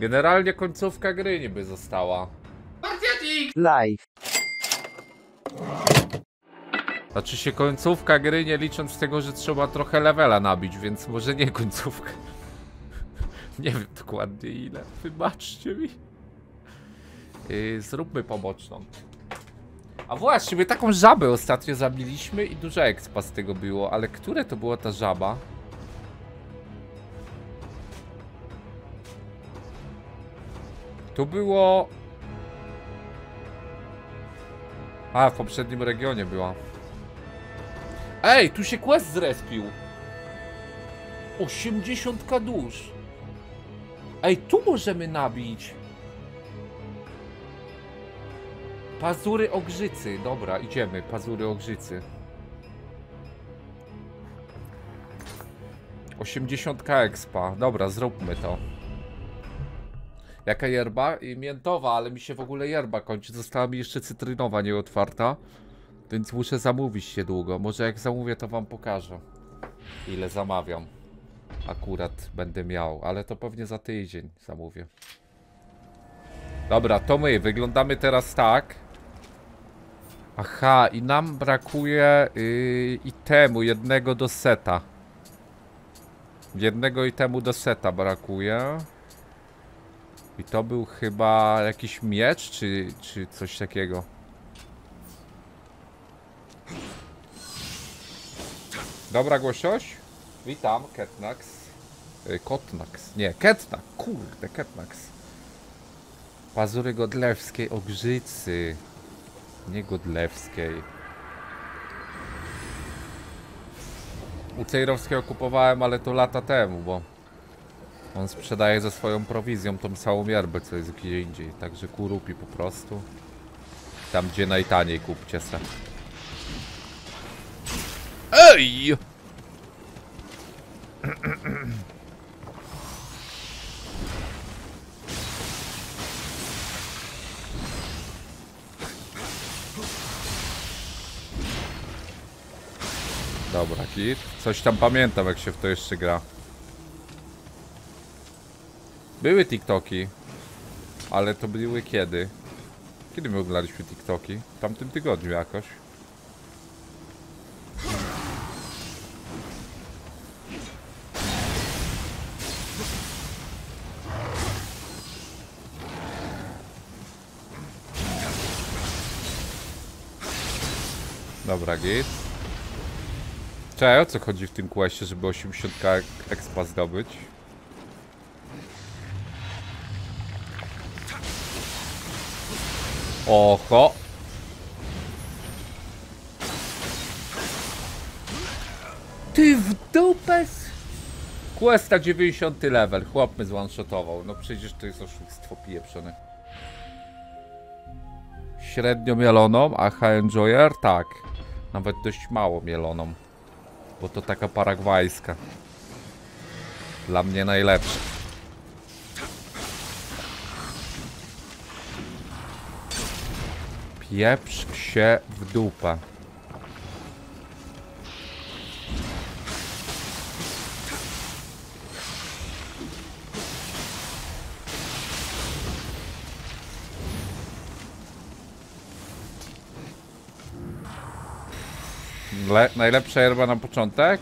Generalnie końcówka gry niby została. Live. Znaczy się końcówka gry, nie licząc tego, że trzeba trochę levela nabić, więc może nie końcówka. nie wiem dokładnie ile. Wybaczcie mi. Yy, zróbmy poboczną. A właśnie, my taką żabę ostatnio zabiliśmy i dużo expa z tego było, ale które to była ta żaba? Tu było... A, w poprzednim regionie była. Ej, tu się quest zrespił. 80 dusz. Ej, tu możemy nabić. Pazury ogrzycy. Dobra, idziemy. Pazury ogrzycy. 80 expa. Dobra, zróbmy to. Jaka yerba? I miętowa, ale mi się w ogóle yerba kończy. Została mi jeszcze cytrynowa nieotwarta. Więc muszę zamówić się długo. Może jak zamówię, to wam pokażę. Ile zamawiam. Akurat będę miał, ale to pewnie za tydzień zamówię. Dobra, to my. Wyglądamy teraz tak. Aha, i nam brakuje yy, itemu jednego do seta. Jednego itemu do seta brakuje. I to był chyba jakiś miecz, czy, czy coś takiego. Dobra, Głosioś? Witam, Ketnax. Y, Kotnax. Nie, Ketnak. Kurde, Ketnax. Pazury Godlewskiej Ogrzycy. Nie Godlewskiej. U Cejrowskiego kupowałem, ale to lata temu, bo on sprzedaje ze swoją prowizją tą całą yerbę, co jest gdzie indziej. Także kurupi po prostu. Tam, gdzie najtaniej kupcie se. Ej! Dobra, kit. Coś tam pamiętam, jak się w to jeszcze gra. Były TikToki, ale to były kiedy? Kiedy my oglądaliśmy TikToki? W tamtym tygodniu jakoś. Dobra, git. Czekaj, o co chodzi w tym questie, żeby 80 expa zdobyć? Oho! Ty w dupę! Questa 90 level, chłop mnie zwanshotował. No przecież to jest oszustwo pieprzone. Średnio mieloną, aha enjoyer? Tak. Nawet dość mało mieloną. Bo to taka paragwajska. Dla mnie najlepsza. Pieprz się w dupę. Le najlepsza herba na początek?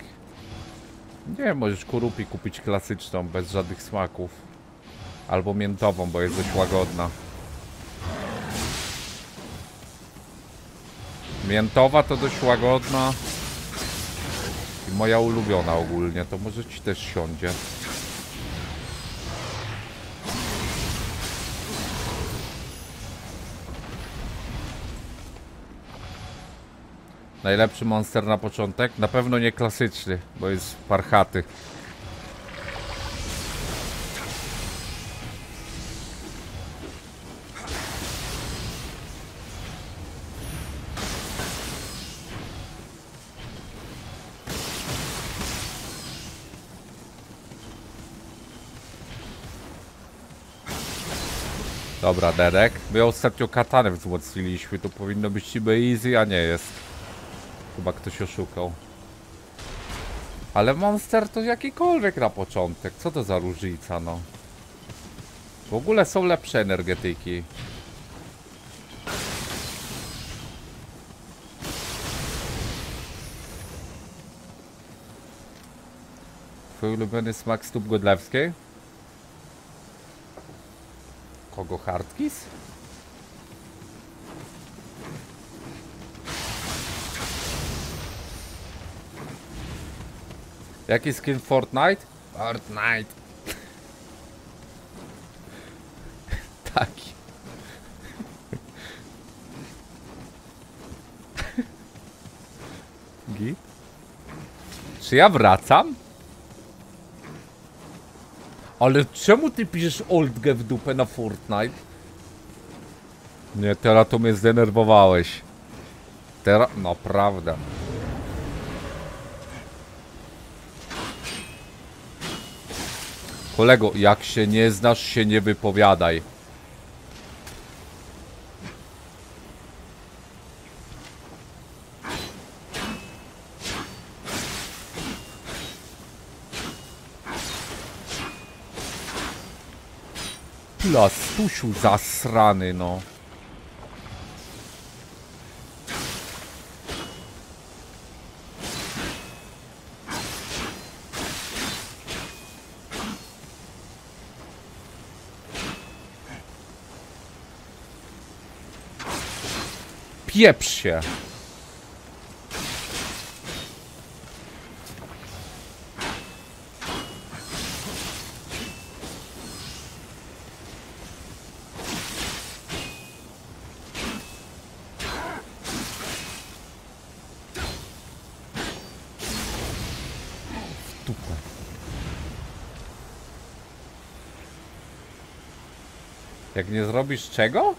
Nie, możesz kurupi kupić klasyczną, bez żadnych smaków. Albo miętową, bo jest dość łagodna. Miętowa to dość łagodna. I moja ulubiona ogólnie, to może ci też siądzie. Najlepszy monster na początek? Na pewno nie klasyczny, bo jest parchaty. Dobra, Dedek. My ostatnio katanę wzmocniliśmy, to powinno być niby easy, a nie jest. Chyba ktoś oszukał. Ale monster to jakikolwiek na początek. Co to za różnica, no? W ogóle są lepsze energetyki. Twój ulubiony smak stóp godlewskiej? Kogo hardkiss? Jaki skin Fortnite? Fortnite. Taki. Git? Czy ja wracam? Ale czemu ty piszesz oldge w dupę na Fortnite? Nie, teraz to mnie zdenerwowałeś. Teraz, naprawdę. Kolego, jak się nie znasz, się nie wypowiadaj. Plastusiu zasrany, no. Pieprz się. Nie zrobisz czego?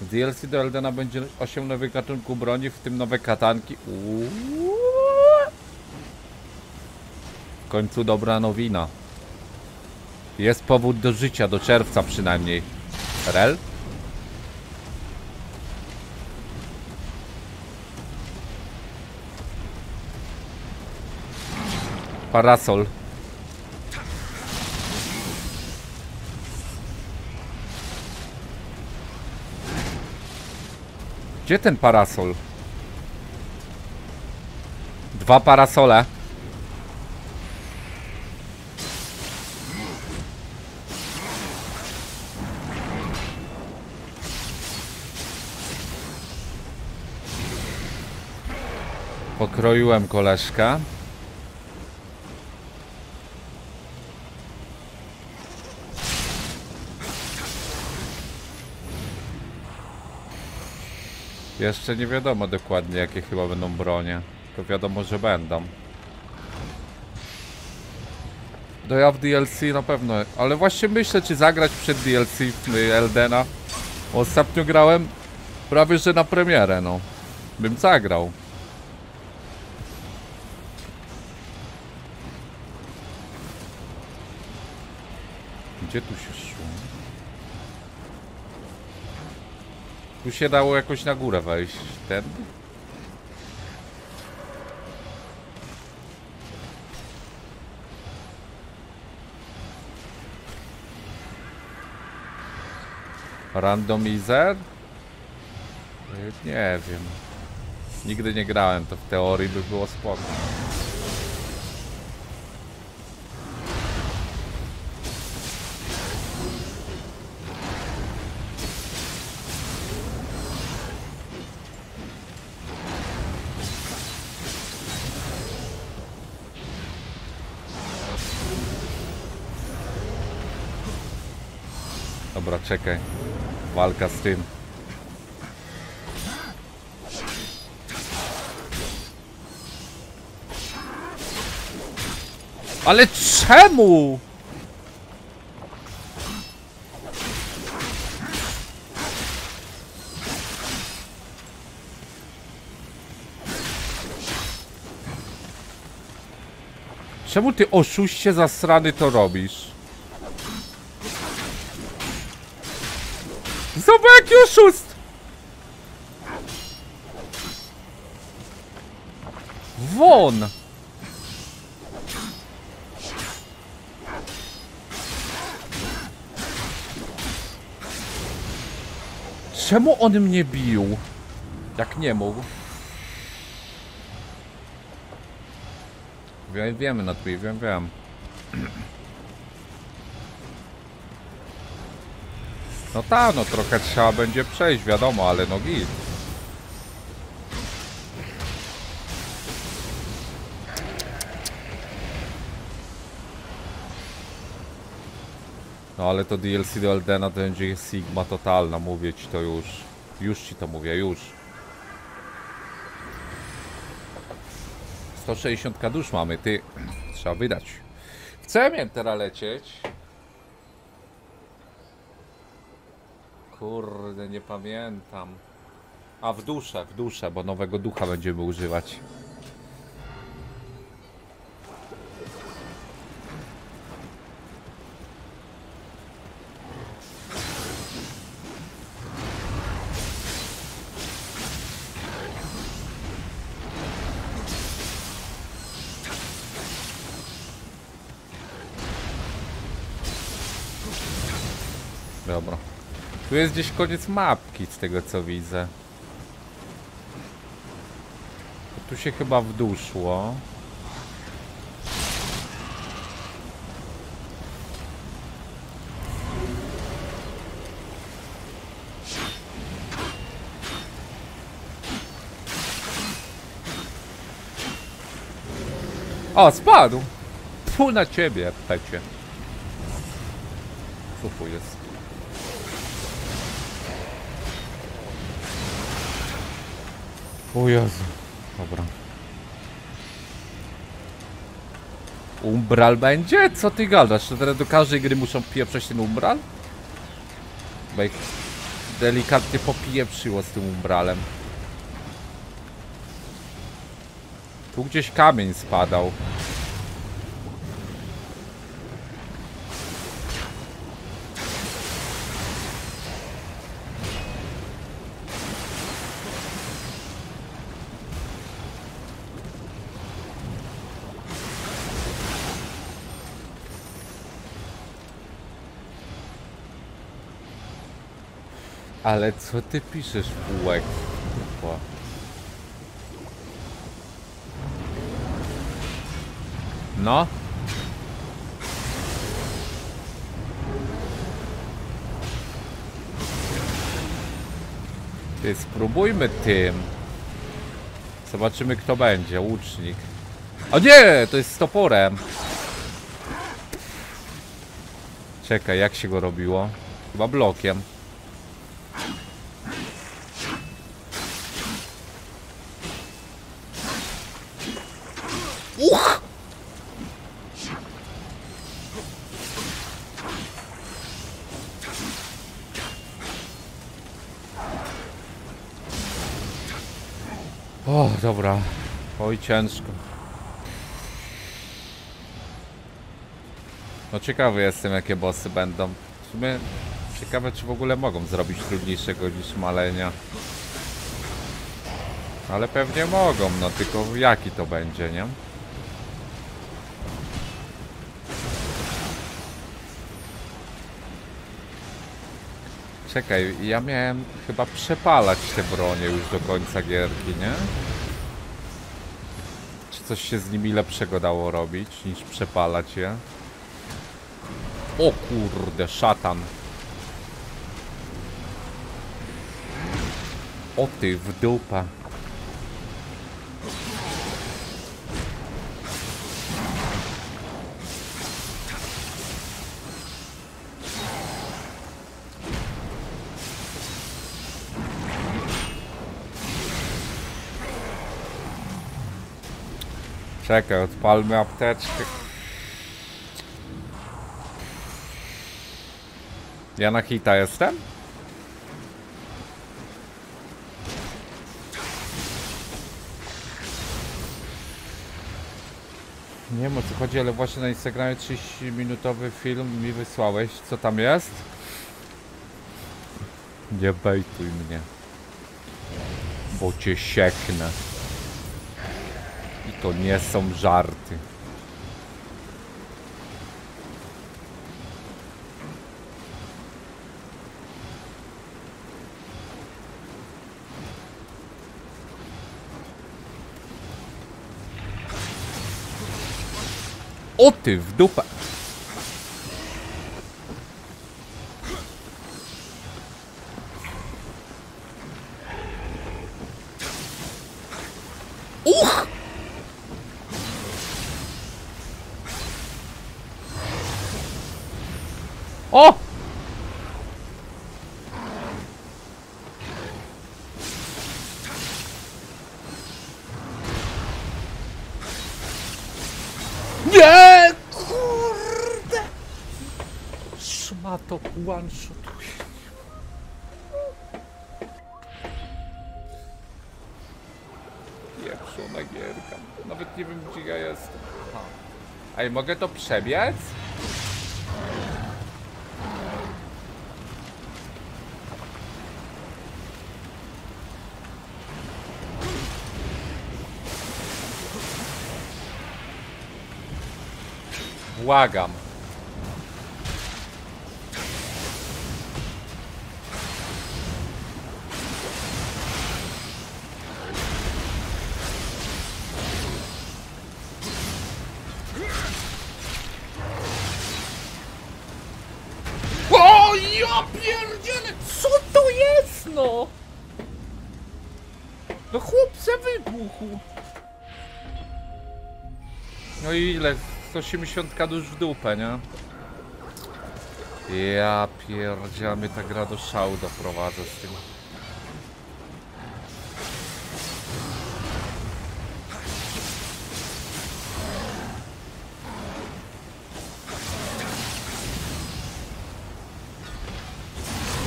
W DLC do Eldena będzie 8 nowych gatunków broni, w tym nowe katanki. Uuu. W końcu dobra nowina. Jest powód do życia, do czerwca przynajmniej. Rel? Parasol. Gdzie ten parasol? Dwa parasole. Pokroiłem koleżka. Jeszcze nie wiadomo dokładnie jakie chyba będą bronie. To wiadomo, że będą. No ja w DLC na pewno, ale właśnie myślę czy zagrać przed DLC Eldena. Ostatnio grałem prawie że na premierę, no. Bym zagrał. Gdzie tu się Tu się dało jakoś na górę wejść. Ten? Randomizer? Nie wiem. Nigdy nie grałem, to w teorii by było spoko. Czekaj. Walka z tym. Ale czemu? Czemu ty oszuście zasrany to robisz? Jaki oszust! Won! Czemu on mnie bił? Jak nie mógł? Wiem, wiemy na no twój, wiem, wiem. No tak, no trochę trzeba będzie przejść, wiadomo, ale no git. No ale to DLC do Eldena to będzie Sigma totalna, mówię ci to już. Już ci to mówię, już. 160 dusz mamy, ty. Trzeba wydać. W co teraz lecieć? Kurde, nie pamiętam. A w duszę, w duszę, bo nowego ducha będziemy używać. Tu jest gdzieś koniec mapki z tego co widzę. Tu się chyba w dół szło. O, spadł! Fu na ciebie, pecie. Co tu jest? O Jezu. Dobra. Umbral będzie? Co ty gadasz? To teraz do każdej gry muszą pieprzeć ten umbral? Bo ich delikatnie popieprzyło z tym umbralem. Tu gdzieś kamień spadał. Ale co ty piszesz, półek? No? Ty, spróbujmy tym. Zobaczymy kto będzie, łucznik. O nie, to jest z toporem. Czekaj, jak się go robiło? Chyba blokiem. Uch! O, dobra. Oj, ciężko. No ciekawy jestem, jakie bossy będą. W sumie ciekawe, czy w ogóle mogą zrobić trudniejszego niż malenia. Ale pewnie mogą, no tylko jaki to będzie, nie? Czekaj, ja miałem chyba przepalać te bronie już do końca gierki, nie? Coś się z nimi lepszego dało robić niż przepalać je? O kurde, szatan. O ty w dupę. Czekaj, odpalmy apteczkę. Ja na hita jestem? Nie wiem o co chodzi, ale właśnie na Instagramie 30-minutowy film mi wysłałeś. Co tam jest? Nie bejtuj mnie. Bo cię sieknę. To nie są żarty. O ty w dupę! Mogę to przebiec? Błagam. 180 dusz w dupę, nie? Ja pierdzielę, mnie ta gra do szału doprowadza z tym.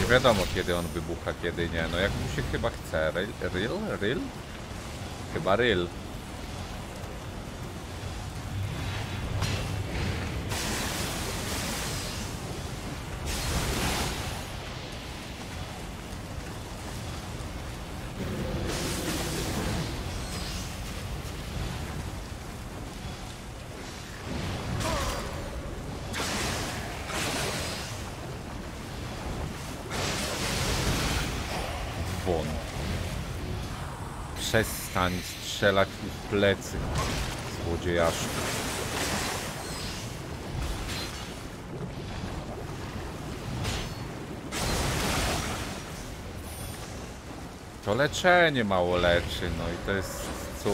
Nie wiadomo kiedy on wybucha, kiedy nie. No jak mu się chyba chce. Ryl? Ryl? Ryl? Chyba ryl. Plecy, złodziejaszku. To leczenie mało leczy, no i to jest cum.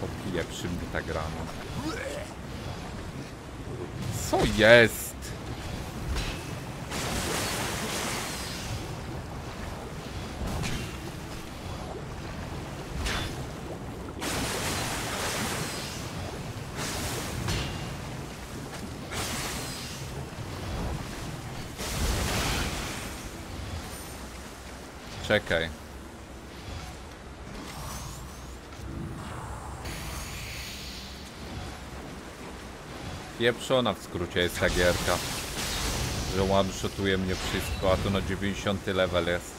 Popieprzy mi ta gra. Co jest? Czekaj. Pieprzona w skrócie jest ta gierka. Że one-shotuje mnie wszystko, a to na 90 level jest.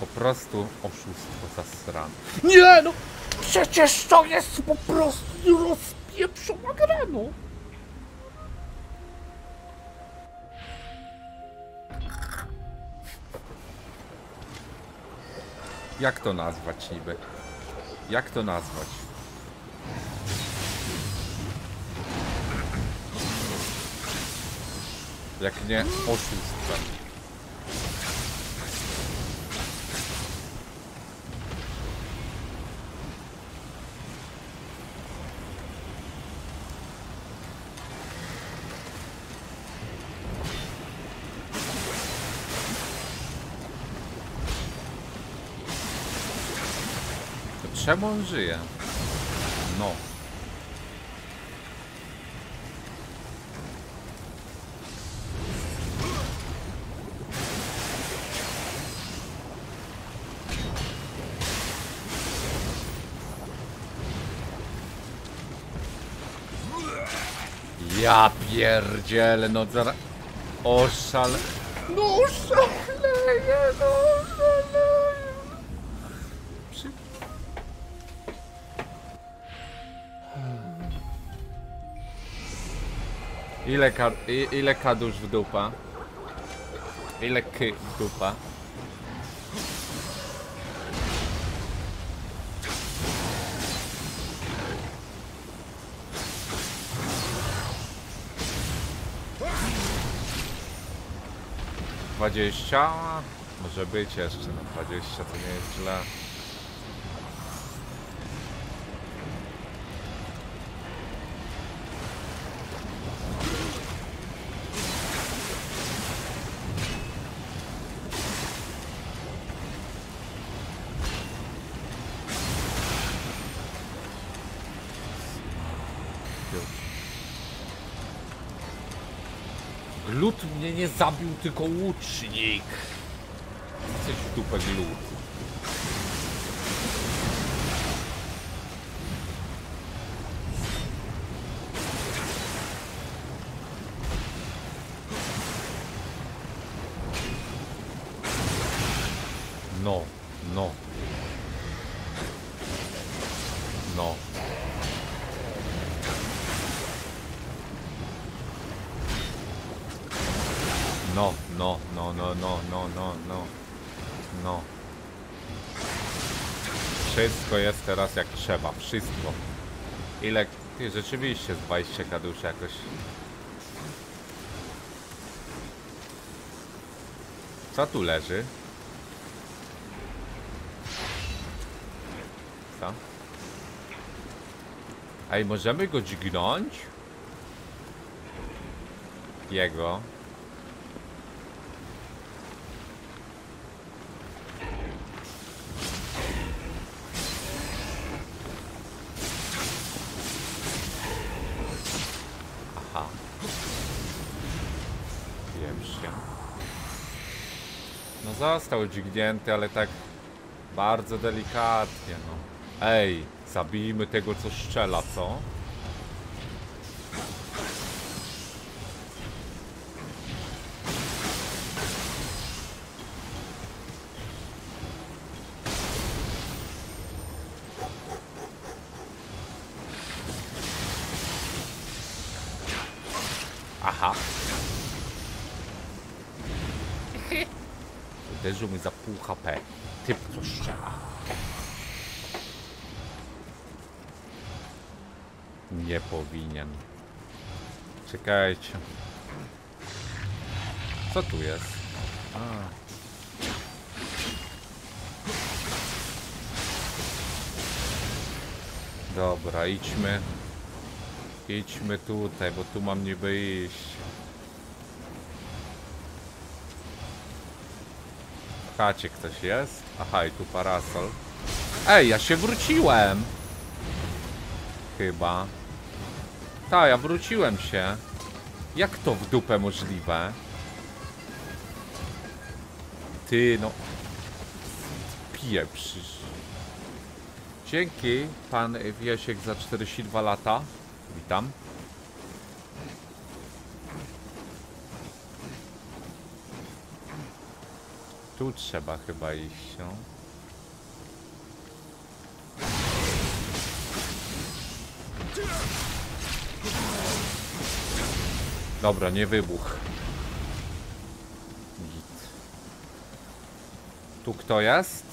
Po prostu oszustwo zasrane. Nie no! Przecież to jest po prostu rozpieprzona gra, no! Jak to nazwać niby? Jak to nazwać? Jak nie oszustwem. Czemu on żyje? No. Ja pierdzielę, no zaraz... Oszale... No oszaleję, no Ile, ka ile kadusz w dupa? Ile ky w dupa? Dwadzieścia? Może być jeszcze, no dwadzieścia to nie jest źle. Zabił, tylko łucznik. Coś w dupę glut. Wszystko. Ile... Ty, rzeczywiście z 20 kadusz jakoś... Co tu leży? Co? Ej, możemy go dźgnąć? Jego. Został dźgnięty, ale tak bardzo delikatnie, no. Ej, zabijmy tego, co strzela, co? Aha. Uderzył mi za pół HP. Typ co strzela. Nie powinien. Czekajcie. Co tu jest? Dobra, idźmy. Idźmy tutaj, bo tu mam niby iść. W chacie ktoś jest? Aha, i tu parasol. Ej, ja się wróciłem! Chyba. Tak, ja wróciłem się. Jak to w dupę możliwe? Ty, no... Pieprzysz. Dzięki, pan Wiesiek za 42 lata. Witam. Tu trzeba chyba iść, no. Dobra, nie wybuch. Git. Tu kto jest?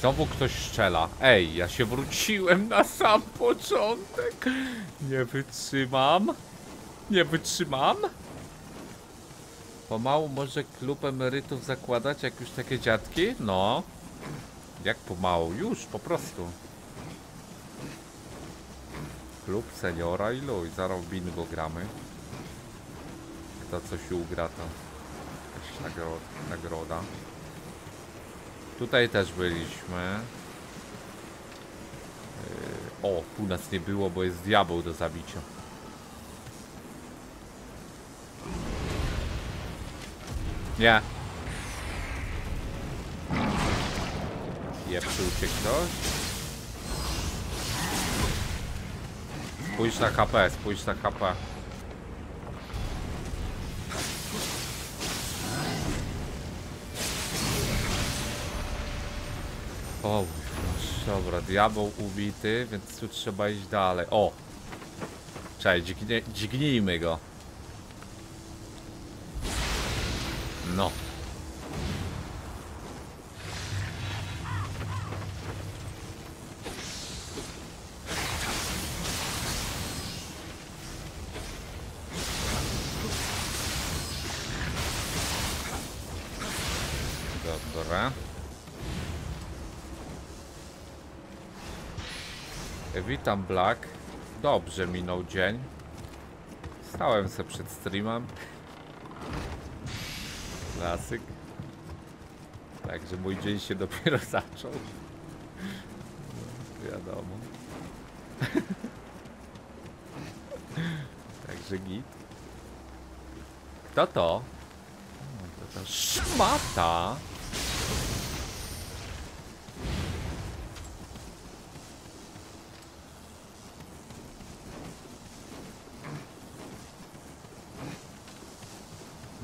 Znowu ktoś strzela. Ej, ja się wróciłem na sam początek. Nie wytrzymam. Nie wytrzymam. Pomału może klub emerytów zakładać, jak już takie dziadki? No. Jak pomału? Już, po prostu. Klub seniora i luj. Zaraz bingo gramy. Kto coś ugra, to jakaś nagro nagroda. Tutaj też byliśmy. Yy, o, tu nas nie było, bo jest diabeł do zabicia. Nie. Jepczył cię ktoś? Spójrz na HP, spójrz na HP. O, dobra, diabeł ubity, więc tu trzeba iść dalej. O! Cześć, dźgnie, dźgnijmy go. No. Dobra. Witam Black. Dobrze minął dzień. Stałem sobie przed streamem. Klasyk. Także mój dzień się dopiero zaczął. No, wiadomo. Także git. Kto to? To ta szmata.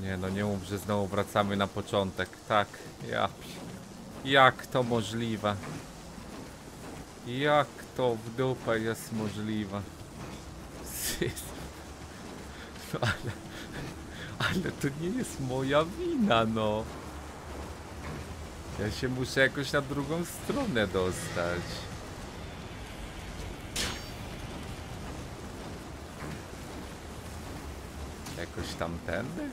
Nie no, nie mów, że znowu wracamy na początek. Tak, ja... Jak to możliwe? Jak to w dupę jest możliwe? No ale... Ale to nie jest moja wina, no. Ja się muszę jakoś na drugą stronę dostać. Jakoś tamtędy?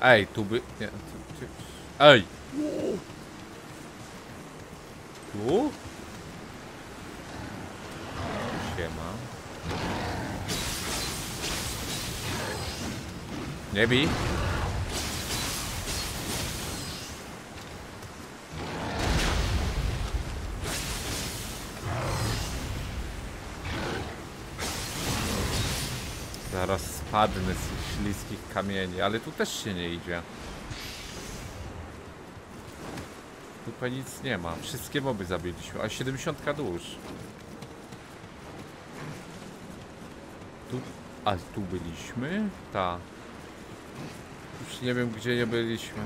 Ej, tu by... Nie, tu, tu. Ej! Tu? Siema. Nie bij. Zaraz spadnę z śliskich kamieni, ale tu też się nie idzie. Tu nic nie ma. Wszystkie moby zabiliśmy, a 70 dusz. Tu... A tu byliśmy? Ta. Już nie wiem gdzie nie byliśmy.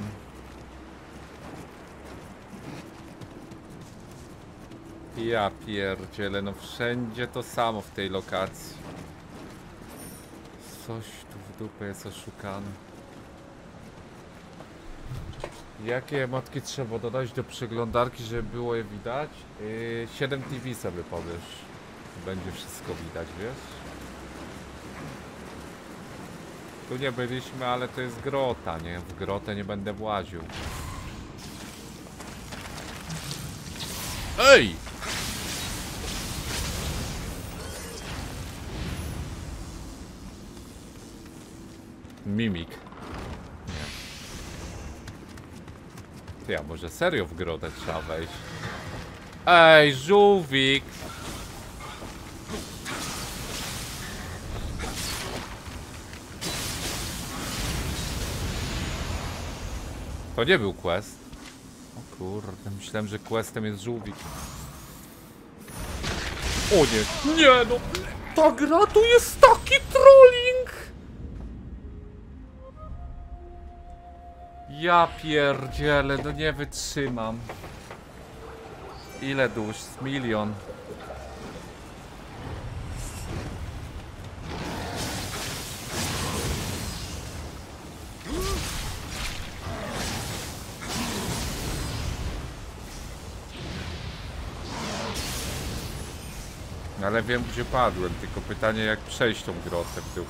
Ja pierdzielę, no wszędzie to samo w tej lokacji. Coś dupę jest oszukane. Jakie emotki trzeba dodać do przeglądarki, żeby było je widać? Yy, 7 TV sobie powiesz. Będzie wszystko widać, wiesz? Tu nie byliśmy, ale to jest grota, nie? W grotę nie będę właził. Ej! Mimik. Nie. Ty, a może serio w grotę trzeba wejść? Ej, żółwik! To nie był quest. O kurde, myślałem, że questem jest żółwik. O nie, nie no! Ta gra tu jest taki Ja pierdzielę, no nie wytrzymam. Ile dusz? Milion. Ale wiem gdzie padłem, tylko pytanie jak przejść tą grotę w dół.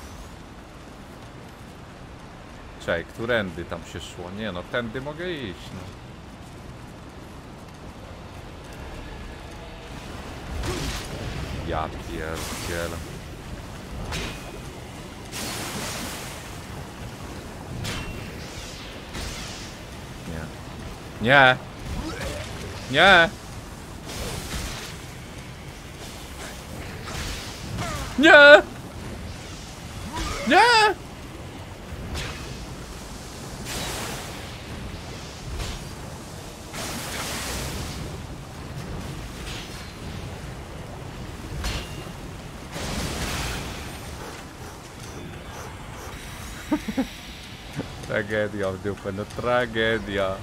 Czekaj, którędy tam się szło? Nie no, tędy mogę iść, no. Ja pierdzielę. Nie. Nie! Nie! Nie! Nie! Tragedia w dupę, no tragedia.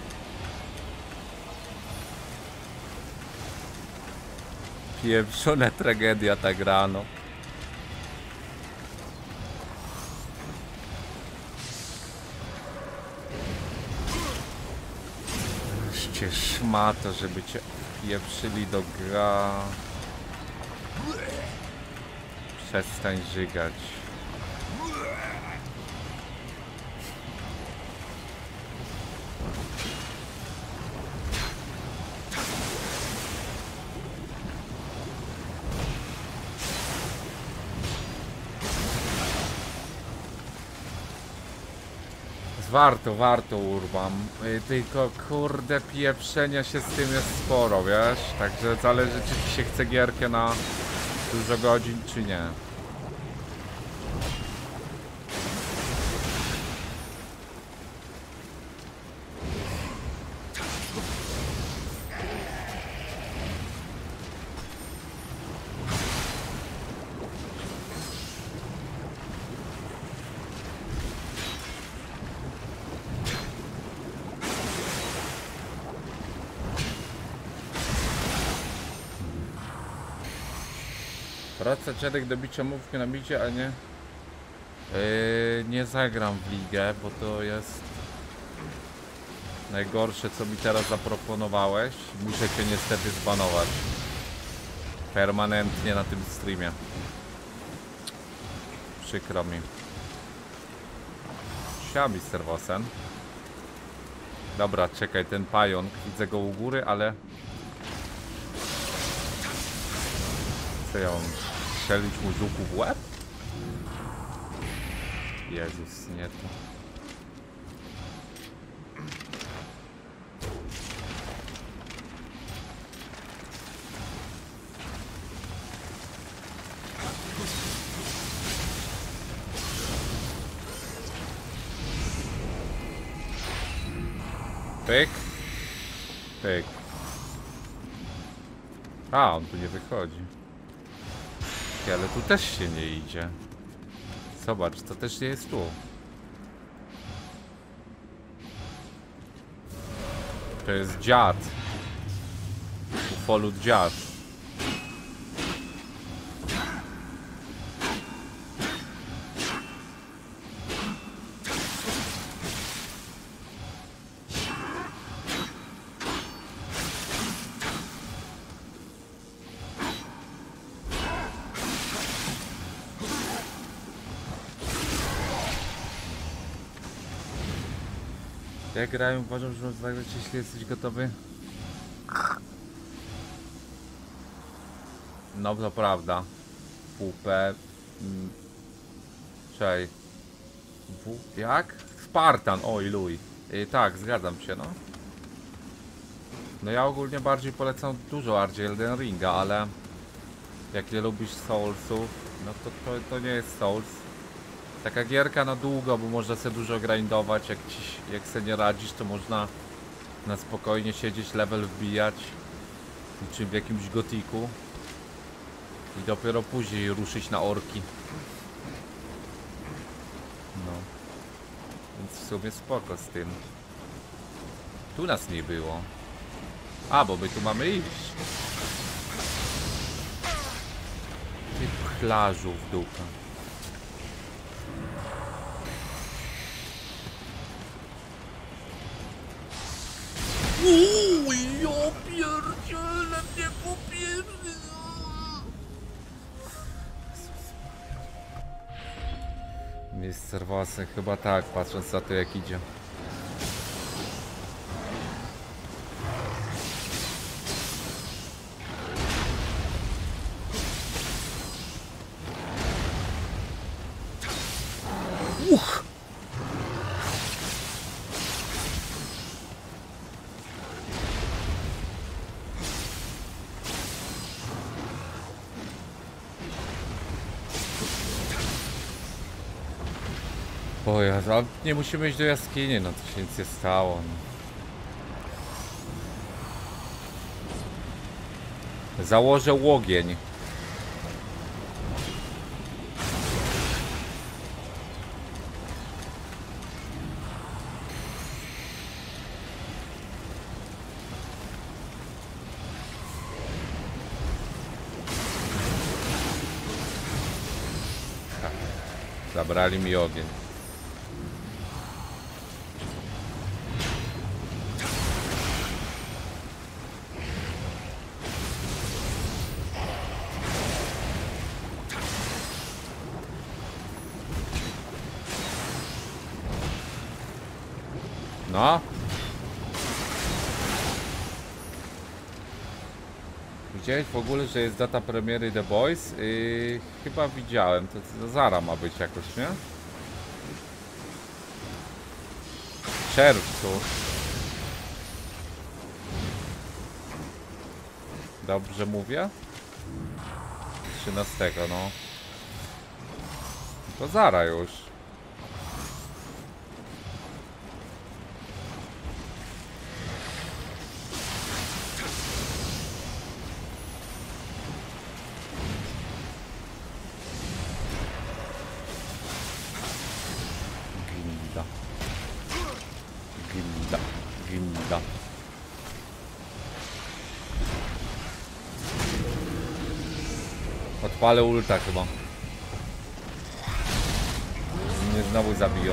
Pieprzona tragedia ta gra, no. Cię szmato, żeby cię pieprzyli do gra. Przestań żygać. Warto, warto Urban. Y, Tylko kurde pieprzenia się z tym jest sporo, wiesz? Także zależy czy ci się chce gierkę na dużo godzin czy nie. Czedek do bicia mówki na bicie, ale nie... Yy, nie zagram w ligę, bo to jest... Najgorsze co mi teraz zaproponowałeś. Muszę cię niestety zbanować. Permanentnie na tym streamie. Przykro mi. Siema, Mr. Wosen. Dobra, czekaj, ten pająk. Widzę go u góry, ale... Co ja mam? Strzelić mu z łuku w łeb? Jezus, nie to. Pyk. Pyk. A, on tu nie wychodzi. Tu też się nie idzie. Zobacz, to też nie jest tu. To jest dziad. Ufolut dziad. Grają, uważam, że można zagrać, jeśli jesteś gotowy. No to prawda. WP. Mm. Czej. W... Jak? Spartan, oj luj. Yy, tak, zgadzam się, no. No ja ogólnie bardziej polecam dużo bardziej Elden Ringa, ale jak nie lubisz Soulsów, no to, to, to nie jest Souls. Taka gierka na długo, bo można sobie dużo grindować, jak, ci, jak sobie nie radzisz, to można na spokojnie siedzieć, level wbijać, niczym w jakimś gotiku i dopiero później ruszyć na orki. No. Więc w sumie spoko z tym. Tu nas nie było. A, bo my tu mamy iść. Ty pchlarzu w dupę. Uuu, ja pierdzielę mnie popierdolę. Mister Wasem chyba tak, patrząc na to jak idzie. Nie musimy iść do jaskini, no to się nic nie stało. No. Założę łogień. Zabrali mi ogień. Ogóle, że jest data premiery The Boys? Yy, chyba widziałem. To, to Zara ma być jakoś, nie? W czerwcu. Dobrze mówię? 13, no. To Zara już. Gnida. Gnida. Gnida. Odpalę ulta chyba. Mnie znowu zabiją.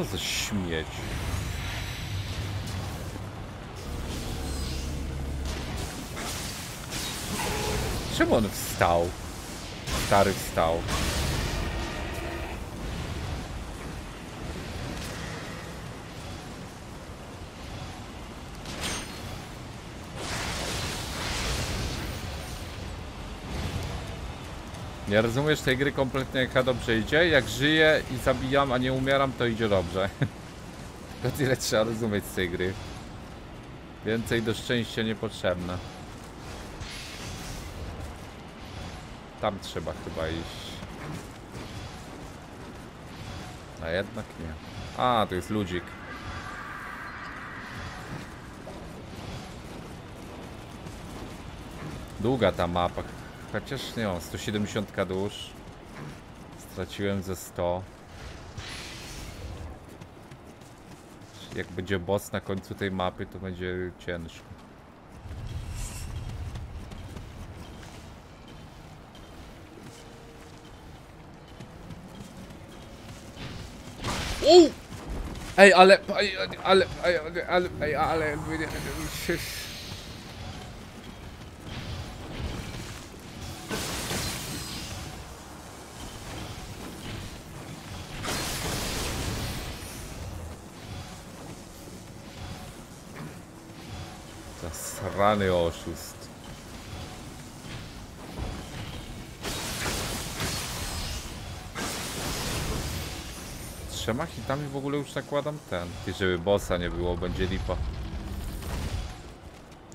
Co za śmieć. Czemu on wstał? Stary wstał. Nie rozumiesz tej gry kompletnie jaka dobrze idzie? Jak żyję i zabijam, a nie umieram, to idzie dobrze. To tyle trzeba rozumieć z tej gry. Więcej do szczęścia niepotrzebne. Tam trzeba chyba iść. A jednak nie. A, to jest ludzik. Długa ta mapa. Chociaż nie, o, 170 dusz. Straciłem ze 100. Jak będzie boss na końcu tej mapy, to będzie ciężko. Ej, ale, ej, ale, ej, ale, ej, ale, Zasrany oszust. Trzema hitami w ogóle już nakładam ten. Ty, żeby bossa nie było, będzie lipa.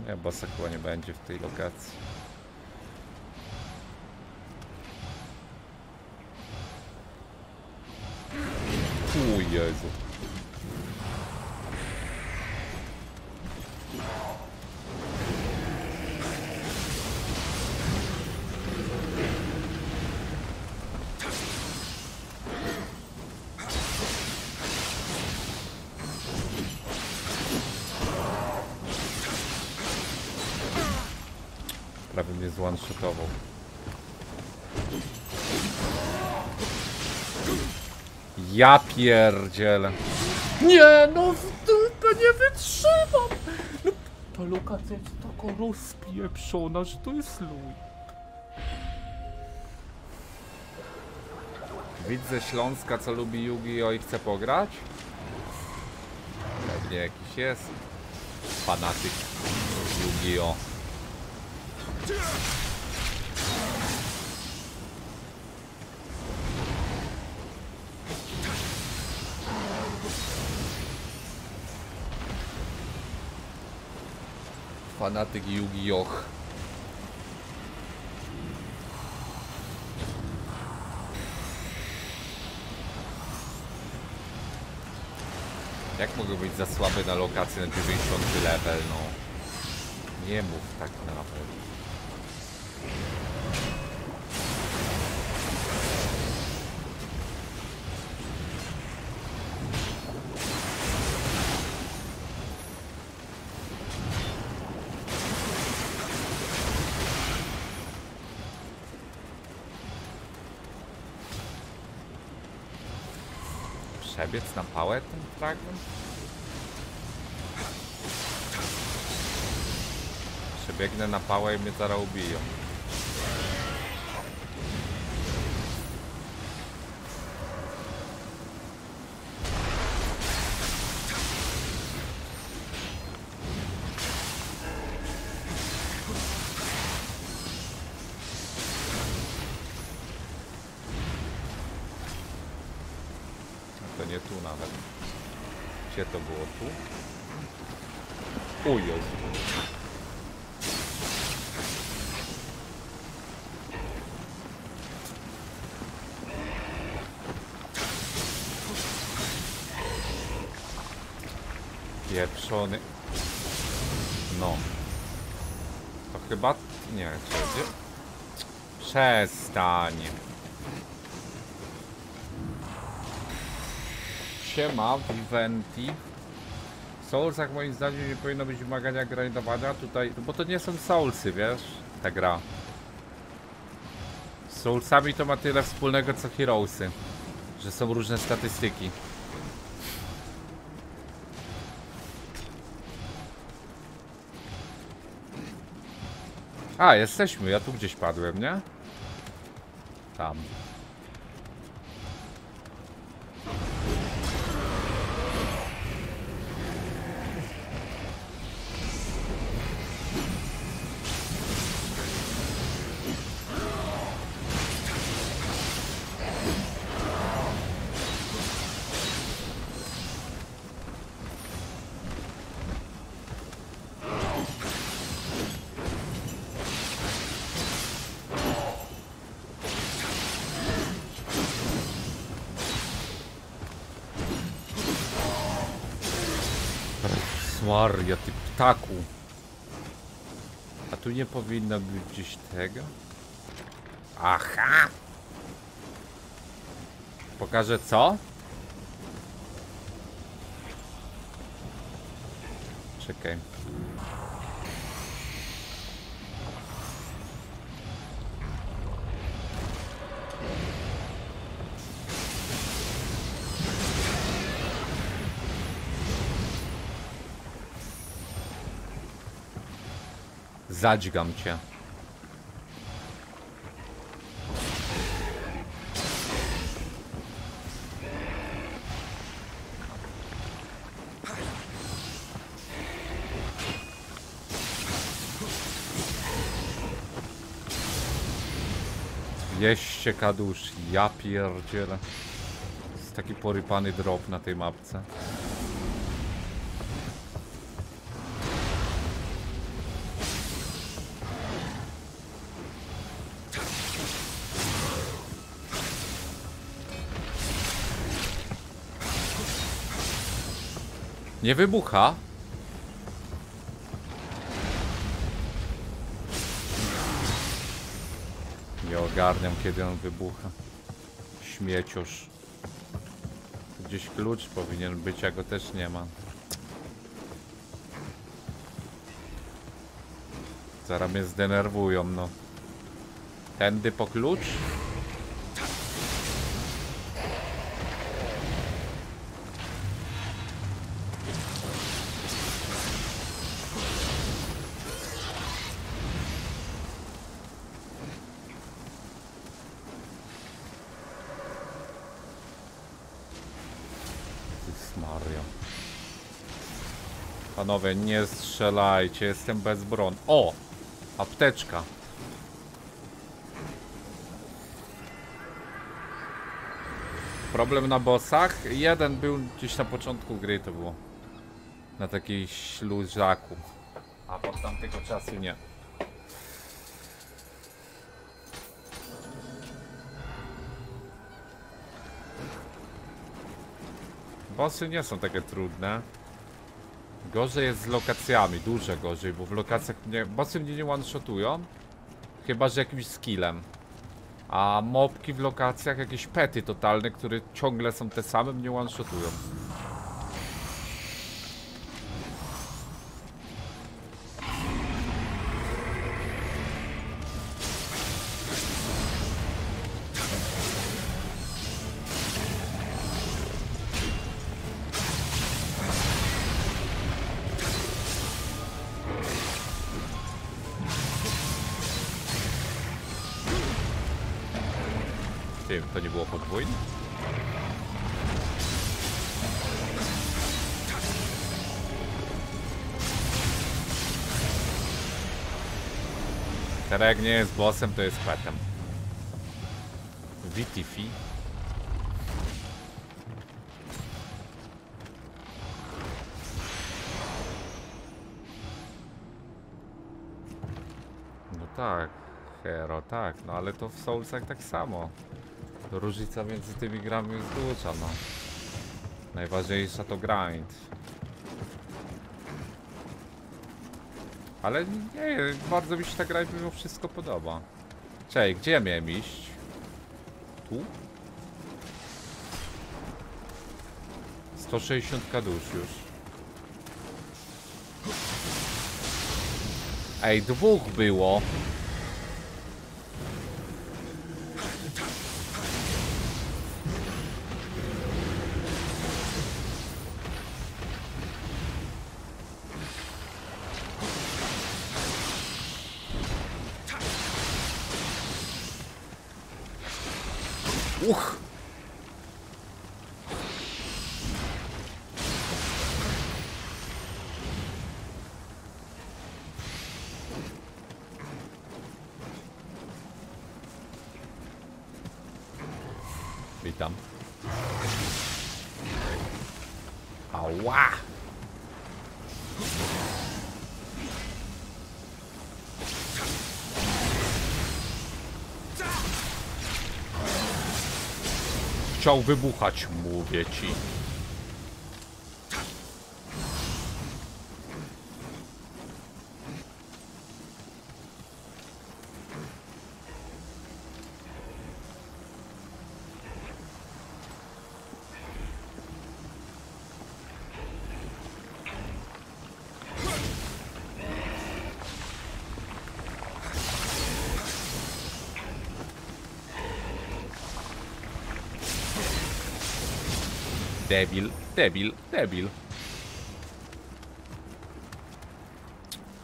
Nie, bossa chyba nie będzie w tej lokacji. U Jezu. Ja pierdzielę. Nie, no w dupę nie wytrzymam. No, ta lokacja jest taka rozpieprzona, że to jest luj. Widz ze Śląska, co lubi Yu-Gi-Oh! i chce pograć? Pewnie jakiś jest. Fanatyk Yu-Gi-Oh! fanatyk Yu-Gi-Oh! Jak mogę być za słaby na lokację na 90 level, no? Nie mów tak na pewno. Na pałę ten fragment? Przebiegnę na pałę i mnie zaraz ubiją. Siema, Viventi. Soulsach moim zdaniem nie powinno być wymagania grindowania tutaj, bo to nie są Soulsy, wiesz, ta gra. Z Soulsami to ma tyle wspólnego co Heroesy, że są różne statystyki. A, jesteśmy, ja tu gdzieś padłem, nie? Tam. Maria, ty ptaku. A tu nie powinno być gdzieś tego? Aha! Pokażę co? Czekaj. Zadźgam cię. Jeźdźcie kadusz, ja pierdzielę. Jest taki porypany drop na tej mapce. Nie wybucha. Nie ogarniam kiedy on wybucha. Śmieciosz. Gdzieś klucz powinien być, a go też nie ma. Zaraz mnie zdenerwują, no. Tędy po klucz? Panowie, nie strzelajcie, jestem bez bron. O! Apteczka. Problem na bossach? Jeden był gdzieś na początku gry to było. Na takiej śluzaku. A od tamtego czasu nie. Bossy nie są takie trudne. Gorzej jest z lokacjami, dużo gorzej, bo w lokacjach mnie, bossy mnie nie one-shotują. Chyba, że jakimś skillem. A mobki w lokacjach, jakieś pety totalne, które ciągle są te same, mnie one-shotują. Teraz jak nie jest bossem, to jest petem. Vitifi. No tak, Hero, tak, no ale to w Soulsach tak samo. To różnica między tymi grami jest duża, no. Najważniejsza to grind. Ale nie, bardzo mi się ta gra mimo wszystko podoba. Cześć, gdzie ja miałem iść? Tu? 160 dusz już. Ej, dwóch było. Chciał wybuchać, mówię ci. Debil, debil, debil.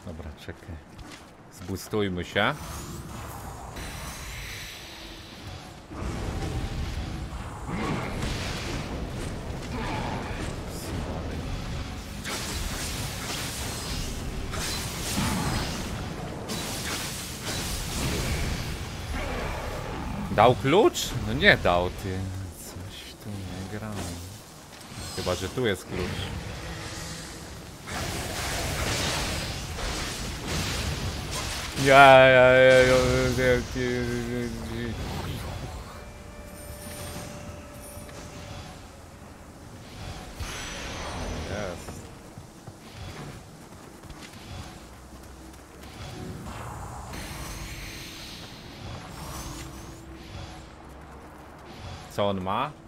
Dobra, czekaj. Zbustujmy się. Dał klucz? No nie dał, ty. Chyba, że tu jest klucz. Ja, ja, ja, ja, ja. Co on ma?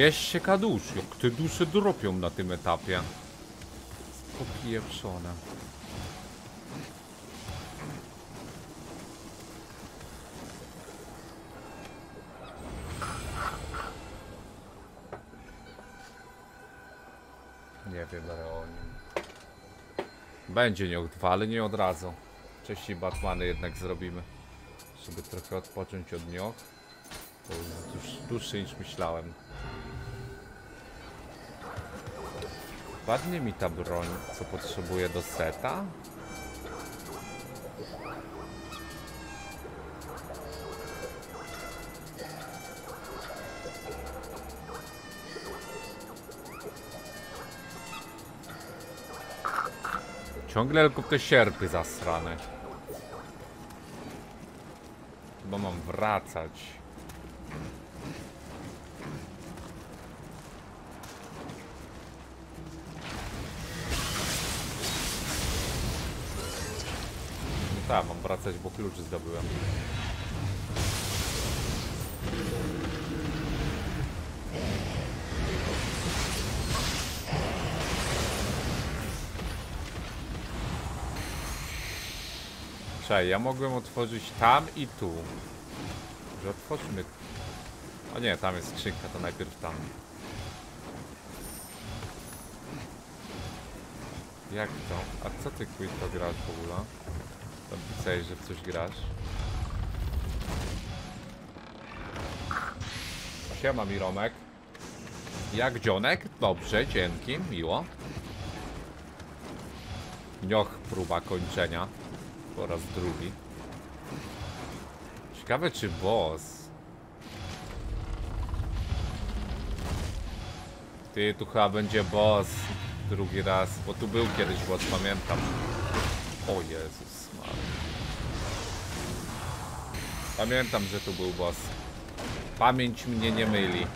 200 kadusz, jak te dusze dropią na tym etapie. Popieprzone. Nie wiem, ale o nim. Będzie niech dwa, ale nie od razu. Wcześniej Batmany jednak zrobimy. Żeby trochę odpocząć od niok. To już dłuższy niż myślałem. Ładnie mi ta broń, co potrzebuję do seta. Ciągle tylko te sierpy zasrane. Bo mam wracać. Wracać, bo klucz zdobyłem. Czekaj, ja mogłem otworzyć tam i tu. Że otwórzmy. O nie, tam jest skrzynka, to najpierw tam. Jak to? A co ty Quid to grasz w ogóle? Pisałeś, że w coś grasz. Siema Miromek. Jak dzionek? Dobrze, dzięki, miło. Nioch, próba kończenia. Po raz drugi. Ciekawe czy boss. Ty, tu chyba będzie boss. Drugi raz, bo tu był kiedyś boss, pamiętam. O Jezus Pamiętam, że tu był boss. Pamięć mnie nie myli.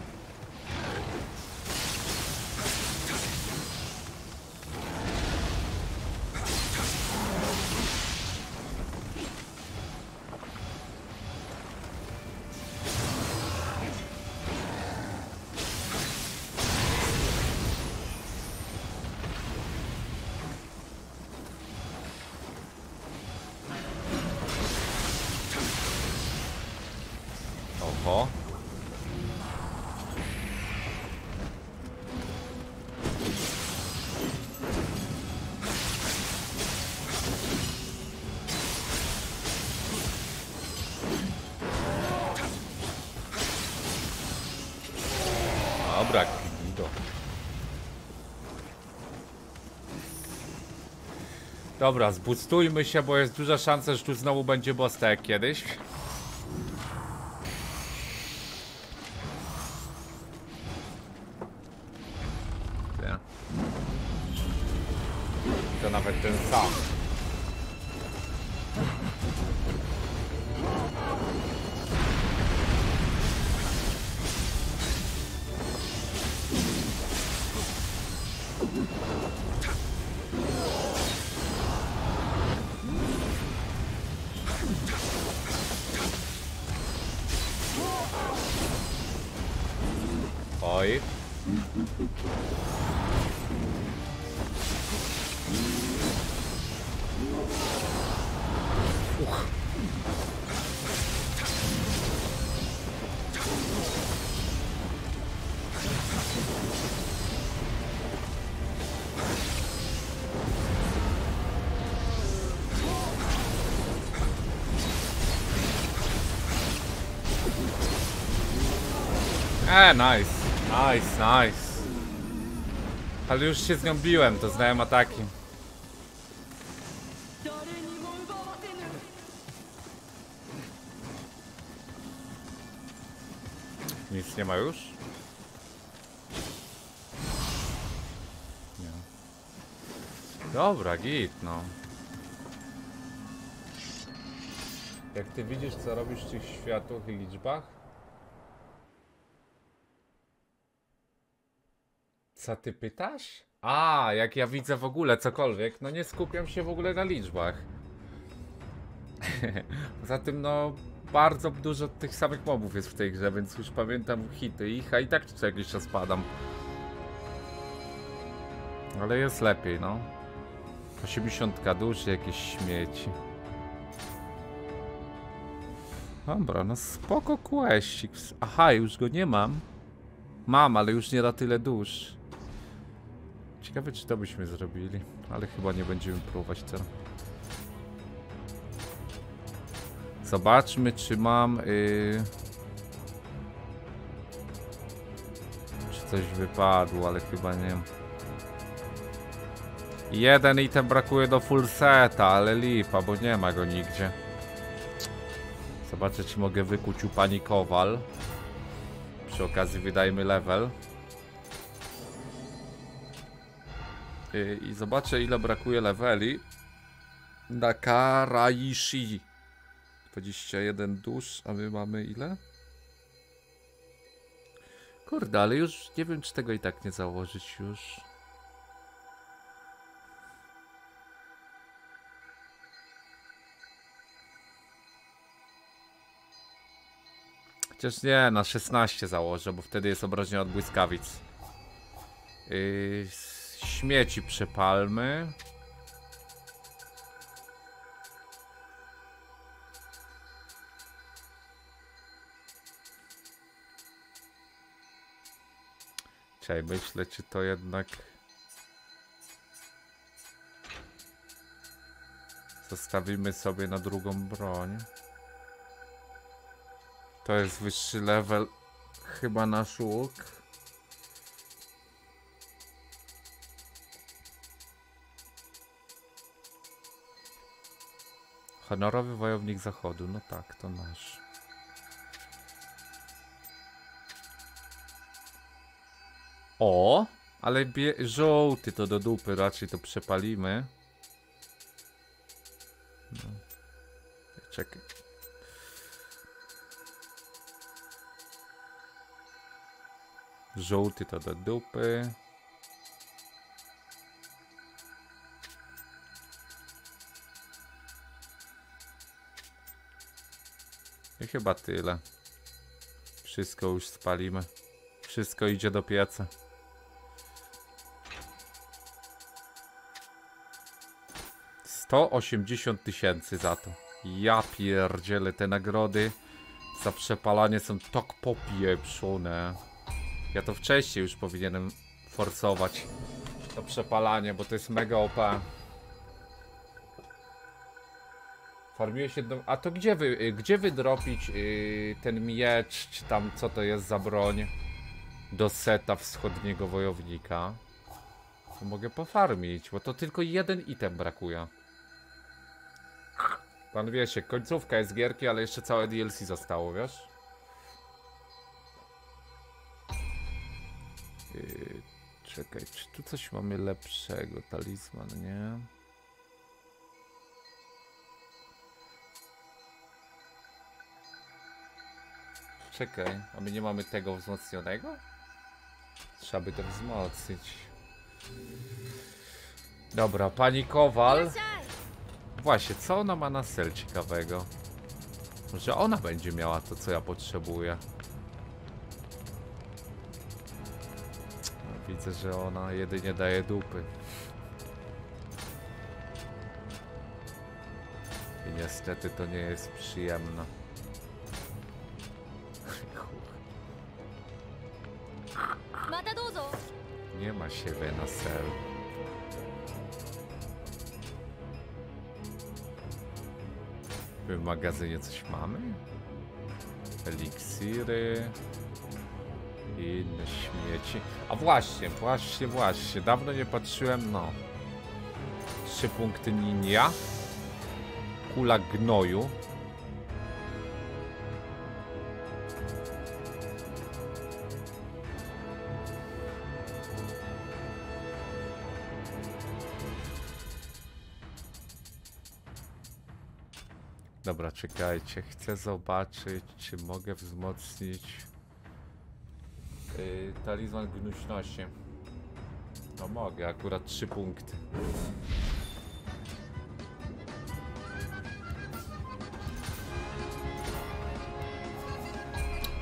Dobra, zbustujmy się, bo jest duża szansa, że tu znowu będzie boss tak jak kiedyś. E, nice. Nice, nice. Ale już się z nią biłem, to znałem ataki. Nic nie ma już? Nie. Dobra, git, no. Jak ty widzisz, co robisz w tych światłach i liczbach? Co ty pytasz? A, jak ja widzę w ogóle cokolwiek, no nie skupiam się w ogóle na liczbach. Poza tym, no, bardzo dużo tych samych mobów jest w tej grze, więc już pamiętam hity ich, a i tak co jakiś czas padam. Ale jest lepiej, no. 80 duszy, jakieś śmieci. Dobra, no spoko questik. Aha, już go nie mam. Mam, ale już nie da tyle dusz. Ciekawe, czy to byśmy zrobili, ale chyba nie będziemy próbować teraz. Zobaczmy, czy mam. Yy... coś wypadło, ale chyba nie. Jeden item brakuje do full seta, ale lipa, bo nie ma go nigdzie. Zobaczę, czy mogę wykuć u pani Kowal. Przy okazji wydajmy level. I, I zobaczę, ile brakuje leveli na Karaishi. 21 dusz, a my mamy ile? Kurde, ale już nie wiem, czy tego i tak nie założyć już. Chociaż nie, na 16 założę, bo wtedy jest obrażenie od błyskawic. Yy, śmieci przepalmy. Czekaj, myślę, czy to jednak... Zostawimy sobie na drugą broń. To jest wyższy level. Chyba nasz łuk. Honorowy wojownik zachodu. No tak, to nasz. O! Ale bie żółty to do dupy, raczej to przepalimy. No. Czekaj. Żółty to do dupy. I chyba tyle. Wszystko już spalimy. Wszystko idzie do pieca. Sto osiemdziesiąt tysięcy za to. Ja pierdzielę te nagrody za przepalanie są tak popieprzone. Ja to wcześniej już powinienem forsować to przepalanie, bo to jest mega OP. Farmiłeś jedną... A to gdzie wy, y, gdzie wydropić yy, ten miecz, czy tam co to jest za broń do seta wschodniego wojownika? To mogę pofarmić, bo to tylko jeden item brakuje. Pan wiecie, końcówka jest gierki, ale jeszcze całe DLC zostało, wiesz? Yy, czekaj, czy tu coś mamy lepszego? Talizman, nie? Czekaj, a my nie mamy tego wzmocnionego? Trzeba by to wzmocnić. Dobra, pani Kowal. Właśnie, co ona ma na sel ciekawego? Może ona będzie miała to, co ja potrzebuję. No, widzę, że ona jedynie daje dupy. I niestety to nie jest przyjemne. Ma siebie na sel. W magazynie coś mamy? Eliksiry. i Inne śmieci. A właśnie, właśnie, właśnie. Dawno nie patrzyłem, no. Trzy punkty ninja. Kula gnoju. Dobra, czekajcie. Chcę zobaczyć, czy mogę wzmocnić yy, talizman gnuśności. No mogę, akurat trzy punkty.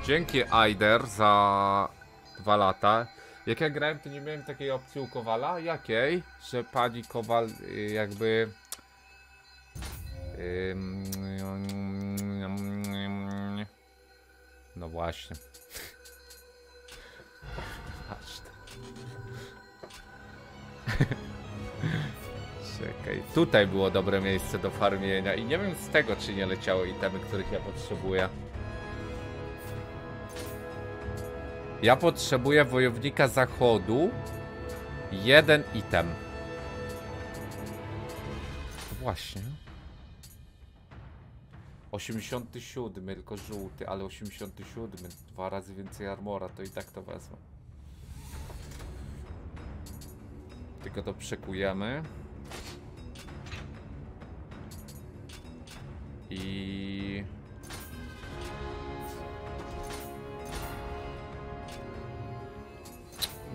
Dzięki Aider za dwa lata. Jak ja grałem, to nie miałem takiej opcji u Kowala. Jakiej? Że pani Kowal y, jakby No właśnie. To. Czekaj, tutaj było dobre miejsce do farmienia i nie wiem z tego, czy nie leciały itemy, których ja potrzebuję. Ja potrzebuję wojownika zachodu. Jeden item. Właśnie. 87, tylko żółty, ale 87, dwa razy więcej armora, to i tak to wezmę. Tylko to przekujemy. I...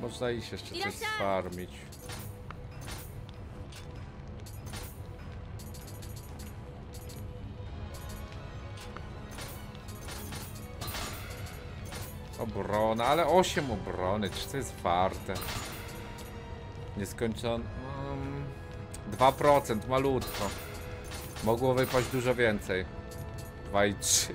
Można iść jeszcze coś farmić. Obrona, ale 8 obrony, czy to jest warte? Nieskończony. Um, 2%, malutko. Mogło wypaść dużo więcej. 2 i 3.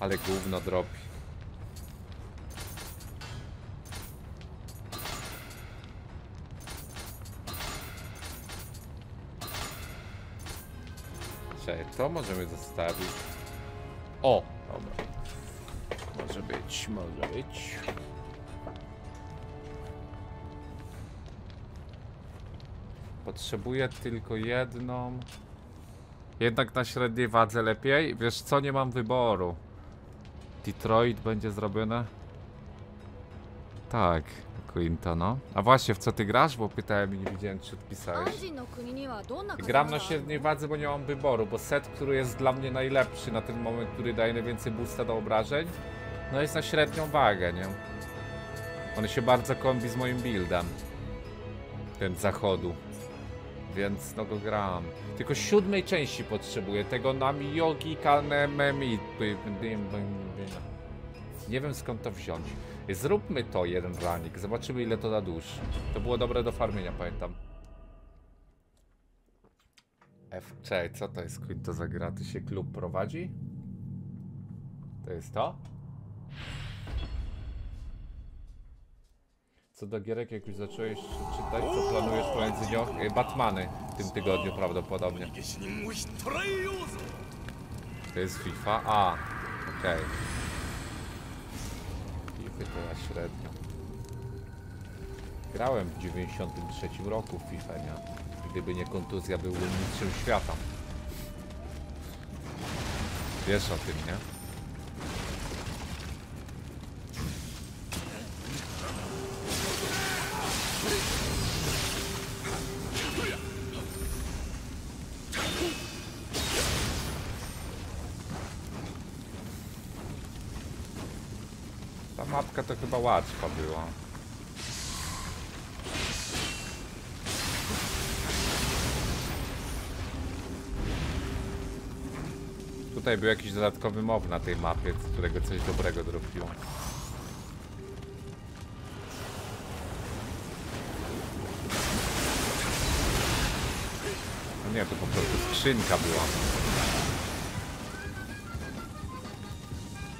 Ale gówno dropi. Możemy zostawić. O, dobra. Może być, może być. Potrzebuję tylko jedną. Jednak na średniej wadze lepiej. Wiesz co, nie mam wyboru. Detroit będzie zrobione? Tak, no. A właśnie, w co ty grasz? Bo pytałem i nie widziałem, czy odpisałeś. Gram na średniej wadze, bo nie mam wyboru, bo set, który jest dla mnie najlepszy na ten moment, który daje najwięcej boosta do obrażeń, no jest na średnią wagę, nie? On się bardzo kombi z moim buildem. Ten zachodu. Więc no go gram. Tylko siódmej części potrzebuję. Tego nami yogi kanememi. Nie wiem skąd to wziąć. Zróbmy to jeden ranik. Zobaczymy ile to da dusz. To było dobre do farmienia, pamiętam. F. Czekaj, co to jest Quinto za gra? Ty się klub prowadzi? To jest to? Co do gierek, jak już zacząłeś czytać, co planujesz pomiędzy nią? E, Batmany w tym tygodniu prawdopodobnie. To jest FIFA? A, okej. FIFA to ja średnio. Grałem w 93 roku w FIFA, nie? Gdyby nie kontuzja, byłbym mistrzem świata. Wiesz o tym, nie? Mapka to chyba łatwa była. Tutaj był jakiś dodatkowy mob na tej mapie, z którego coś dobrego dropiło. No nie, to po prostu skrzynka była.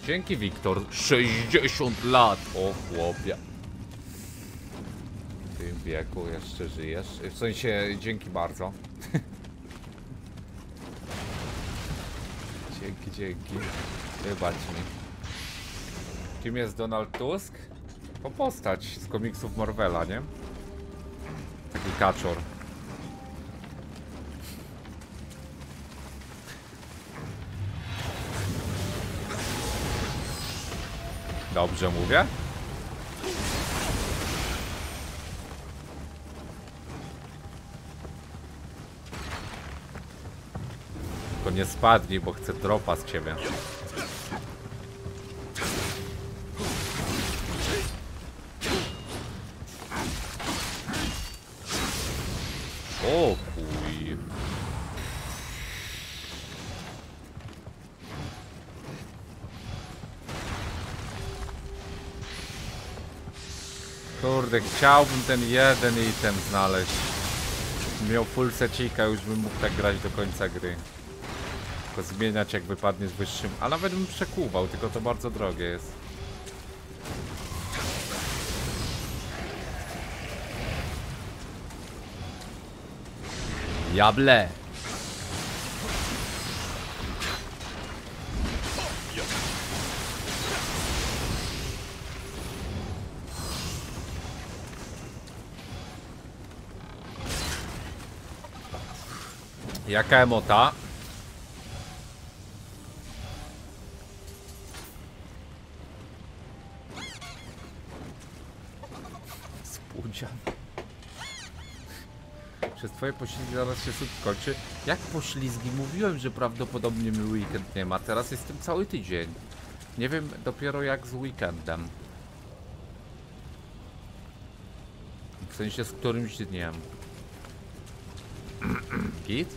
Dzięki Wiktor, 60 lat! O chłopie. W tym wieku jeszcze żyjesz. W sensie, dzięki bardzo. Dzięki, dzięki. Wybacz mi. Kim jest Donald Tusk? To postać z komiksów Marvela, nie? Taki kaczor. Dobrze mówię? Tylko nie spadnij, bo chcę dropa z ciebie. O Kurde, chciałbym ten jeden item znaleźć. Miał full secika, już bym mógł tak grać do końca gry. Tylko zmieniać jak wypadnie z wyższym. A nawet bym przekuwał, tylko to bardzo drogie jest. Jable. Jaka emota? Spłudzian. Przez twoje poślizgi zaraz się sud kończy. Jak poślizgi? Mówiłem, że prawdopodobnie mi weekend nie ma. Teraz jestem cały tydzień. Nie wiem dopiero jak z weekendem. W sensie z którymś dniem. Git?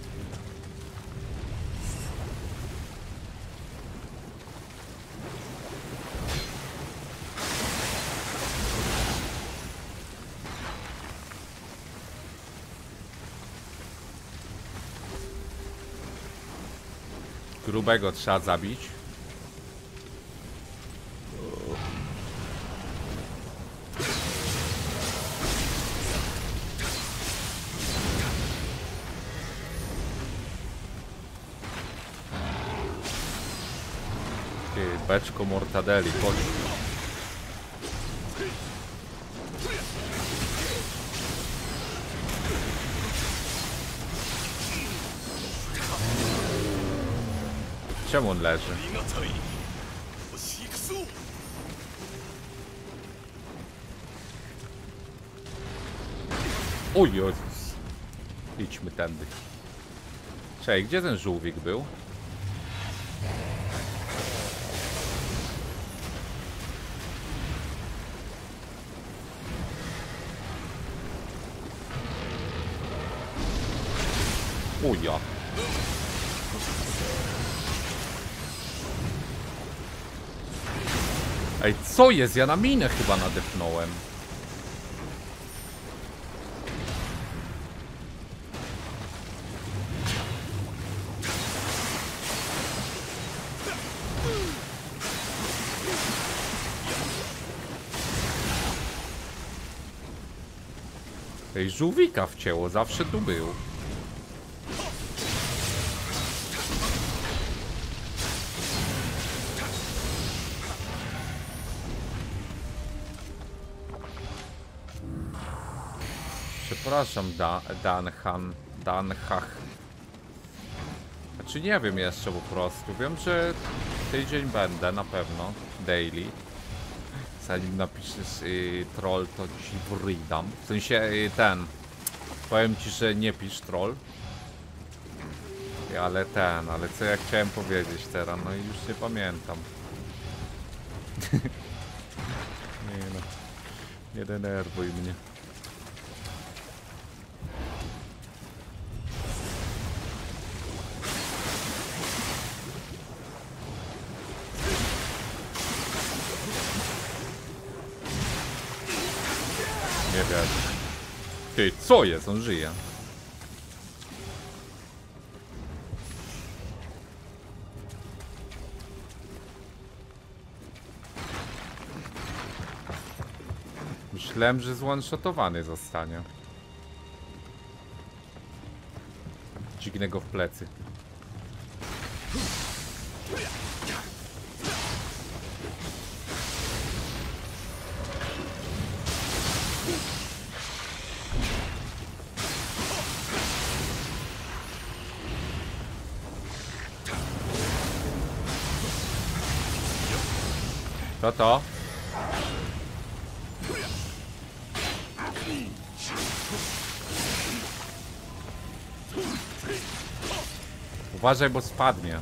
Grubego trzeba zabić. Ty, beczko mortadeli, chodź. Czemu on leży? O Jezus. Idźmy tędy. Czekaj, gdzie ten żółwik był? O ja. Ej, co jest? Ja na minę chyba nadepnąłem. Ej, żółwika wcięło, zawsze tu był. Przepraszam, da, Danhan, Danhach. Znaczy nie wiem jeszcze po prostu. Wiem, że tydzień będę na pewno, daily. Zanim napiszesz y, troll, to ci wrydam. W sensie y, ten. Powiem ci, że nie pisz troll. Ale ten, ale co ja chciałem powiedzieć teraz, no i już nie pamiętam. nie no. Nie denerwuj mnie. Ty, co jest? On żyje. Myślałem, że zone-shotowany zostanie. Dźgnę go w plecy. To to? Uważaj, bo spadnie.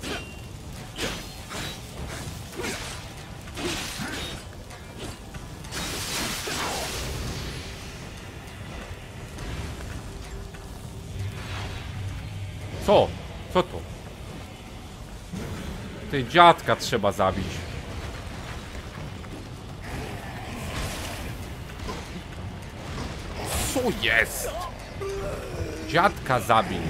Co? Co to? Ty dziadka trzeba zabić. Co jest? Dziadka zabił.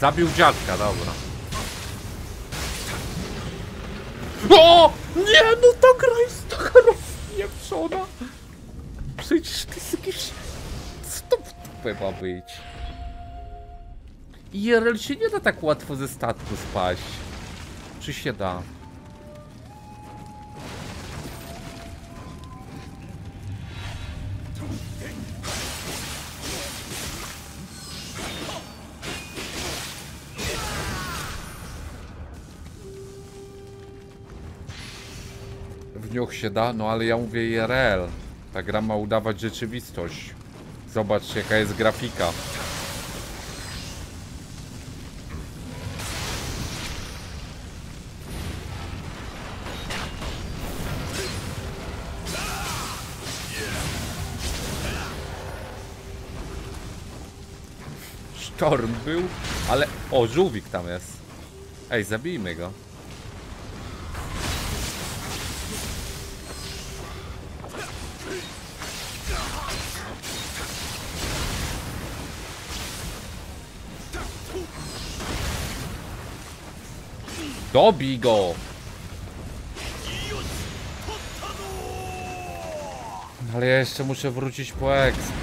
Zabił dziadka, dobra. O! Nie, no ta gra jest taka rozpieprzona. Przecież to jest jakiś... Co to ma być? IRL się nie da tak łatwo ze statku spaść. Czy się da? W się da, no ale ja mówię IRL. Ta gra ma udawać rzeczywistość. Zobacz jaka jest grafika. Sztorm był, ale... O, żółwik tam jest. Ej, zabijmy go. Dobij go! Ale ja jeszcze muszę wrócić po exp.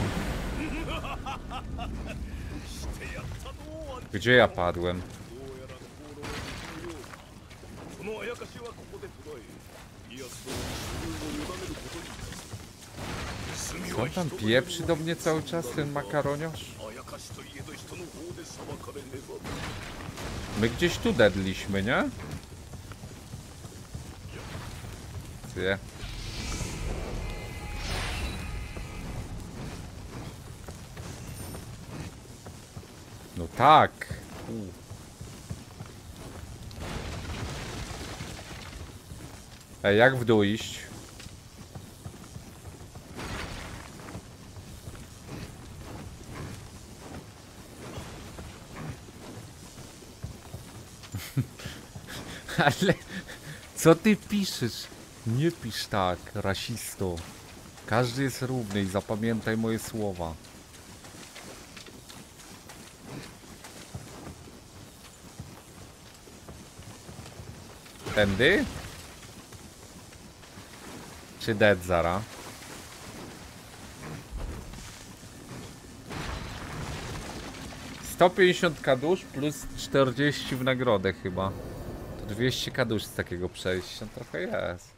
Gdzie ja padłem? Co tam pieprzy do mnie cały czas ten makaroniarz? My gdzieś tu dedliśmy, nie? No tak. Ej, jak w dół iść? Ale co ty piszesz? Nie pisz tak, rasisto. Każdy jest równy i zapamiętaj moje słowa. Tędy? Czy dead zara? Kadusz plus 40 w nagrodę chyba. To 200 kadusz z takiego przejścia trochę jest.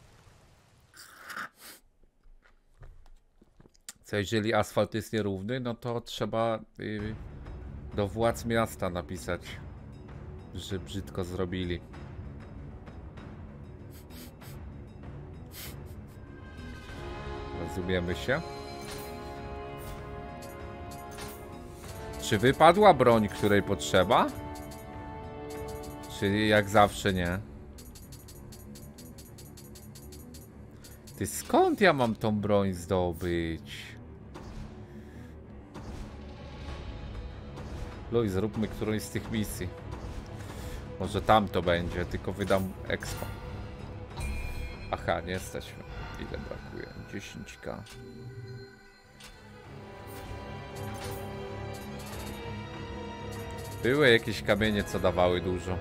Co jeżeli asfalt jest nierówny, no to trzeba y, do władz miasta napisać, że brzydko zrobili. Rozumiemy się? Czy wypadła broń, której potrzeba? Czyli jak zawsze nie. Ty skąd ja mam tą broń zdobyć? Luj, zróbmy którąś z tych misji. Może tam to będzie, tylko wydam expa. Aha, nie jesteśmy. Ile brakuje? 10k. Były jakieś kamienie, co dawały dużo.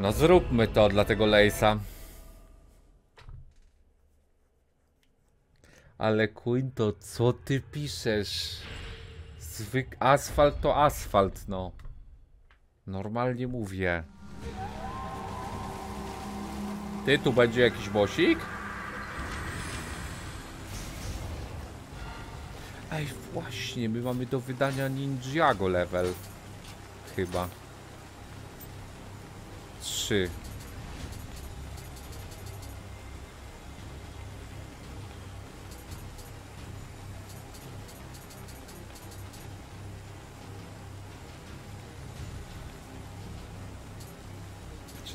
No zróbmy to dla tego Lejsa. Ale Quinto, co ty piszesz? Zwyk asfalt to asfalt, no. Normalnie mówię. Ty, tu będzie jakiś bosik? Ej, właśnie, my mamy do wydania Ninjago level. Chyba. Trzy.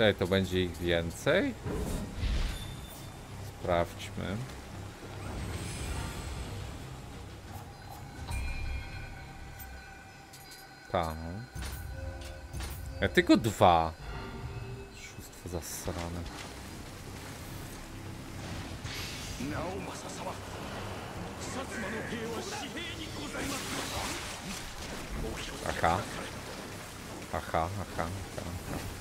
Czekaj, to będzie ich więcej? Sprawdźmy. Tam. Ja tylko dwa. Szóstwo zasrane. Aha. Aha, aha, aha, aha.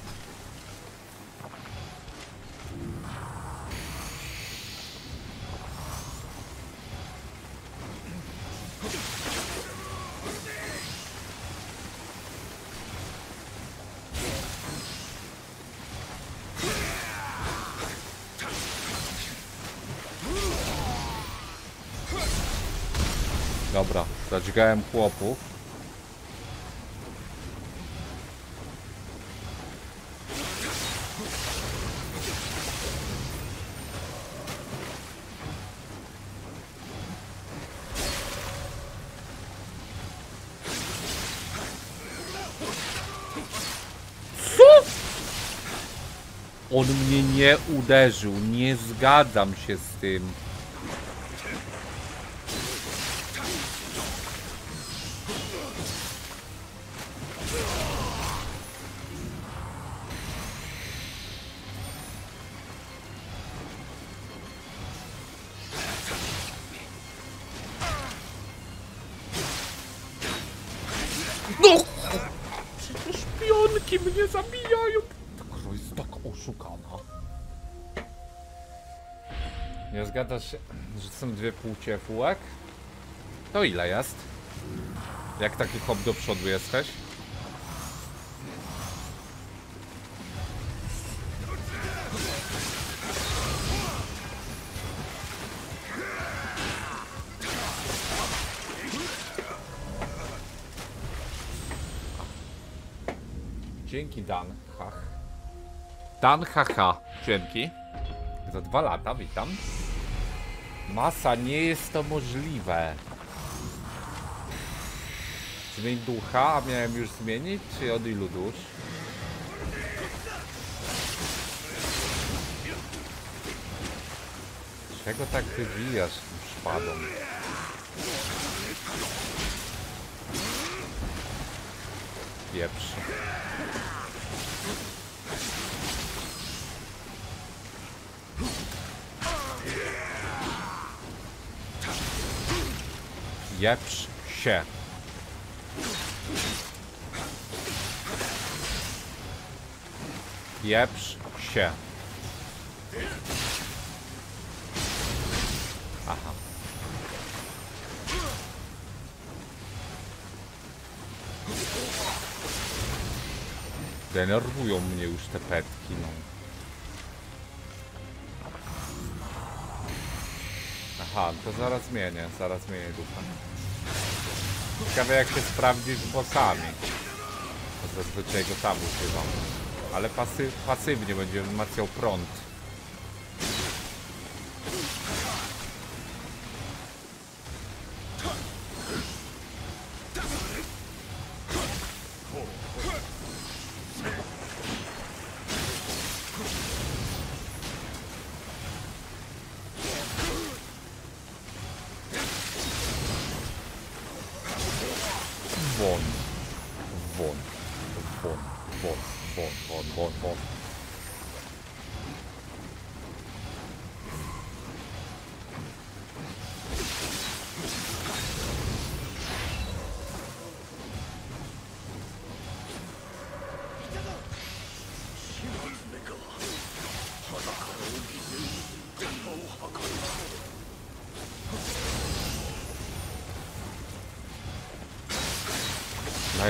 Dobra, zadźgałem chłopów. On mnie nie uderzył, nie zgadzam się z tym. Dwie płcie fułek? To ile jest? Jak taki hop do przodu jesteś? Dzięki Dan. Hach. Dan haha. Dzięki. Za dwa lata, witam. Masa, nie jest to możliwe. Zmień ducha, a miałem już zmienić, czy od ilu dusz? Czego tak wywijasz szpadą? Pieprz. Jeprz się. Jeprz się. Aha. Denerwują mnie już te petki, no. Aha, to zaraz zmienię, zaraz zmienię ducha. Ciekawe jak się sprawdzi z bossami. Bo Zazwyczaj go tam używam. Ale pasy, pasywnie będzie wzmacniał prąd.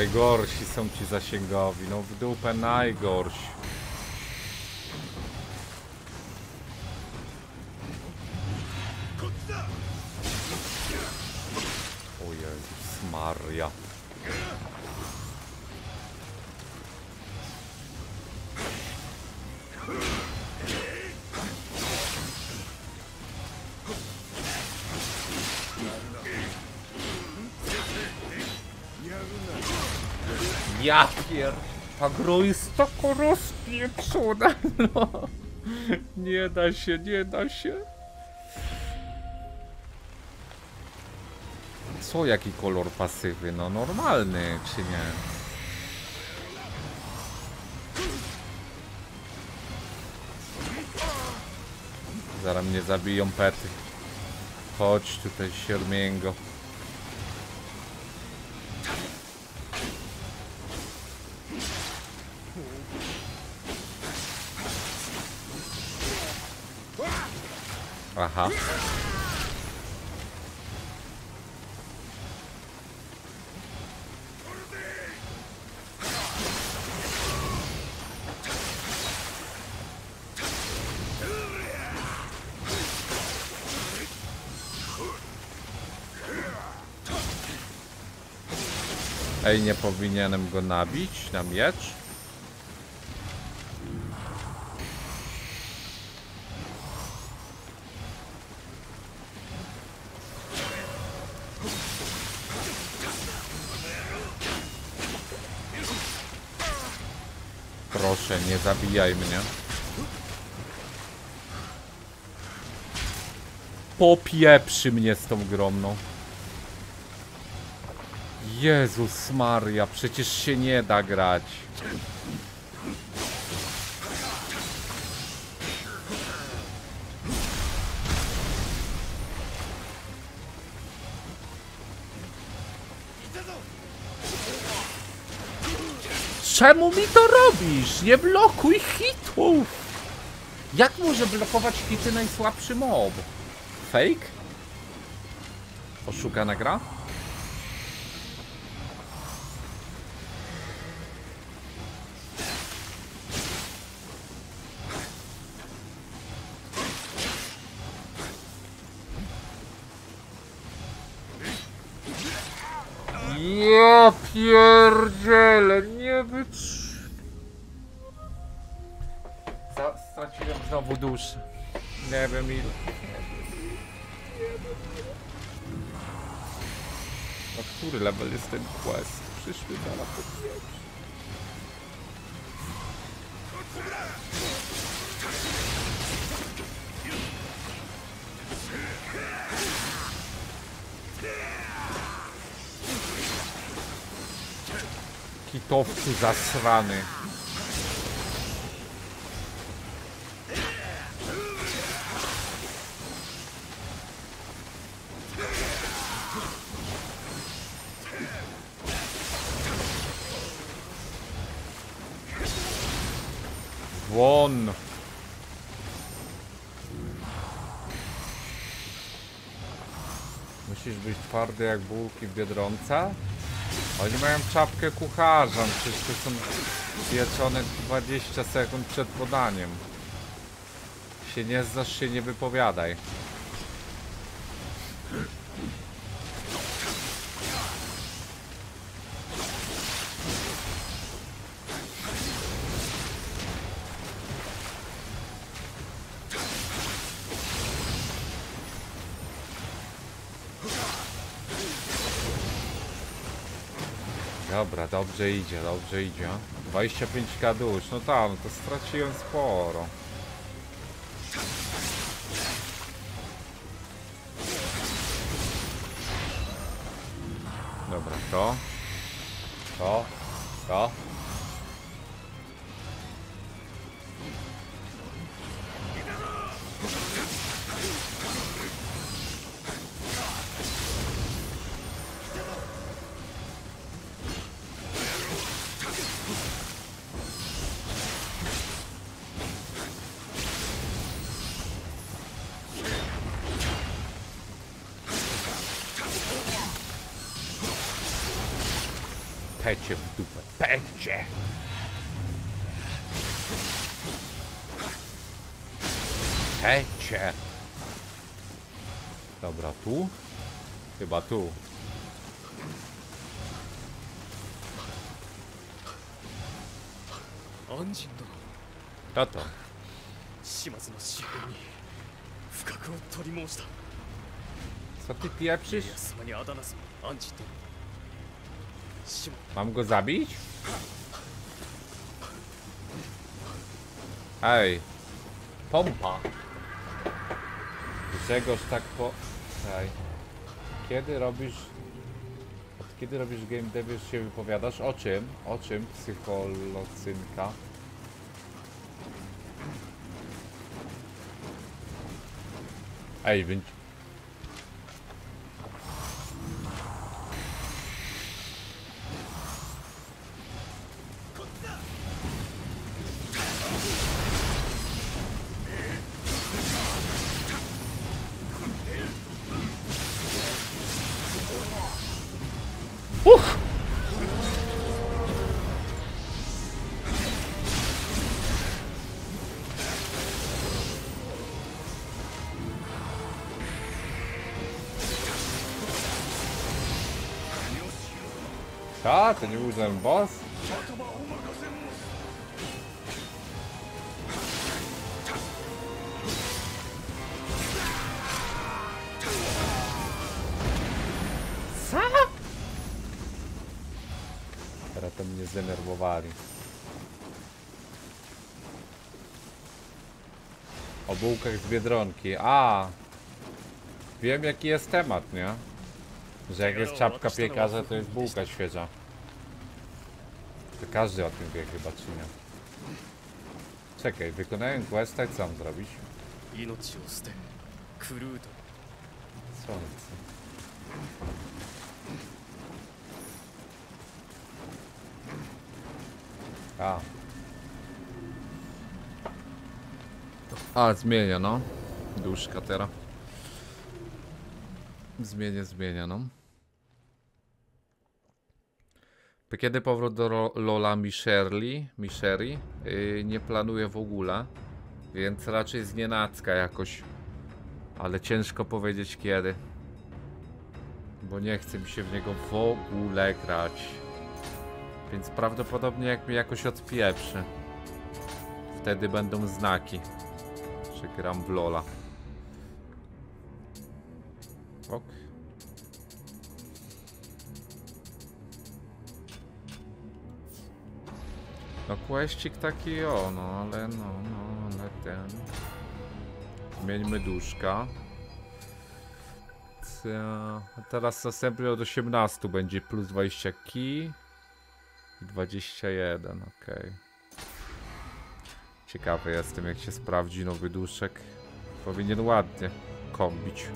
Najgorsi są ci zasięgowi, no w dupę najgorsi. Pagruj stoku rozpieczona, no. Nie da się, nie da się. Co, jaki kolor pasywy? No normalny, czy nie? Zaraz mnie zabiją pety. Chodź tutaj, siermięgo. Ej, nie powinienem go nabić na miecz? Proszę, nie zabijaj mnie. Popieprzy mnie z tą gromną. Jezus Maria, przecież się nie da grać. Czemu mi to robisz? Nie blokuj hitów! Jak może blokować hity najsłabszy mob? Fake? Oszukana gra? Nie wiem ile. A który level jest ten quest? Przyszły po pierwszy. Kitowcu zasrany. Twardy jak bułki w Biedronce? Oni mają czapkę kucharza, przecież to są pieczone 20 sekund przed podaniem. Się nie znasz, się nie wypowiadaj. Dobrze idzie, dobrze idzie. 25k dusz, no tak, no to straciłem sporo. pieprzysz? Mam go zabić? Ej. Pompa. Dlaczegoż tak po... Ej. Kiedy robisz... Od kiedy robisz game devie, się wypowiadasz? O czym? O czym, psycholocynka? Ej, będzie... boss? Co? Teraz to mnie zdenerwowali. O bułkach z Biedronki. A! Wiem jaki jest temat, nie? Że jak jest czapka piekarza, to jest bułka świeża każdy o tym wie chyba, czy nie. Czekaj, wykonałem quest, tak sam zrobić. Słońce. A. Ale zmienia, no. Duszka teraz. Zmienia, zmienia, no. Kiedy powrót do Lola Micherli, Micheri? Yy, nie planuję w ogóle, więc raczej z nienacka jakoś. Ale ciężko powiedzieć kiedy. Bo nie chce mi się w niego w ogóle grać. Więc prawdopodobnie jak mi jakoś odpieprzy. Wtedy będą znaki, że gram w Lola. No questik taki o, no ale no, no, ale ten... Zmieńmy duszka. Co- a Teraz następny od 18 będzie plus 20 key i 21, ok. Ciekawy jestem jak się sprawdzi nowy duszek. Powinien ładnie kombić.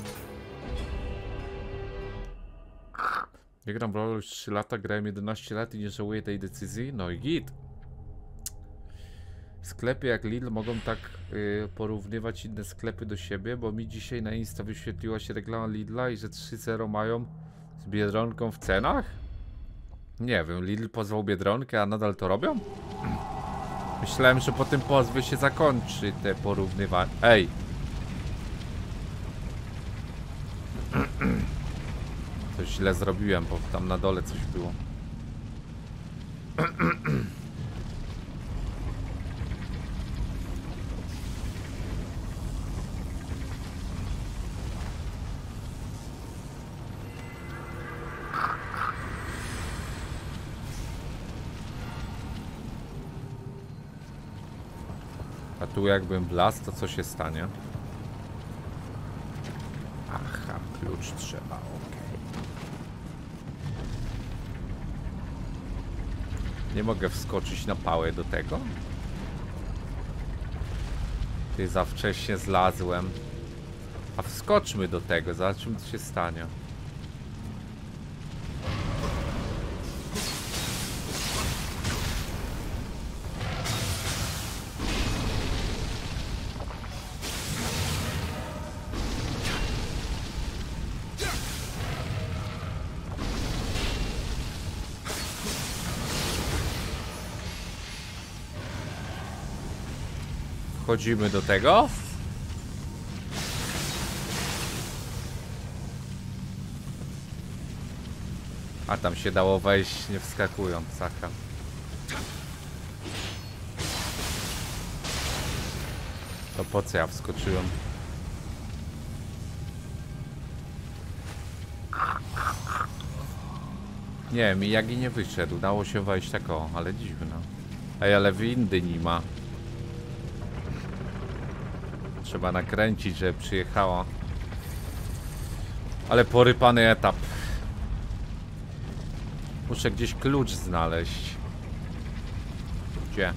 Nie gram LoL już 3 lata, grałem 11 lat i nie żałuję tej decyzji. No i git. Sklepy jak Lidl mogą tak y, porównywać inne sklepy do siebie, bo mi dzisiaj na Insta wyświetliła się reklama Lidla i że 3.0 mają z Biedronką w cenach? Nie wiem, Lidl pozwał Biedronkę, a nadal to robią? Myślałem, że po tym pozwie się zakończy te porównywanie. Ej! Coś źle zrobiłem, bo tam na dole coś było. tu jakbym blast, to co się stanie? Aha, klucz trzeba, okej. Nie mogę wskoczyć na pałę do tego? Ty za wcześnie zlazłem. A wskoczmy do tego, zobaczymy co się stanie. Wchodzimy do tego. A tam się dało wejść nie wskakując, saka. To po co ja wskoczyłem? Nie, Miyagi nie wyszedł. Dało się wejść tak o, ale dziwne. Ej, ale windy nie ma. Trzeba nakręcić, żeby przyjechała. Ale porypany etap. Muszę gdzieś klucz znaleźć. Gdzie?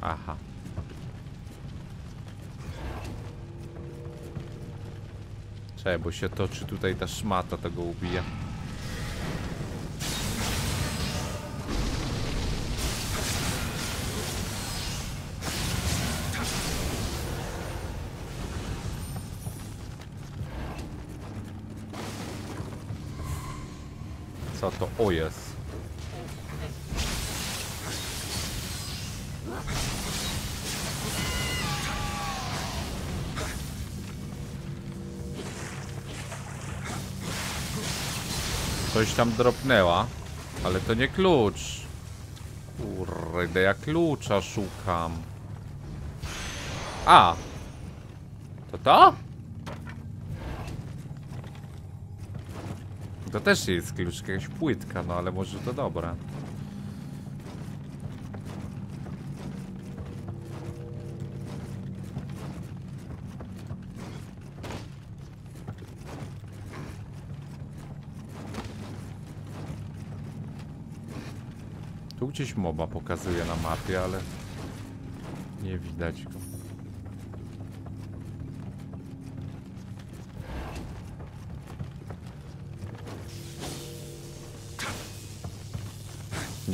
Aha. Czekaj, bo się toczy tutaj ta szmata, tego ubija. To? O jest. Coś tam dropnęła, ale to nie klucz. Kurde, ja klucza szukam. A! To to? To też jest klucz, jakaś płytka, no ale może to dobra. Tu gdzieś moba pokazuje na mapie, ale nie widać go.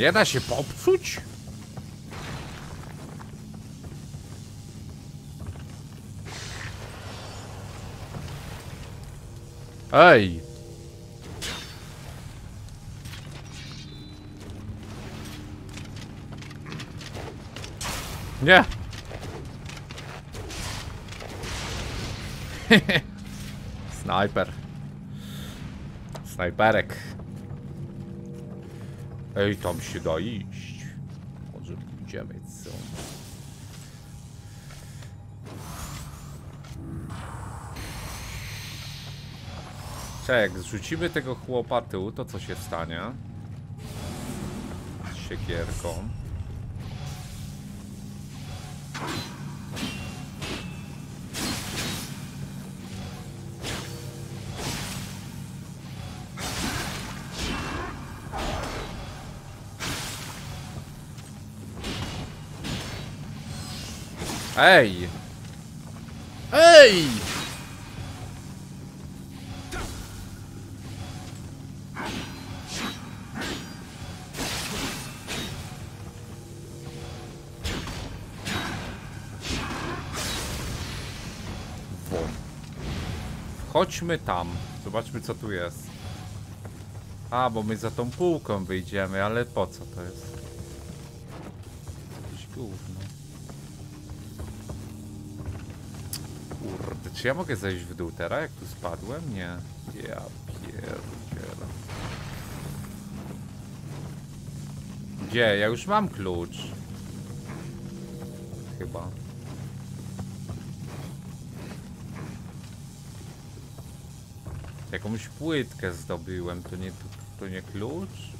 Nie da się popsuć? Ej! Nie! Snajper. Snajperek. Ej, tam się da iść. Może pójdziemy, co? Czek, zrzucimy tego chłopa tyłu, to co się stanie? Z siekierką. Ej! Ej! Chodźmy tam. Zobaczmy co tu jest. A, bo my za tą półką wyjdziemy, ale po co to jest? Czy ja mogę zejść w dół teraz, jak tu spadłem? Nie. Ja pierdzielę. Gdzie? Ja już mam klucz. Chyba. Jakąś płytkę zdobyłem, to nie, to, to nie klucz?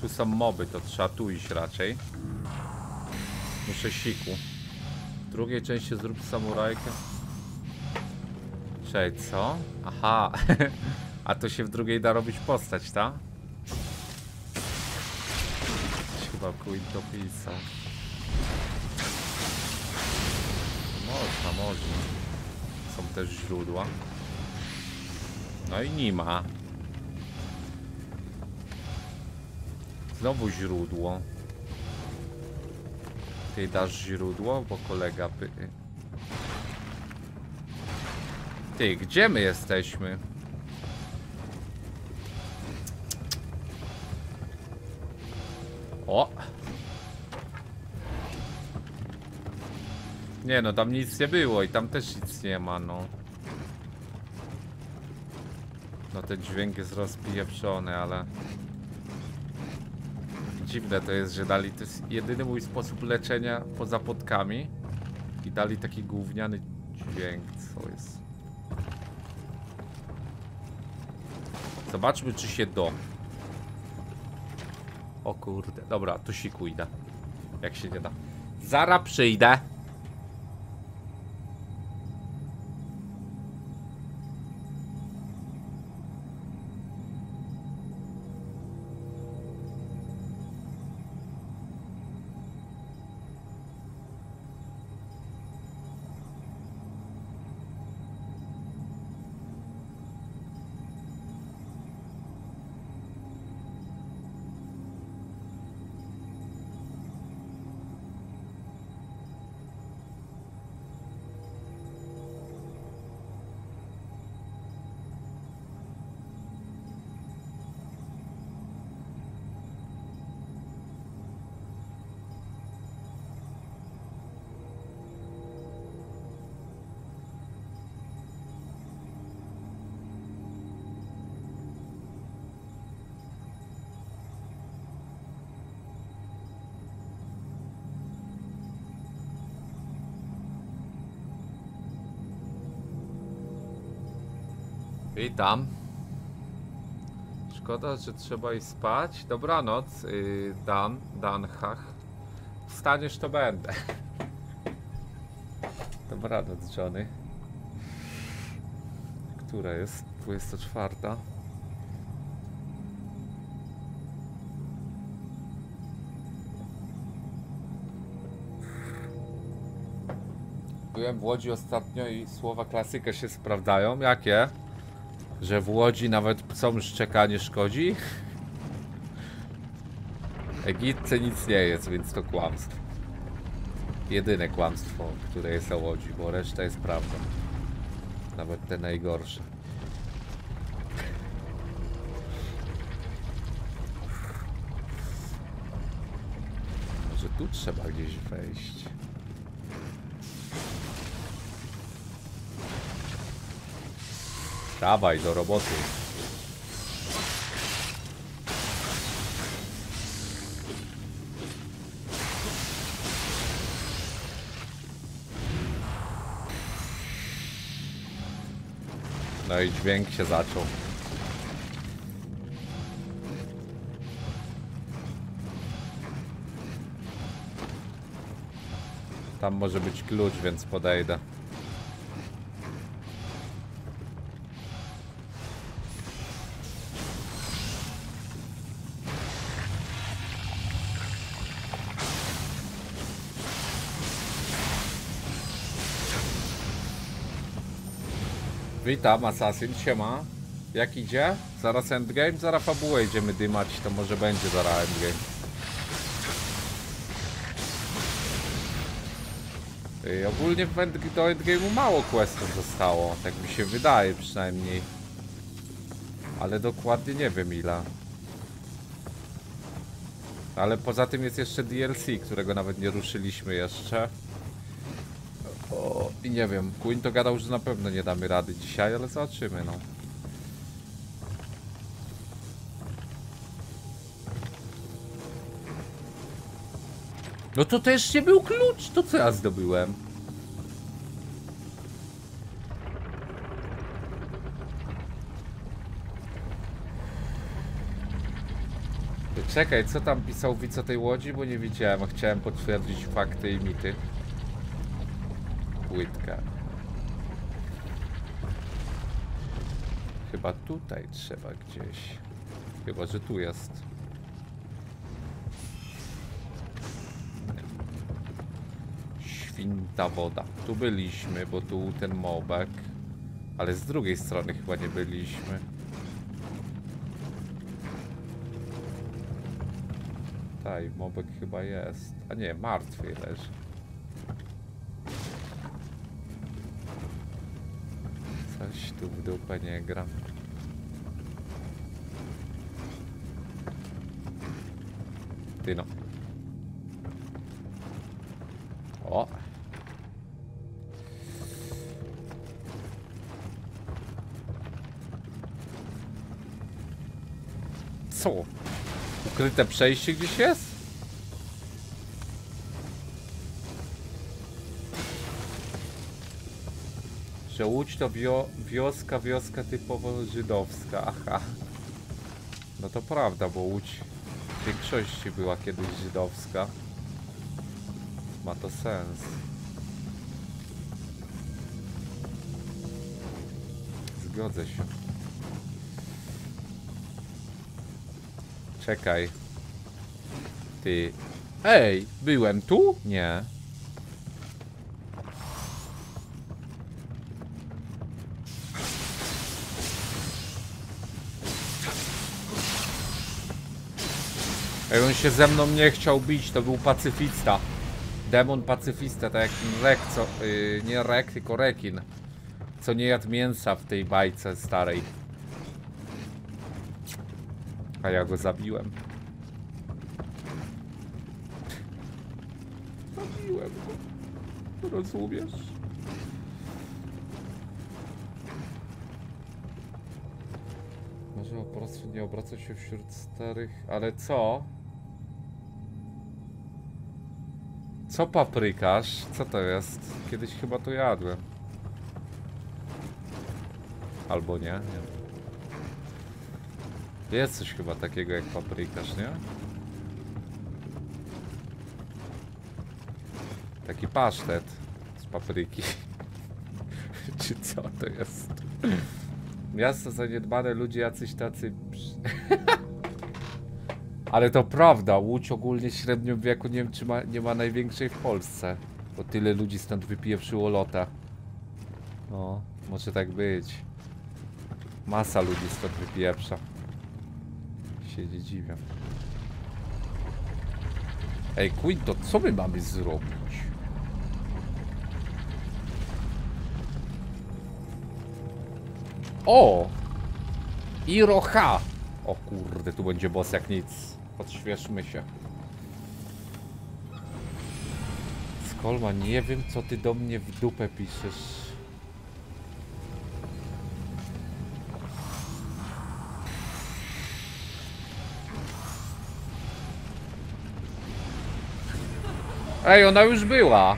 Tu są moby, to trzeba tu iść raczej. Muszę siku. W drugiej części zrób samurajkę. Cześć, co? Aha. A to się w drugiej da robić postać, ta? Chyba Queen to pisał. Można, można. Są też źródła. No i nie ma. Znowu źródło. Ty dasz źródło, bo kolega py... Ty, gdzie my jesteśmy? O! Nie no, tam nic nie było i tam też nic nie ma, no. No ten dźwięk jest rozpieprzony, ale... Dziwne to jest, że dali, to jest jedyny mój sposób leczenia poza potkami i dali taki gówniany dźwięk, co jest. Zobaczmy, czy się do. O kurde, dobra, tu siku idę. Jak się nie da. Zara przyjdę. Witam. Szkoda, że trzeba iść spać. Dobranoc, yy, Dan, Danhach. Wstaniesz to będę. Dobranoc, Johnny. Która jest? 24. Byłem w Łodzi ostatnio i słowa klasyka się sprawdzają. Jakie? Że w Łodzi nawet psom szczekanie szkodzi? Egipce nic nie jest, więc to kłamstwo. Jedyne kłamstwo, które jest o Łodzi, bo reszta jest prawdą. Nawet te najgorsze. Może tu trzeba gdzieś wejść. Dawaj do roboty. No i dźwięk się zaczął. Tam może być klucz, więc podejdę. Witam, Assassin, siema. Jak idzie? Zaraz endgame? Zaraz fabułę idziemy dymać, to może będzie zaraz endgame. Ogólnie end do endgame'u mało questów zostało, tak mi się wydaje przynajmniej. Ale dokładnie nie wiem ile. Ale poza tym jest jeszcze DLC, którego nawet nie ruszyliśmy jeszcze. Nie wiem, Queen to gadał, że na pewno nie damy rady dzisiaj, ale zobaczymy, no. No to też nie był klucz, to co ja zdobyłem? Czekaj, co tam pisał widz tej łodzi, bo nie widziałem, a chciałem potwierdzić fakty i mity. Płytka. Chyba tutaj trzeba gdzieś. Chyba, że tu jest. Świnta woda. Tu byliśmy, bo tu ten mobek. Ale z drugiej strony chyba nie byliśmy. Taj, mobek chyba jest. A nie, martwy leży. Coś tu w dupę nie gra. Ty no. O. Co? Ukryte przejście gdzieś jest? Łódź to wio wioska, wioska typowo żydowska, aha. No to prawda, bo Łódź w większości była kiedyś żydowska. Ma to sens. Zgodzę się. Czekaj. Ty. Ej, byłem tu? Nie. On się ze mną nie chciał bić, to był pacyfista. Demon pacyfista, tak jak Rek, co... Yy, nie Rek, tylko Rekin. Co nie jadł mięsa w tej bajce starej. A ja go zabiłem. Zabiłem go. Rozumiesz? Może po prostu nie obracać się wśród starych... Ale co? Co paprykarz? Co to jest? Kiedyś chyba to jadłem. Albo nie, nie. Jest coś chyba takiego jak paprykarz, nie? Taki pasztet z papryki. Czy co to jest? Miasto zaniedbane, ludzie jacyś tacy... Ale to prawda, Łódź ogólnie w średnim wieku nie wiem czy ma, nie ma największej w Polsce. Bo tyle ludzi stąd wypieprzyło lota. No, może tak być. Masa ludzi stąd wypieprza. Się nie dziwię. Ej, Quinto, co my mamy zrobić? O! Iroha! O kurde, tu będzie boss jak nic. Podświeżmy się. Skolma, nie wiem co ty do mnie w dupę piszesz. Ej, ona już była.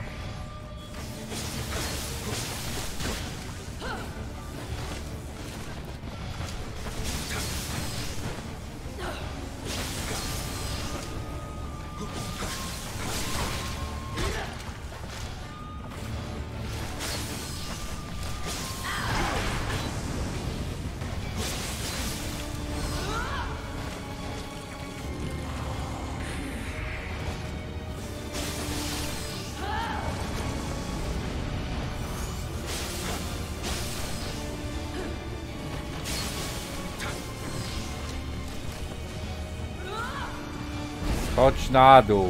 Na dół.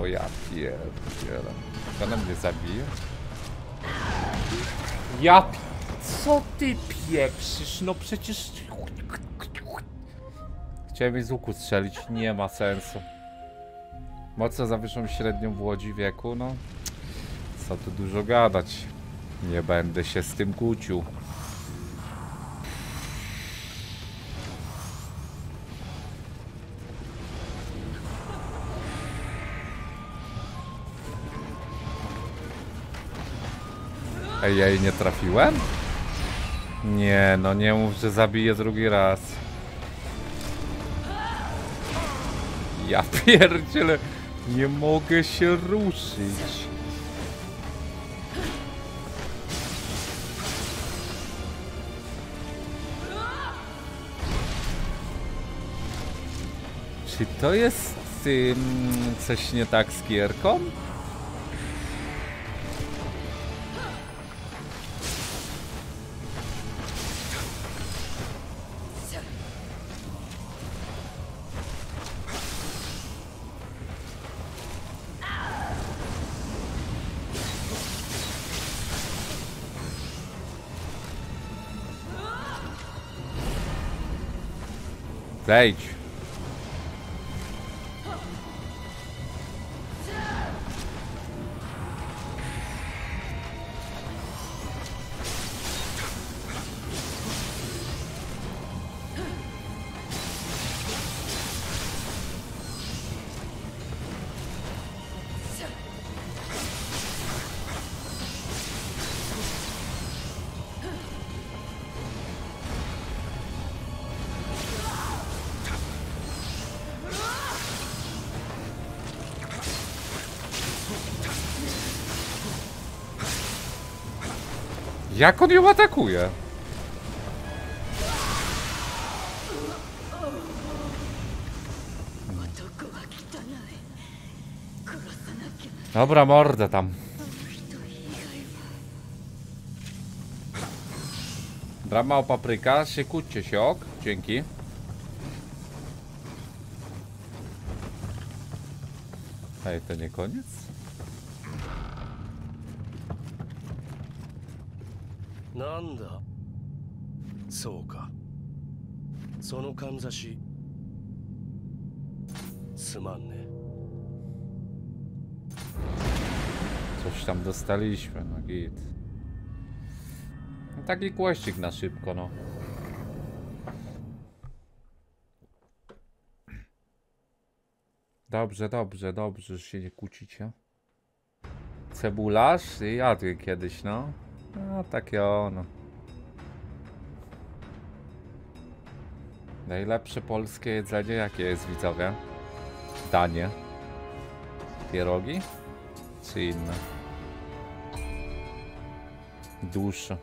O ja pierdzielę. To ona mnie zabije? Ja Co ty pieprzysz? No przecież... Chciałem z łuku strzelić, nie ma sensu. Mocno zawyższą średnią w Łodzi wieku, no. Co tu dużo gadać. Nie będę się z tym kłócił. Ej, ja jej nie trafiłem? Nie, no nie mów, że zabiję drugi raz. Ja pierdzielę, nie mogę się ruszyć. Czy to jest coś nie tak z gierką? stage. Jak on ją atakuje? Dobra, mordę tam. Drama o papryka, szykujcie się, ok? Dzięki. Ej, to nie koniec? なんだそうかそのかんざしすまんね Coś tam dostaliśmy, no git. No, taki kłeścik na szybko, no. Dobrze, dobrze, dobrze, że się nie kłócicie. Cebularz? Jadłem kiedyś, no. No, takie ono. Najlepsze polskie jedzenie jakie jest, widzowie? Danie. Pierogi? Czy inne? Dusze.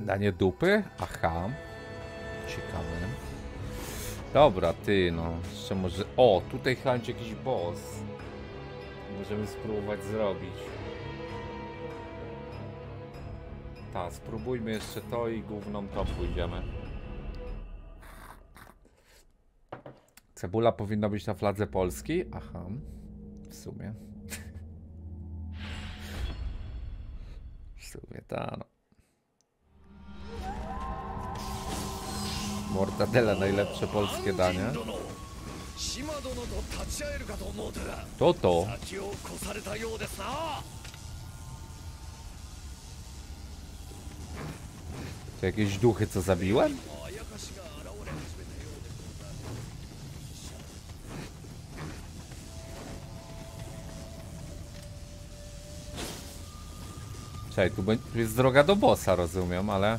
Danie dupy? Aha. Ciekawe. Dobra, ty no. Jeszcze może... O, tutaj chyba jakiś boss. Możemy spróbować zrobić. Tak, spróbujmy jeszcze to i główną to pójdziemy. Cebula powinna być na fladze Polski? Aha, w sumie. w sumie ta no. Mortadele, najlepsze polskie danie. To to. To jakieś duchy, co zabiłem? Czekaj, tu, tu jest droga do bossa, rozumiem, ale...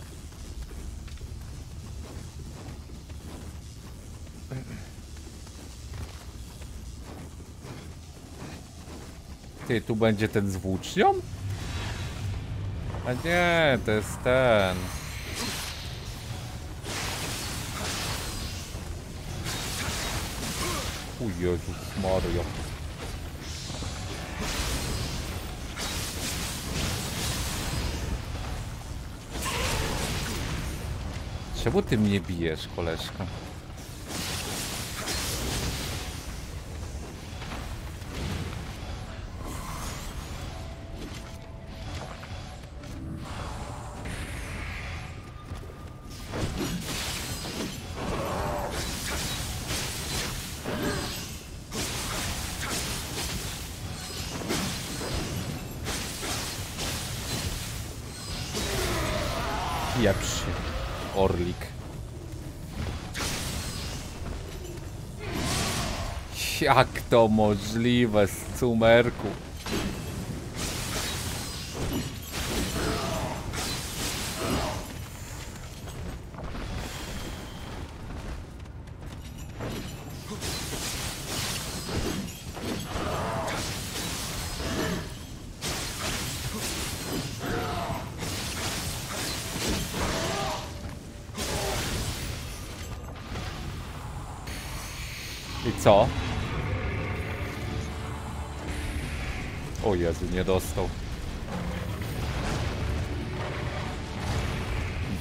Ty, tu będzie ten z włócznią? A nie, to jest ten... O Jezus Mario. Czemu ty mnie bijesz, koleżka? Jeprzy. Orlik. Jak to możliwe z cumerku?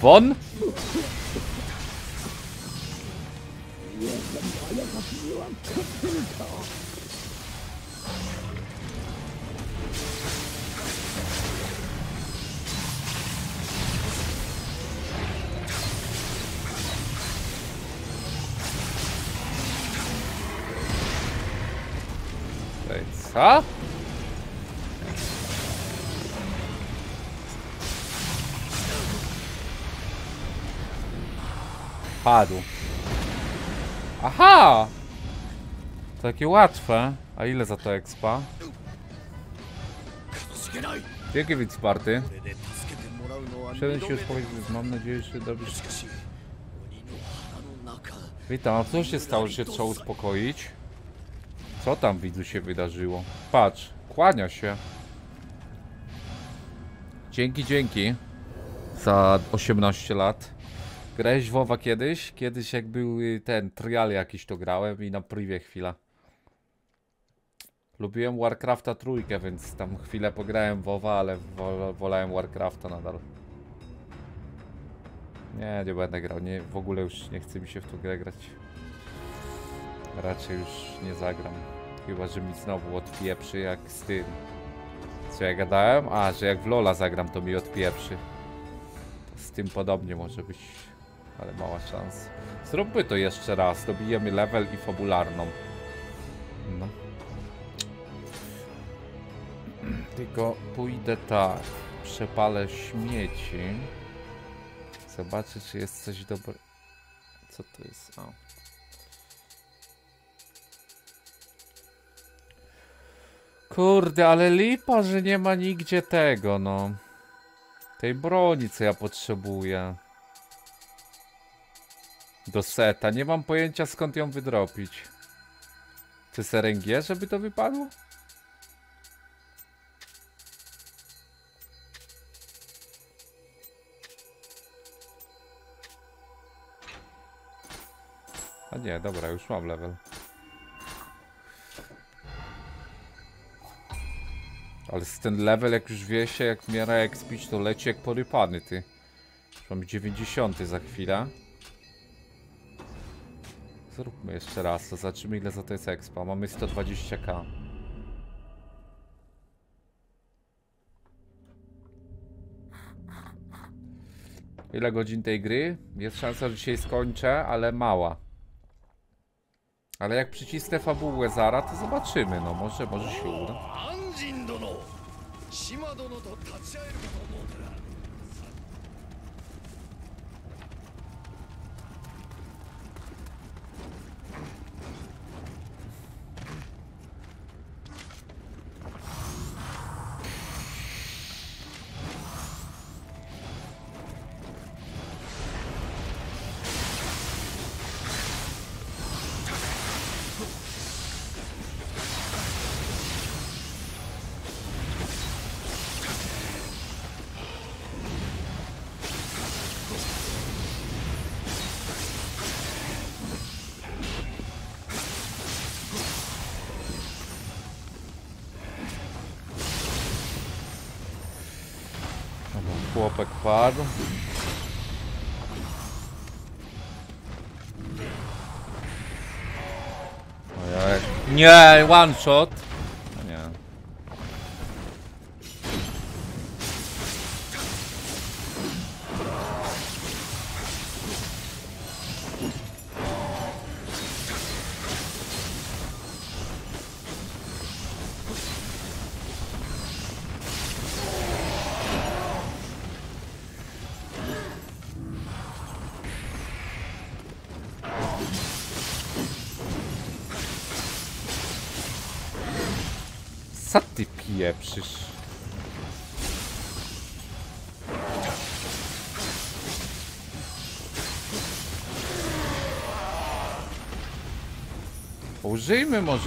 Won? takie łatwe. A ile za to expa? Dzięki widz party. Przedem się już powiedzieć, mam nadzieję, że dobisz... Witam, a co się stało, że się trzeba uspokoić? Co tam widzu się wydarzyło? Patrz, kłania się. Dzięki, dzięki. Za 18 lat. Grałeś WoWa kiedyś? Kiedyś jak był y, ten trial jakiś to grałem i na privie chwila. Lubiłem Warcrafta trójkę, więc tam chwilę pograłem WoWa, ale wol, wolałem Warcrafta nadal. Nie, nie będę grał. Nie, w ogóle już nie chce mi się w tą grę grać. Raczej już nie zagram. Chyba, że mi znowu odpieprzy jak z tym. Co ja gadałem? A, że jak w Lola zagram, to mi odpieprzy. Z tym podobnie może być, ale mała szansa. Zróbmy to jeszcze raz. Dobijemy level i fabularną. No. Tylko pójdę tak. Przepalę śmieci. Zobaczę, czy jest coś dobre. Co to jest? O. Kurde, ale lipa, że nie ma nigdzie tego, no. Tej broni, co ja potrzebuję. Do seta. Nie mam pojęcia skąd ją wydropić. Czy RNG, żeby to wypadło? Nie, dobra, już mam level. Ale z ten level, jak już wie się, jak w miarę expić, to leci jak porypany, ty. Mam 90 za chwilę. Zróbmy jeszcze raz, to zobaczymy ile za to jest expa. Mamy 120k. Ile godzin tej gry? Jest szansa, że dzisiaj skończę, ale mała. Ale jak przycisnę fabułę Zara, to zobaczymy, no może, może się uda. Nie, one shot.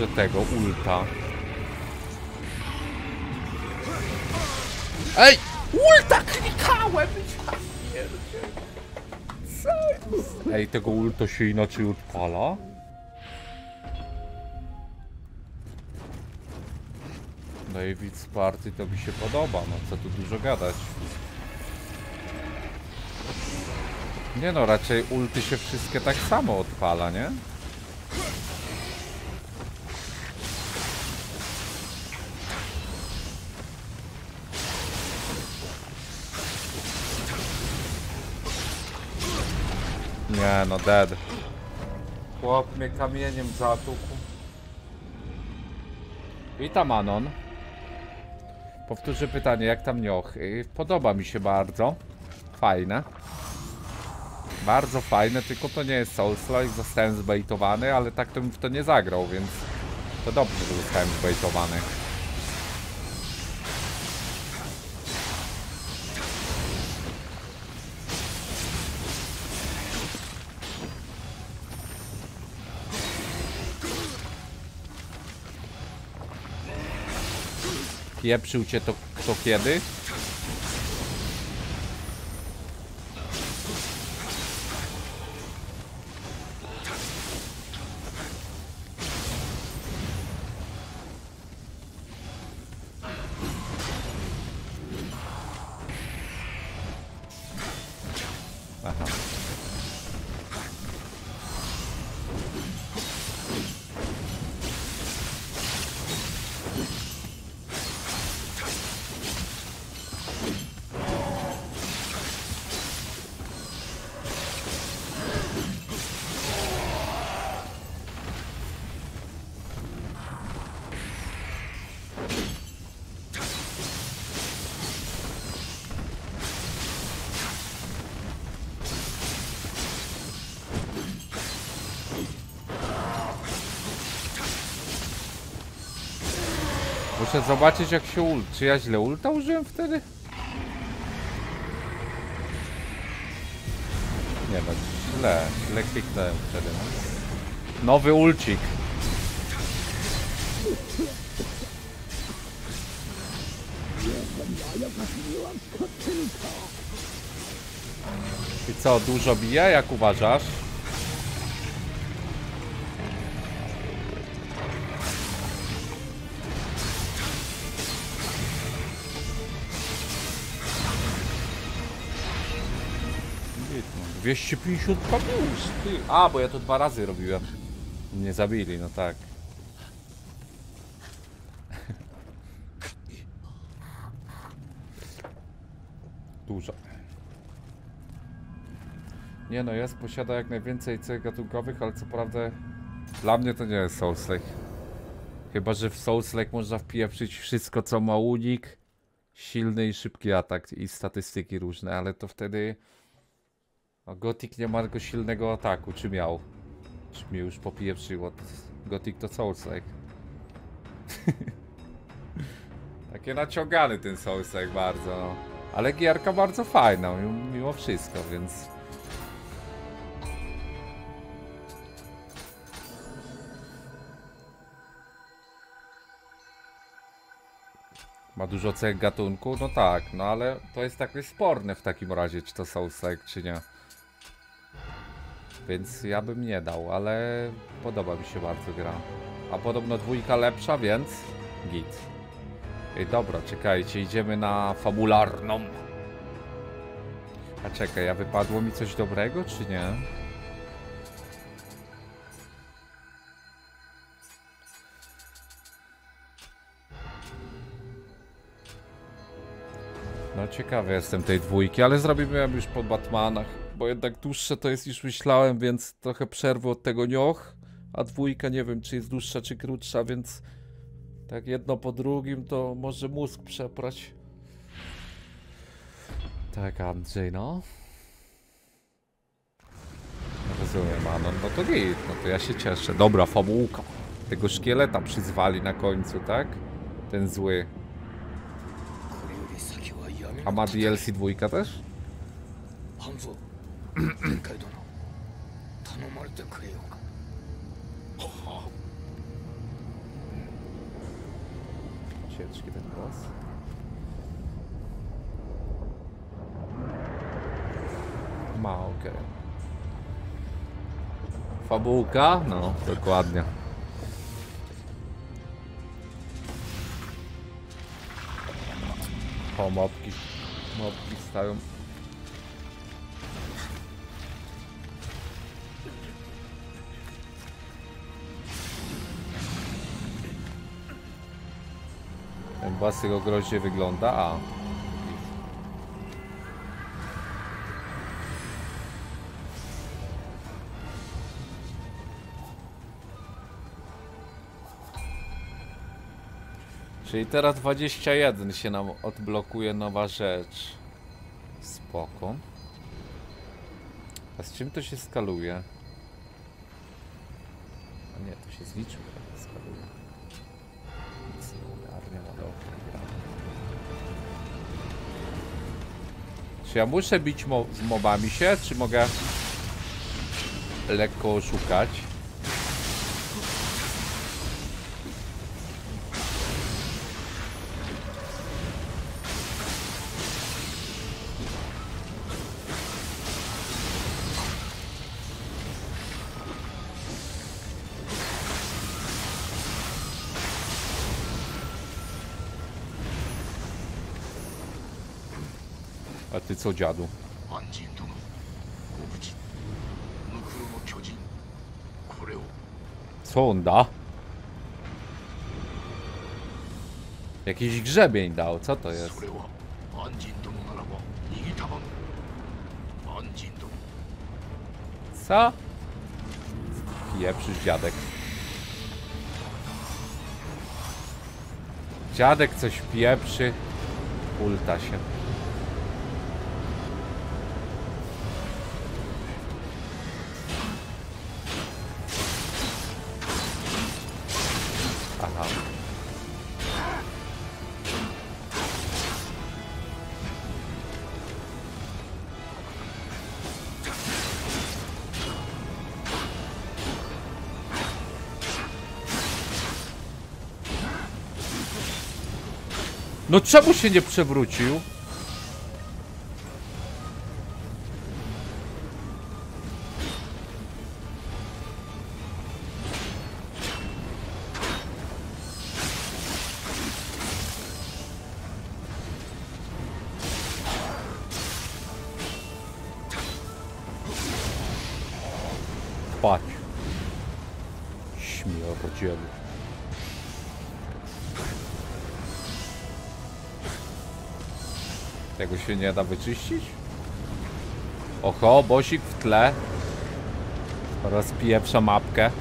Może tego ulta. Ej! Ulta klikałem! Ej, tego ulta się inaczej odpala? David Sparty to mi się podoba, no co tu dużo gadać. Nie no, raczej ulty się wszystkie tak samo odpala, nie? Nie no, dead. Chłop mnie kamieniem zatukł. Witam Anon. Powtórzę pytanie, jak tam nioch? Y, Podoba mi się bardzo. Fajne. Bardzo fajne, tylko to nie jest Souls-like, zostałem zbejtowany, ale tak to bym w to nie zagrał, więc to dobrze, że zostałem zbejtowany. Pieprzył cię to kto kiedy? Zobaczyć jak się ult. Czy ja źle ulta użyłem wtedy? Nie no, źle. Źle kliknąłem wtedy. No. Nowy ulcik. I co, dużo bije? Jak uważasz? 250 plus, ty. A, bo ja to dwa razy robiłem. Nie zabili, no tak. Dużo. Nie no, jest, posiada jak najwięcej cech gatunkowych, ale co prawda dla mnie to nie jest Souls-like. Chyba, że w Souls-like można wpieprzyć wszystko, co ma unik, silny i szybki atak i statystyki różne, ale to wtedy... No, Gothic nie ma tylko silnego ataku, czy miał? Czy mnie już popieprzyło? Gothic to Souls-like. Takie naciągany ten Souls-like bardzo, no. Ale gierka bardzo fajna, mimo wszystko, więc... Ma dużo cech gatunku? No tak, no ale to jest takie sporne w takim razie, czy to Souls-like, czy nie. Więc ja bym nie dał, ale podoba mi się bardzo gra. A podobno dwójka lepsza, więc git. Ej, dobra, czekajcie, idziemy na fabularną. A czekaj, a wypadło mi coś dobrego, czy nie? No ciekawy jestem tej dwójki, ale zrobimy ją już po Batmanach, bo jednak dłuższe to jest niż myślałem, więc trochę przerwy od tego nioch. A dwójka nie wiem, czy jest dłuższa, czy krótsza, więc tak jedno po drugim to może mózg przeprać. Tak, Andrzej, no. Rozumiem, no, no to git, no to ja się cieszę. Dobra, fabułka. Tego szkieleta przyzwali na końcu, tak? Ten zły. A ma DLC dwójka też? 半蔵天海殿頼まれてくれようかは Ciężki ten boss. Ma, okej. Fabułka? No, dokładnie. O, mopki. Mopki stają. Boss jego groźnie wygląda. A. Czyli teraz 21 się nam odblokuje nowa rzecz. Spoko. A z czym to się skaluje? A nie, to się z Czy ja muszę bić mo z mobami się, czy mogę lekko oszukać? co dziadu? Co on da? Jakiś grzebień dał, co to jest? Co? Pieprzysz dziadek. Dziadek coś pieprzy. Ulta się. No czemu się nie przewrócił? Się nie da wyczyścić? Oho, bosik w tle. Rozpieprza mapkę.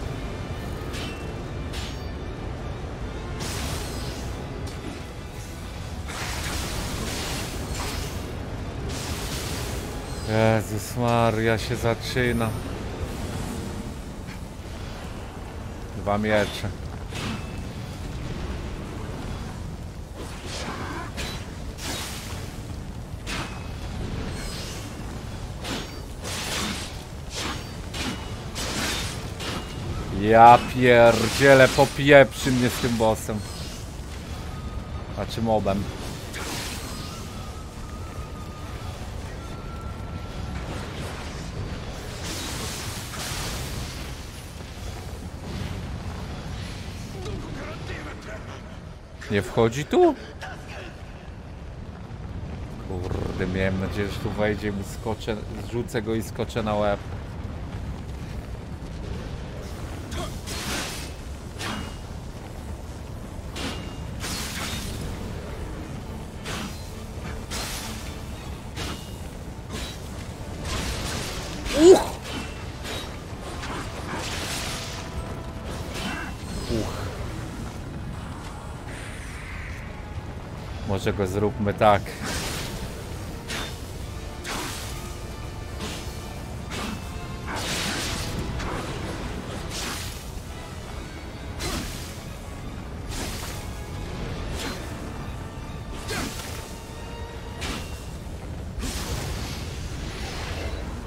Jezus Maria się zaczyna. Dwa miecze. Ja pierdzielę, popieprzy mnie z tym bossem. Znaczy mobem. Nie wchodzi tu? Kurde, miałem nadzieję, że tu wejdzie i skoczę, zrzucę go i skoczę na łeb. Tak.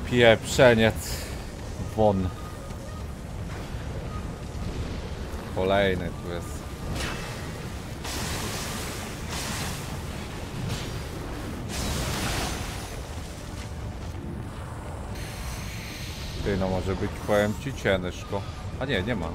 Pieprzeniec. Won. Kolejny tu jest. Ty no może być powiem ci ciężko. A nie, nie ma.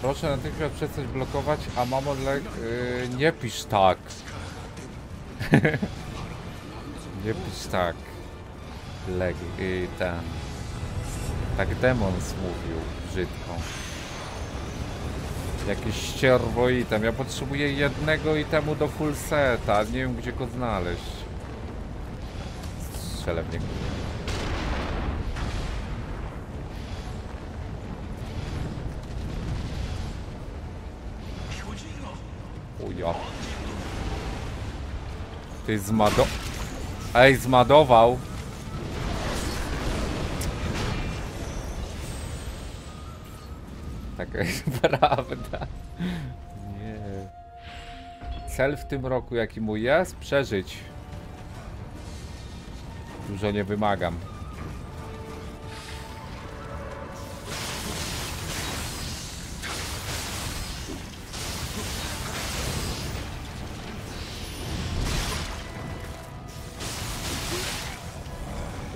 Proszę natychmiast przestać blokować, a mamo. Yy, nie pisz tak. nie pisz tak. Leg... Yy, ten... Tak demons mówił brzydko. Jakieś ścierwo item. Ja potrzebuję jednego itemu do full seta. Nie wiem gdzie go znaleźć. Strzelę w niego. Uja. Ty zmado... Ej, zmadował. Jest prawda. Nie. Cel w tym roku, jaki mój jest? Przeżyć. Dużo nie wymagam.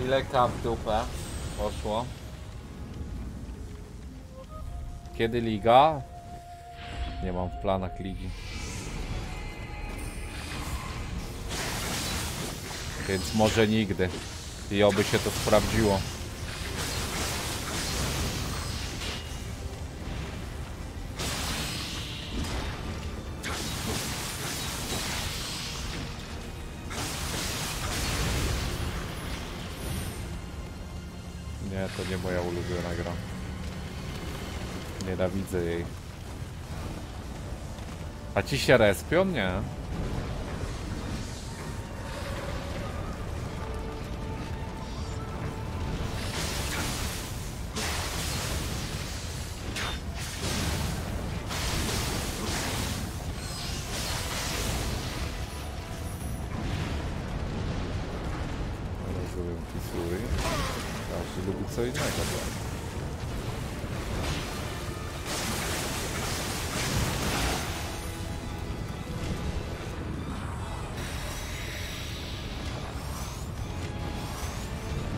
Ile kap dupę poszło? Kiedy liga? Nie mam w planach ligi. Więc może nigdy. I oby się to sprawdziło. Jej. A ci się respią? Nie.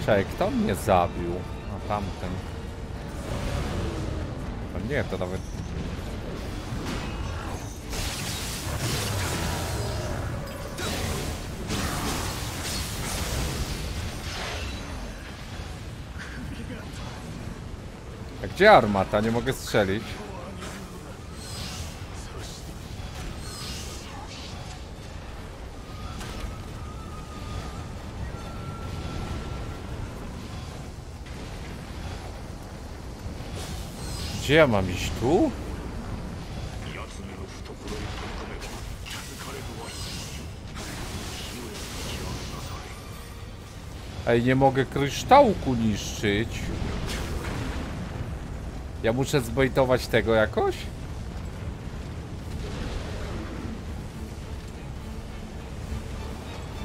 Czekaj, kto mnie zabił? A tamten. A nie, to nawet... A gdzie armata? Nie mogę strzelić. Gdzie ja mam iść? Tu? Ej, nie mogę kryształku niszczyć. Ja muszę zbejtować tego jakoś?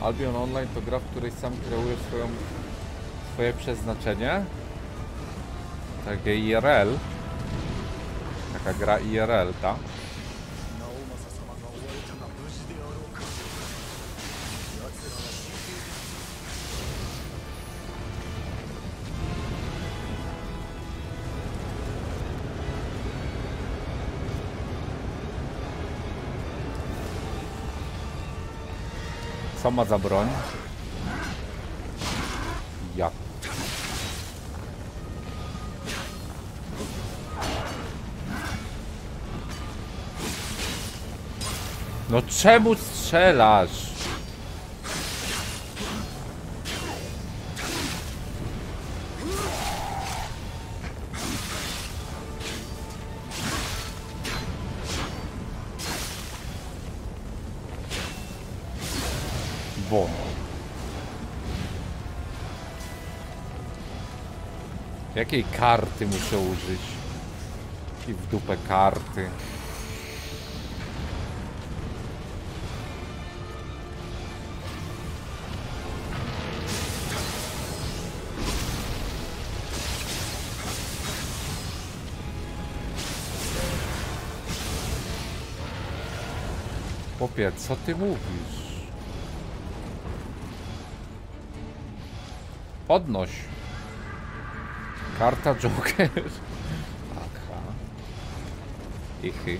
Albion Online to gra, w której sam kreujesz swoją, swoje przeznaczenie. Tak, IRL. Taka gra IRL, ta? Co ma za broń? No czemu strzelasz? Jakiej karty muszę użyć? I w dupę karty. Co ty mówisz? Podnoś. Karta Joker. Aha. Ichy.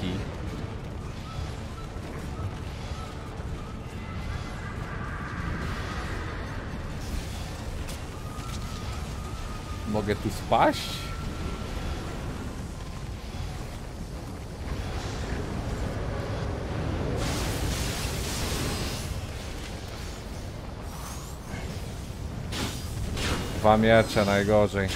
Hi. Mogę tu spaść? Dwa miecze najgorzej.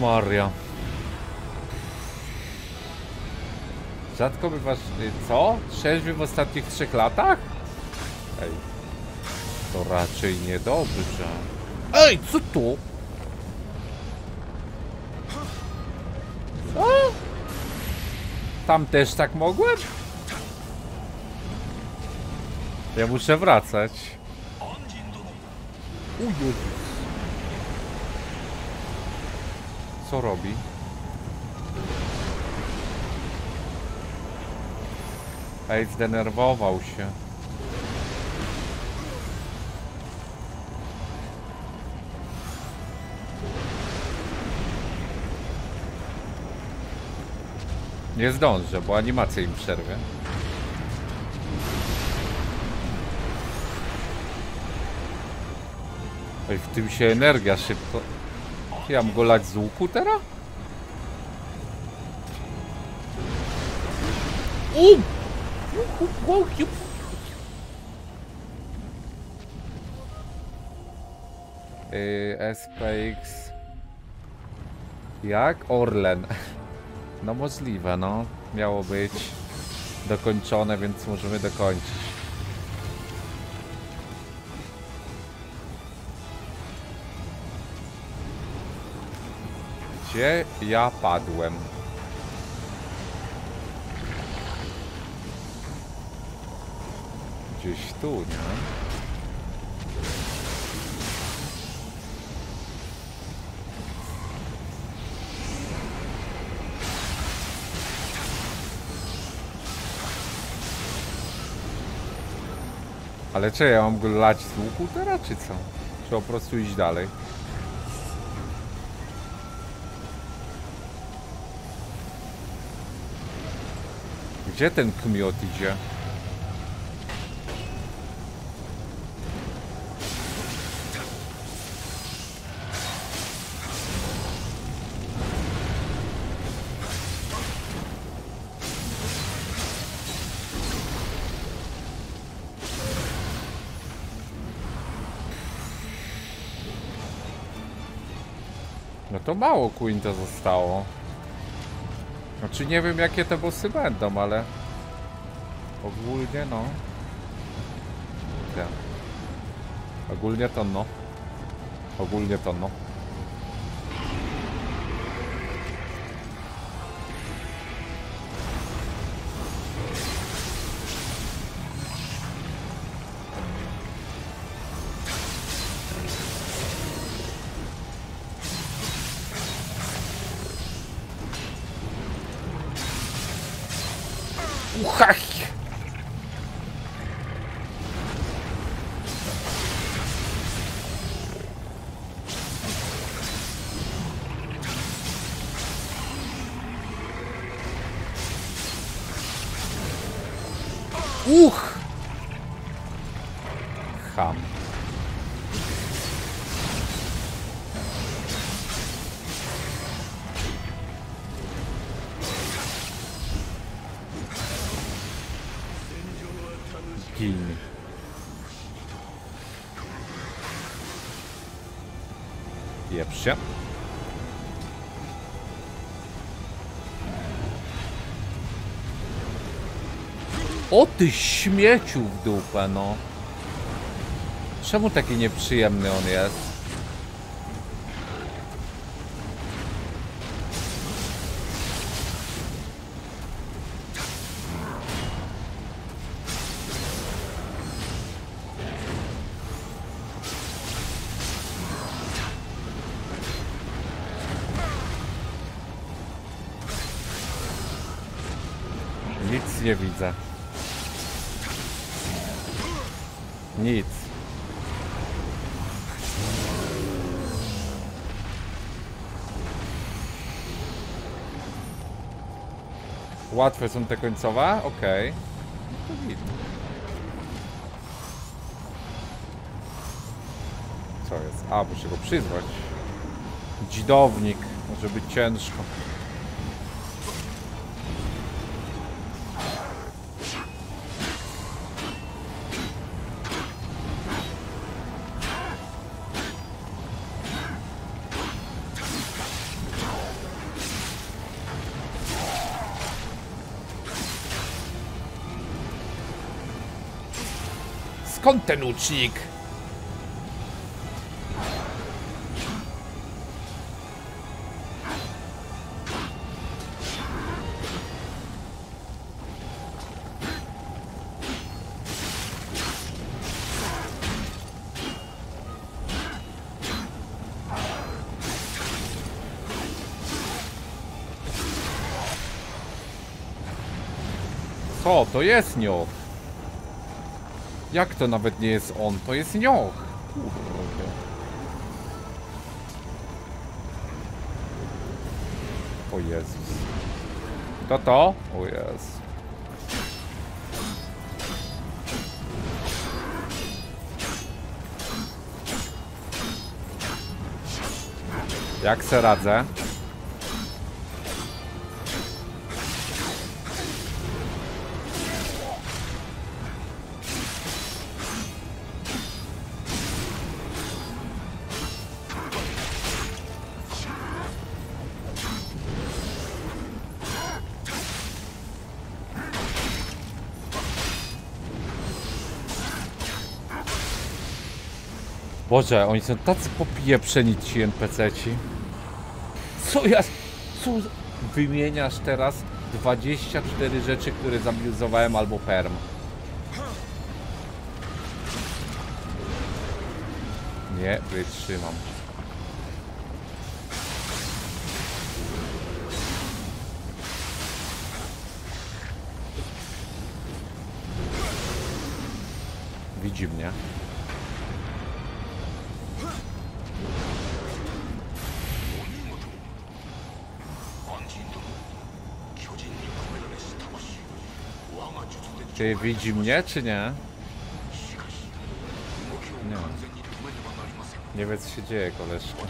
Maria. Rzadko bywasz... y, Co? Trzeźwy w ostatnich trzech latach? Ej. To raczej niedobrze. Ej, co tu? Co? Tam też tak mogłem? Ja muszę wracać. U Jezus. Co robi? Ej, zdenerwował się. Nie zdążę, bo animacja im przerwie. W tym się energia szybko... Ja mam go lać z łuku teraz? Yy, SPX Jak? Orlen? No możliwe, no. Miało być dokończone, więc możemy dokończyć. Gdzie ja padłem? Gdzieś tu, nie? Ale czy ja mam go lać z łuku teraz, czy co? Czy po prostu iść dalej? Gdzie ten kmiot idzie? No to mało Quinta zostało. Znaczy nie wiem jakie te bossy będą, ale ogólnie no. Nie. Ogólnie to no. Ogólnie to no. O ty śmieciu w dupę, no. Czemu taki nieprzyjemny on jest? Nie widzę. Nic. Łatwe są te końcowe? Okej. No to git. Co jest? A, muszę go przyzwać. Dzidownik. Może być ciężko. Skąd ten łucznik? Co? To jest nioch. Jak to nawet nie jest on? To jest nioch. Kurde. O Jezus. To to? O Jezu. Jak se radzę? Boże, oni są tacy popieprzeni ci NPC-ci. Co ja... Co... Wymieniasz teraz 24 rzeczy, które zabiuzowałem albo perm. Nie wytrzymam. Ty widzi mnie, czy nie? Nie. Nie wie co się dzieje, koleżko.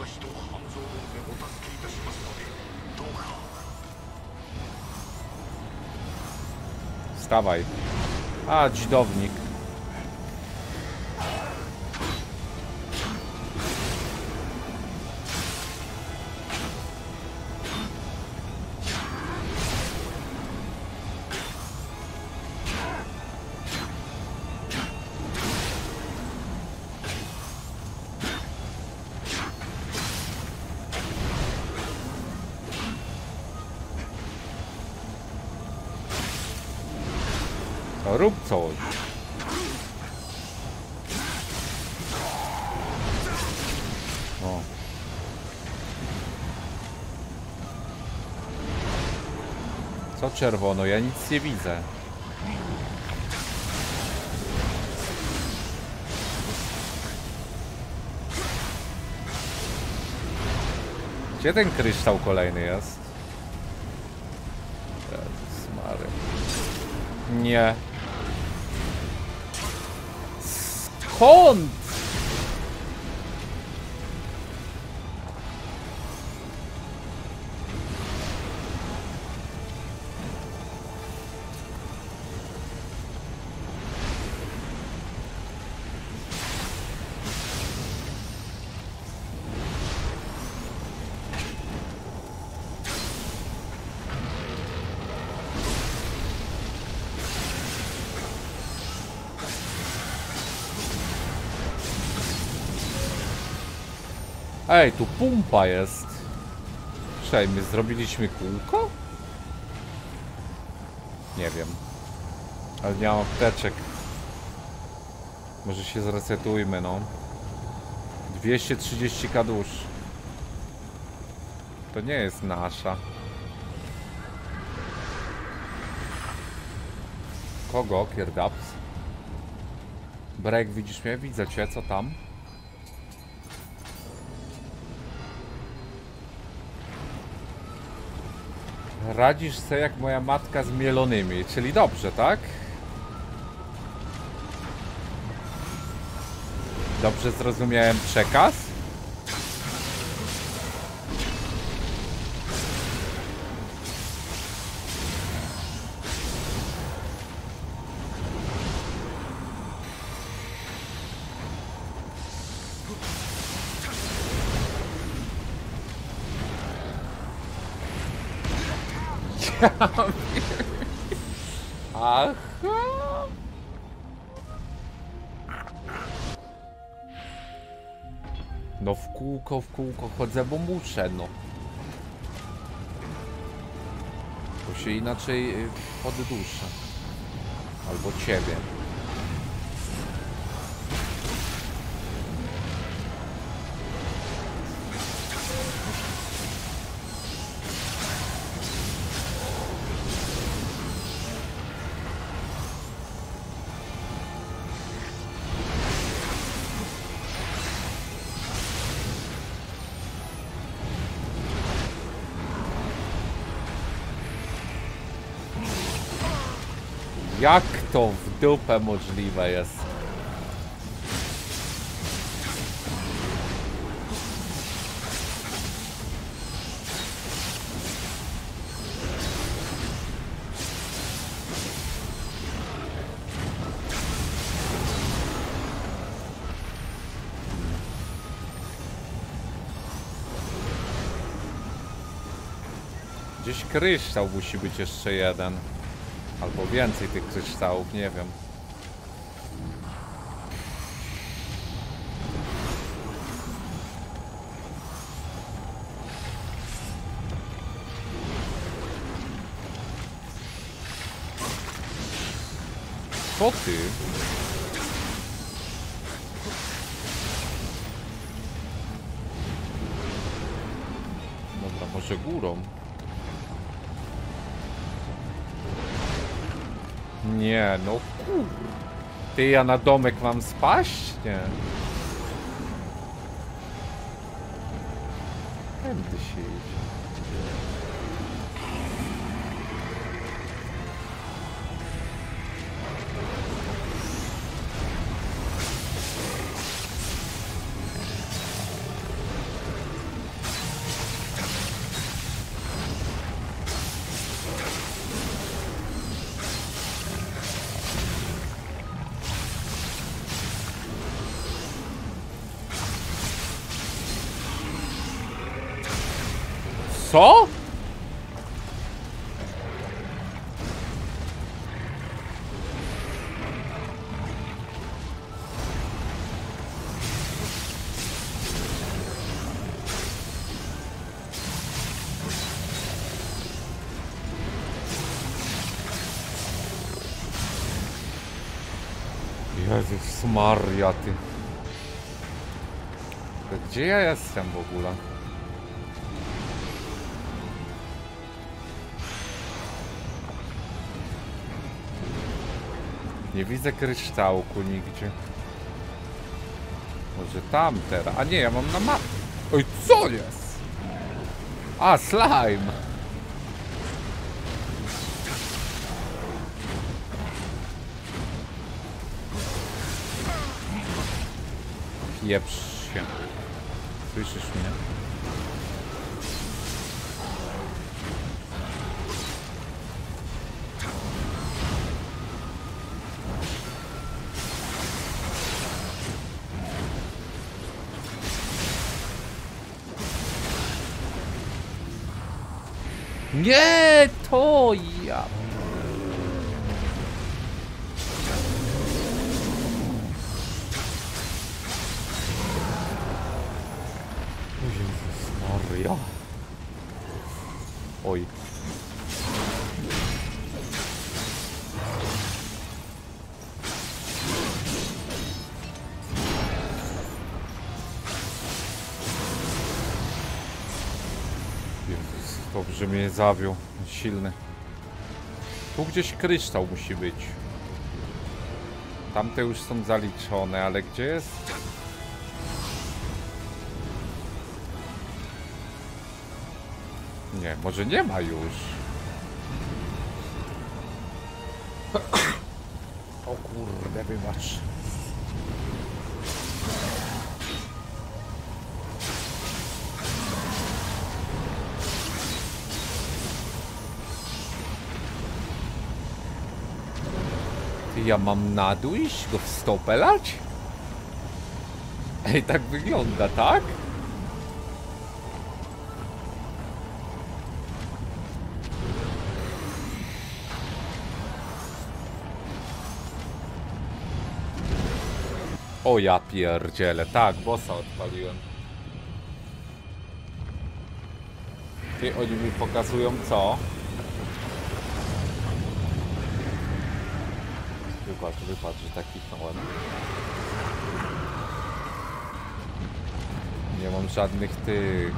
Wstawaj. A, dzidownik. Czerwono? Ja nic nie widzę. Gdzie ten kryształ kolejny jest? Jezus Maria. Nie. Skąd? Ej, tu pumpa jest. Czekaj, my zrobiliśmy kółko? Nie wiem. Ale nie mam apteczek. Może się zresetujmy, no. 230 kadusz. To nie jest nasza. Kogo, Kierdaps? Brek, widzisz mnie? Widzę cię, co tam? Radzisz sobie jak moja matka z mielonymi, czyli dobrze, tak? Dobrze zrozumiałem przekaz? Aha. No w kółko, w kółko chodzę, bo muszę, no. Bo się inaczej y, podduszę. Albo ciebie. To w dupę możliwe jest? Gdzieś kryształ musi być jeszcze jeden albo więcej tych kryształów, nie wiem. Co ty? Dobra, może górą? Nie, no kur... Ty, ja na domek mam spaść? Nie. Tędy się idzie. Gdzie ja jestem w ogóle? Nie widzę kryształku nigdzie. Może tam teraz. A nie, ja mam na mapie. Oj, co jest? A, slime. Pieprz się. Słyszysz zawiół. Silny. Tu gdzieś kryształ musi być. Tamte już są zaliczone, ale gdzie jest? Nie, może nie ma już. O kurde, wybacz. Ja mam na go w stopę lać? Ej, tak wygląda, tak? O ja pierdzielę, tak, bossa odpaliłem. Ty, oni mi pokazują co? Wybacz, wybacz, że tak kichnąłem. Nie mam żadnych tych...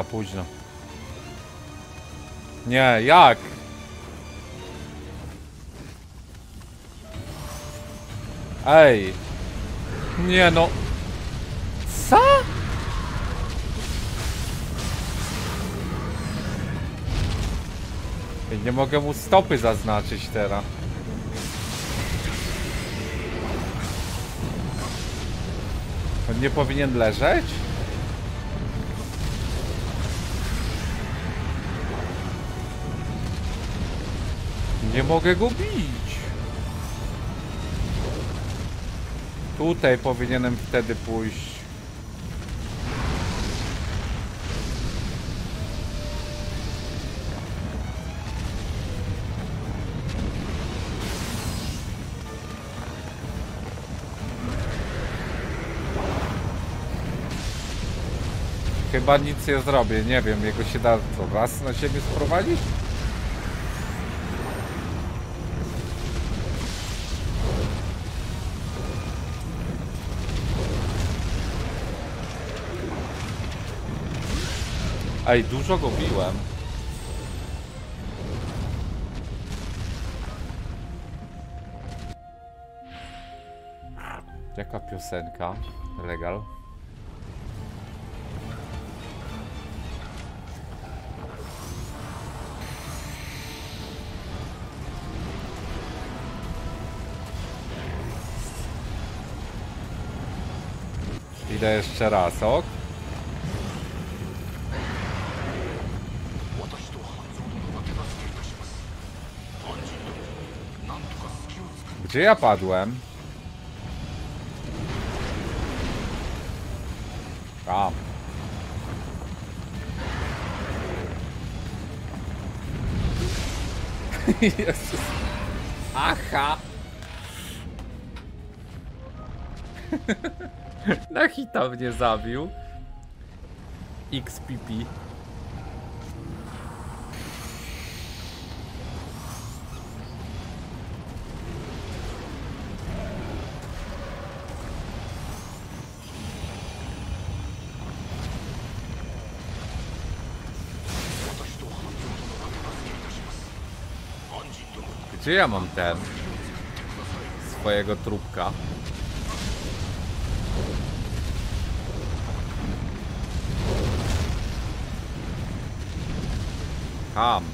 za późno. Nie, jak? Ej. Nie no. Co? Nie mogę mu stopy zaznaczyć teraz. On nie powinien leżeć? Mogę go bić. Tutaj powinienem wtedy pójść. Chyba nic nie zrobię, nie wiem, jego się da co, raz na siebie sprowadzić? Ej, dużo go biłem. Jaka piosenka? Legal. Idę jeszcze raz, ok? Gdzie ja padłem? Tam. Jezus. Aha. Na hita mnie zabił. XPP. Gdzie ja mam ten? Swojego trupka. Tam.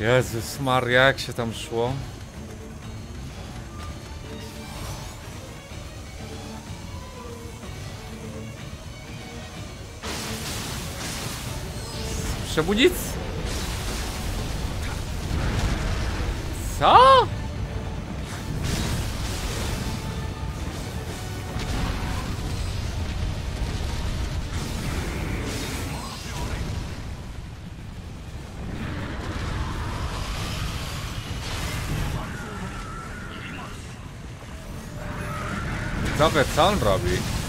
Jezus Maria, jak się tam szło? Czemu Dobra, co on robi?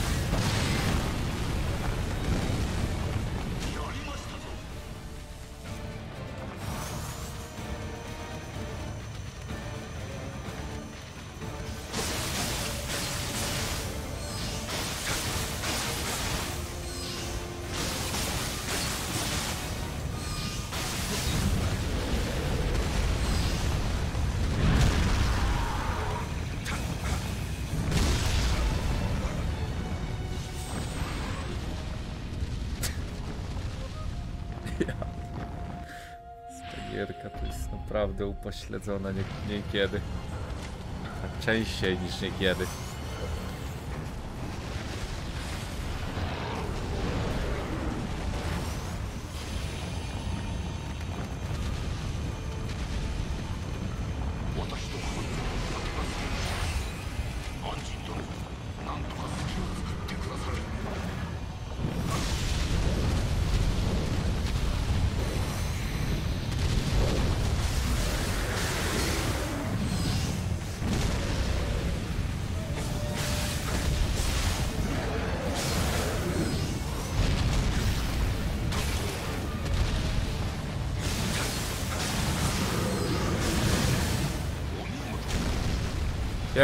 Upośledzona nie, niekiedy. Częściej niż niekiedy.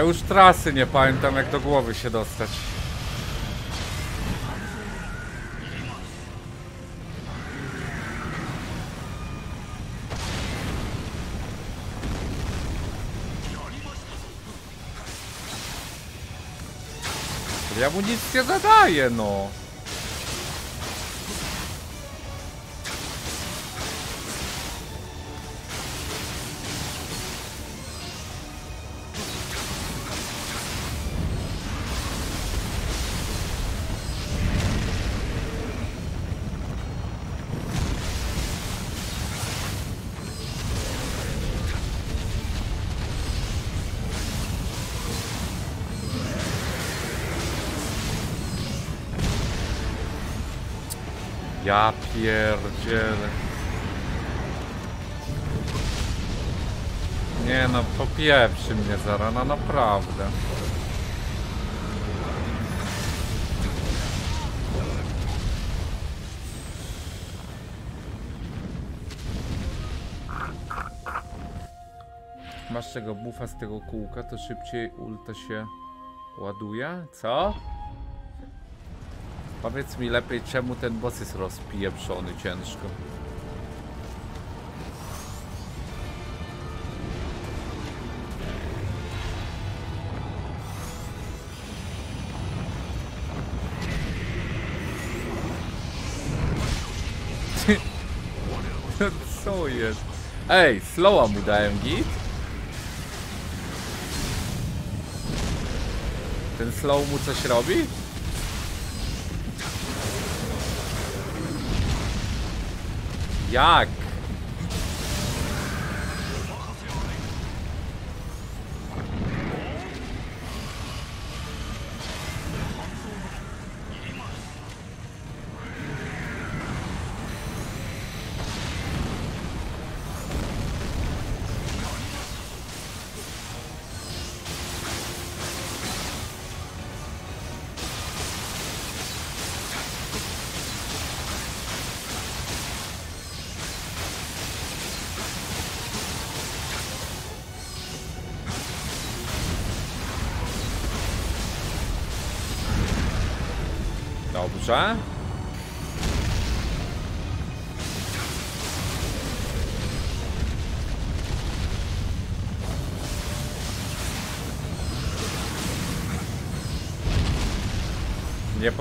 Już trasy nie pamiętam jak do głowy się dostać. Ja mu nic nie zadaję, no. Ja pierdzielę. Nie no, popieprzy mnie zaraz, no naprawdę. Masz tego bufa z tego kółka, to szybciej ulta się ładuje? Co? Powiedz mi lepiej, czemu ten boss jest rozpieprzony ciężko. Co jest? Ej, slowa mu dałem git. Ten slow mu coś robi? Jak? Dobrze. Nie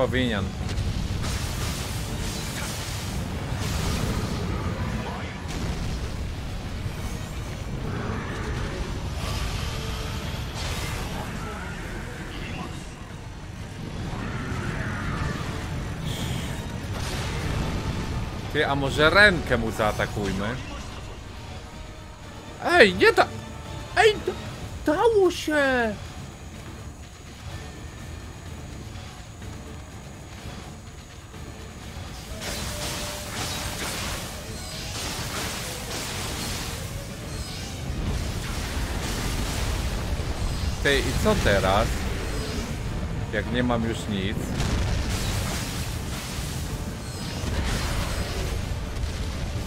a może rękę mu zaatakujmy? Ej, nie da... Ej, da... dało się! Ty, i co teraz? Jak nie mam już nic.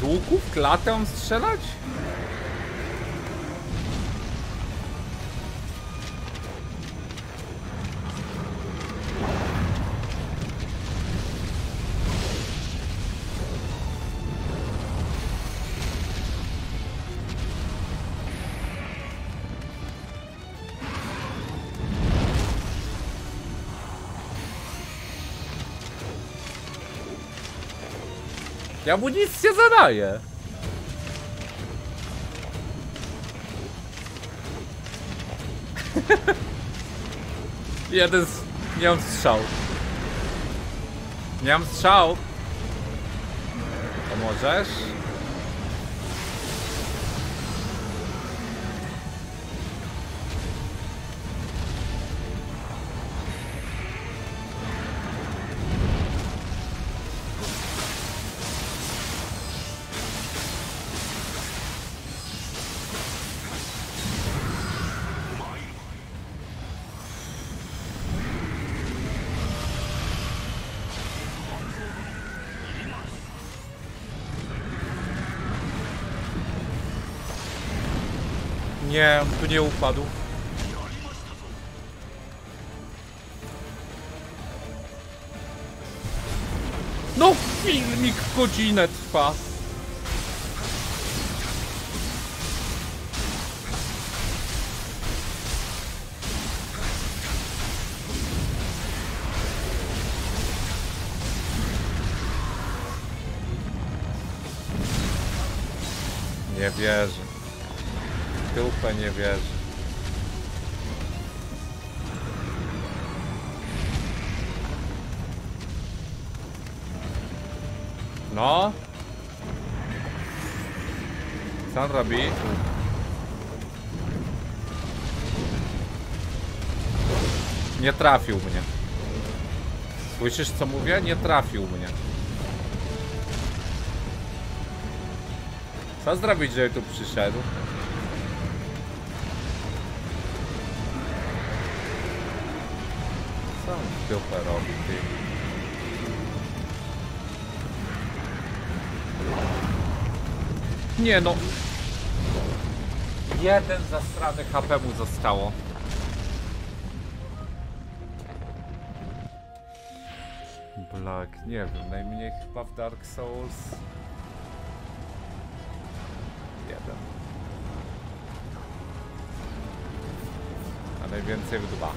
Z łuku w klatę strzelać? Ja mu nic nie zadaję. Jeden z... Nie mam strzał. Nie mam strzał. Pomożesz? nie upadł. No filmik godzinę trwa. Nie wierzę. Dupę nie wierzę. No. Co on robi? Nie trafił mnie. Słyszysz co mówię? Nie trafił mnie. Co zrobić, żeby tu przyszedł? Dupę robi, ty? Nie no. Jeden zastrany HP mu zostało. Black, nie wiem, najmniej chyba w Dark Souls. Jeden. A najwięcej w dwa.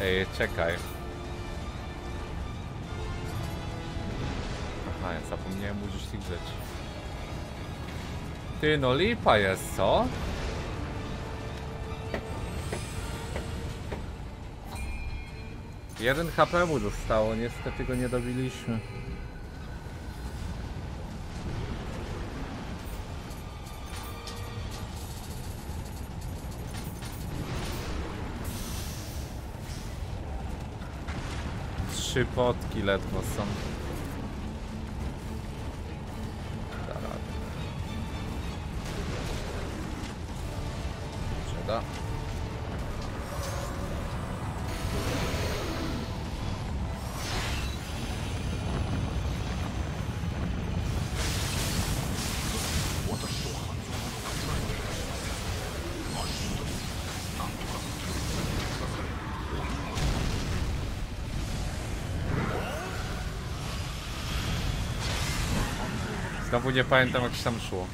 Ej, czekaj. Zapomniałem użyć tych rzeczy. Ty, no lipa jest, co? Jeden HP mu zostało, niestety go nie dobiliśmy. Trzy potki ledwo są. Znowu nie pamiętam jak się tam szło.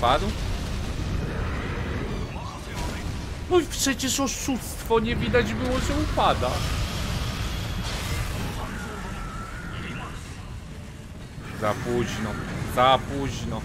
Już padł? No przecież oszustwo, nie widać było, że upada. Za późno, za późno.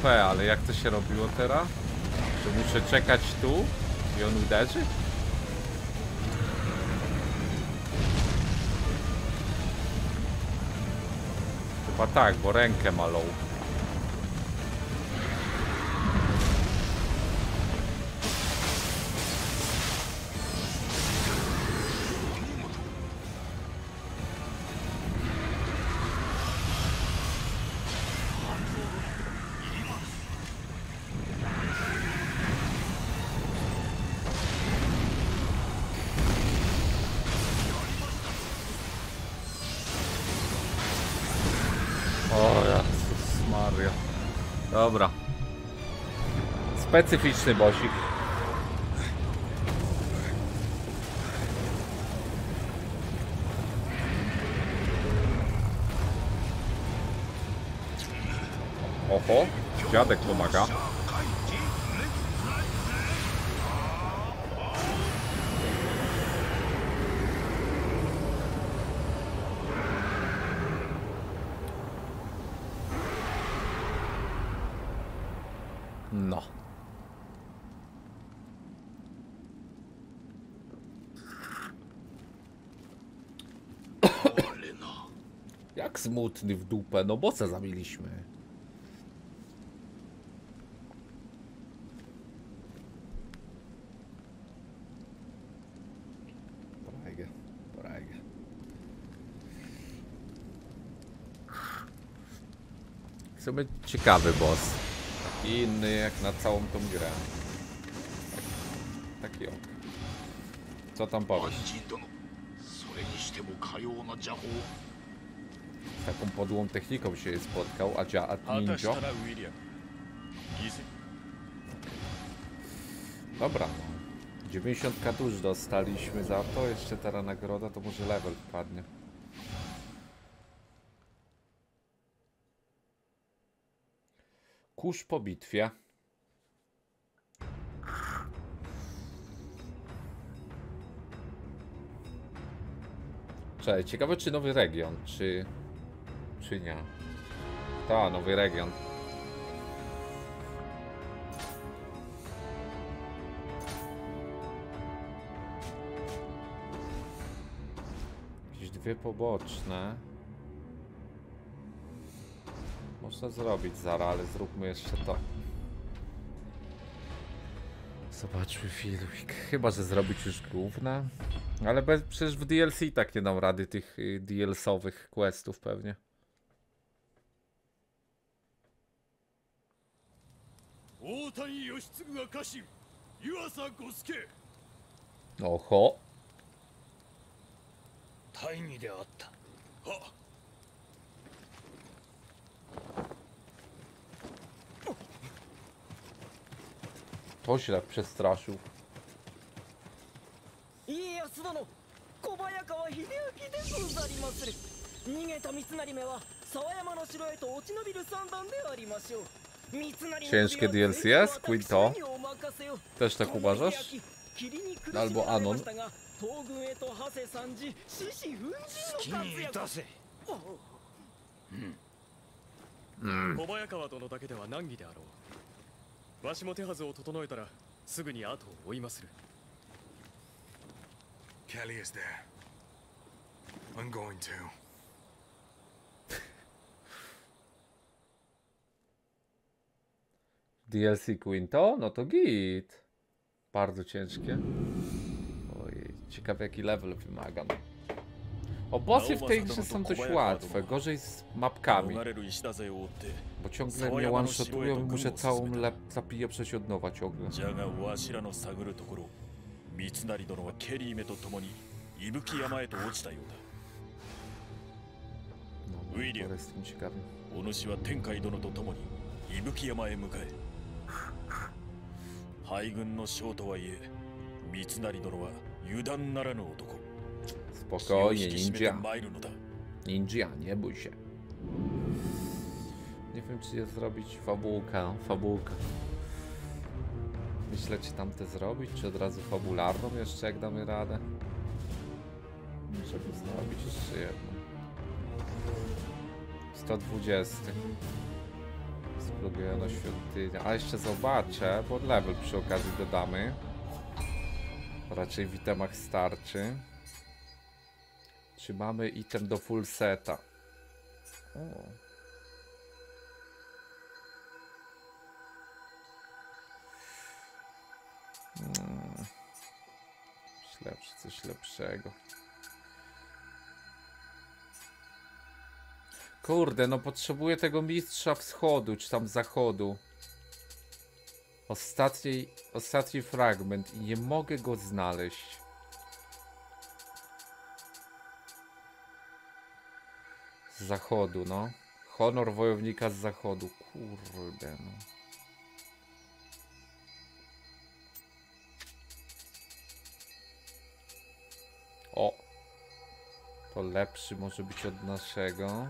1 HP, ale jak to się robiło teraz? Że muszę czekać tu i on uderzy? Chyba tak, bo rękę ma low. Specyficzny bosik. Oho, dziadek pomaga. No. Jak smutny w dupę, no bossa zabiliśmy. Porajgę, porajgę. W sumie ciekawy boss. Taki inny jak na całą tą grę. Taki ok. Co tam powiesz? 人殿それにしてもかような邪法 Z taką podłą techniką się spotkał, a dzia Ninjo. Dobra. No. 90 dusz dostaliśmy za to, jeszcze ta nagroda, to może level wpadnie. Kusz po bitwie. Cześć, ciekawe czy nowy region, czy czy nie. Ta, nowy region. Jakieś dwie poboczne. Można zrobić zara, ale zróbmy jeszcze to. Zobaczmy filmik. Chyba, że zrobić już główne. Ale bez, przecież w DLC tak nie dam rady tych y, DLC-owych questów pewnie. 大谷義継が家臣湯浅五助。Oho. 大義であった。は To źle przestraszył. 家康殿小早川秀明でござりまする。逃げた三成めは沢山の城へと落ち延びる算段でありましょう Ciężkie 首は DLC jest? ぜひ Quinto? 私にお任せを Też tak uważasz? Albo Anon? 東軍へと馳せ参じ獅子奮気陣の活躍にいたせ小早川殿だけでは難儀であろうわしも手はずを整えたらすぐに後を追いまする Kelly is there. I'm going to DLC Quinto? No to git. Bardzo ciężkie. Ojej, ciekawe jaki level wymagam. O, bossy w tej grze są dość łatwe, gorzej z mapkami, 逃れる石田勢を追って bo ciągle mnie one-shotują i muszę całą lep zapijeprzeć od nowa ciągle. じゃがわしらの探るところ三成殿はケリーめと共に伊吹山へと落ちたよう No, William. no, to jestem ciekawy. だお主は天海殿と共に伊吹山へ向かえ 敗軍の将とはいえ三成殿は油断ならぬ男気を Spokojnie, 引き締めて ninja. 参るのだ Ninja, nie bój się. Nie wiem, czy je zrobić fabułkę, fabułkę. Myślę, czy tamte zrobić, czy od razu fabularną jeszcze, jak damy radę. Żeby zrobić jeszcze jedną. 120. Świątynia. A jeszcze zobaczę, bo level przy okazji dodamy. Raczej w itemach starczy. Czy mamy item do full seta? O. Mm. Lepsze, coś lepszego. Kurde, no potrzebuję tego mistrza wschodu, czy tam zachodu. Ostatni, ostatni fragment i nie mogę go znaleźć. Z zachodu, no. Honor wojownika z zachodu. Kurde, no. O! To lepszy może być od naszego.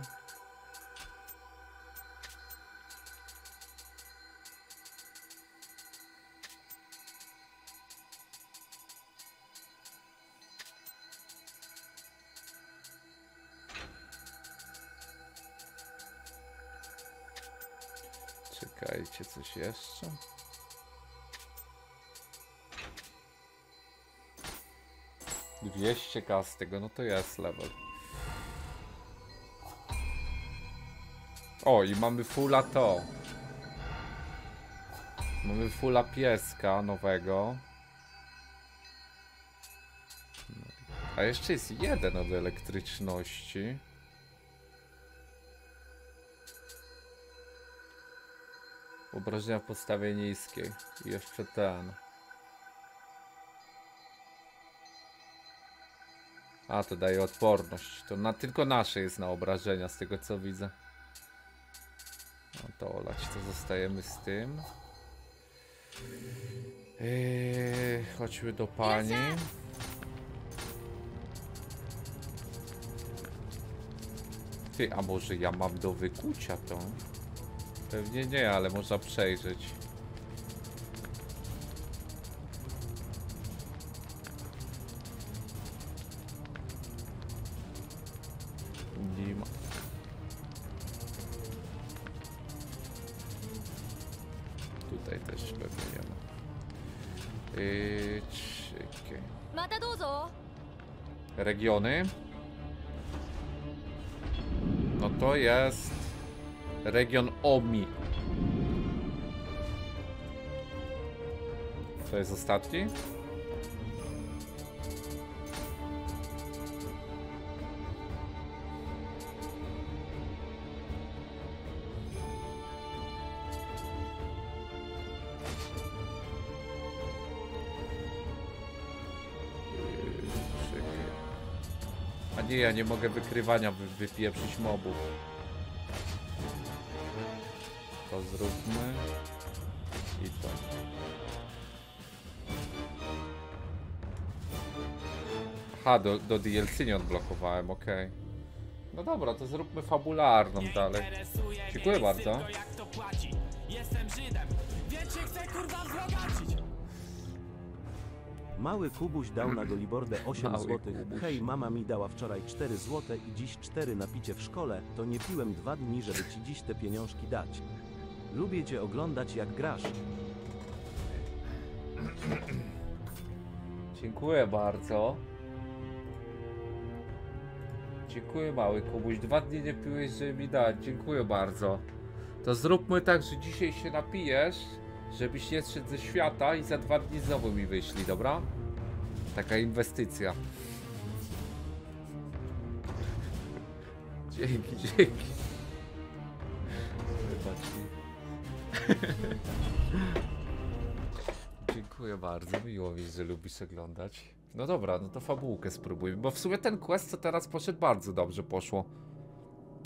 Jeszcze? Dwieście k tego, no to jest level. O, i mamy fulla to. Mamy fulla pieska nowego. A jeszcze jest jeden od elektryczności. Obrażenia w podstawie niskiej. I jeszcze ten. A, to daje odporność. To na, tylko nasze jest na obrażenia, z tego co widzę. No to olać, to zostajemy z tym. Yy, chodźmy do pani. Ty, a może ja mam do wykucia to? Pewnie nie, ale można przejrzeć. Nie. Tutaj też pewnie nie ma. Y, Regiony. No to jest region Omi. To jest ostatni? Nie, ja nie mogę wykrywania wy wypieprzyć mobów. Zróbmy. I to. Aha, do, do DLC nie odblokowałem, okej. No dobra, to zróbmy fabularną dalej. Dziękuję bardzo. Mały Kubuś dał na Golibordę 8 Mały zł. Kubuś. Hej, mama mi dała wczoraj 4 zł i dziś 4 na picie w szkole, to nie piłem dwa dni, żeby ci dziś te pieniążki dać. Lubię cię oglądać jak grasz. Dziękuję bardzo. Dziękuję mały Kubuś. Dwa dni nie piłeś, żeby mi dać. Dziękuję bardzo. To zróbmy tak, że dzisiaj się napijesz, żebyś nie zszedł ze świata i za dwa dni znowu mi wyśli, dobra? Taka inwestycja. Dzięki, dzięki. Wybacz mi. Dziękuję bardzo, miło mi, że lubisz oglądać. No dobra, no to fabułkę spróbujmy, bo w sumie ten quest co teraz poszedł bardzo dobrze poszło.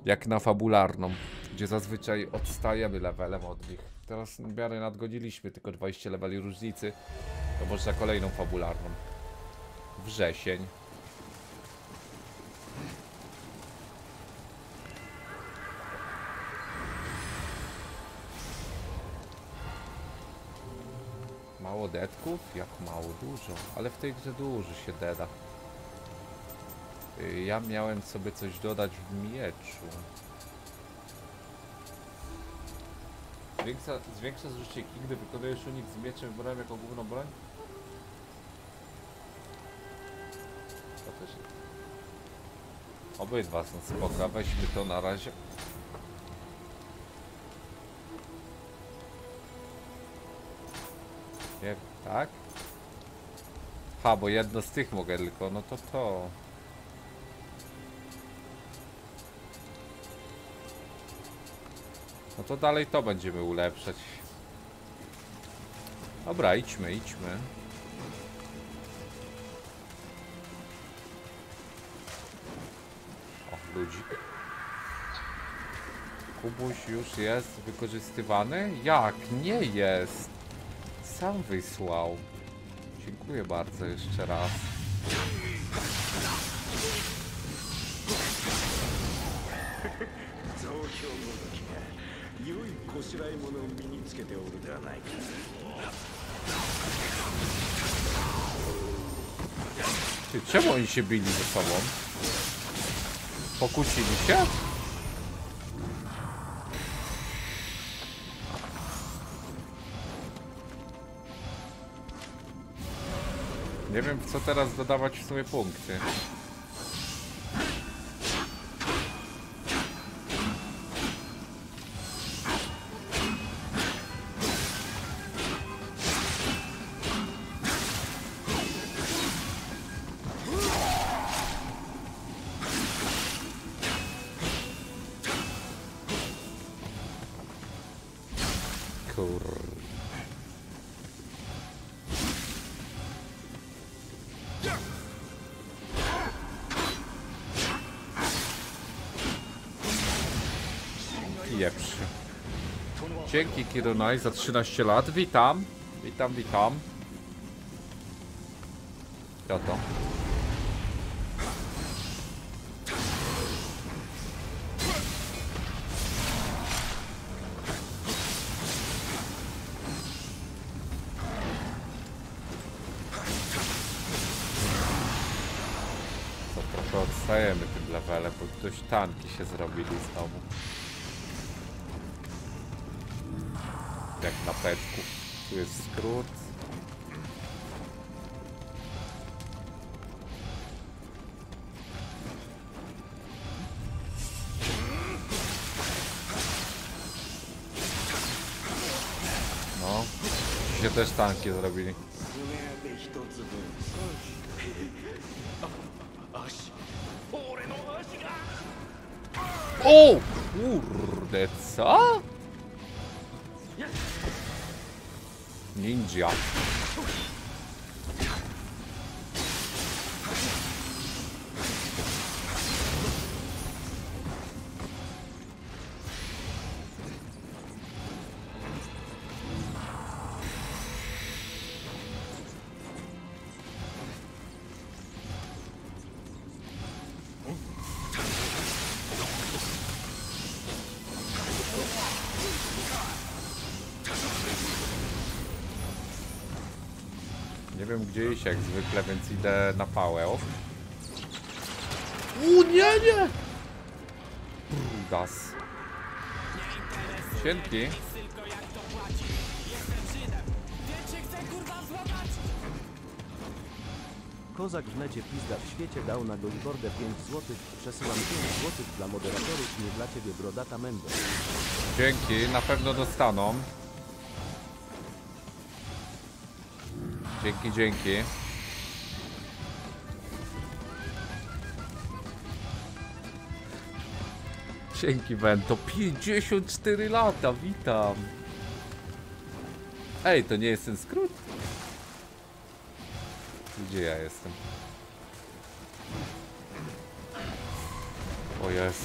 Jak na fabularną, gdzie zazwyczaj odstajemy levelem od nich. Teraz w miarę nadgodziliśmy tylko 20 leveli różnicy, to można kolejną fabularną. Wrzesień. Mało detków? Jak mało? Dużo. Ale w tej grze dużo się deda. Y, Ja miałem sobie coś dodać w mieczu. Zwiększa, zwiększa zużycie ki, gdy wykonujesz unik z mieczem wybranym jako główną broń? To też jest. Obydwa są spoko, weźmy to na razie. Nie, tak? Ha, bo jedno z tych mogę tylko, no to to. No to dalej to będziemy ulepszać. Dobra, idźmy, idźmy. O, ludzik. Kubuś już jest wykorzystywany? Jak? Nie jest sam wysłał. Dziękuję bardzo jeszcze raz. Ty, czemu oni się bili ze sobą? Pokłócili się? Nie wiem co teraz dodawać w sumie punkty. Kirunaj za 13 lat. Witam. Witam, witam. Ja to. Trochę odstajemy tym levelem, bo dość tanki się zrobili znowu. Skrót. No, się też tanki zrobili. O! Kurde, co? Ninja. Zwykle, więc idę na pałę. O U, nie, nie! Brudas. Dzięki. Kozak w necie pizda w świecie dał na Goldbordę 5 złotych. Przesyłam 5 złotych dla moderatorów, nie dla ciebie brodata mendo. Dzięki, na pewno dostaną. Dzięki, dzięki. Dzięki Vento, 54 lata, witam. Ej, to nie jest ten skrót? Gdzie ja jestem? O jest.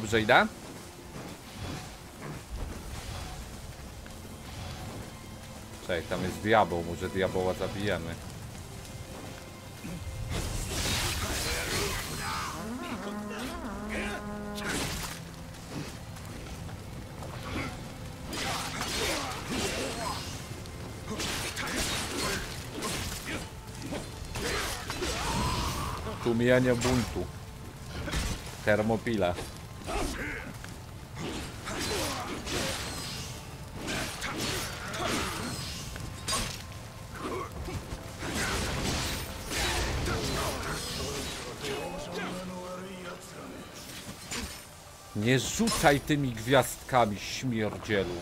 Dobrze idę? Czekaj, tam jest diabeł, może diaboła zabijemy. Tłumienie buntu. Termopila. Nie rzucaj tymi gwiazdkami, śmierdzielu.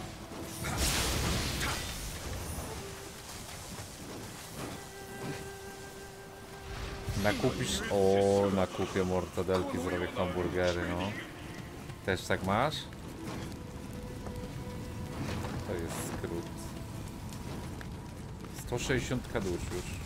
Nakupisz? O, nakupię mortadelki, zrobię hamburgery, no. Też tak masz? To jest skrót. 160 dusz już.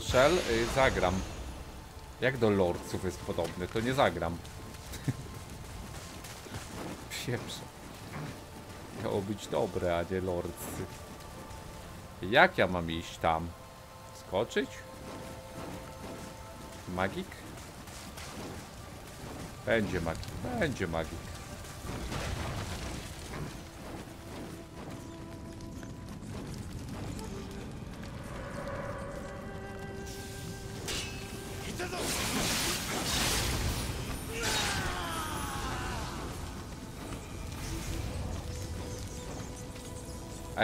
Shell y, zagram. Jak do Lordców jest podobny, to nie zagram. Pieprze. Miało być dobre, a nie Lordscy. Jak ja mam iść tam? Skoczyć? Magik? Będzie magik, będzie magik.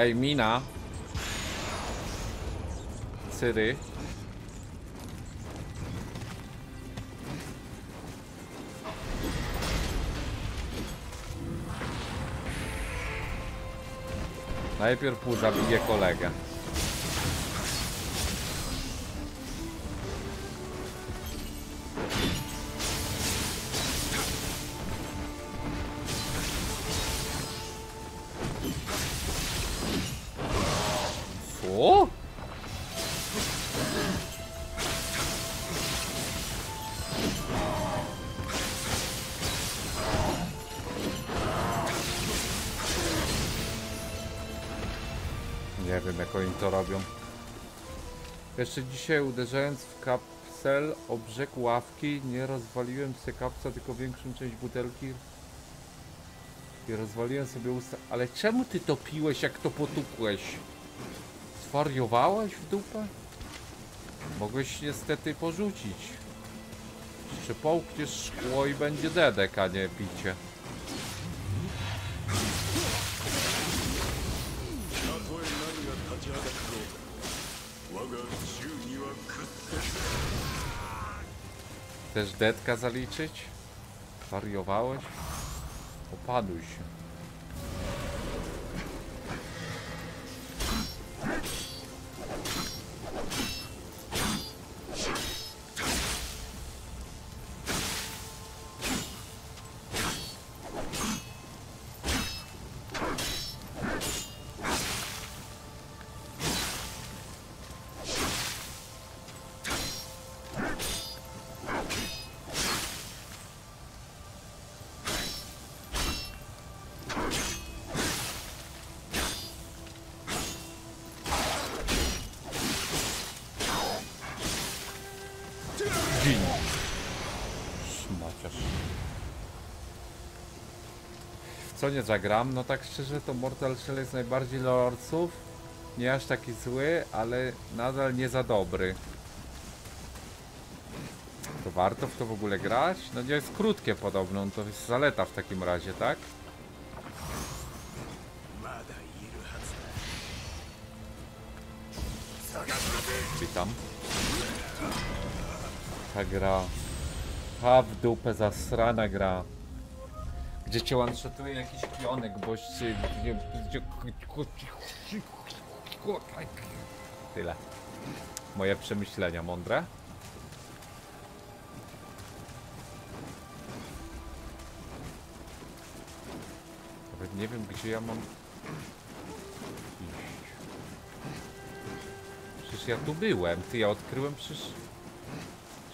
Ej, mina. Cyry. Najpierw mu zabiję kolegę. Jeszcze dzisiaj uderzając w kapsel o brzeg ławki nie rozwaliłem sobie kapsa, tylko większą część butelki i rozwaliłem sobie usta. Ale czemu ty to piłeś jak to potukłeś? Zwariowałeś w dupę? Mogłeś niestety porzucić. Jeszcze połkniesz szkło i będzie dedek, a nie picie. Chcesz detka zaliczyć? Wariowałeś? Opaduj się. stronie zagram. No tak szczerze to Mortal Shell jest najbardziej lorców. Nie aż taki zły, ale nadal nie za dobry. To warto w to w ogóle grać? No nie jest krótkie podobno, to jest zaleta w takim razie, tak? Witam. Ta gra. Ha w dupę, zasrana gra. Gdzie cię one-shotuje jakiś pionek, bo się... Tyle. Moje przemyślenia mądre. Nawet nie wiem gdzie ja mam iść. Przecież ja tu byłem. Ty, ja odkryłem przecież...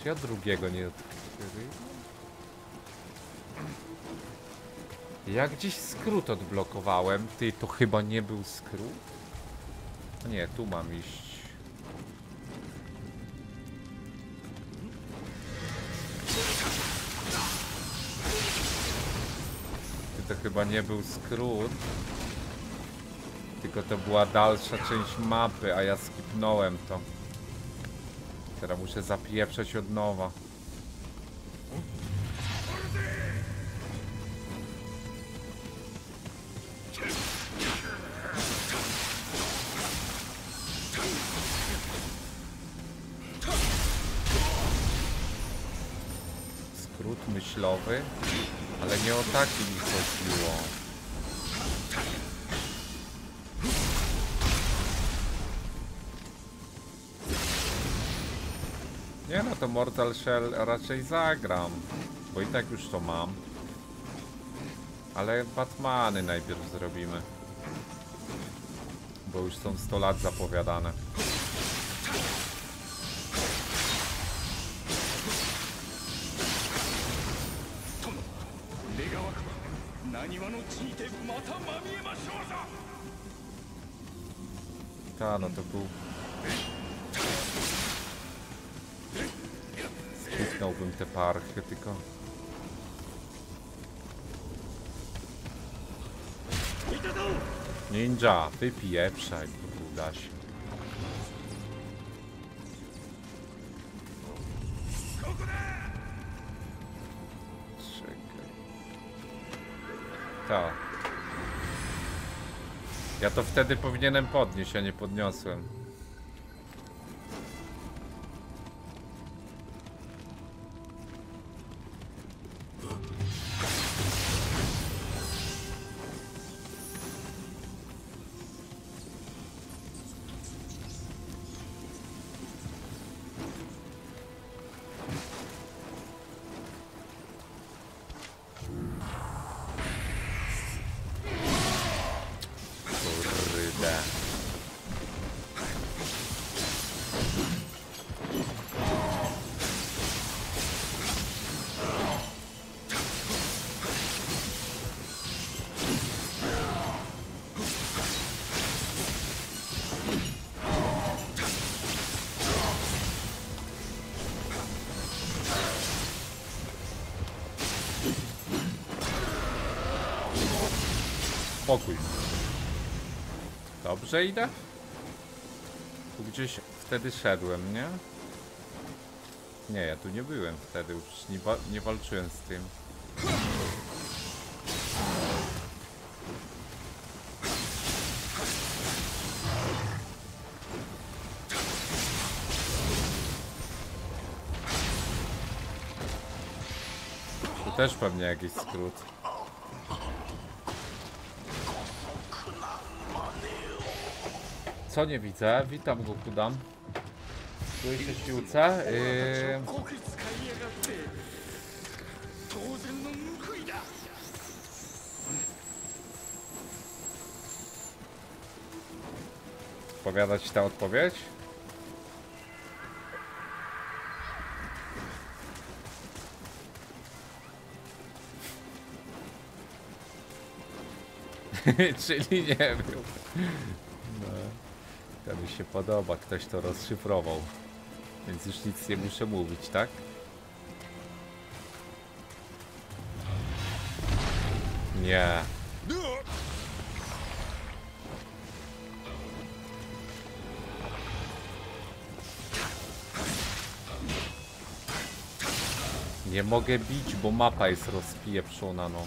Czy ja drugiego nie odkryłem? Ja gdzieś skrót odblokowałem. Ty, to chyba nie był skrót? Nie, tu mam iść. Ty, to chyba nie był skrót. Tylko to była dalsza część mapy, a ja skipnąłem to. Teraz muszę zapieprzeć od nowa. Myślowy, ale nie o taki mi chodziło. Nie no, to Mortal Shell raczej zagram, bo i tak już to mam. Ale Batmany najpierw zrobimy. Bo już są 100 lat zapowiadane. Parchy, tylko... Ninja, wypieprzaj, uda się. Czekaj. Ja to wtedy powinienem podnieść, a nie podniosłem. Dobrze idę? Tu gdzieś wtedy szedłem, nie? Nie, ja tu nie byłem wtedy, już nie, nie walczyłem z tym. Tu też pewnie jakiś skrót. co nie widzę? Witam Gokudam. Czuję się w piłce. Yy... Odpowiadać ta odpowiedź? Czyli nie był. Się podoba, ktoś to rozszyfrował. Więc już nic nie muszę mówić, tak? Nie. Nie mogę bić, bo mapa jest rozpieprzona, no.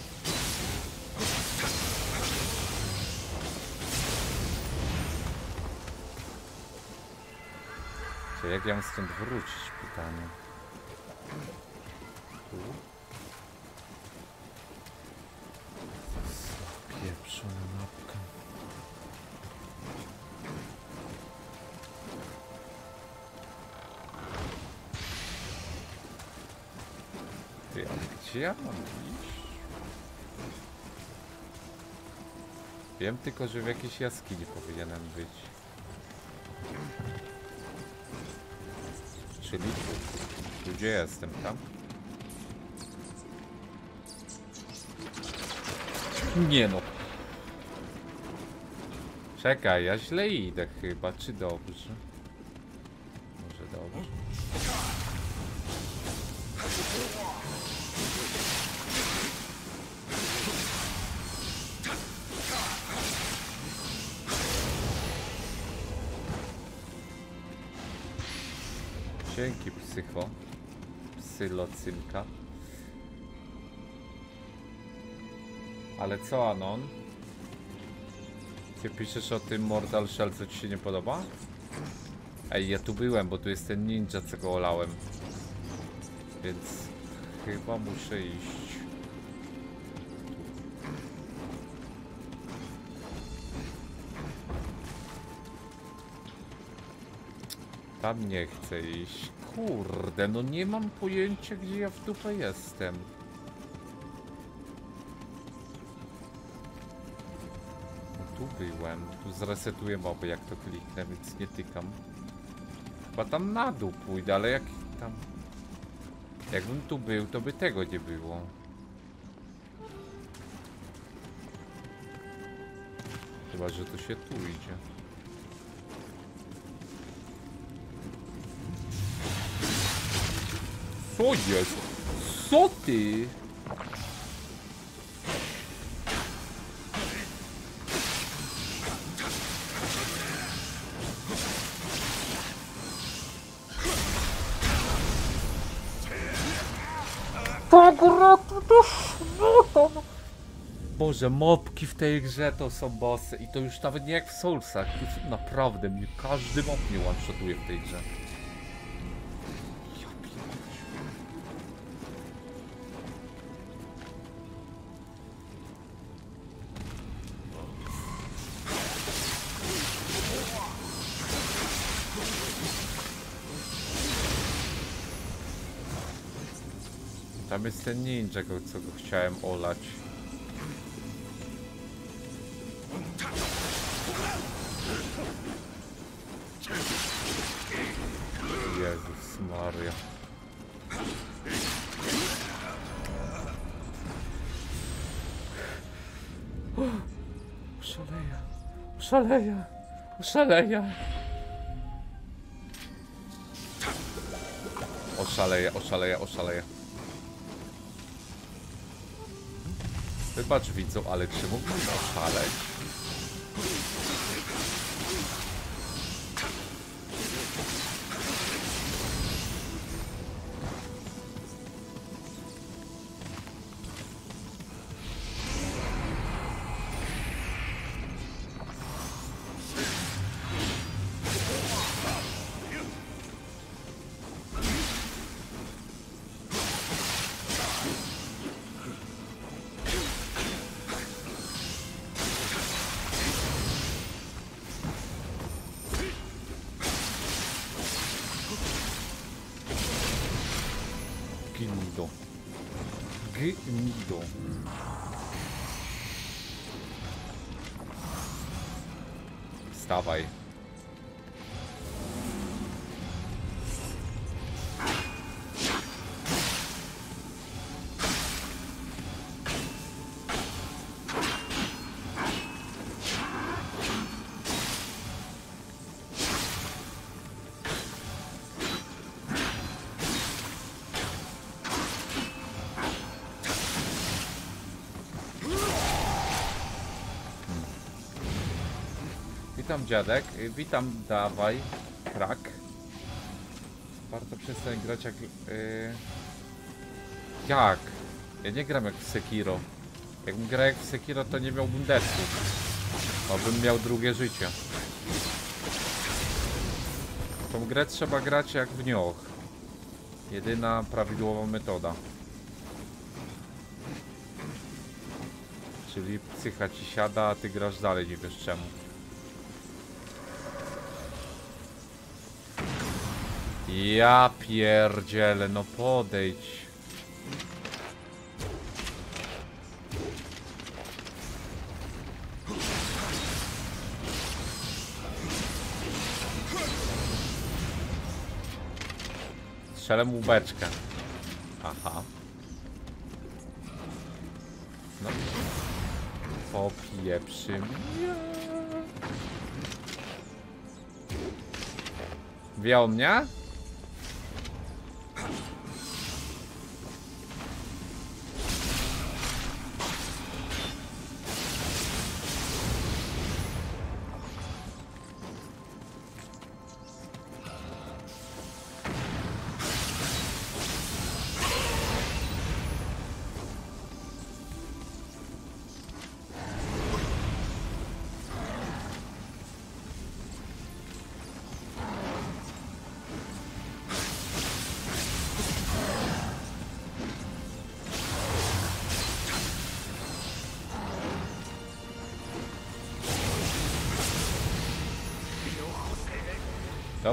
Jak ja mam stąd wrócić, pytanie. Tu? Pieprzona mapka. Ty, ale gdzie ja mam iść? Wiem tylko, że w jakiejś jaskini powinienem być. Tu gdzie jestem, tam? Nie no. Czekaj, ja źle idę chyba, czy dobrze? Co Anon? Ty piszesz o tym Mortal Shell, co ci się nie podoba? Ej, ja tu byłem, bo tu jest ten ninja, co go olałem. Więc chyba muszę iść. Tam nie chcę iść. Kurde, no nie mam pojęcia, gdzie ja w dupę jestem. Tu zresetuję moby, jak to kliknę, więc nie tykam. Chyba tam na dół pójdę, ale jak tam... Jakbym tu był, to by tego nie było. Chyba, że to się tu idzie. Co jest? Co ty? Boże, mopki w tej grze to są bossy i to już nawet nie jak w Soulsach. Już naprawdę mnie każdy mop mnie one-shotuje w tej grze. Tam jest ten ninja, co go chciałem olać. Szaleja. Oszaleję, oszaleję, oszaleję. Wybacz widzą, ale czy mógłbym oszaleć? Witam dziadek, Y, witam dawaj, krak. Warto przestań grać jak... Yy... Jak? Ja nie gram jak w Sekiro. Jakbym grał jak w Sekiro to nie miałbym desu. Bo bym miał drugie życie. Tą grę trzeba grać jak w nioch. Jedyna prawidłowa metoda. Czyli psycha ci siada, a ty grasz dalej, nie wiesz czemu. Ja pierdzielę, no podejdź. Strzelę mu beczkę. Aha. No. Popieprzy mnie. Wie o mnie?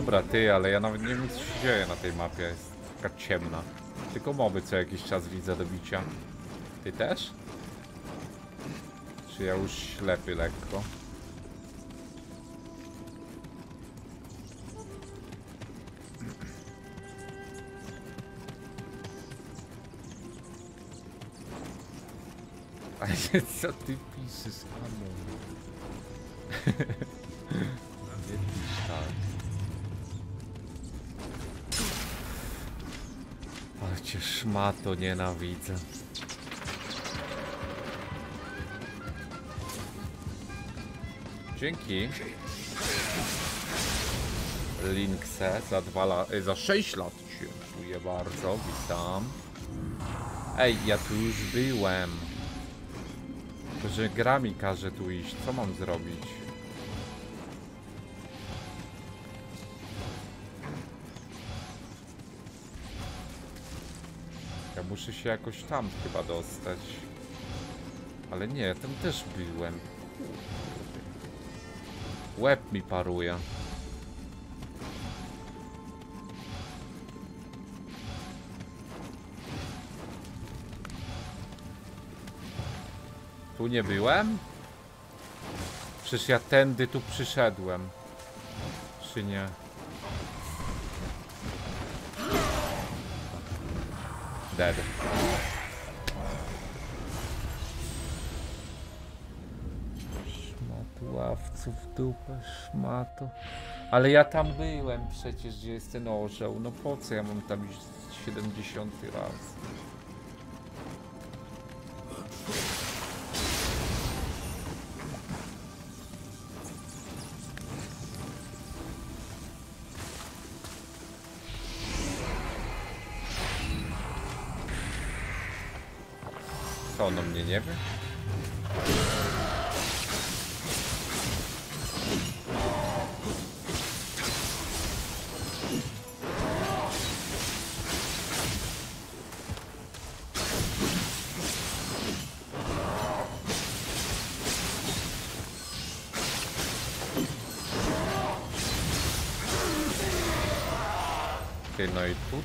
Dobra, ty, ale ja nawet nie wiem co się dzieje na tej mapie, jest taka ciemna. Tylko moby co jakiś czas widzę do bicia. Ty też? Czy ja już ślepy lekko? A co ty piszesz, Amon? szmato nienawidzę. Dzięki. Linkse za dwa lat, za 6 lat dziękuję bardzo, witam. Ej, ja tu już byłem. To, że gra mi każe tu iść, co mam zrobić? Muszę się jakoś tam chyba dostać. Ale nie, tam też byłem. Łeb mi paruje. Tu nie byłem? Przecież ja tędy tu przyszedłem. Czy nie? Dead. Szmat ławców dupę, szmato. Ale ja tam byłem przecież, gdzie jest ten orzeł. No po co ja mam tam iść 70 raz?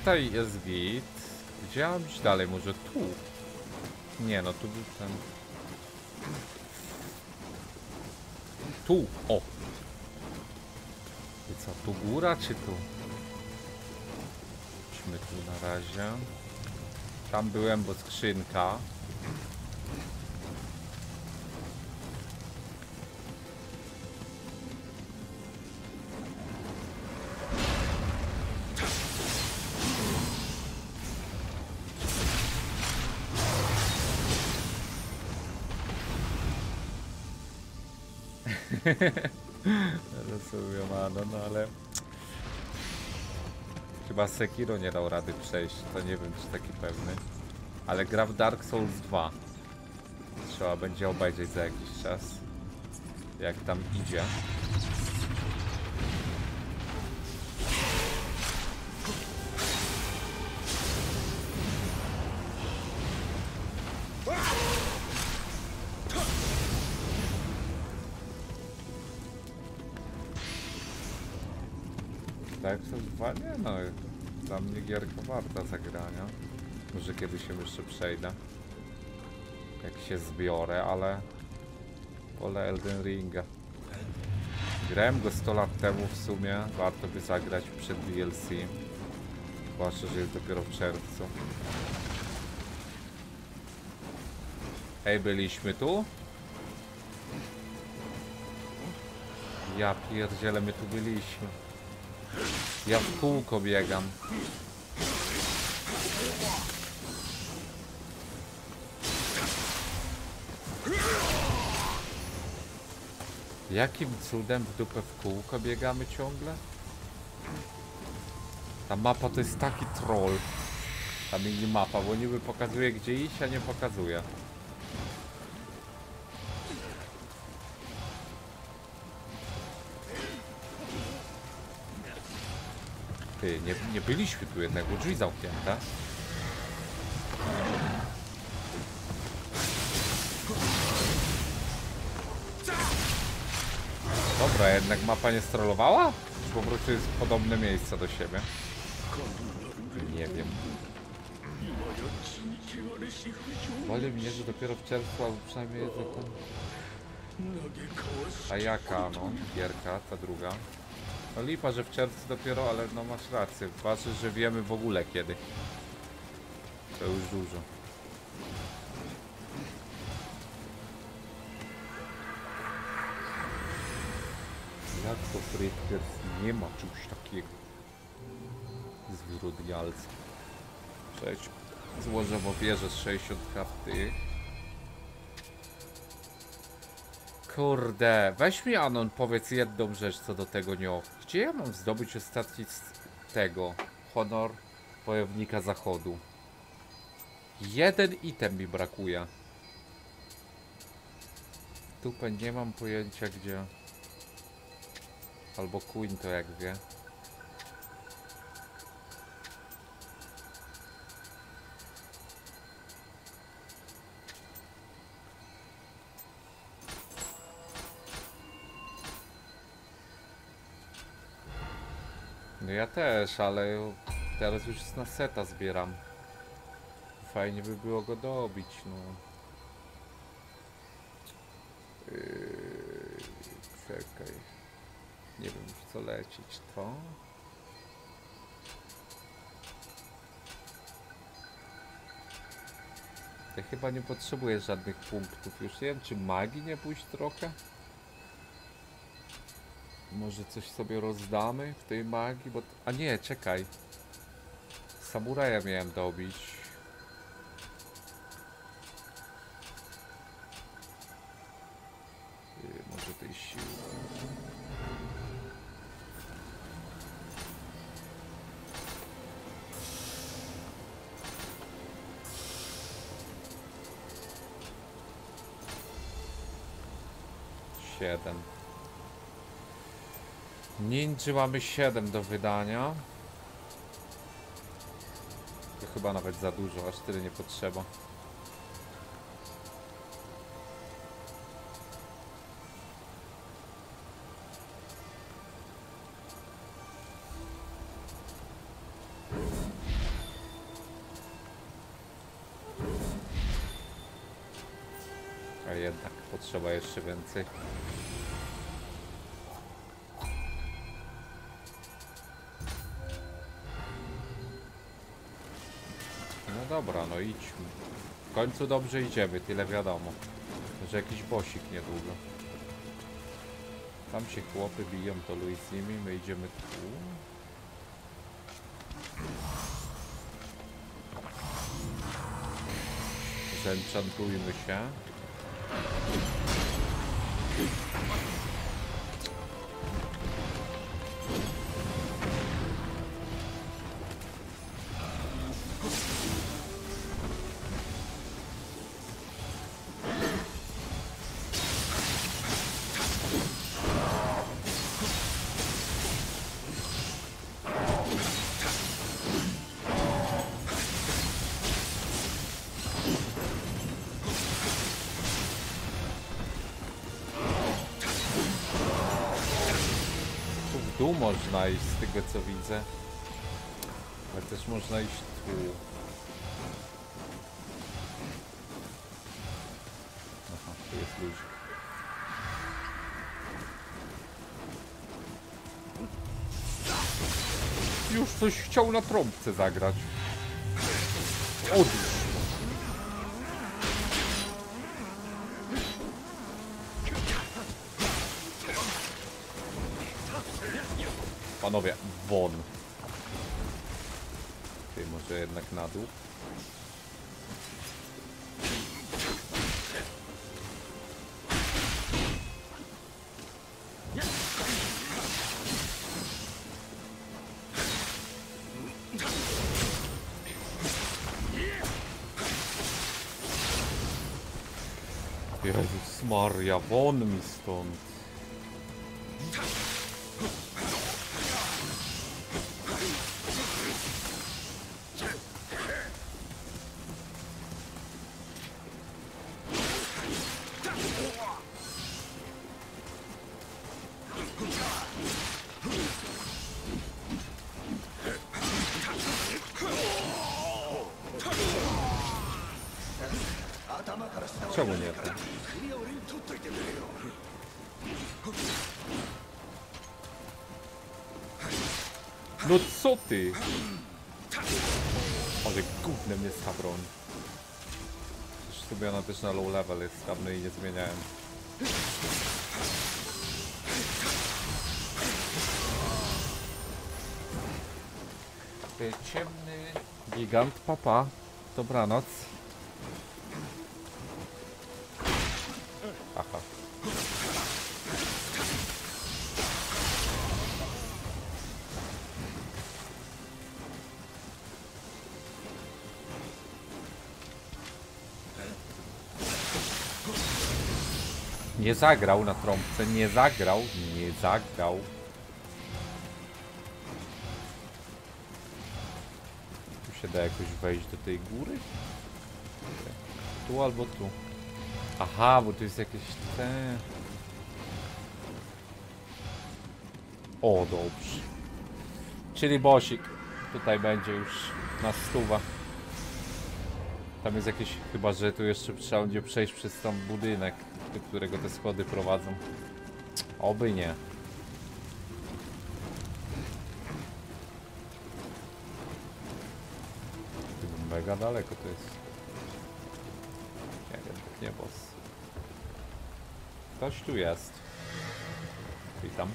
Tutaj jest git. Gdzie mam iść dalej? Może tu? Nie, no tu był ten... Tu! O! I co, tu góra czy tu? Idźmy tu na razie. Tam byłem, bo skrzynka. Rozumiem, ano, no ale... Chyba Sekiro nie dał rady przejść, to nie wiem czy taki pewny. Ale gra w Dark Souls 2. Trzeba będzie obejrzeć za jakiś czas. Jak tam idzie. Warta zagrania. Może kiedyś się jeszcze przejdę. Jak się zbiorę, ale... Wolę Elden Ringa. Grałem go 100 lat temu w sumie, warto by zagrać przed DLC. Zwłaszcza, że jest dopiero w czerwcu. Ej, byliśmy tu? Ja pierdzielę, my tu byliśmy. Ja w kółko biegam. Jakim cudem w dupę w kółko biegamy ciągle? Ta mapa to jest taki troll. Ta minimapa, bo niby pokazuje gdzie iść, a nie pokazuje. Ty, nie, nie byliśmy tu jednak, bo drzwi zamknięte. Dobra, jednak mapa nie strollowała? Czy po prostu jest podobne miejsce do siebie? Nie wiem. Boli mnie, że dopiero w czerwcu, albo przynajmniej ten... A jaka, no, gierka, ta druga. No lipa, że w czerwcu dopiero, ale no masz rację. Ważne, że wiemy w ogóle kiedy. To już dużo. To Fritkers nie ma czegoś takiego? Zwyrodnialcy. Cześć. Złożę w ofierze z 60 tych. Kurde, weź mi Anon, powiedz jedną rzecz co do tego nie. Gdzie ja mam zdobyć ostatni z tego? Honor wojownika zachodu. Jeden item mi brakuje. Tupę nie mam pojęcia gdzie. Albo Queen to jak wie. No ja też, ale teraz już na seta zbieram. Fajnie by było go dobić, no. Yy, czekaj. Nie wiem już co lecieć. To? Ja chyba nie potrzebuję żadnych punktów. Już nie wiem, czy magii nie pójść trochę? Może coś sobie rozdamy w tej magii, bo... A nie, czekaj. Samuraja miałem dobić. 5 mamy 7 do wydania. To chyba nawet za dużo, aż tyle nie potrzeba. A jednak potrzeba jeszcze więcej. No idźmy. W końcu dobrze idziemy, tyle wiadomo. Że jakiś bosik niedługo. Tam się chłopy biją, to luj z nimi, my idziemy tu. Zenchantujmy się. Można iść z tego co widzę. Ale też można iść tu. Aha, tu jest ludzi. Już coś chciał na trąbce zagrać. Odłóż. Jednak na dół. Jezus Maria, już na low level jest dawno i nie zmieniałem. Ciemny... Gigant papa. Dobranoc. Zagrał na trąbce, nie zagrał, nie zagrał. Tu się da jakoś wejść do tej góry? Tu albo tu. Aha, bo tu jest jakieś te... O, dobrze. Czyli bosik. Tutaj będzie już na stuwa. Tam jest jakieś... Chyba, że tu jeszcze trzeba będzie przejść przez tam budynek, do którego te schody prowadzą. Oby nie. Mega daleko to jest. Nie wiem, tak nie boss. Ktoś tu jest. Witam.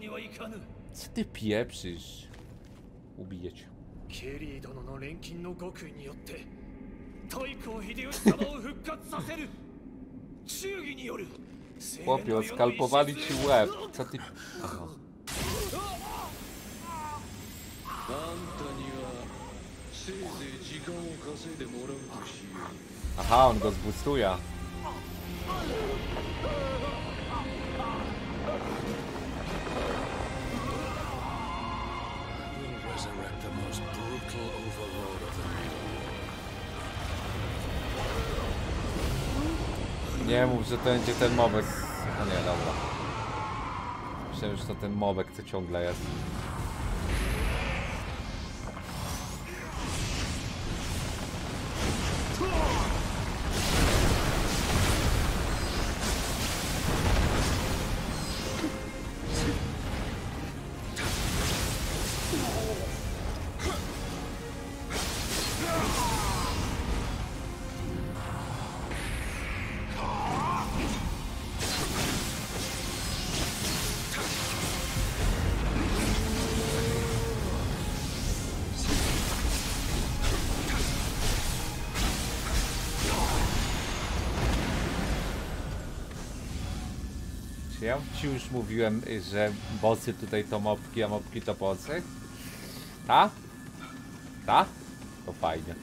にはいかぬ Co ty pieprzysz? Ubiję cię. ケリー殿の錬金の極意によって太閤秀吉様を復活させる忠義による Chłopie, oskalpowali ci łeb. Co ty... Aha. On go zbustuje. Resurrect the most brutal of the Nie mów, że to będzie ten mobek. A nie, dobra. Myślałem, że to ten mobek, co ciągle jest. Ci już mówiłem, y, że bossy tutaj to mopki, a mopki to bossy? Ta? Ta? To fajnie.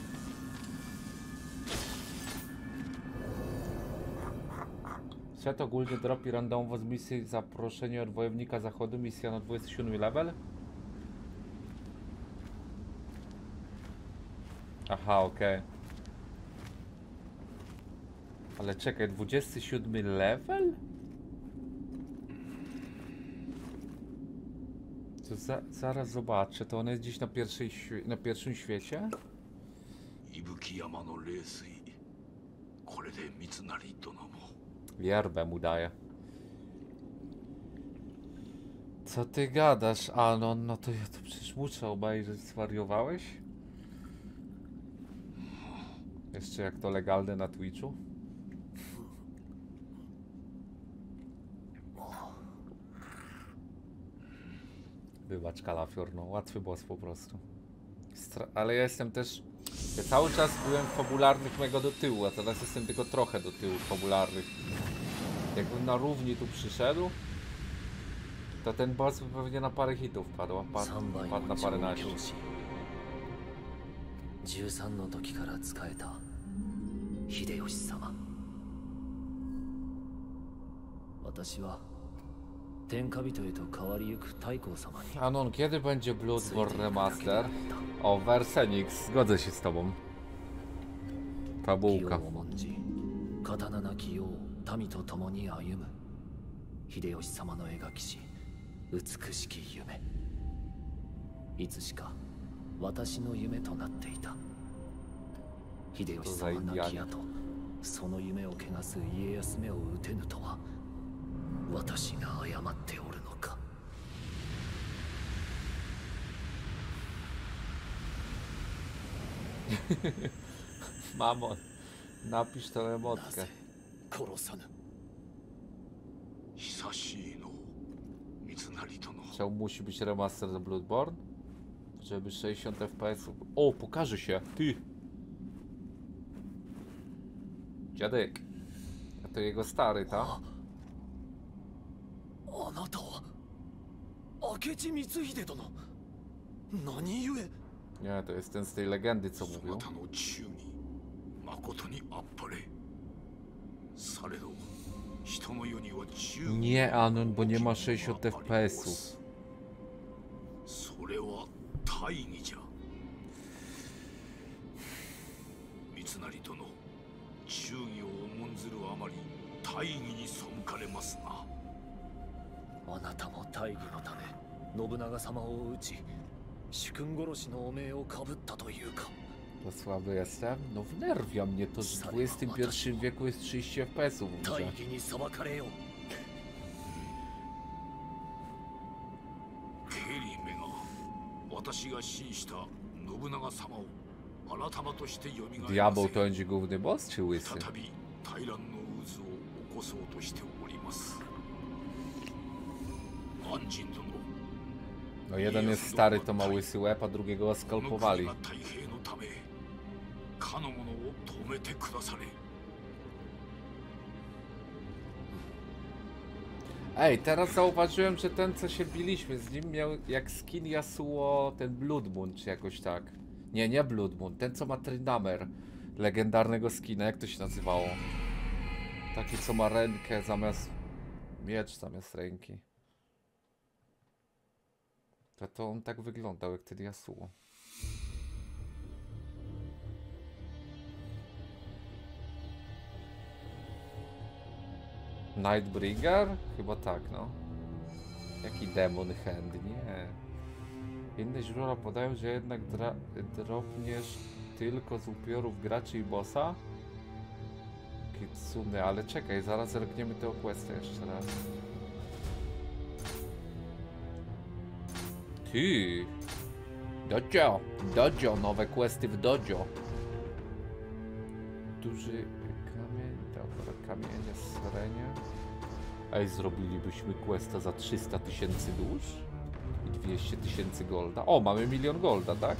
Set ogólnie dropi randomowo z misji zaproszenie od wojownika zachodu, misja na 27 level? Aha, okej. Ale czekaj, 27 level? To za, zaraz zobaczę, to on jest gdzieś na, pierwszej, świe- na pierwszym świecie? 伊吹山の冷水これで三成殿も Wierbę mu daje. Co ty gadasz, Anon? No to ja to przecież muszę obejrzeć, zwariowałeś? Jeszcze jak to legalne na Twitchu? Wybacz Kalafior, no łatwy boss po prostu. Stra ale ja jestem też... Ja cały czas byłem w fabularnych mega do tyłu, a teraz jestem tylko trochę do tyłu w fabularnych. Jakbym na równi tu przyszedł, to ten boss by pewnie na parę hitów padł, a padł, 三倍 padł na の parę 上 naście. 教師13の時から仕えた秀吉様私は 天下人へと変わりゆく太閤様に。Anon, kiedy będzie Bloodborne Remaster? O, Versenix, zgodzę się z tobą. 義を Fabułka. 重んじ刀なき世を民と共に歩む秀吉様の描きし美しき夢いつしか私の夢となっていた秀吉様亡き後その夢を汚す家康めを打てぬとは私が誤っておるのか Mamo, napisz tę な emotkę. ぜ殺さぬ久しいの三成殿 Czemu musi być remaster do Bloodborne? Żeby 60 fps. O, pokaże się! Ty! Dziadek. A to jego stary, ta? あなたは明智光秀殿。何故？Nie, to jest ten z tej legendy, co そ mówił. なたの忠義誠にあっぱれ。されど人の世には忠義 Nie, Anon, bo nie ma 60 fps-ów. それは大義じゃ。三成殿忠義を重んずるあまり大義に背かれますなあなたも大義のため信長様を討ち主君殺しの汚名をかぶったというか To słaby jestem? No wnerwia mnie to, że w XXI wieku jest 30 fps-ów w 大 grze. 義に裁かれようケリーめが私が信した信長様を改まとして蘇らせ Diabeł to będzie główny boss, czy łysy? 再び大乱の渦を起こそうとしております No jeden jest stary, to ma łysy łeb, a drugiego skalpowali. Ej, teraz zauważyłem, że ten co się biliśmy z nim miał jak skin Yasuo, ten Bloodmoon czy jakoś tak. Nie, nie Bloodmoon, ten co ma Trynamer. Legendarnego skina, jak to się nazywało? Taki co ma rękę zamiast... Miecz zamiast ręki. To, to on tak wyglądał jak ten Yasuo. Nightbringer? Chyba tak, no. Jaki demon hand? Nie. Inne źródła podają, że jednak dropniesz tylko z upiorów graczy i bossa? Kitsune, ale czekaj, zaraz zerkniemy tego questa jeszcze raz. Ty! Dojo! Dojo! Nowe questy w dojo! Duży kamień, dobra, kamienie, srenie. Ej, zrobilibyśmy questa za 300 tysięcy dusz? I 200 tysięcy golda. O, mamy milion golda, tak?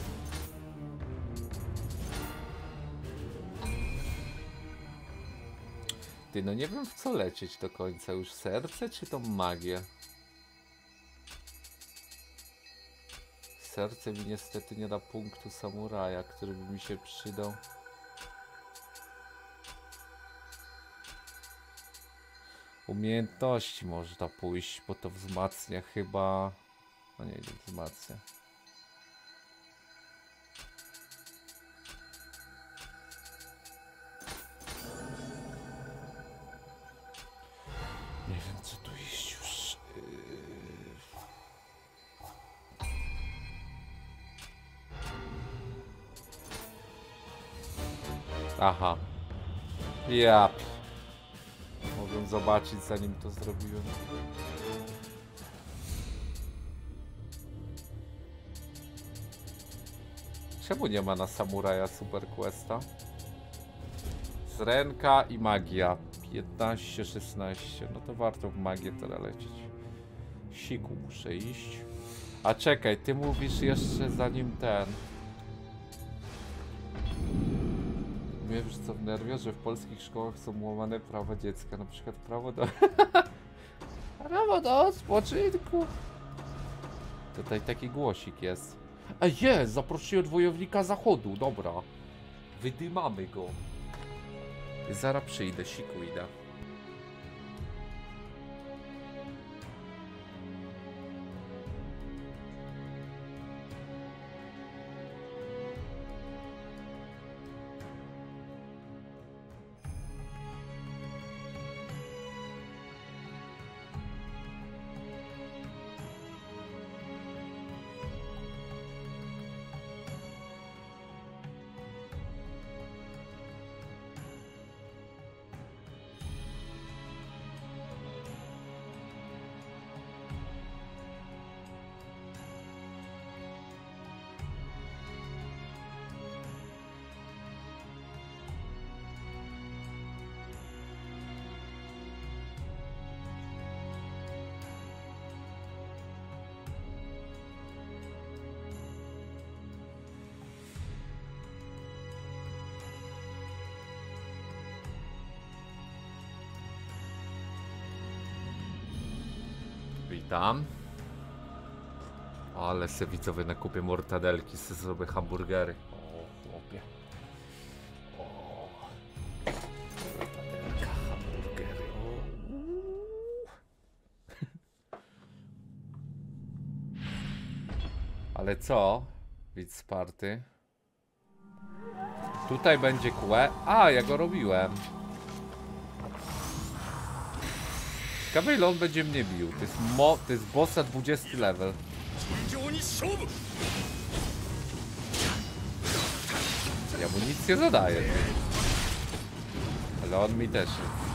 Ty, no nie wiem w co lecieć do końca. Już serce czy to magię? Serce mi niestety nie da punktu samuraja, który by mi się przydał. Umiejętności można pójść, bo to wzmacnia chyba... No nie, nie wzmacnia. Aha. Ja. Mogłem zobaczyć zanim to zrobiłem. Czemu nie ma na samuraja super questa? Zrenka i magia. 15, 16. No to warto w magię teraz lecieć. Siku muszę iść. A czekaj, ty mówisz jeszcze zanim ten. Mnie wiesz co wnerwia, że w polskich szkołach są łamane prawa dziecka, na przykład prawo do... prawo do spoczynku. Tutaj taki głosik jest. A jest, zaprosiłem wojownika zachodu, dobra. Wydymamy go. Zaraz przyjdę, siku idę. Tam. Ale se widzowie na kupie mortadelki, se zrobię hamburgery. O, chłopie. O. Mortadelka, hamburgery. O. Ale co? Widz Sparty. Tutaj będzie kłe. A, ja go robiłem. Ciekawe ile on będzie mnie bił. To jest, mo to jest bossa 20 level. Ja mu nic nie zadaję. Ale on mi też. Jest.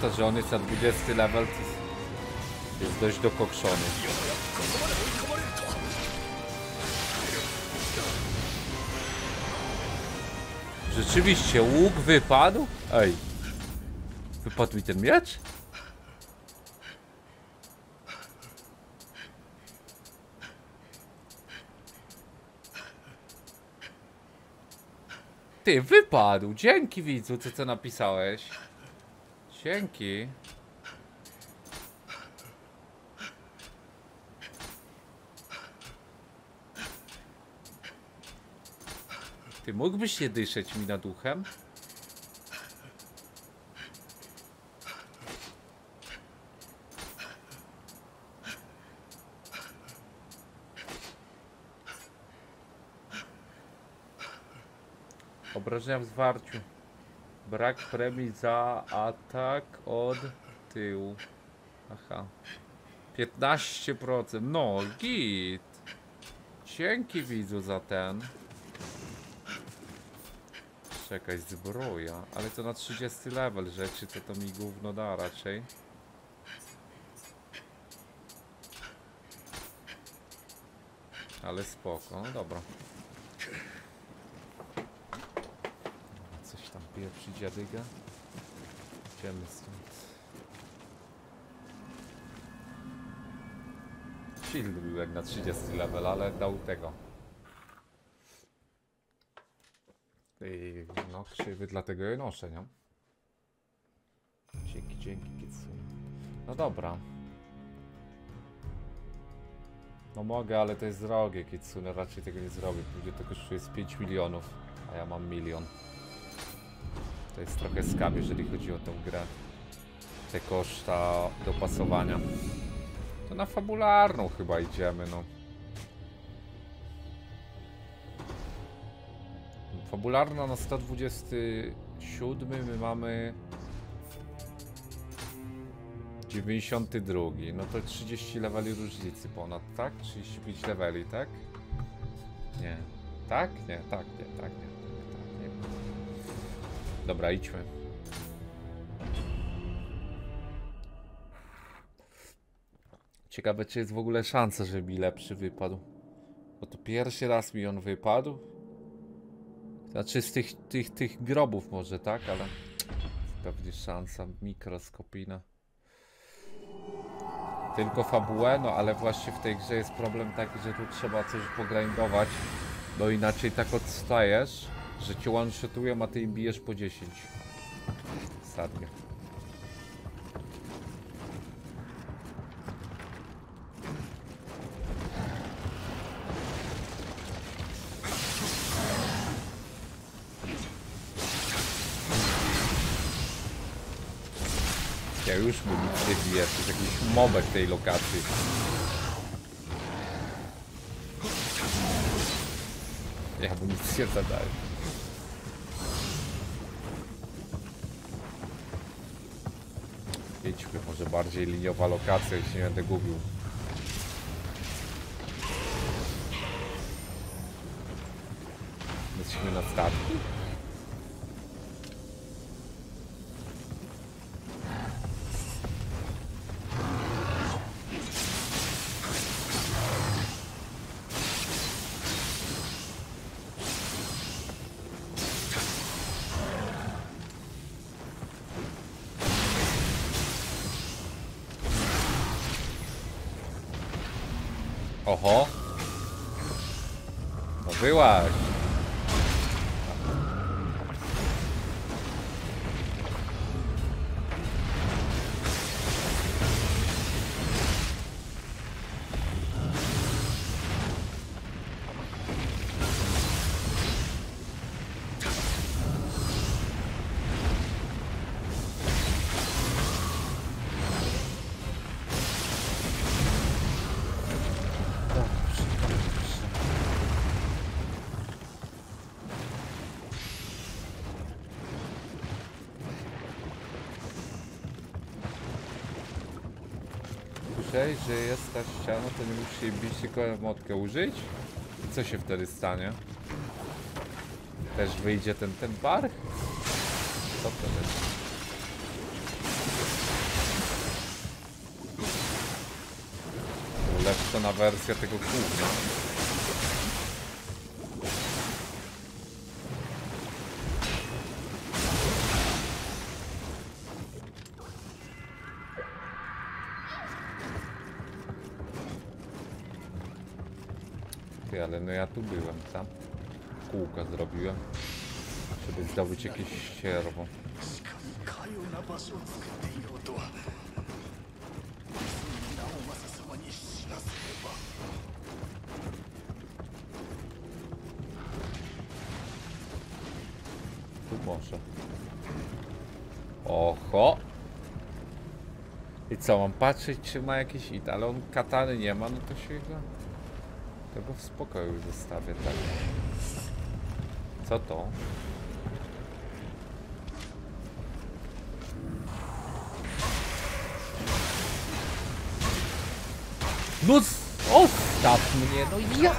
To, że on jest na 20 level, jest dość dokokszony. Rzeczywiście, łuk wypadł? Ej. Wypadł mi ten miecz? Ty, wypadł! Dzięki widzu, co co napisałeś. Dzięki. Ty mógłbyś nie dyszeć mi nad uchem? Obrażenia w zwarciu. Brak premii za atak od tyłu. Aha. 15%. No, git. Dzięki widzu za ten. Czekaj, zbroja. Ale to na 30 level rzeczy, co to mi gówno da raczej. Ale spoko, no dobra. Coś tam pierwszy dziadyga. Idziemy stąd. Shield był jak na 30 level, ale dał tego. I no krzywy, dlatego je noszę, nie? Dzięki, dzięki Kitsune. No dobra. No mogę, ale to jest drogie Kitsune, raczej tego nie zrobię. Pójdzie to kosztuje z 5 milionów, a ja mam milion. To jest trochę skam, jeżeli chodzi o tę grę. Te koszta dopasowania. To na fabularną chyba idziemy, no. Fabularna na 127 my mamy 92, no to 30 leveli różnicy ponad, tak? 35 leveli, tak? Nie. Tak? Nie, tak, nie, tak, nie. Dobra, idźmy. Ciekawe, czy jest w ogóle szansa, żeby mi lepszy wypadł. Bo to pierwszy raz mi on wypadł. Znaczy z tych, tych, tych grobów może, tak? Ale pewnie szansa mikroskopijna. Tylko fabułę, no ale właśnie w tej grze jest problem taki, że tu trzeba coś pogrindować. Bo inaczej tak odstajesz, że cię one-shotują, a ty im bijesz po 10. Sadnie. Ja już mu nic nie bije, to jest jakiś mobek tej lokacji. Ja mu nic nie zadaję. Może bardziej liniowa lokacja, jeśli nie będę gubił. Że jest ta ściana, to nie musisz jej bić, tylko motkę użyć? I co się wtedy stanie? Też wyjdzie ten, ten bar? Co to jest? Ulepszona wersja tego kółka. kółka zrobiłem, żeby zdobyć jakieś sierwo. Tu może. Oho! I co, mam patrzeć, czy ma jakiś it, ale on katany nie ma, no to się go... Tego w spokoju zostawię, tak? Co to? No zostaw mnie, no ja...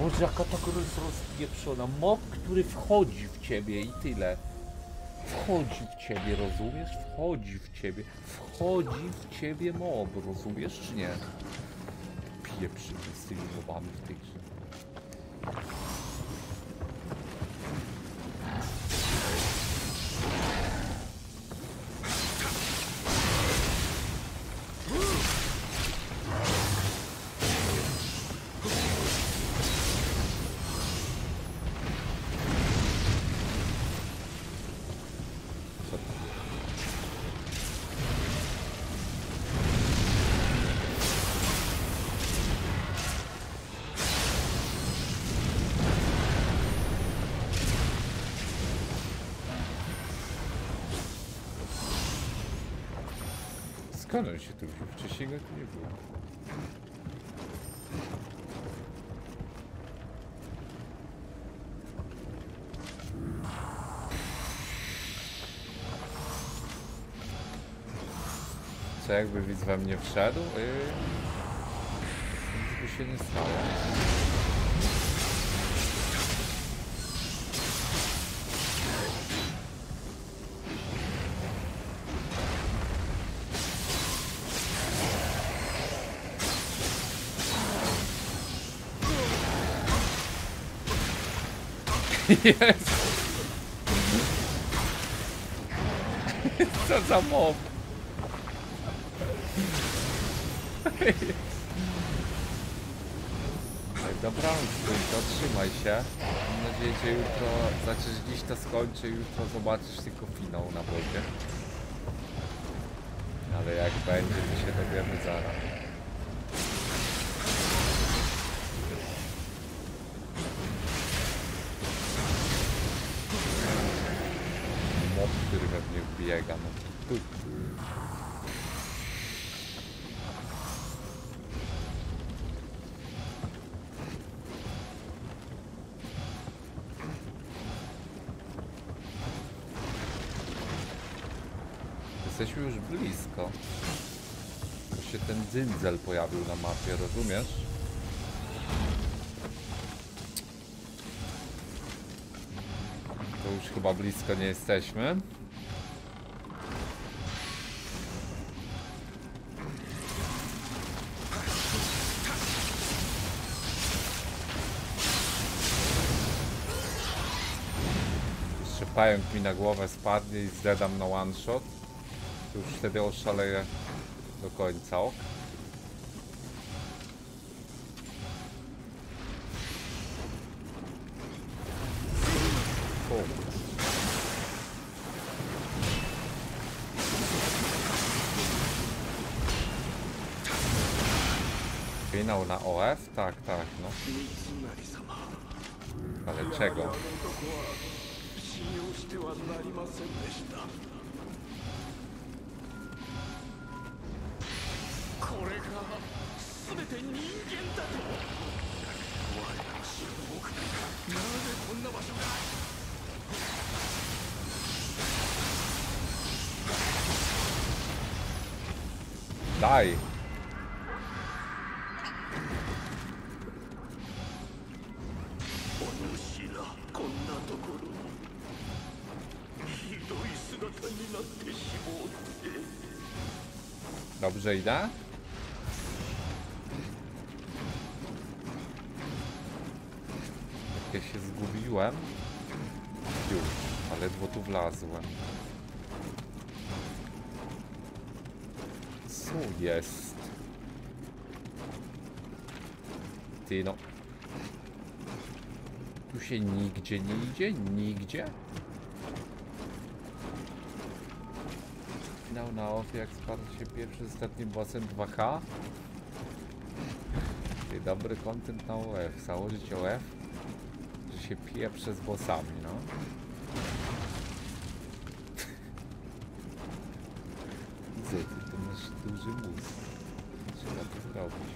Boże, jaka tak roz, rozpieprzona. Mob, który wchodzi w ciebie i tyle. Wchodzi w ciebie, rozumiesz? Wchodzi w ciebie. Wchodzi w ciebie mob, rozumiesz czy nie? Pieprzy z tymi mobami w tej grze. Co jakby widz we mnie wszedł? Yy... Nic by się nie stało. Jest! Co za mob? Dobranoc, to trzymaj się. Mam nadzieję, że jutro, znaczy, że dziś to skończy, jutro zobaczysz tylko finał na bocie. Ale jak będzie, to się dowiemy zaraz. Dzyndzel pojawił na mapie, rozumiesz? To już chyba blisko nie jesteśmy. Jeszcze pająk mi na głowę spadnie i zdedam na one shot. Już wtedy oszaleję do końca? miał na OF? Tak, tak, no. Ale czego? Daj! Idę? Jak ja się zgubiłem? Już, ale ledwo tu wlazłem. Co jest? Ty no. Tu się nigdzie nie idzie? Nigdzie? Finał na off, jak spadł się pierwszy z ostatnim bossem 2H. Ty, dobry content na OF. Założyć OF, że się pieprze z bossami, no. Widzę, ty to masz duży mózg. Trzeba to zrobić.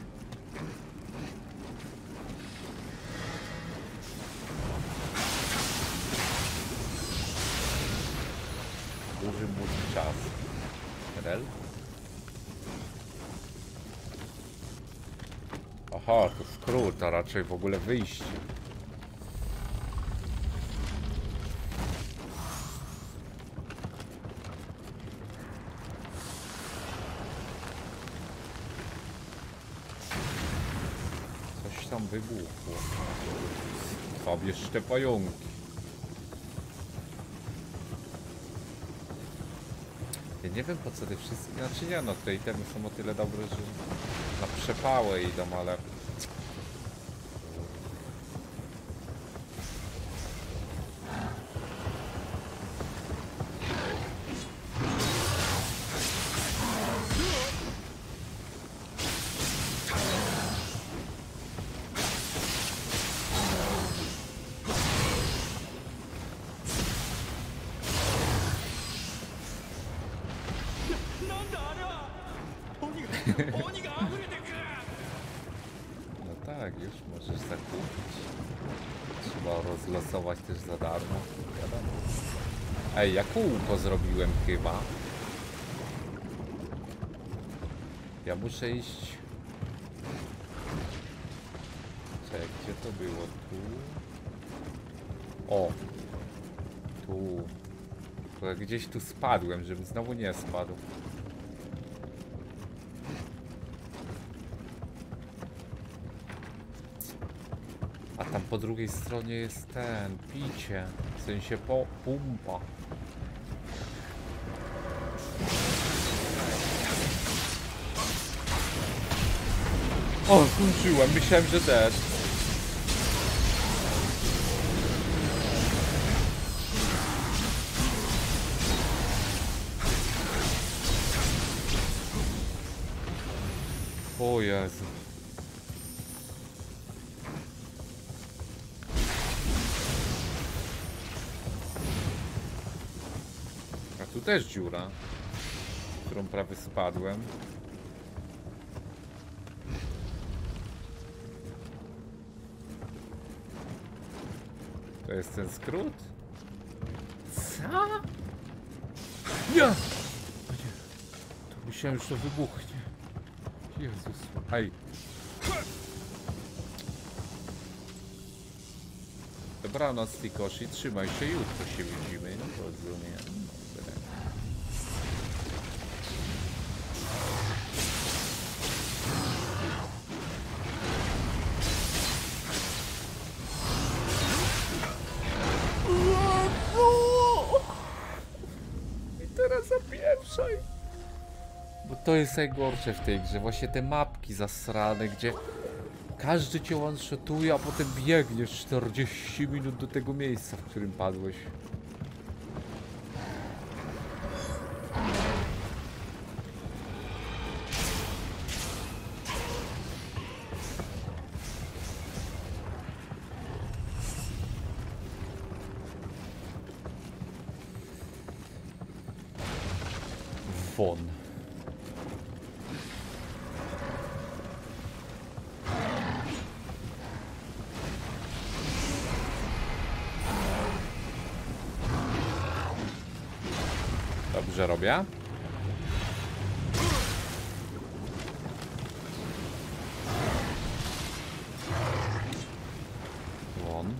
A raczej w ogóle wyjście. Coś tam wybuchło. Zabierz te pająki. Ja nie wiem po co te wszystkie. Znaczy nie no, te itemy są o tyle dobre, że na przepałę idą, ale. Kółko zrobiłem chyba. Ja muszę iść. Czekaj, gdzie to było? Tu. O! Tu. Tylko gdzieś tu spadłem, żebym znowu nie spadł. A tam po drugiej stronie jest ten, picie. W sensie po, pumpa. O, zdążyłem, myślałem, że dead. O Jezu. A tu też dziura, którą prawie spadłem. Jest ten skrót? Co? Nie. To myślałem, że to wybuchnie. Jezus. Aj. Dobranoc, Tikoshi. Trzymaj się, jutro się widzimy. No rozumiem. Jest najgorsze w tej grze. Właśnie te mapki zasrane, gdzie Każdy cię one-shotuje, a potem biegniesz 40 minut do tego miejsca, w którym padłeś. Won.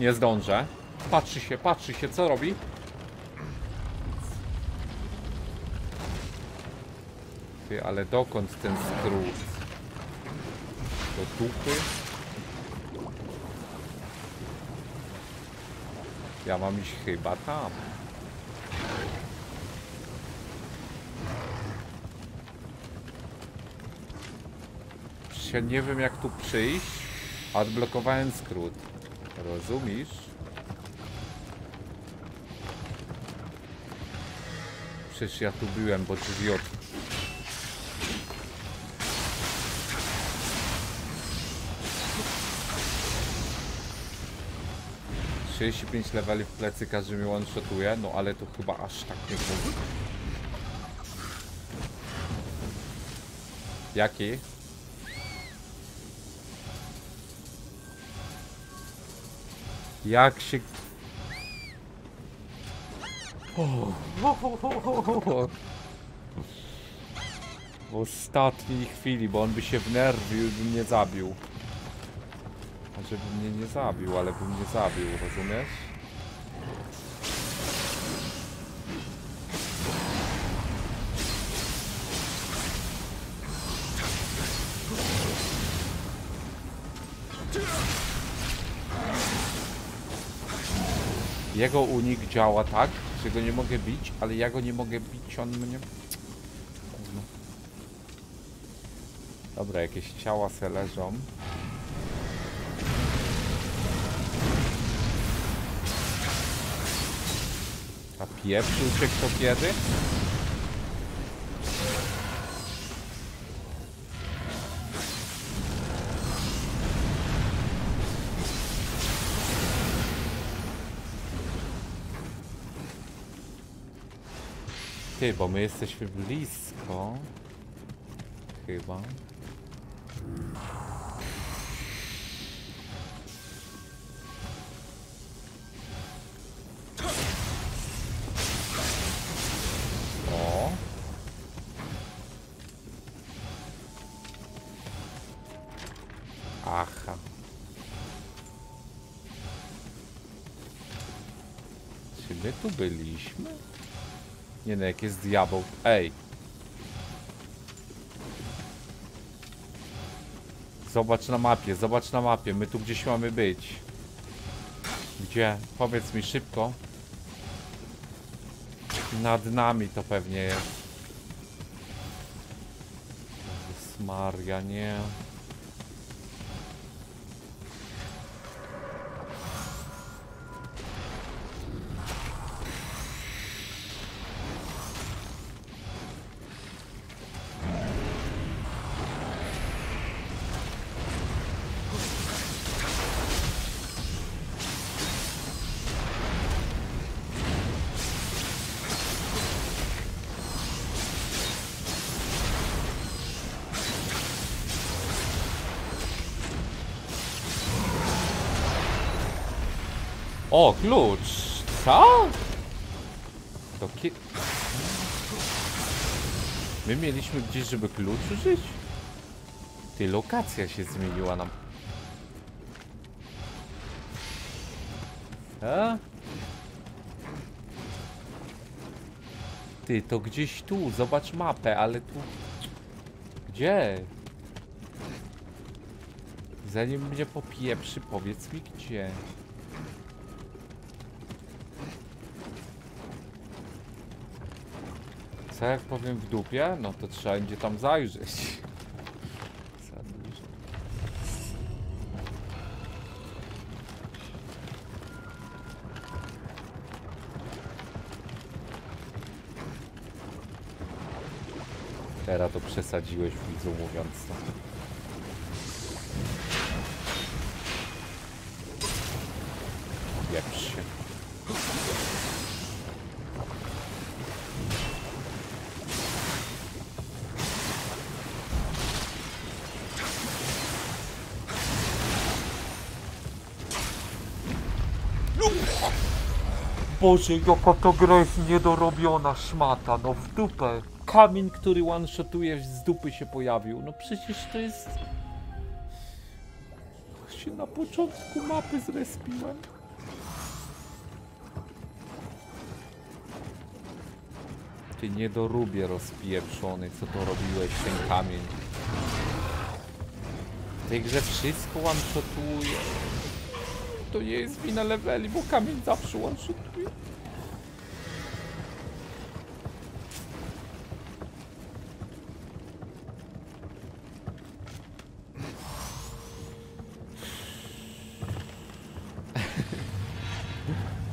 Nie zdążę. Patrzy się, patrzy się, co robi? Ty, ale dokąd ten skrót? Do dupy? Ja mam iść chyba tam. Ja nie wiem jak tu przyjść, a odblokowałem skrót. Rozumiesz? Przecież ja tu byłem, bo drzwi od... Trzydzieści pięć leveli w plecy każdy mi one-shotuje, no ale to chyba aż tak nie było. Jaki? Jak się... W ostatniej chwili, bo on by się wnerwił i by mnie zabił. A żeby mnie nie zabił, ale by mnie zabił, rozumiesz? Jego unik działa tak, że go nie mogę bić, ale ja go nie mogę bić, on mnie... Dobra, jakieś ciała se leżą. A pieprzył się kto kiedy? Ty, bo my jesteśmy blisko. Chyba. Nie no, jak jest diabeł. Ej. Zobacz na mapie, zobacz na mapie. My tu gdzieś mamy być. Gdzie? Powiedz mi szybko. Nad nami to pewnie jest. Jezus Maria, nie. Mieliśmy gdzieś, żeby klucz użyć? Ty, lokacja się zmieniła nam. A? Ty, to gdzieś tu, zobacz mapę, ale tu... Gdzie? Zanim mnie popieprzy, powiedz mi gdzie. że tak powiem, w dupie, no to trzeba będzie tam zajrzeć. Teraz to przesadziłeś, widzu, mówiąc to. Boże, jaka to gra jest niedorobiona szmata, no w dupę. Kamień, który one-shotuje z dupy się pojawił. No przecież to jest... Się na początku mapy zrespiłem. Ty niedorubie rozpieprzony, co to robiłeś, ten kamień. W tej grze wszystko one-shotuje. To nie jest wina leveli, bo kamień zawsze one-shotuje.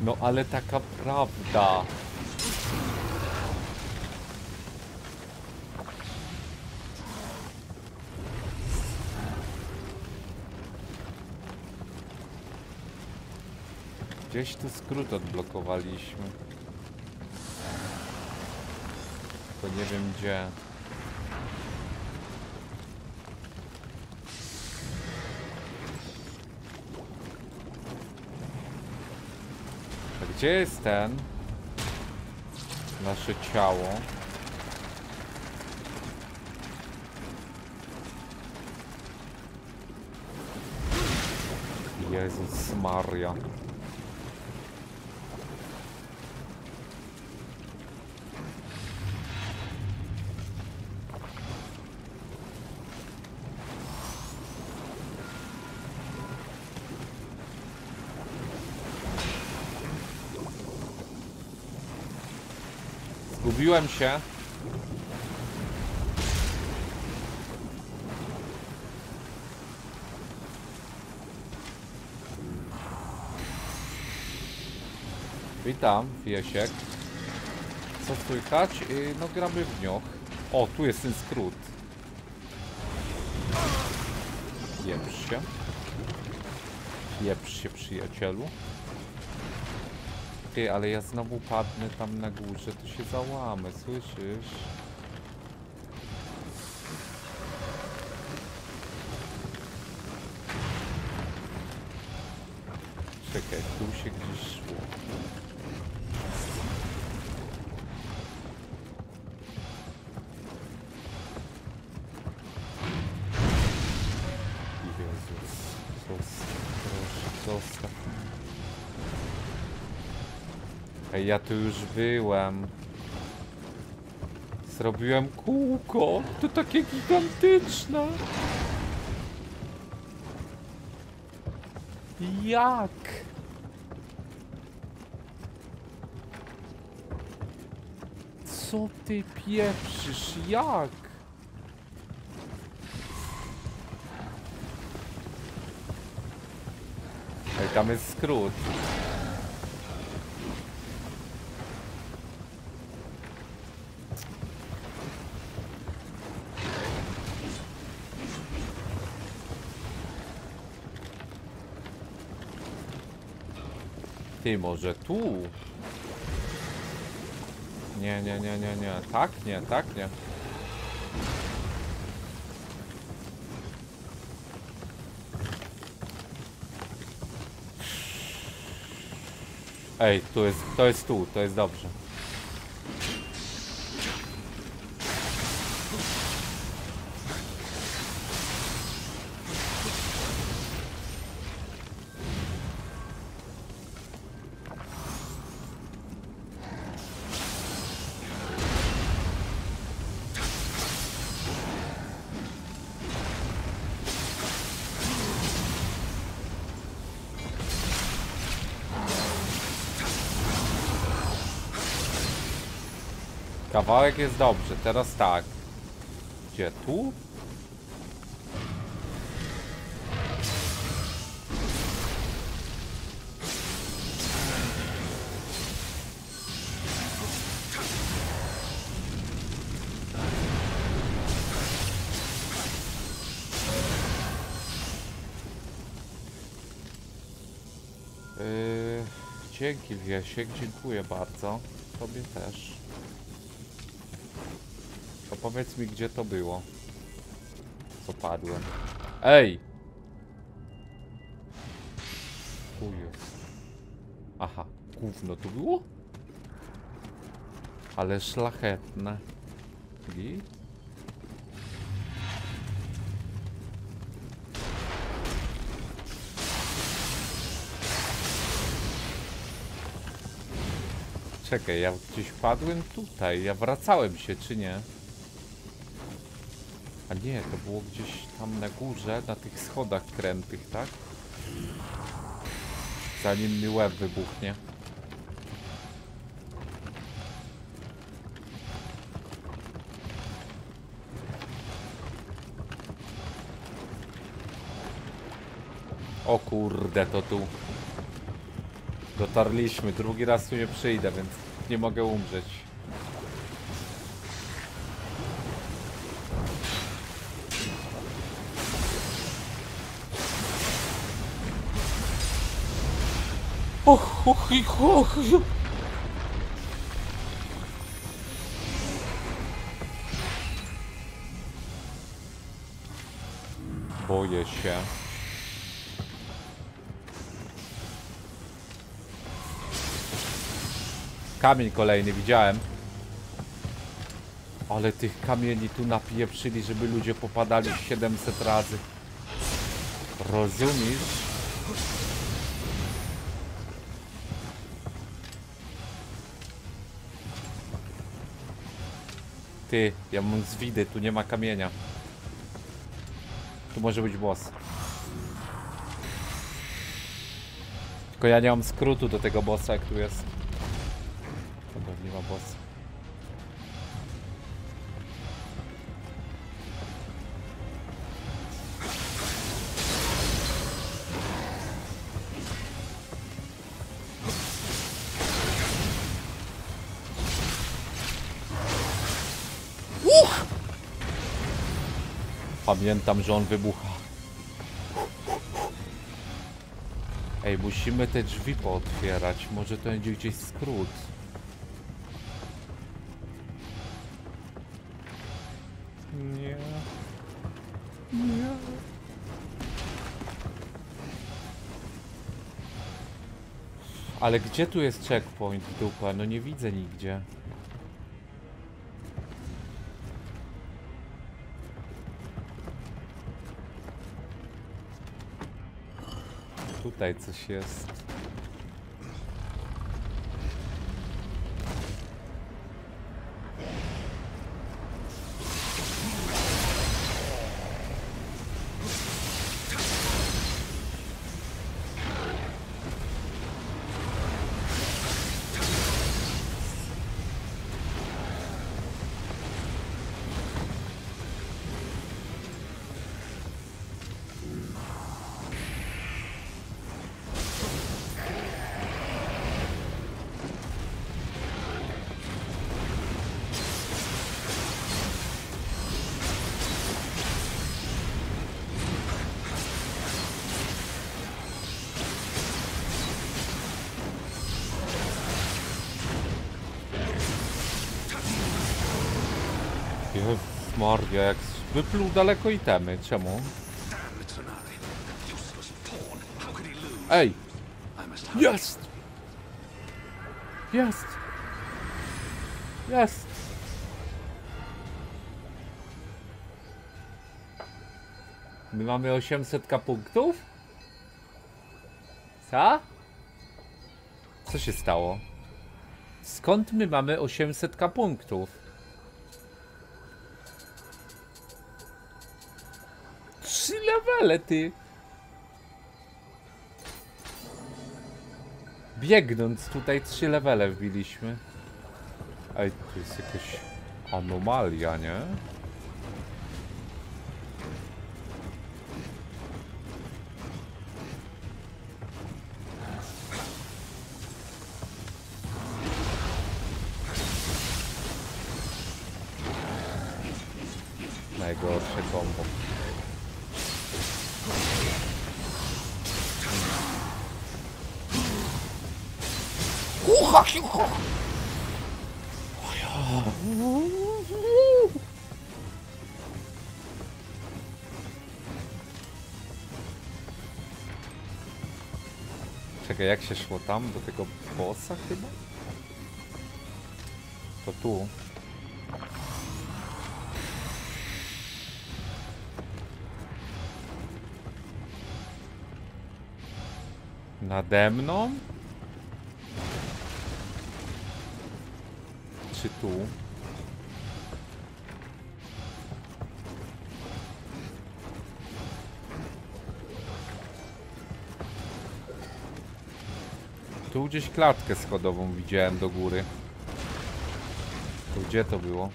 No ale taka prawda. Gdzieś tu skrót odblokowaliśmy. Tylko nie wiem gdzie. Gdzie jest ten? Nasze ciało. Jezus Maria. Zgubiłem się. Witam, Wiesiek. Co słychać? Yy, No gramy w nioch. O, tu jest ten skrót. Jebsz się. Jebsz się, przyjacielu. Ty, ale ja znowu padnę tam na górze, to się załamę, słyszysz? Ja tu już byłem. Zrobiłem kółko. To takie gigantyczne. Jak? Co ty pieprzysz? Jak? Tam jest skrót. Może tu? Nie, nie, nie, nie, nie. Tak nie, tak nie. Ej, tu jest, to jest tu, to jest dobrze. Worek jest dobrze, teraz tak. Gdzie, tu? Yy, dzięki Wiesiek, dziękuję bardzo. Tobie też. Powiedz mi, gdzie to było. Co padłem. Ej! Tu. Aha, gówno tu było? Ale szlachetne. Git? Czekaj, ja gdzieś padłem tutaj. Ja wracałem się, czy nie? Nie, to było gdzieś tam na górze, na tych schodach krętych, tak? Zanim mi łeb wybuchnie. O kurde, to tu. Dotarliśmy, drugi raz tu nie przyjdę, więc nie mogę umrzeć. Boję się. Kamień kolejny widziałem. Ale tych kamieni tu napieprzyli, żeby ludzie popadali 700 razy. Rozumiesz? Ty, ja mam zwidy, tu nie ma kamienia. Tu może być boss. Tylko ja nie mam skrótu do tego bossa, jak tu jest. Dobra, nie ma bossa. Pamiętam, że on wybucha. Ej, musimy te drzwi pootwierać. Może to będzie gdzieś skrót. Nie. Nie. Ale gdzie tu jest checkpoint, dupa? No nie widzę nigdzie. Tutaj coś jest. Wypluł daleko itemy. Czemu? Ej! Jest! Jest! Jest! My mamy 800 punktów? Co? Co się stało? Skąd my mamy 800 punktów? Levele, ty! Biegnąc tutaj trzy levele wbiliśmy. Ej, tu jest jakaś anomalia, nie? Czekaj, jak się szło tam? Do tego bossa chyba? To tu. Nade mną? Czy tu? Gdzieś klatkę schodową widziałem do góry. To gdzie to było?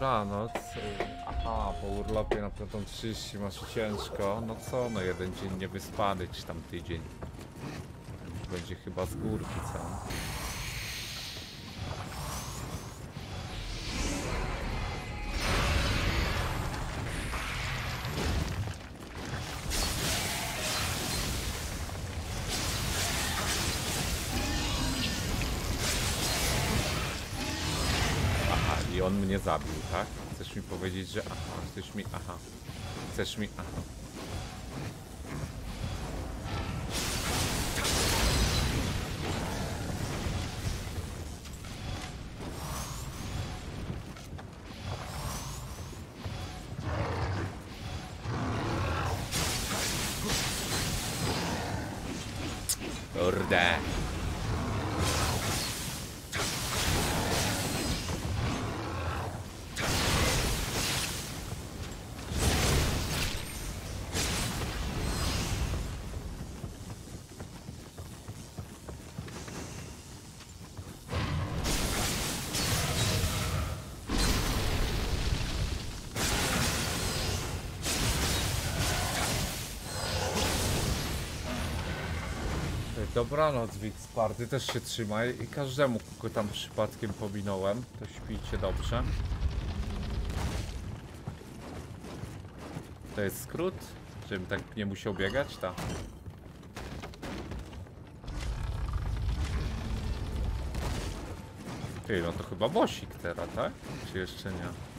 Dobranoc. Aha, po urlopie na piątą 30 masz ciężko. No co, no jeden dzień niewyspany, czy tam tydzień. Będzie chyba z górki co? Mi powiedzieć, że aha, chcesz mi, aha. Chcesz mi, aha. Dobranoc, Wix Party, też się trzymaj i każdemu, kogo tam przypadkiem pominąłem, to śpijcie dobrze. To jest skrót, żebym tak nie musiał biegać, tak. Ty, no to chyba bosik teraz, tak? Czy jeszcze nie?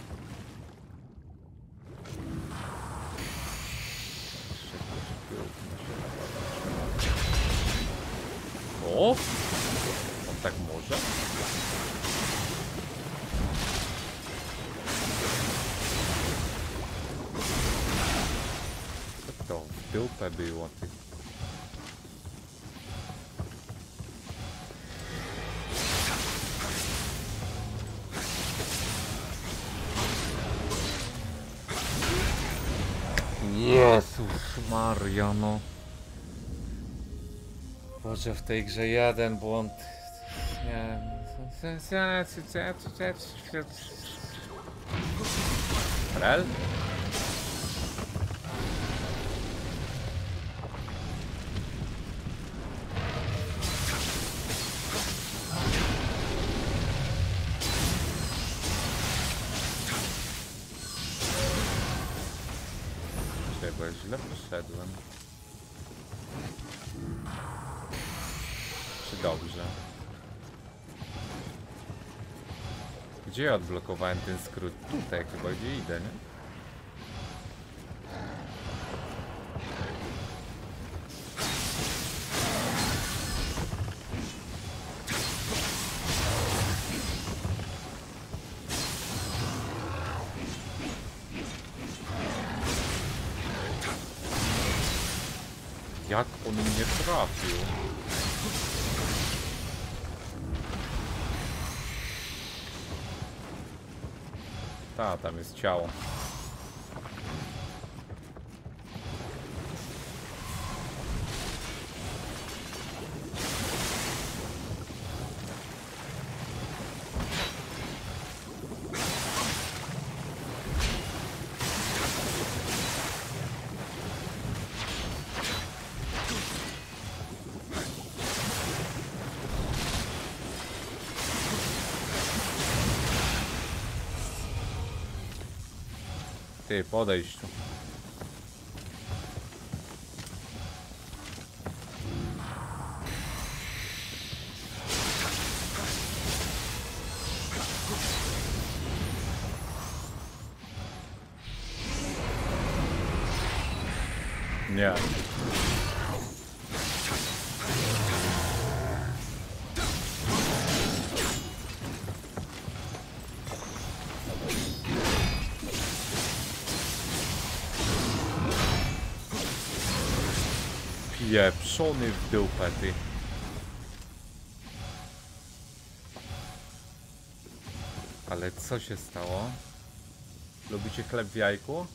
Boże, w tej grze jeden błąd. Nie wiem. Rel? Gdzie ja odblokowałem ten skrót? Tutaj chyba, gdzie idę, nie? Ta, tam jest ciało. Ty, podejdź Pieprzony w dupę, ty. Ale co się stało? Lubicie chleb w jajku?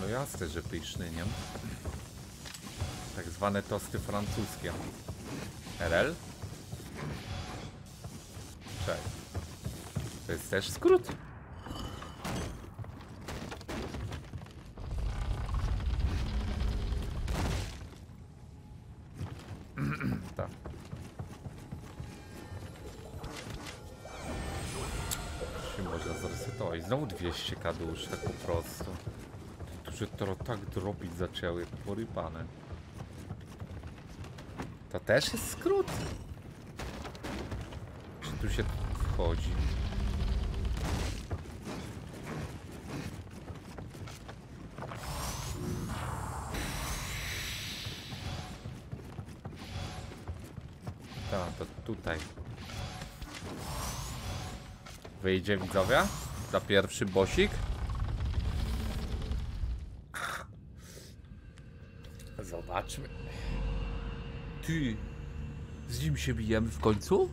No jasne, że pyszny, nie? Tak zwane tosty francuskie. RL? Cześć. To jest też skrót. 200 kadusz, tak po prostu. Tu się to tak drobić zaczęły, porypane. To też jest skrót? Czy tu się wchodzi? Tak, to tutaj. Wyjdzie widzowie? Za pierwszy bosik? Zobaczmy. Ty, z nim się bijemy w końcu?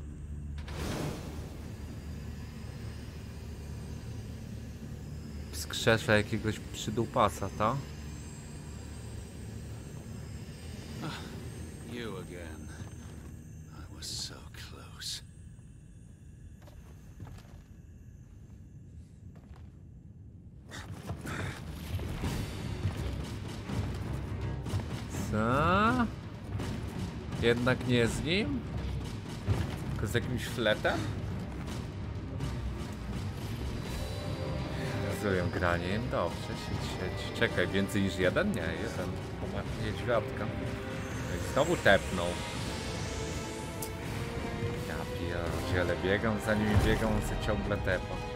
Wskrzesza jakiegoś przydupasa, ta? Jednak nie z nim? Tylko z jakimś fletem? Rozumiem granie. Dobrze, siedź, siedź. Czekaj, więcej niż jeden? Nie, jeden. Niedźwiadka. No Znowu tepnął. Ja pierdziele, biegam za nim i biegam, on się ciągle tepa.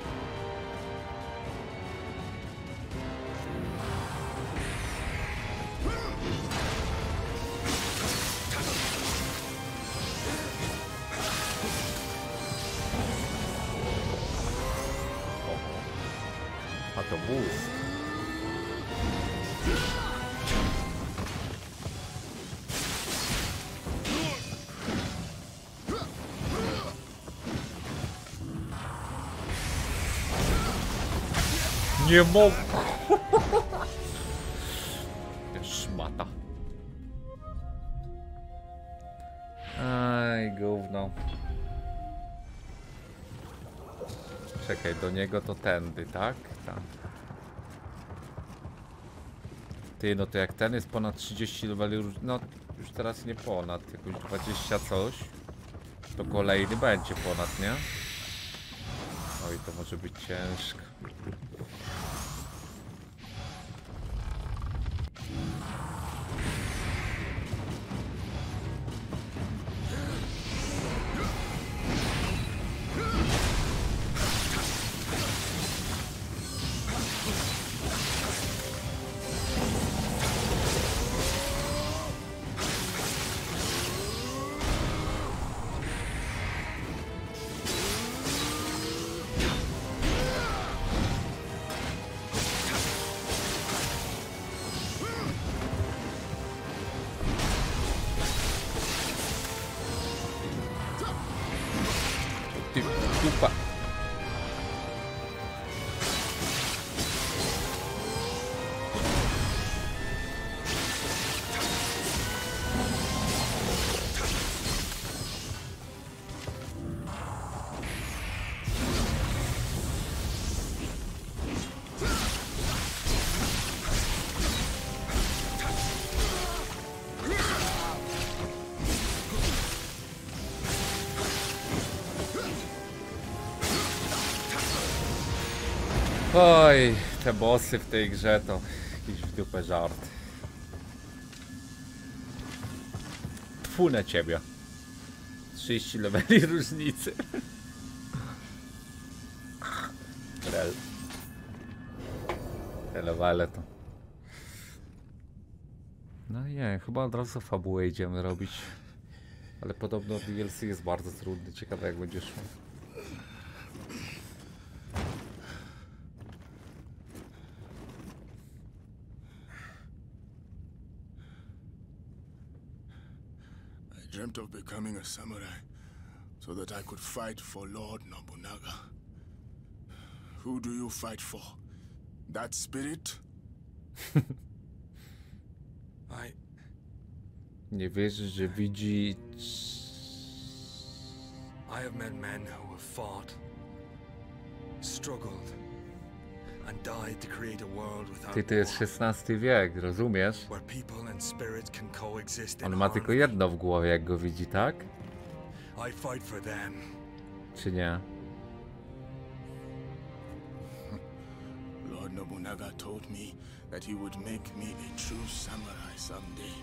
Nie mogę. Szmata. Aj, gówno. Czekaj, do niego to tędy, tak? Tak. Ty, no to jak ten jest ponad 30 leveli, no już teraz nie ponad, jakoś 20 coś, to kolejny będzie ponad, nie? Oj, to może być ciężko. Oj, te bossy w tej grze to jakiś w dupę żart. Tfu na ciebie. 30 leveli różnicy. Rel. Relewale to. No nie, chyba od razu fabułę idziemy robić. Ale podobno DLC jest bardzo trudny, ciekawe jak będzie szło. Dreamt of becoming a samurai so that I could fight for Lord Nobunaga. Who do you fight for? That spirit? I. Nie wierzysz, że widzi... I have met men who have fought, struggled, Ty to jest XVI wiek, rozumiesz? On ma tylko jedno w głowie, jak go widzi, tak? Czy nie? Lord Nobunaga told me that he would make me a true samurai someday.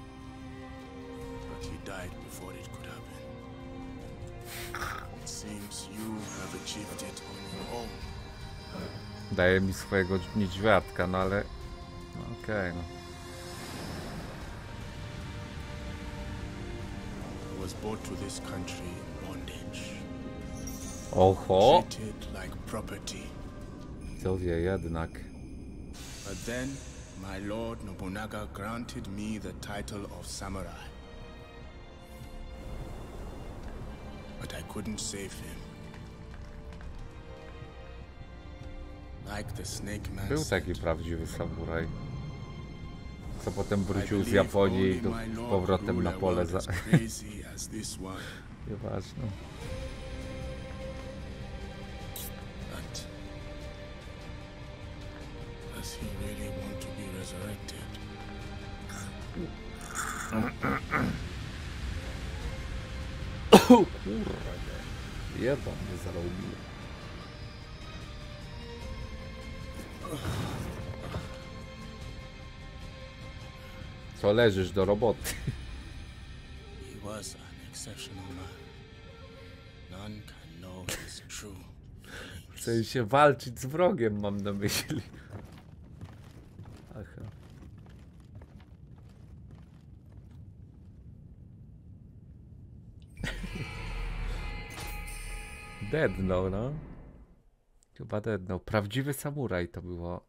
But he died before it could happen. It seems you have achieved it on your own. Daje mi swojego niedźwiadka, no ale... no Okej, no. I was brought to this country in bondage. Oho! Treated like property. Co wie jednak. But then, my lord Nobunaga granted me the title of samurai. But I couldn't save him. Był taki prawdziwy samuraj. Co potem wrócił z Japonii do, z powrotem na pole za... Nieważne. Be resurrected? Jedno mnie zarobiło. Co leżysz do roboty? He was an exceptional man. None can know his true. Chce się walczyć z wrogiem, mam na myśli. Aha. Deadnął, no. Chyba deadnął. Prawdziwy samuraj to było.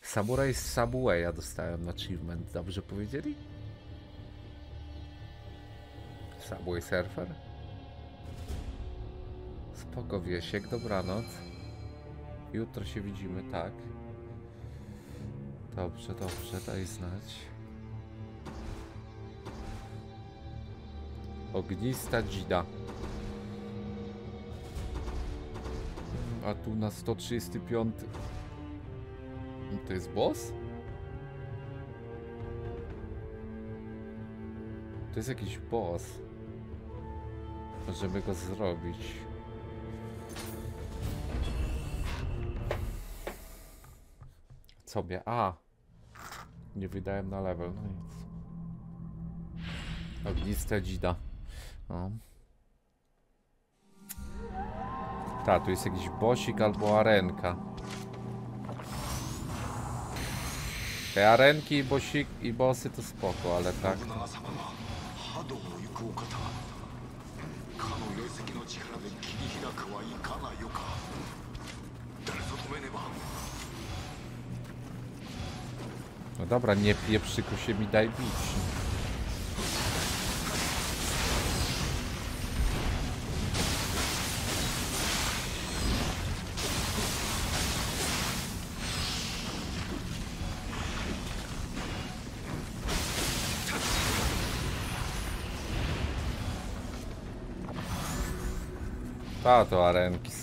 Samuraj z Subwaya dostałem achievement. Dobrze powiedzieli? Subway Surfer? Spoko Wiesiek, dobranoc. Jutro się widzimy, tak. Dobrze, dobrze, daj znać. Ognista dzida. A tu na 135. To jest boss? To jest jakiś boss. Możemy go zrobić. Sobie. A! Nie wydałem na level, no nic. Ognista dzida. No. Ta, tu jest jakiś bosik albo arenka. Te arenki i bosik i bossy to spoko, ale tak. No dobra, nie pieprzyku się mi daj bić. A, to arenki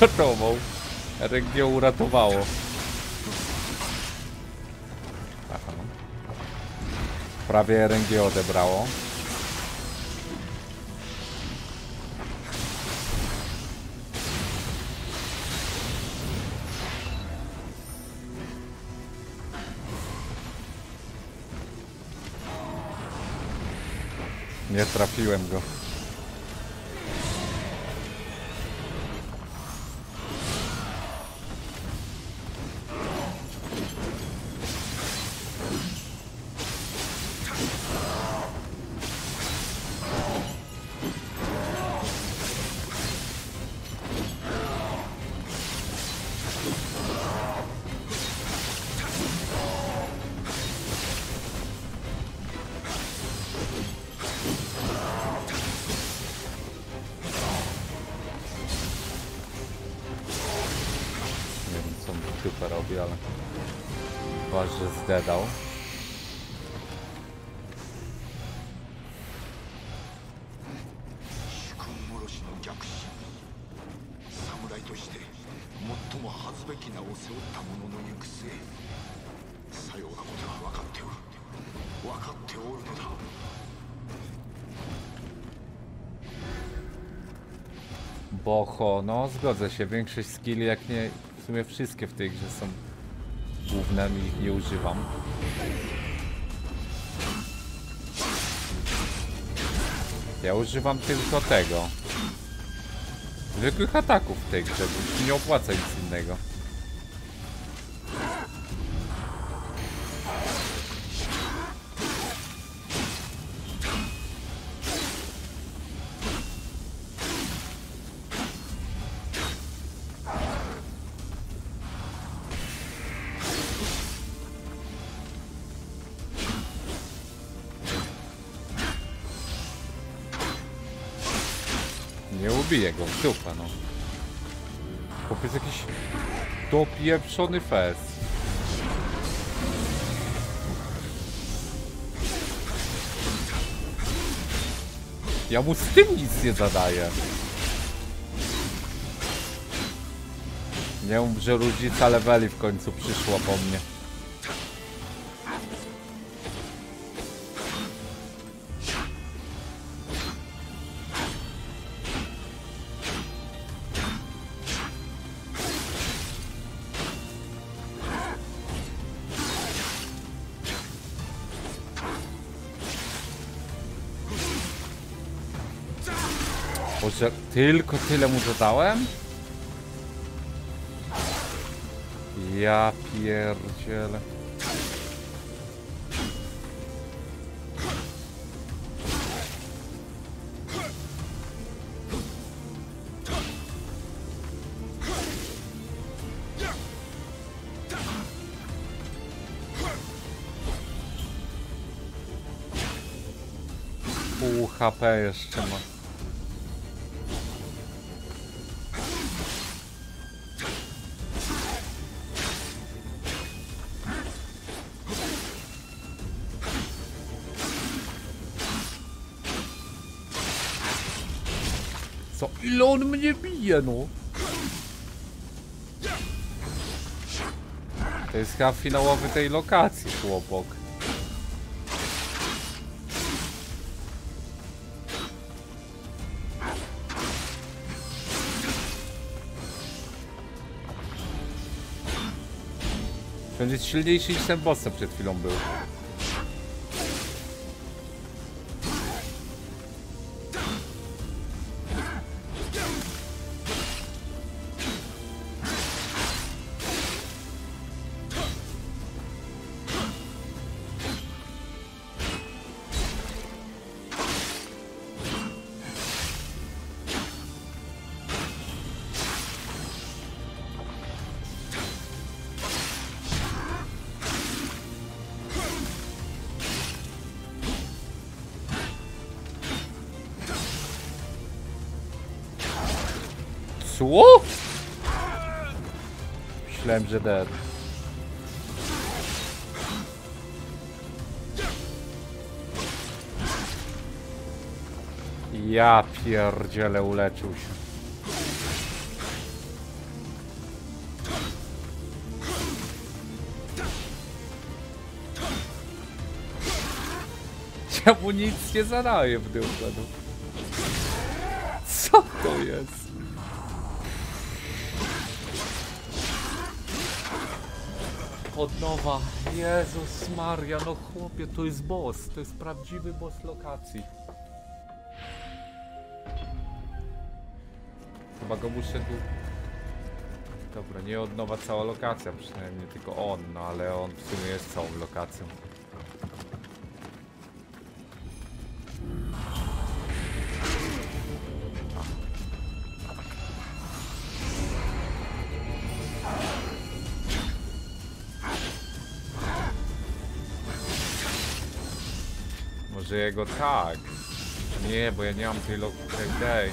mnie zwanshotował. RNG uratowało. Prawie RNG odebrało. Nie trafiłem go. No zgodzę się, większość skilli, jak nie, w sumie wszystkie w tej grze są główne, ich nie używam. Ja używam tylko tego. Zwykłych ataków w tej grze, bo nie opłaca nic innego. Nie ubiję go w dupę, no. Chłopiec jakiś dopieprzony fez. Ja mu z tym nic nie zadaję. Nie że różnica leveli w końcu przyszła po mnie. Tylko tyle mu dodałem? Ja pierdzielę. Pół HP jeszcze ma. Mnie bije, no? To jest chyba finałowy tej lokacji, chłopok. Będzie silniejszy niż ten boss, przed chwilą był. dead. Ja pierdziele uleczył się. Ja mu nic nie zadaję w dół. Od nowa. Jezus Maria, no chłopie, to jest boss. To jest prawdziwy boss lokacji. Chyba go muszę tu... Dobra, nie od nowa cała lokacja, przynajmniej tylko on, no ale on w sumie jest całą lokacją. Tak. Nie, bo ja nie mam tej. Tej.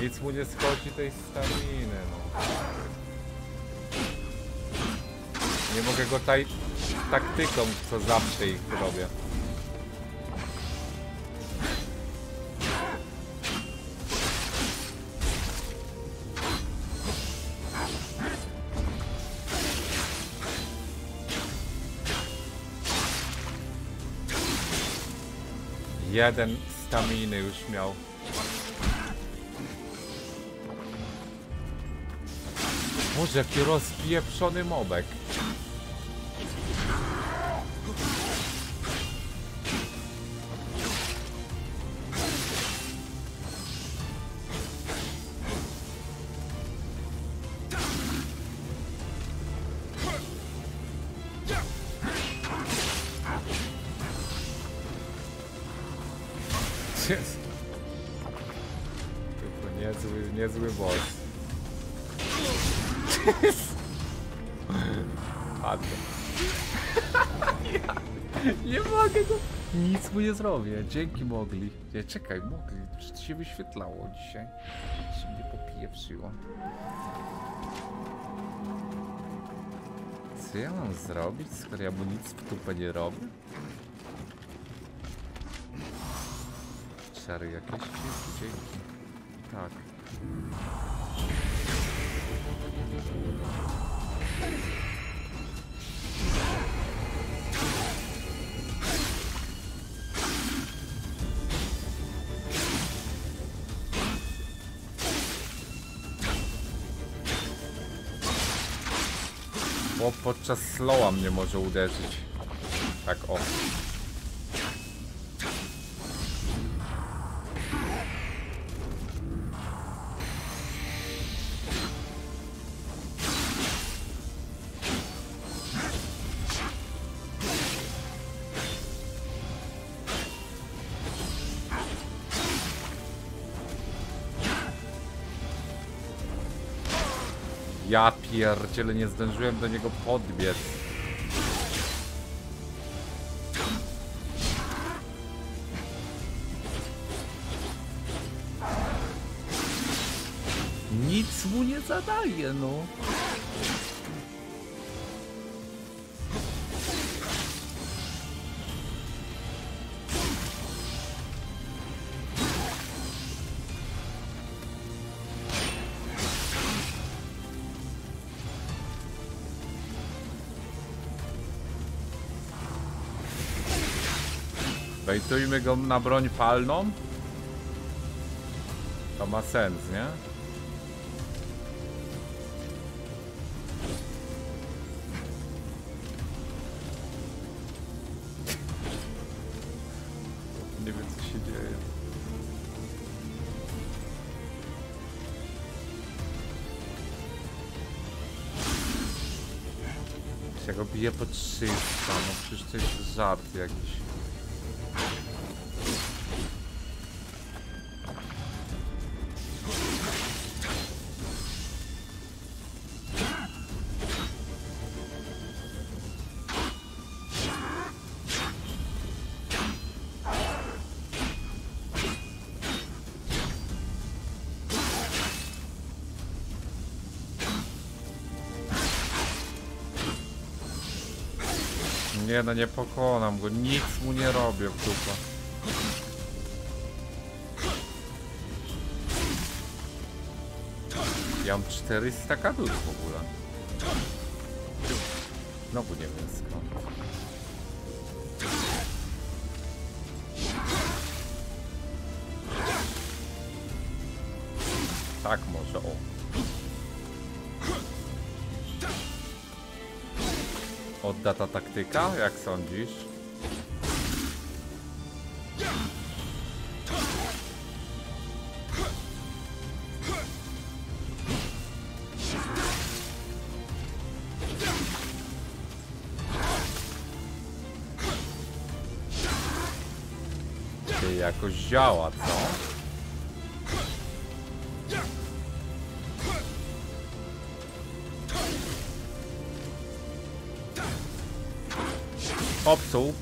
Nic mu nie schodzi tej staminy, no. Nie mogę go taj taktyką, co zawsze ich robię. Jeden staminy już miał. Boże, jaki rozpieprzony mobek. Dzięki mogli. Nie, czekaj, mogli. Przecież się wyświetlało dzisiaj. Się mnie popieprzyło. Co ja mam zrobić, skoro ja mu nic w dupę nie robię? Czary jakieś? Dzięki. Tak. Bo podczas slowa mnie może uderzyć. Tak o. pierdziele, nie zdążyłem do niego podbiec. Nic mu nie zadaje, no. Wejtujmy go na broń palną. To ma sens, nie? Nie wiem co się dzieje. Ja go biję po 300, no przecież to jest żart jakiś. Nie no, nie pokonam go, nic mu nie robię w dupę. Ja mam 400 kadut w ogóle. Znowu nie wiem skąd. Tak może, Odda ta taktyka? Jak sądzisz? Jakoś działa, Popsuł.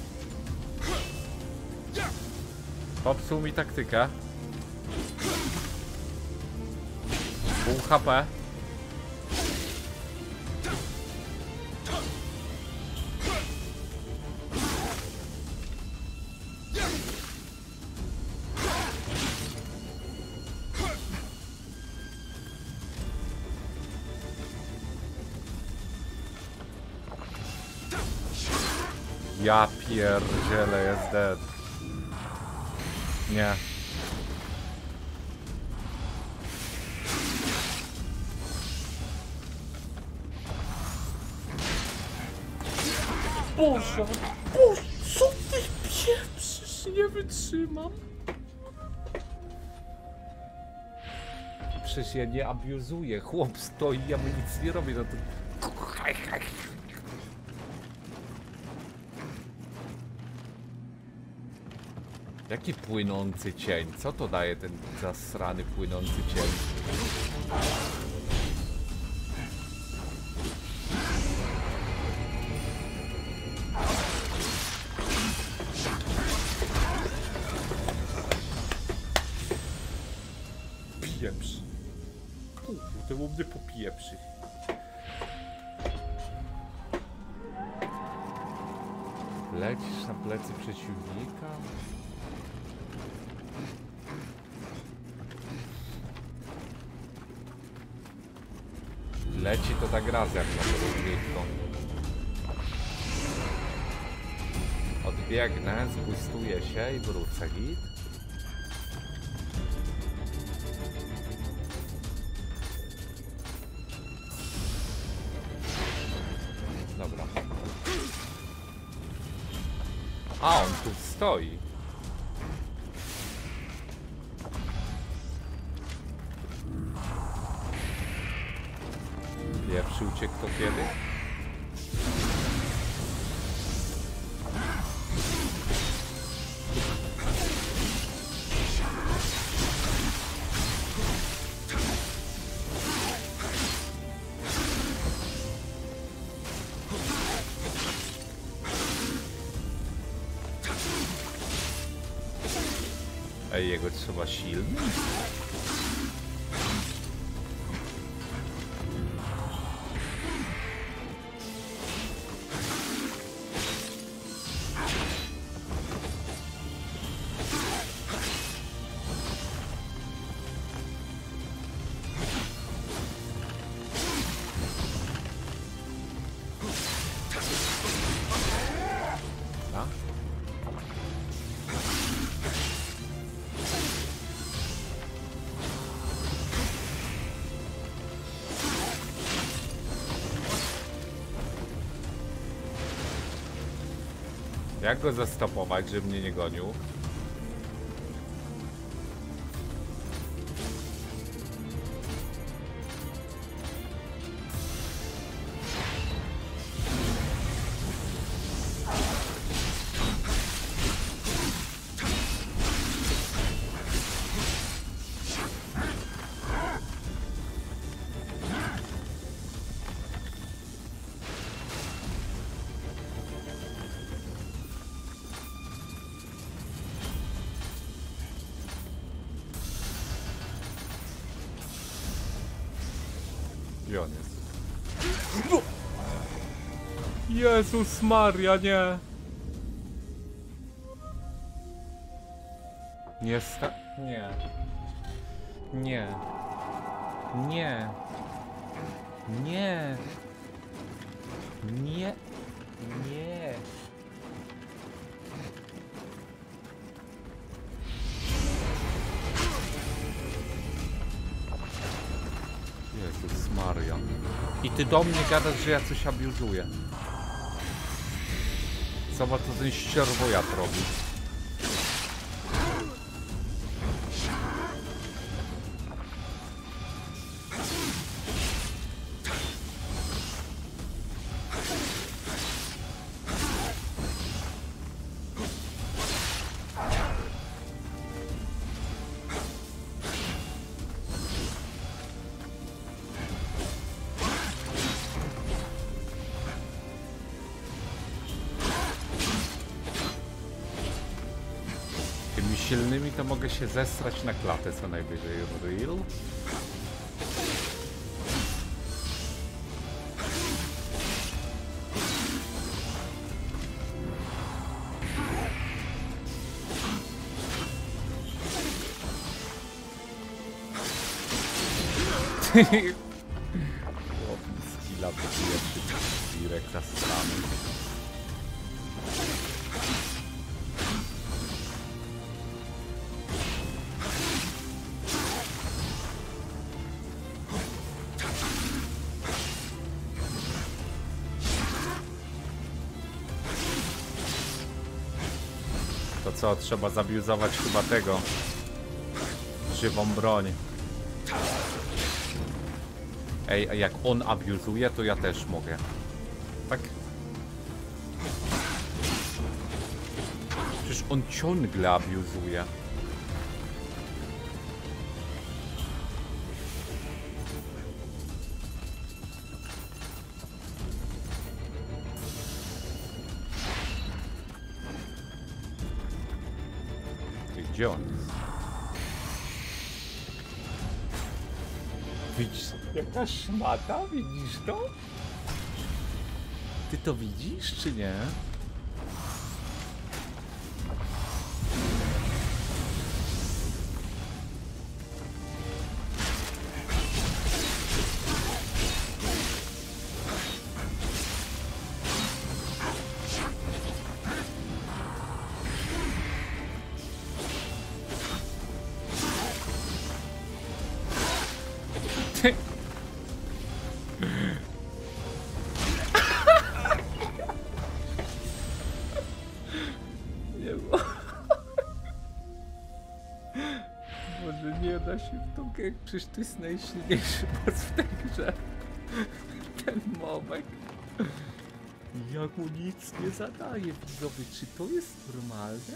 Popsuł mi taktykę. Pół HP. Ja pierdzielę, jest dead. Nie. Boże, Boże, co ty pieprzysz? Nie wytrzymam. Przecież ja nie abuzuję. Chłop stoi, ja mu nic nie robię, no to... Jaki płynący cień? Co to daje ten zasrany płynący cień? Zbustuję się i jego trzeba Jak go zastopować, żeby mnie nie gonił? Jezus Maria, nie. Nie sta... Nie. Nie. Nie. Nie. Nie. Nie. Jezus Maria. I ty do mnie gadasz, że ja coś abuzuję. Zobacz, co ten ścierwojat robi. Się zesrać na klatę co najwyżej. Real? co, trzeba zabiuzować chyba tego. Żywą broń. Ej, a jak on abuzuje, to ja też mogę. Tak? Przecież on ciągle abuzuje. Jaka szmata? Widzisz to? Ty to widzisz, czy nie? Grę, przecież to jest najsilniejszy boss w tej grze. Ten mobek. Jak mu nic nie zadaje, widzowie, czy to jest normalne?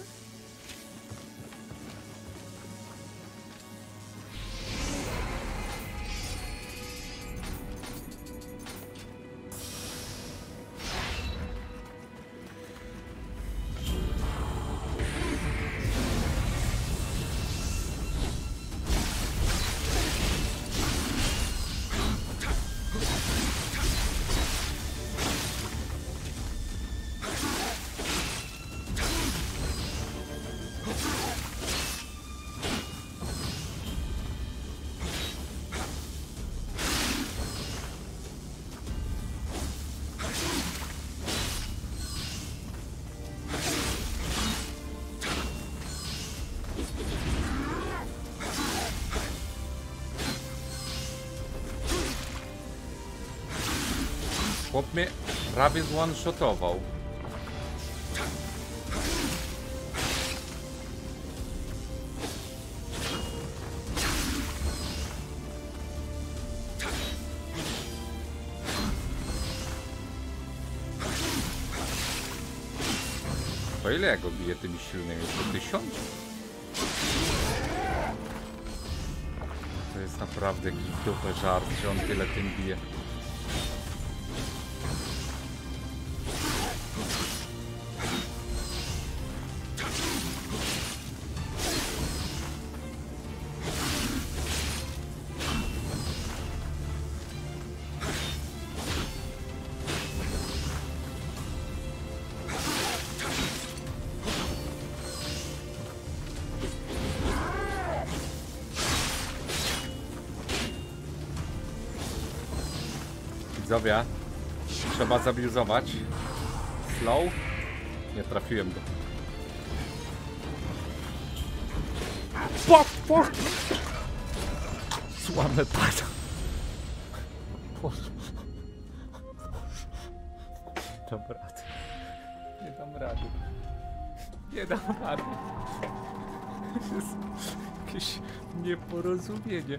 Chłop mnie prawie zone-shotował. To ile ja go biję tymi silnymi? Po tysiąc? To jest naprawdę jakiś dupę żart, że on tyle tym bije. Trzeba zabiuzować. Slow. Nie trafiłem go. Po, po. Słabe pada. Nie dam rady. Nie dam rady. Nie dam rady. Jest jakieś nieporozumienie.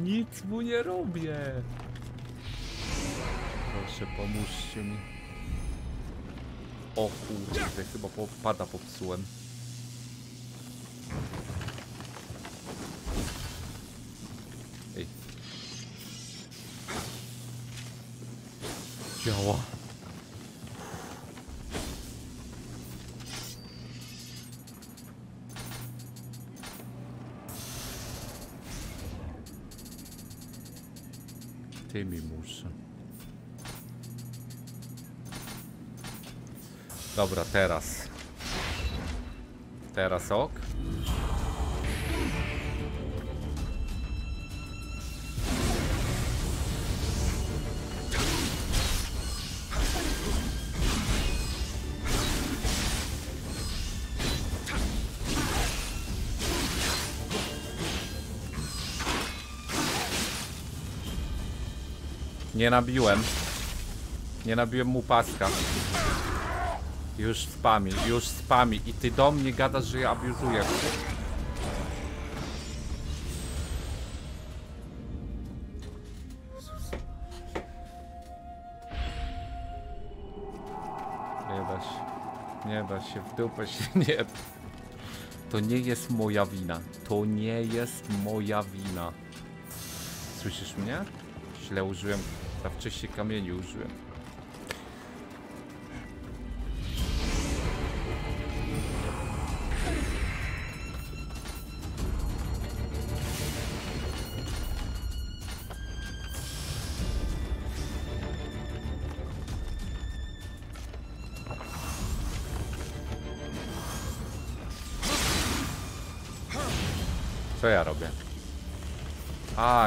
Nic mu nie robię. Proszę, pomóżcie mi. O kurde, chyba popada popsułem. Ej. Działa. Ty mi muszę. Dobra, teraz. Teraz ok. Nie nabiłem. Nie nabiłem mu paska. Już spami, już spami. I ty do mnie gadasz, że ja abuzuję. Nie da się. Nie da się, w dupę się nie. To nie jest moja wina. To nie jest moja wina. Słyszysz mnie? Źle użyłem. Za wcześnie kamieni użyłem.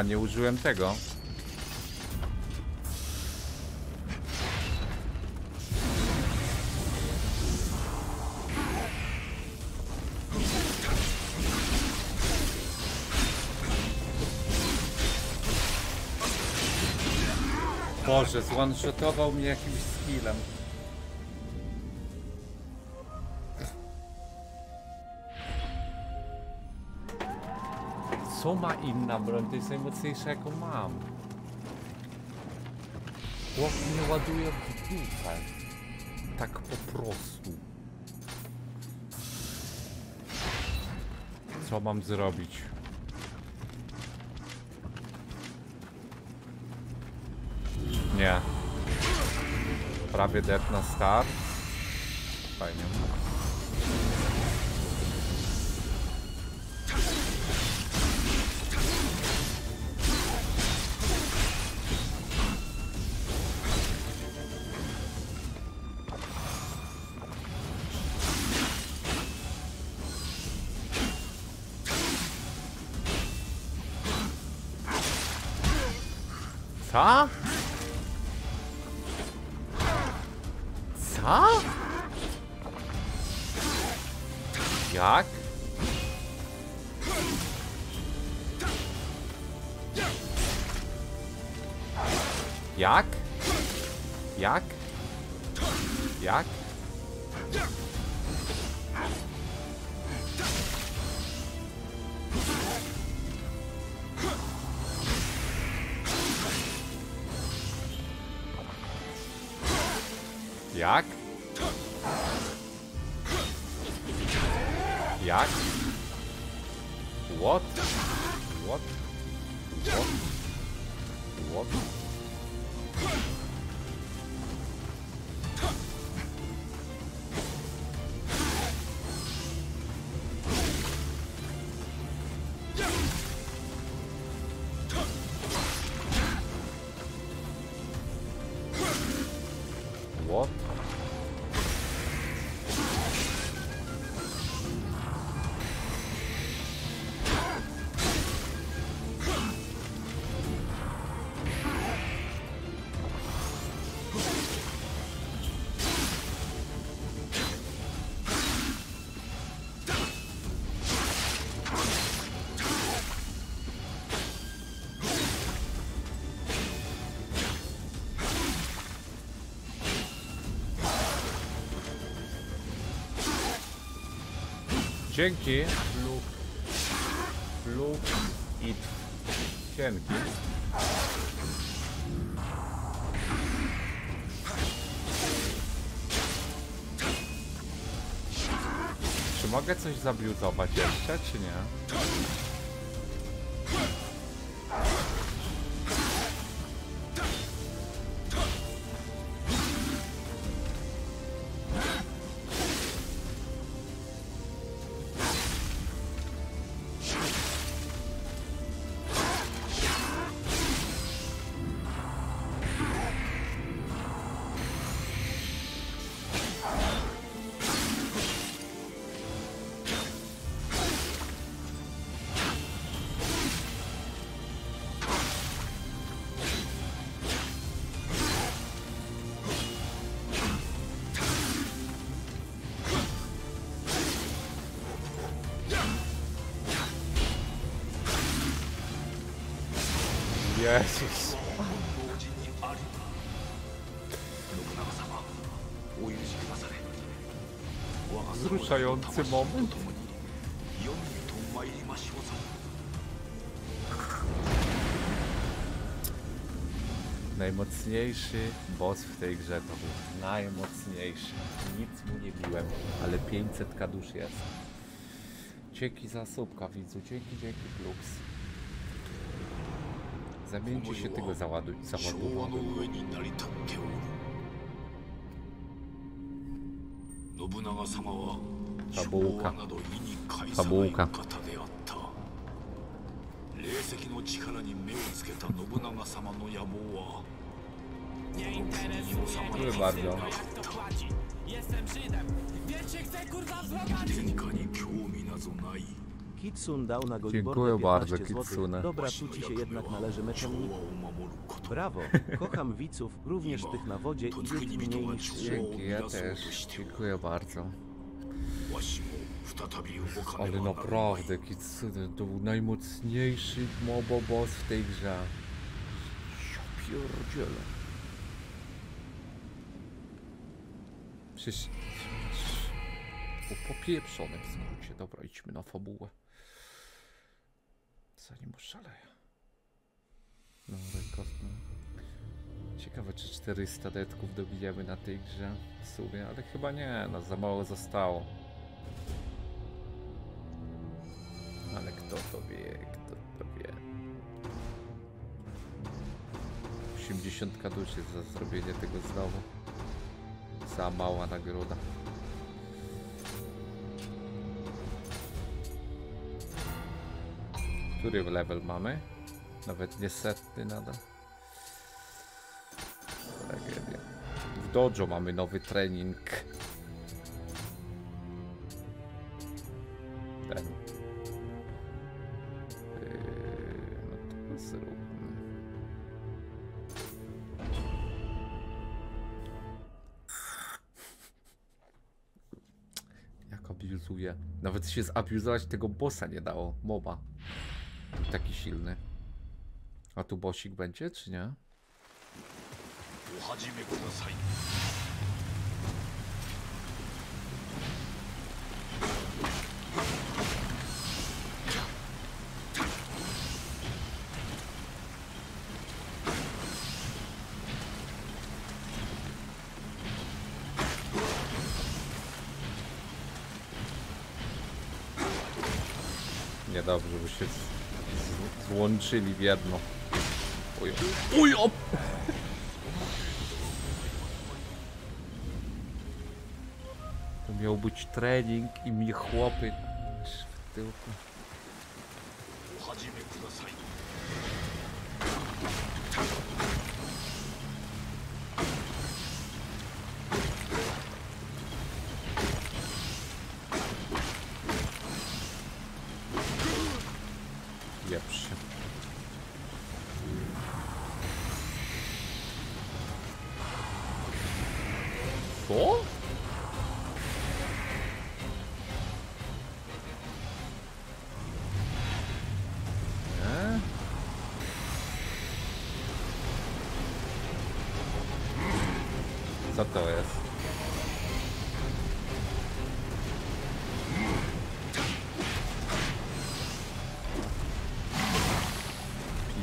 Nie użyłem tego. Boże, zone-shotował mnie jakimś skillem. Co ma inna broń? To jest najmocniejsza jaką mam. Chłop mnie ładuje w dupę. Tak po prostu. Co mam zrobić? Nie. Prawie dead na start. Fajnie. Dzięki. Lub. Lub. I. Cienki. Czy mogę coś zabiutować jeszcze, czy nie? Wzruszający moment. ともに世にと参りましょうぞ Najmocniejszy boss w tej grze to był najmocniejszy. Nic mu nie biłem, ale 500 kadusz jest. Dzięki za słupka widzu, dzięki, dzięki Flux. Zamieńcie się tego załaduj, 昭和 załadowanego. の上に成り立っておる信長様は Fabułka. 昭和など意に介さない Fabułka. 方であった霊石の力に目をつけた信長様の野望はこの国に収まり Dziękuję bardzo. 天下に興味なぞない Kitsun dał na Dziękuję Goldbordę bardzo, 15 złotych. Kitsune. Dobra, tu ci się jednak należy 昭 meczownik. 和を守ること Brawo, kocham widzów, również tych na wodzie i jest mniej niż trzy. Dzięki, ja też. Dziękuję bardzo. Ale naprawdę, Kitsune to był najmocniejszy moboboss w tej grze. Ja pierdzielę. Przecież... Był popieprzony w skrócie. Dobra, idźmy na fabułę. Zanim oszaleję. No, rekord, no. Ciekawe, czy 400 detków dobijemy na tej grze w sumie, ale chyba nie, no za mało zostało. Ale kto to wie, kto to wie. 80 duszy za zrobienie tego znowu. Za mała nagroda. Który level mamy? Nawet nie setny nadal. Tragedia. W dojo mamy nowy trening. Ten. Yy, no. Jak abuzuje. Nawet się zabuzować tego bossa nie dało. Moba. Taki silny. A tu bossik będzie, czy nie? お始めください Niedobrze, bo się z, z, złączyli w jedno. Uj, uj, op! To miał być trening i mi chłopy w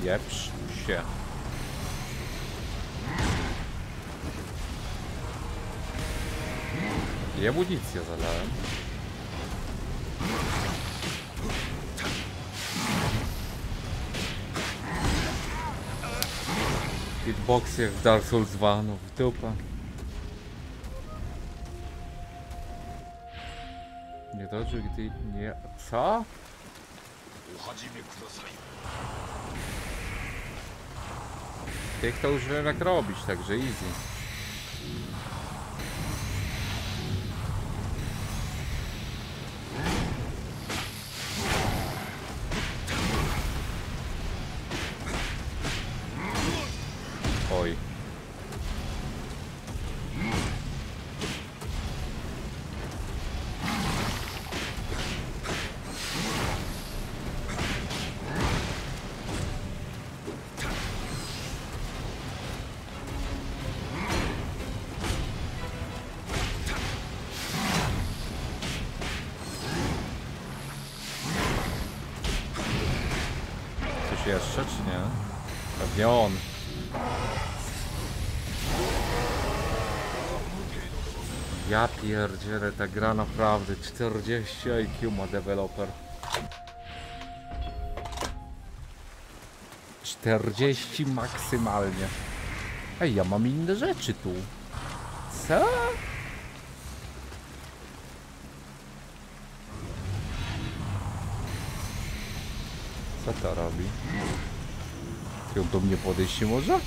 Pieprz się. I amunicję zalałem. Hitbox jak w Dark Souls 2, no w dupę. Nie dobrze, gdy nie... Co? Tych to już wiem jak robić, także easy. Pierdzielę, ta gra naprawdę 40 IQ ma deweloper. 40 maksymalnie. Ej, ja mam inne rzeczy tu. Co? Co to robi? Ją do mnie podejść może?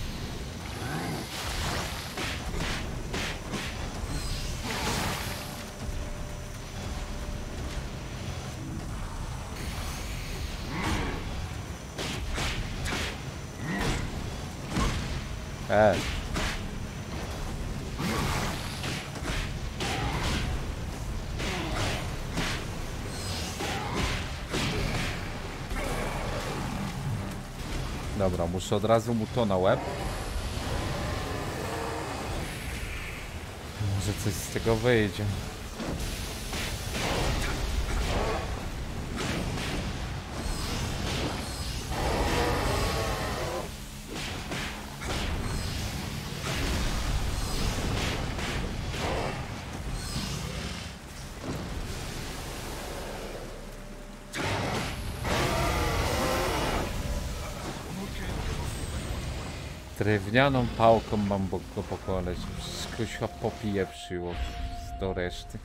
Dobra, muszę od razu mu to na łeb. Może coś z tego wyjdzie. Drewnianą pałką mam go pokonać. Wszystko się popieprzyło do reszty.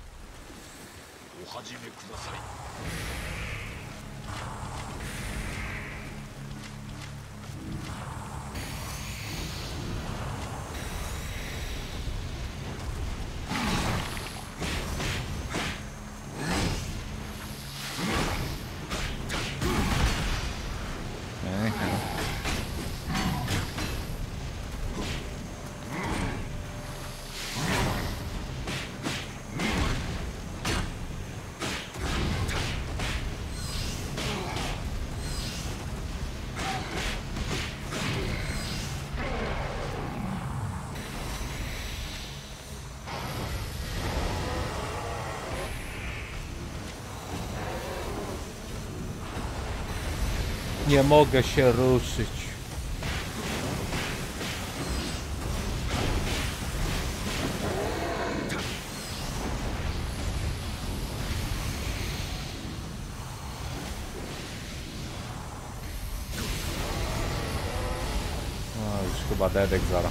Nie mogę się ruszyć. No już chyba dedek zara.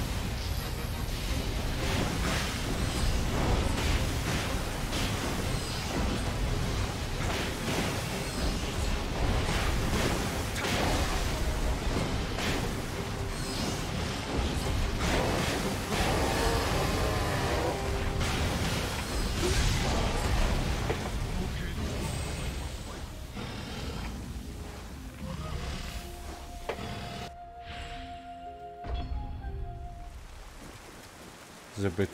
Żeby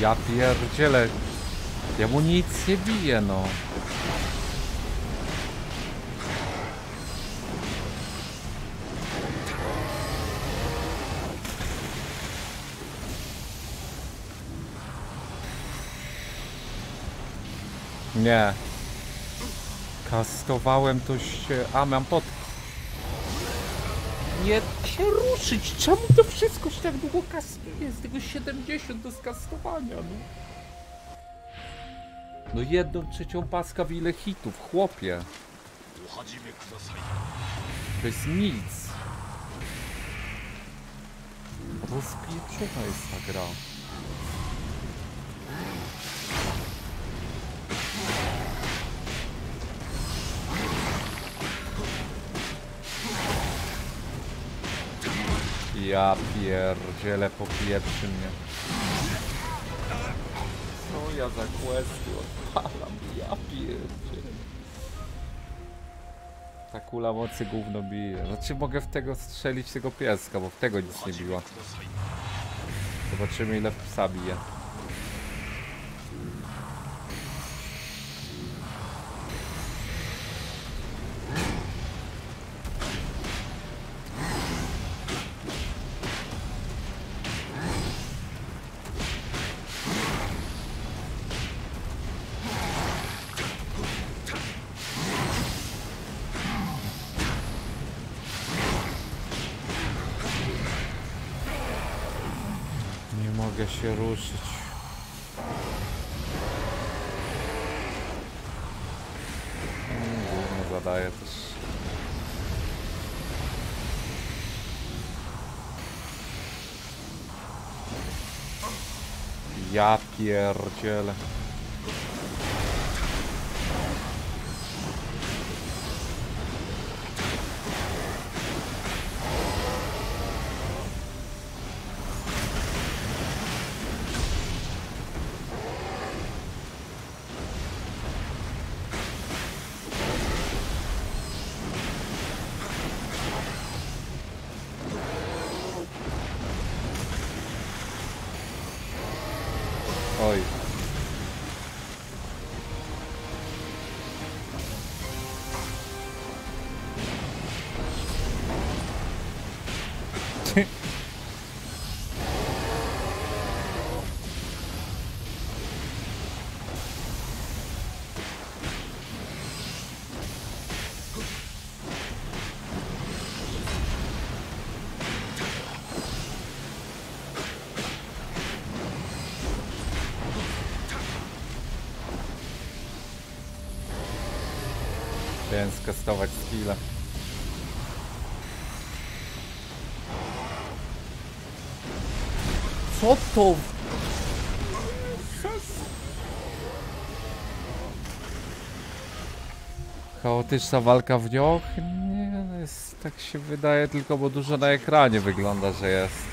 Ja pierdzielę. Ja mu nic nie bije, no. Nie. Kastowałem to się... A, mam pod nie się ruszyć. Czemu to wszystko się tak długo kastuje? Z tego 70 do skastowania, no. No jedną trzecią paska w ile hitów, chłopie. To jest nic. Rozpieprzona jest ta gra. Ja pierdzielę popieprzy mnie. Co ja za questy odpalam? Ja pierdzielę. Ta kula mocy gówno bije. Znaczy mogę w tego strzelić tego pieska, bo w tego nic nie biła. Zobaczymy ile psa bije. Ja skastować skilla. Co to? Chaotyczna walka w nioch? Nie, no jest, tak się wydaje tylko, bo dużo na ekranie wygląda, że jest.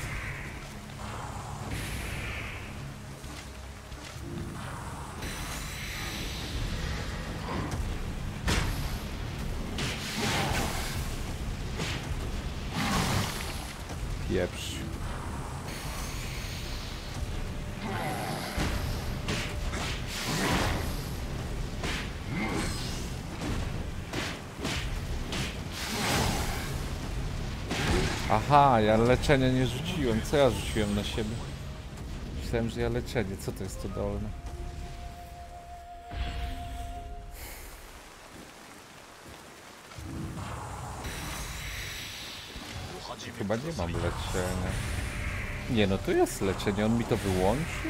Aha, ja leczenia nie rzuciłem. Co ja rzuciłem na siebie? Myślałem, że ja leczenie. Co to jest to dolne? Chyba nie mam leczenia. Nie, no to jest leczenie. On mi to wyłączy?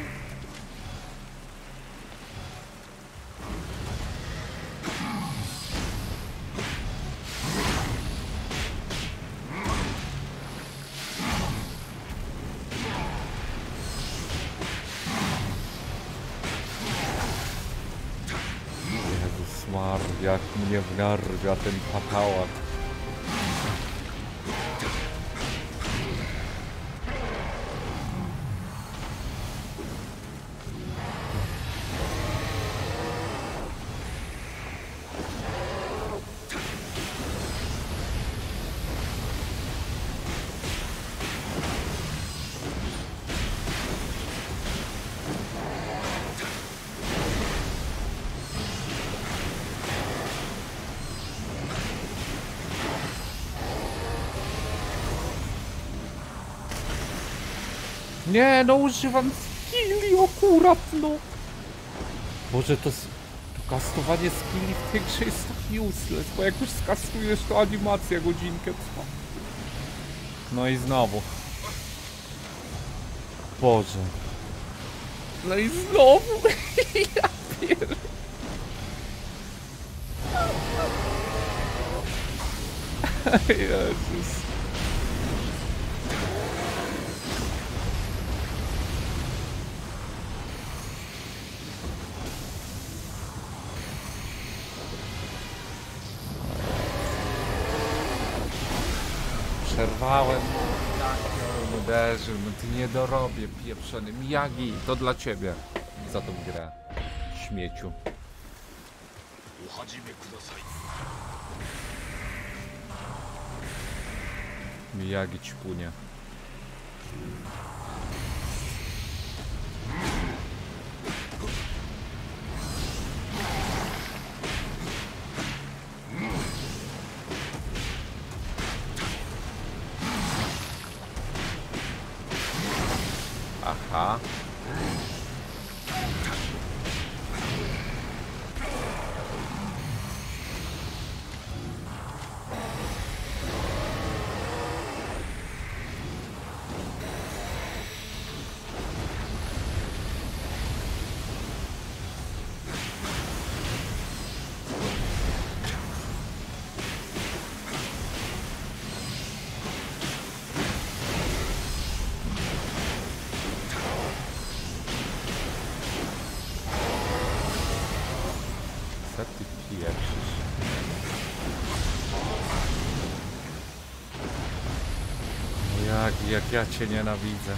Jak mnie Nie, no używam skilli akurat, no. Boże, to, to kastowanie skilli w tej grze jest tak useless, bo jak już skastujesz, to animacja godzinkę trwa. No i znowu. Boże. No i znowu. ja pier... Jezus. Próbowałem, no, uderzył, no ty nie dorobię, pieprzony Miyagi, to dla ciebie. Za tą grę, śmieciu. Miyagi ci punie. Ja cię nienawidzę.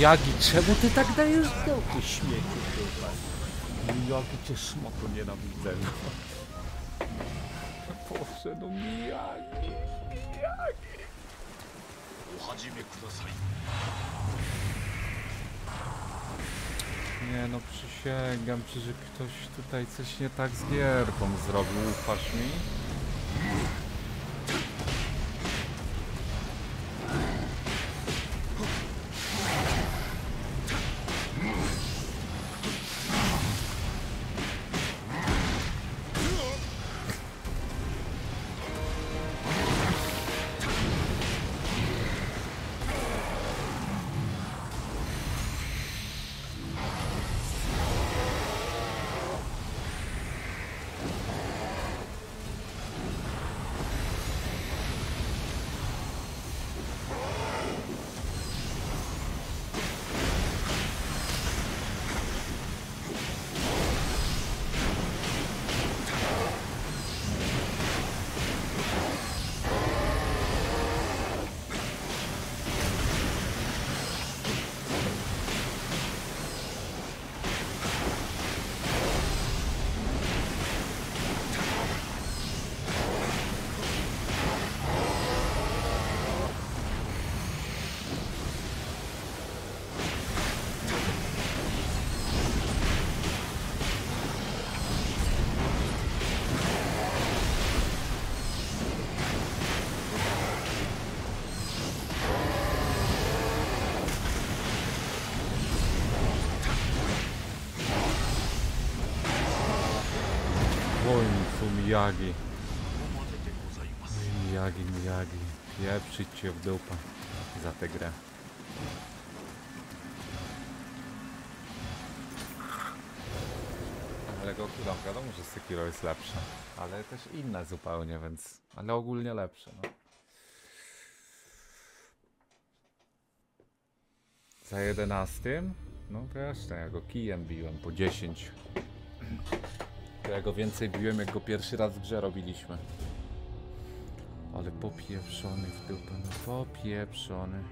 Jagi, czemu ty tak dajesz gałki śmieci, kurwa? Jagi, cię smoku nienawidzę, no. Boże, no Miyagi, Miyagi. Nie no, przysięgam ci, że ktoś tutaj coś nie tak z gierką zrobił, ufasz mi? Pieprzyć cię w dupę za tę grę. Ale go no, wiadomo, że Sekiro jest lepsze. Ale też inne zupełnie, więc... Ale ogólnie lepsze, no. Za 11? No wiesz, no, ja go kijem biłem po 10. To ja go więcej biłem, jak go pierwszy raz w grze robiliśmy. Popieprzony w dupę, no popieprzony.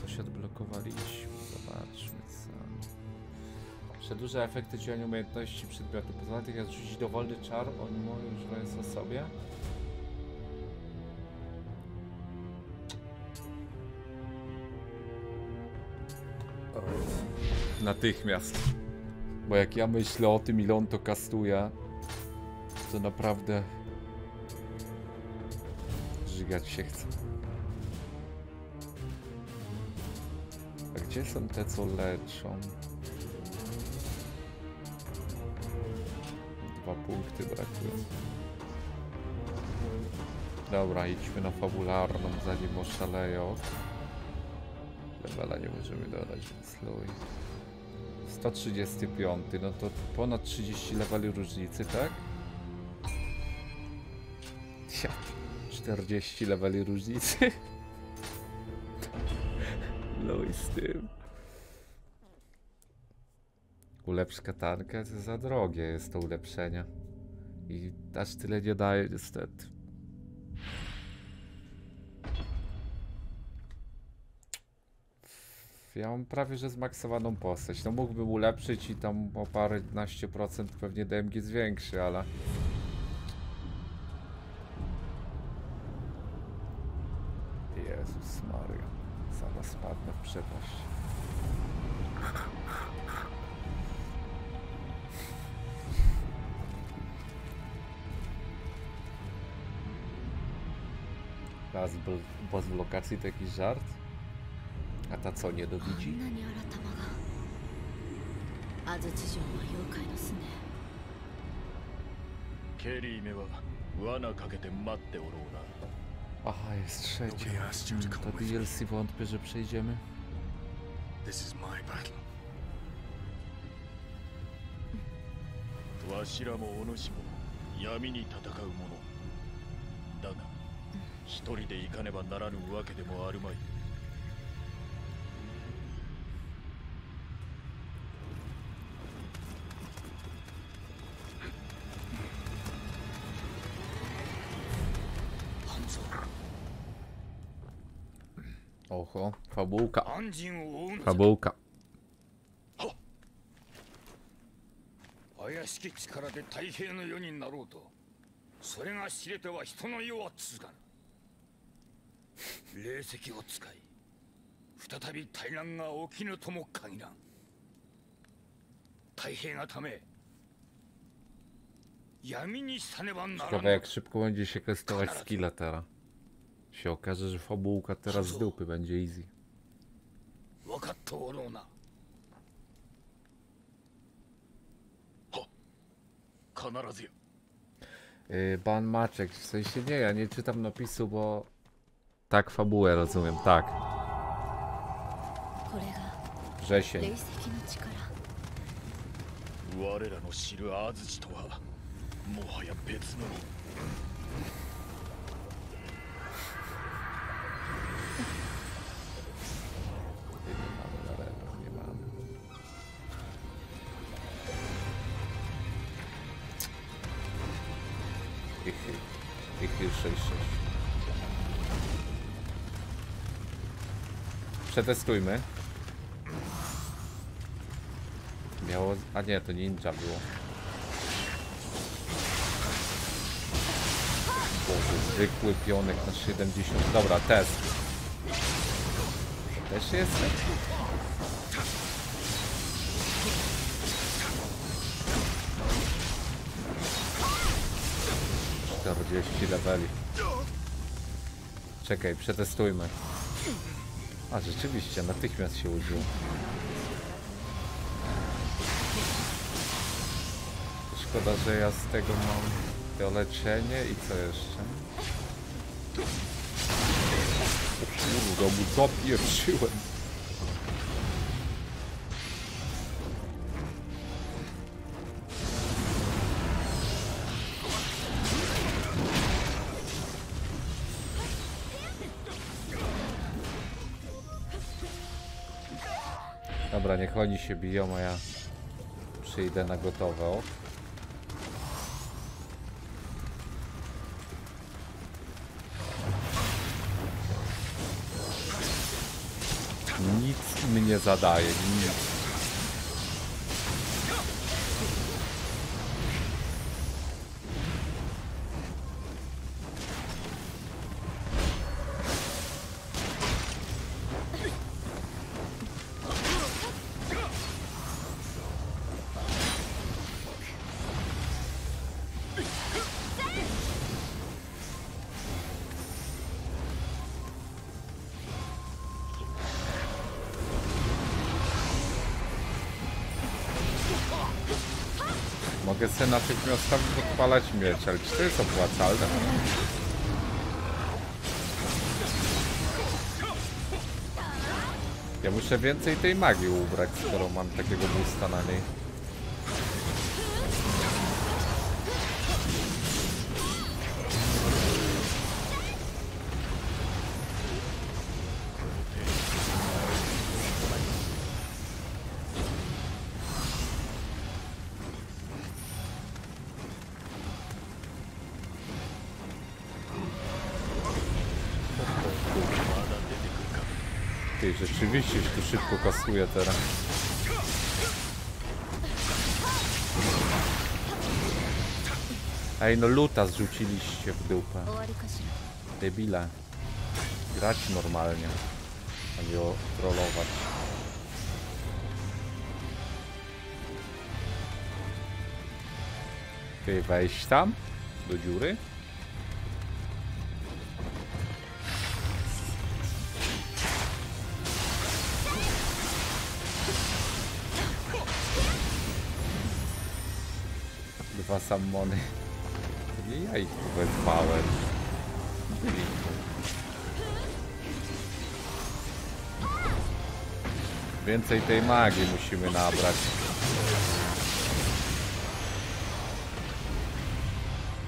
Coś odblokowaliśmy, zobaczmy co. Przedłuża efekty działania umiejętności przedmiotu. Tym jak rzucić dowolny czar, on może używając o sobie. Natychmiast. Bo jak ja myślę o tym, ile on to kastuje, to naprawdę żygać się chce. A gdzie są te, co leczą? Dwa punkty brakuje. Dobra, idźmy na fabularną, zanim oszaleją. Levela nie możemy dodać, więc luj. 135, no to ponad 30 leveli różnicy, tak? Ja, 40 leveli różnicy. Luj z tym. Ulepsz katankę, to za drogie jest to ulepszenie. I aż tyle nie daje niestety. Ja mam prawie że zmaksowaną postać. No mógłbym ulepszyć i tam o paręnaście procent pewnie DMG zwiększy, ale... przepaść. Raz boss w lokacji to jakiś żart? A ta co, nie あ dowidzi? んなに新玉が安土城は妖怪のすねケリーめは罠かけて待っておろうな Aha, jest trzecie. Nobody asked you to To come with me. DLC wątpię, że przejdziemy. This is my battle. わしらもお主も闇に戦う者だが一人で行かねばならぬわけでもあるまいゃ Fabułka. 怪しき力で太平の世になろうとそれが知れては人の世は続かぬ霊石を使い再び大乱が起きぬとも限らん太平がため闇にさねばなら Ciekawe ぬ jak szybko będzie się testować skilla teraz. Się okaże, że fabułka teraz z dupy będzie easy. 分かっておろうなは必ずや Yy, ban Maczek, w sensie nie, ja nie czytam napisu, bo... Tak fabułę rozumiem, tak. これが Wrzesień. 霊石の力我らの知る安土とはもはや別の Przetestujmy. Miało... A nie, to ninja było. Boże, zwykły pionek na 70. Dobra, test. Też jest? 40 leveli. Czekaj, przetestujmy. A rzeczywiście, natychmiast się użyło. Szkoda, że ja z tego mam to leczenie i co jeszcze? O kurde. go mu zapieprzyłem. Oni się biją, a ja przyjdę na gotowe. Nic im nie zadaje, nic. Sobie natychmiastowo odpalać miecz, ale czy to jest opłacalne? Ja muszę więcej tej magii ubrać, skoro mam takiego boosta na niej. Oczywiście się tu szybko kasuje teraz. Ej, no luta zrzuciliście w dupę. Debile. Grać normalnie. A nie trollować. Ty, wejdź tam? Do dziury? Sammony. Nie ja ich tu wezwałem. Byli. Więcej tej magii musimy nabrać.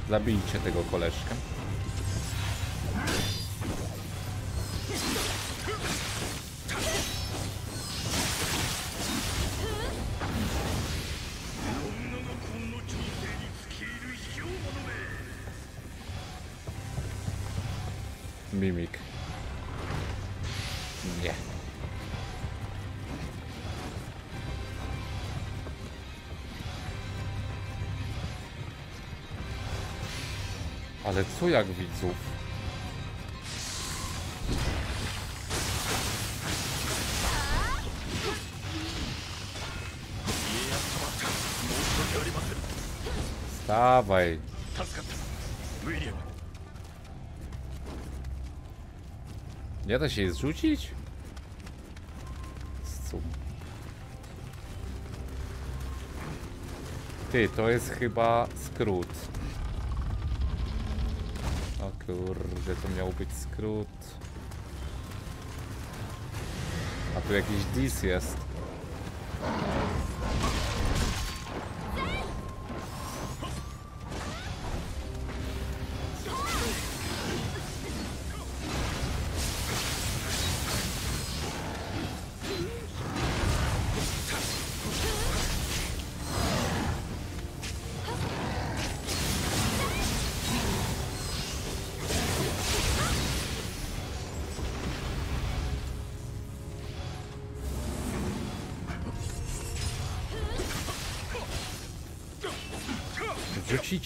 Zabijcie tego koleżkę. Nie da się jej zrzucić? Ty, to jest chyba skrót. O kurde, to miał być skrót. A tu jakiś dis jest.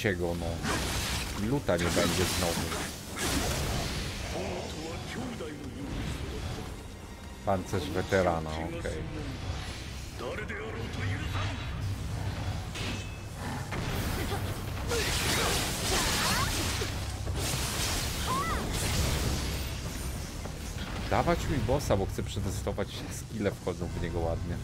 Bijcie go, no. Luta nie będzie znowu. Pancerz weterana, okej. Okay. Dawać mi bossa, bo chcę przetestować skille wchodzą w niego ładnie.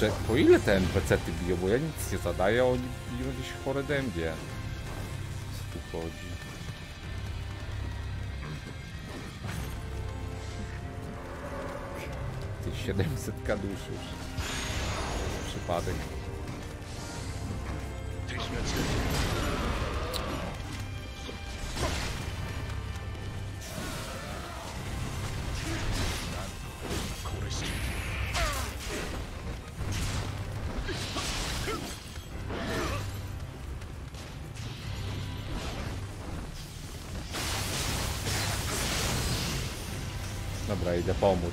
Boże, po ile te NPC-ty biją? Bo ja nic nie zadaję, oni biją jakieś chore dębie. Co tu chodzi? Ty 700 duszy już. Przypadek.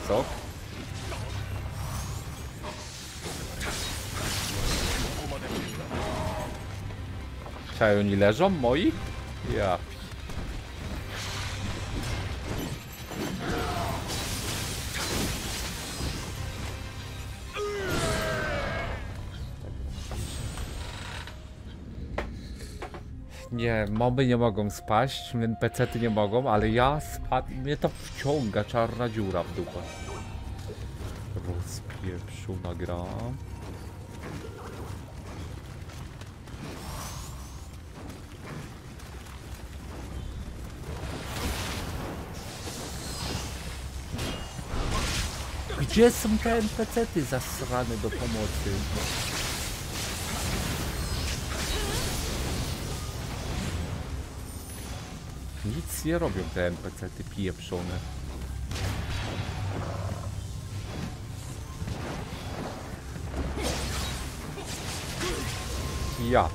Co? Czaj, oni leżą, moi? Ja. Moby nie mogą spaść, NPC-ty nie mogą, ale ja spadł mnie to wciąga, czarna dziura w dupę. Rozpieprzona gra. Gdzie są te NPC-ty zasrane do pomocy? Nie robią te NPC-ty pieprzone. Ja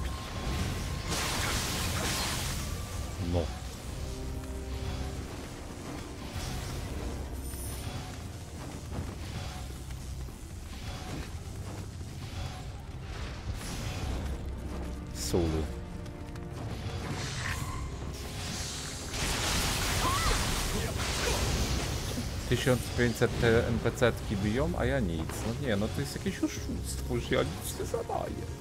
1500 te npc biją, a ja nic. No nie, no to jest jakieś oszustwo, że ja nic nie zadaję.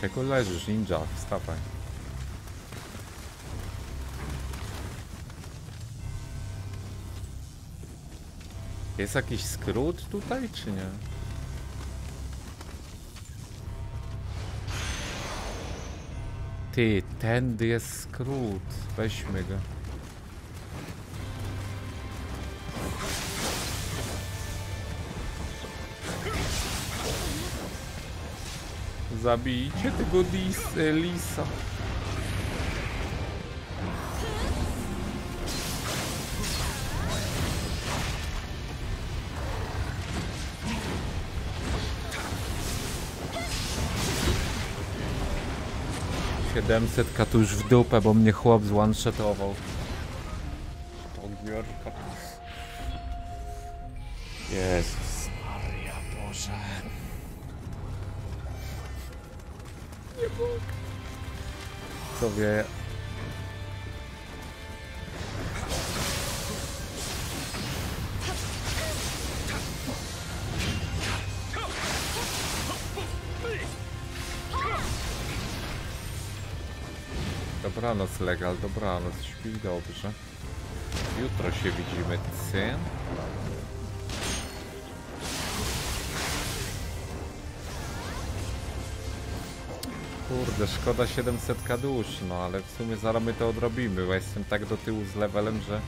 Czego leżysz, ninja? Wstawaj. Jest jakiś skrót tutaj, czy nie? Ty, tędy jest skrót. Weźmy go. Zabijcie tego lis, lisa. Siedemset tu już w dupę, bo mnie chłop zwanshotował. Legal, dobranoc, śpi dobrze. Jutro się widzimy, syn. Kurde, szkoda 700 dusz, no ale w sumie zaraz my to odrobimy, bo jestem tak do tyłu z levelem, że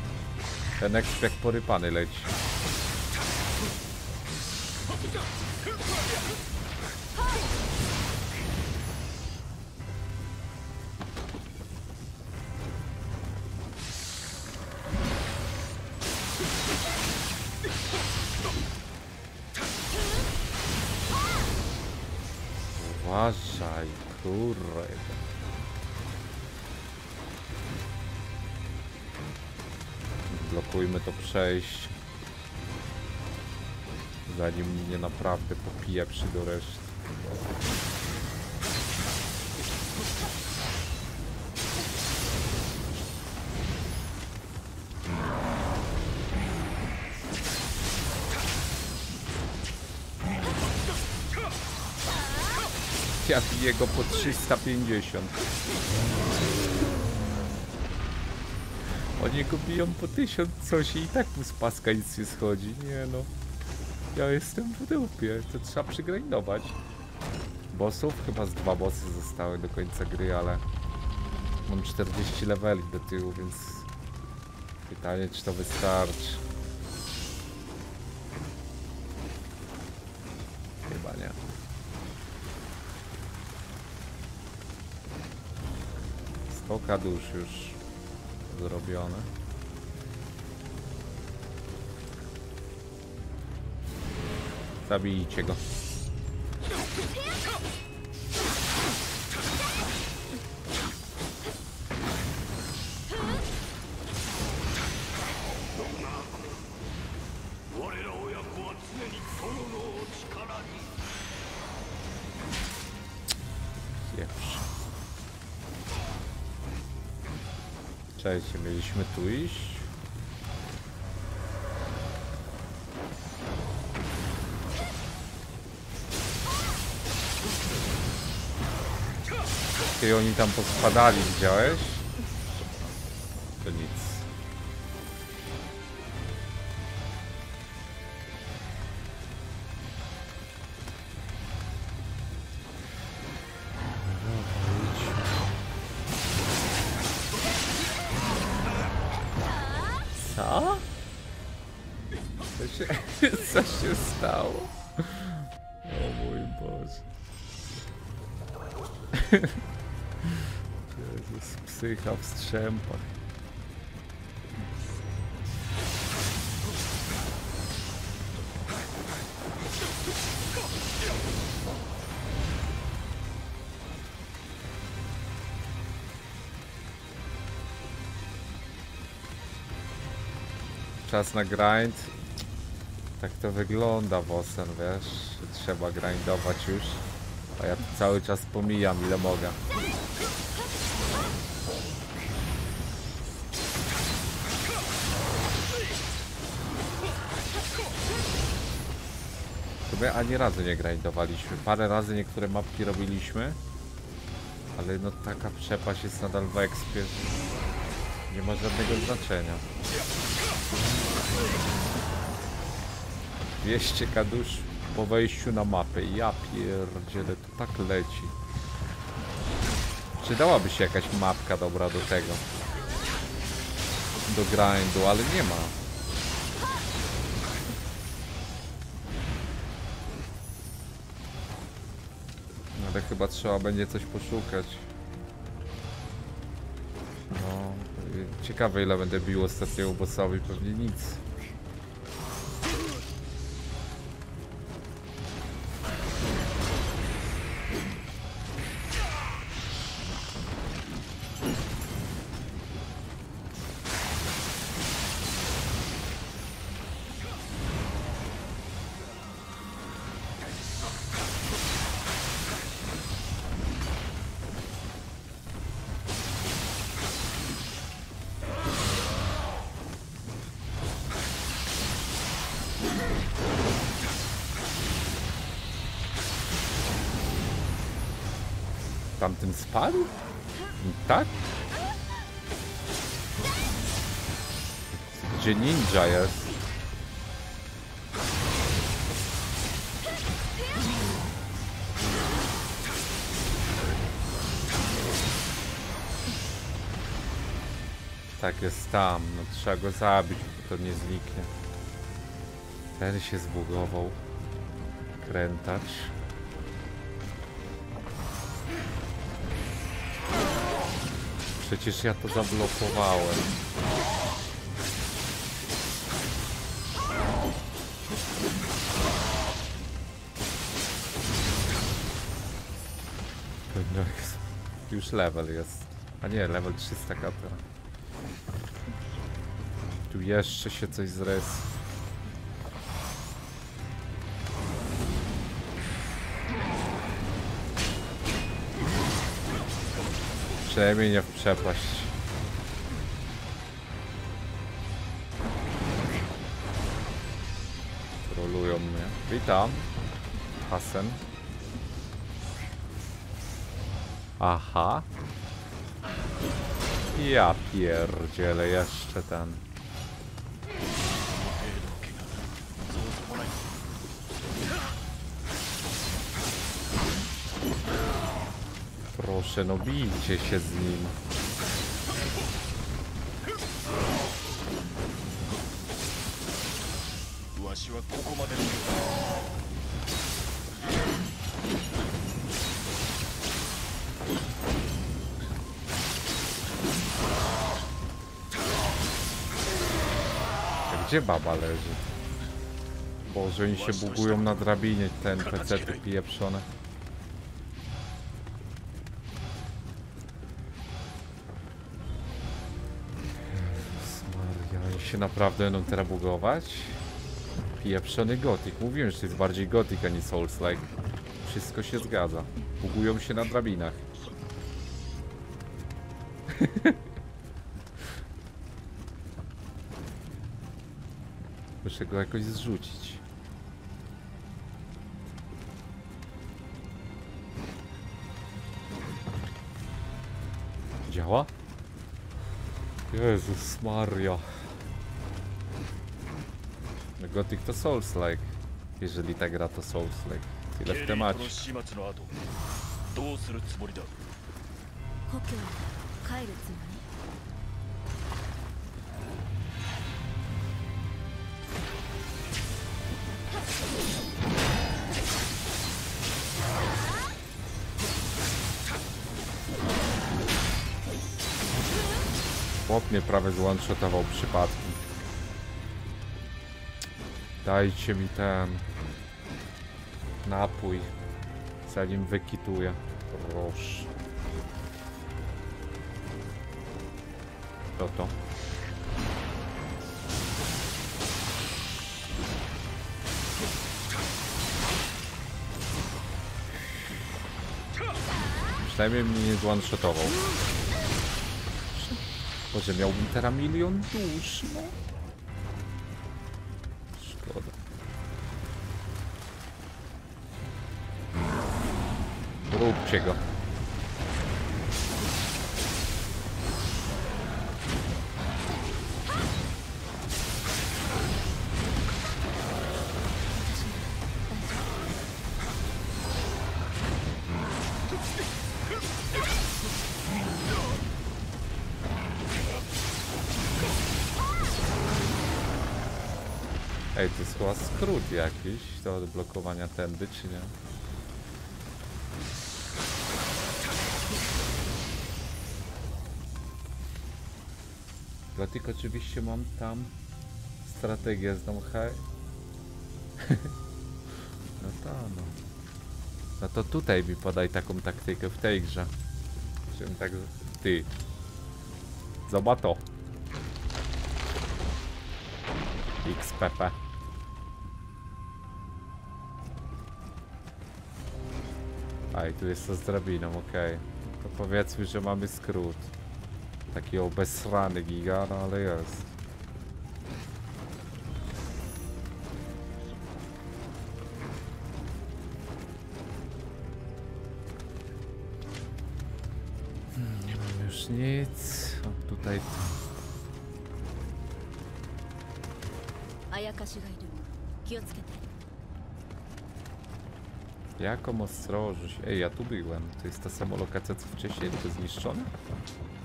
ten jak porypany leci. Przejście. Zanim mnie naprawdę popieprzy do reszty. Ja biję po 350. Oni go biją po 1000 coś i tak mu z paska nic nie schodzi. Nie no. Ja jestem w dupie. To trzeba przygrindować. Bossów? Chyba z dwa bossy zostały do końca gry, ale mam 40 leveli do tyłu, więc pytanie czy to wystarczy. Chyba nie. Stoka dusz już zrobione. Zabijcie go. Mieliśmy tu iść. Kiedy oni tam pospadali, widziałeś? Strzępach. Czas na grind. Tak to wygląda Wosen, wiesz? Trzeba grindować już. A ja cały czas pomijam ile mogę. Chyba ani razu nie grindowaliśmy. Parę razy niektóre mapki robiliśmy. Ale no taka przepaść jest nadal w ekspie. Nie ma żadnego znaczenia. 200 kadusz po wejściu na mapę. Ja pierdzielę, to tak leci. Przydałaby się jakaś mapka dobra do tego. Do grindu, ale nie ma. Chyba trzeba będzie coś poszukać. No, y, ciekawe ile będę bił ostatniemu bossowi, pewnie nic. Tamten spadł? Tak? Gdzie ninja jest? Tak jest tam, no trzeba go zabić, bo to nie zniknie. Ten się zbugował. Krętacz. Przecież ja to zablokowałem. Już level jest. A nie, level 300 kapera. Tu jeszcze się coś zres. Przynajmniej nie w przepaść. Trolują mnie. Witam. Hasen. Aha. Ja pierdzielę jeszcze ten. Proszę, no bijcie się z nim. Gdzie baba leży? Boże, oni się bugują na drabinie, ten pecety pieprzone. Naprawdę będą teraz bugować? Pieprzony gotik. Mówiłem, że to jest bardziej gotik, a nie Souls-like. Wszystko się zgadza. Bugują się na drabinach. Muszę go jakoś zrzucić. Działa? Jezus Maria. No Gothic to Souls-like. Jeżeli ta gra to Souls-like. Tyle w temacie. 始末の後どうするつもりだ故郷に帰るつもり Chłop mnie prawie zone-shotował przypadkiem. Dajcie mi ten napój, zanim wykituję. Proszę. To to. Przynajmniej mnie nie zone-shotował. Boże, miałbym teraz milion dusz, no. Róbcie go. Ej, to jest chyba skrót jakiś do odblokowania tędy, czy nie? Dlatego oczywiście mam tam strategię z hej. no to no. No to tutaj mi podaj taką taktykę w tej grze. Żebym tak... Ty. Zobacz to. XPP. A i tu jest to z drabiną, okej. To powiedzmy, że mamy skrót. Taki obesrany giga, no ale jest. Jaką ostrożność? Ej, ja tu byłem. To jest ta sama lokacja co wcześniej, tylko zniszczona?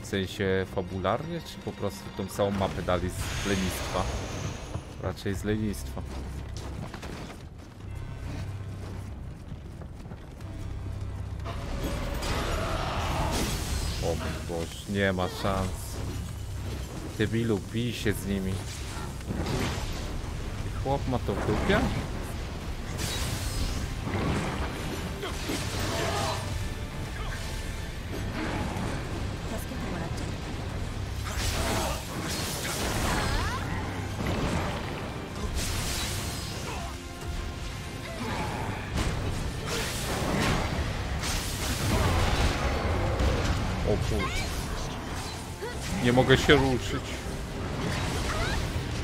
W sensie fabularnie, czy po prostu tą całą mapę dali z lenistwa? Raczej z lenistwa. O mój Boże, nie ma szans. Debilu, bij się z nimi. Chłop ma to w dupie? Się ruszyć.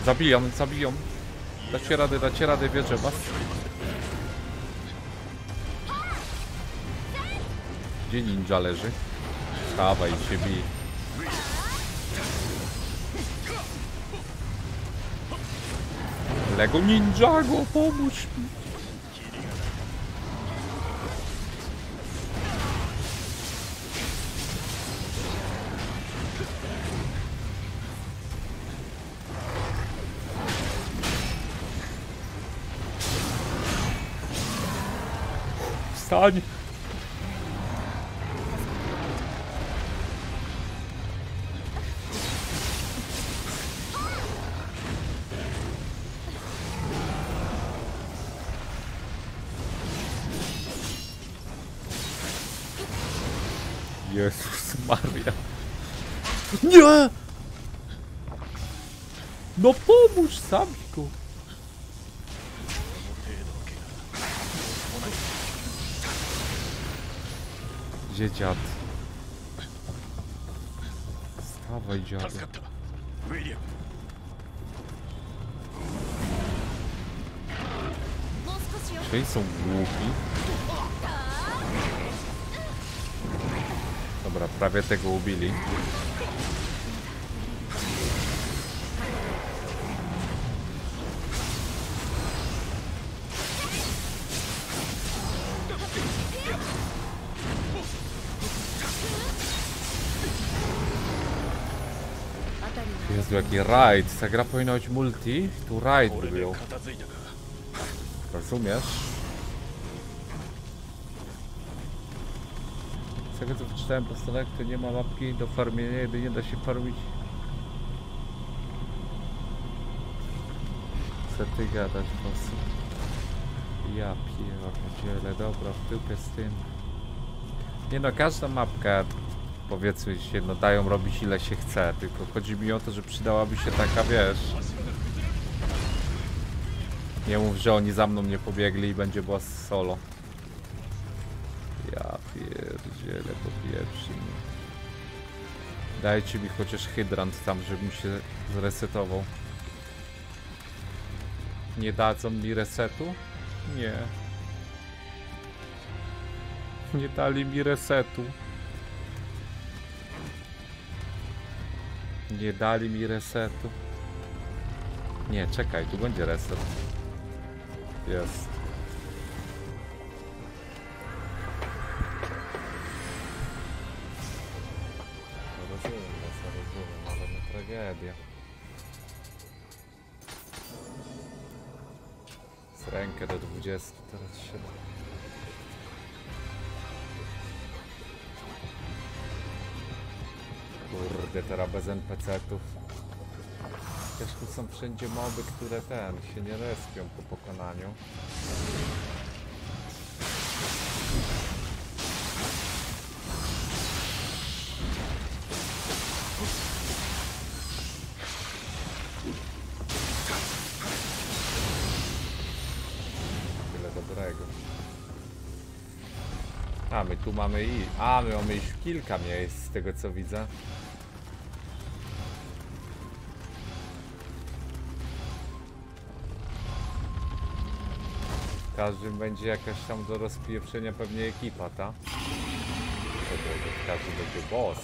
Zabijam, zabijam. Dacie radę, dacie radę, wierzę was. Gdzie ninja leży? Stawaj się bij. Lego Ninjago, pomóż mi. Тань. Stawaj dziadu. 助かったウィリアムもう少しよ Czy oni są głupi? Dobra, prawie tego ubili. jaki raid. Ta gra powinna być multi, tu raid by był. Rozumiesz? Z tego co wyczytałem po stronach, to nie ma mapki do farmienia, jedynie da się farmić. Co ty gadać, bosu? Ja pierdziele, dobra, w dupę z tym. Nie no, każda mapka powiedzmy się, no dają robić ile się chce, tylko chodzi mi o to, że przydałaby się taka, wiesz... Nie mów, że oni za mną nie pobiegli i będzie boss solo. Ja pierdzielę po pierwszy. Dajcie mi chociaż hydrant tam, żebym się zresetował. Nie dadzą mi resetu? Nie. Nie dali mi resetu. Nie dali mi resetu. Nie, czekaj, tu będzie reset. Jest. Rozumiem was, rozumiem, ale no tragedia. Z do 20 teraz się Kurde, teraz bez NPC-ów. Też tu są wszędzie moby, które ten się nie respią po pokonaniu. Tyle dobrego. A, my tu mamy i... A, my mamy w kilka miejsc, z tego co widzę. Każdym będzie jakaś tam do rozpieprzenia pewnie ekipa, ta? Każdym będzie boss.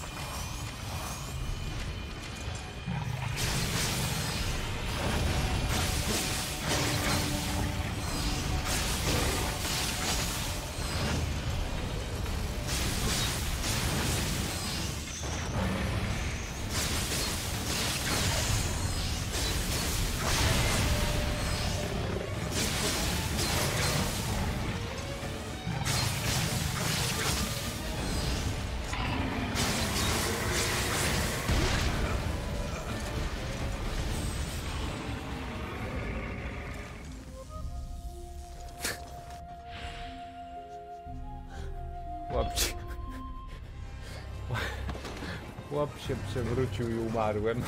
Przewrócił i umarłem.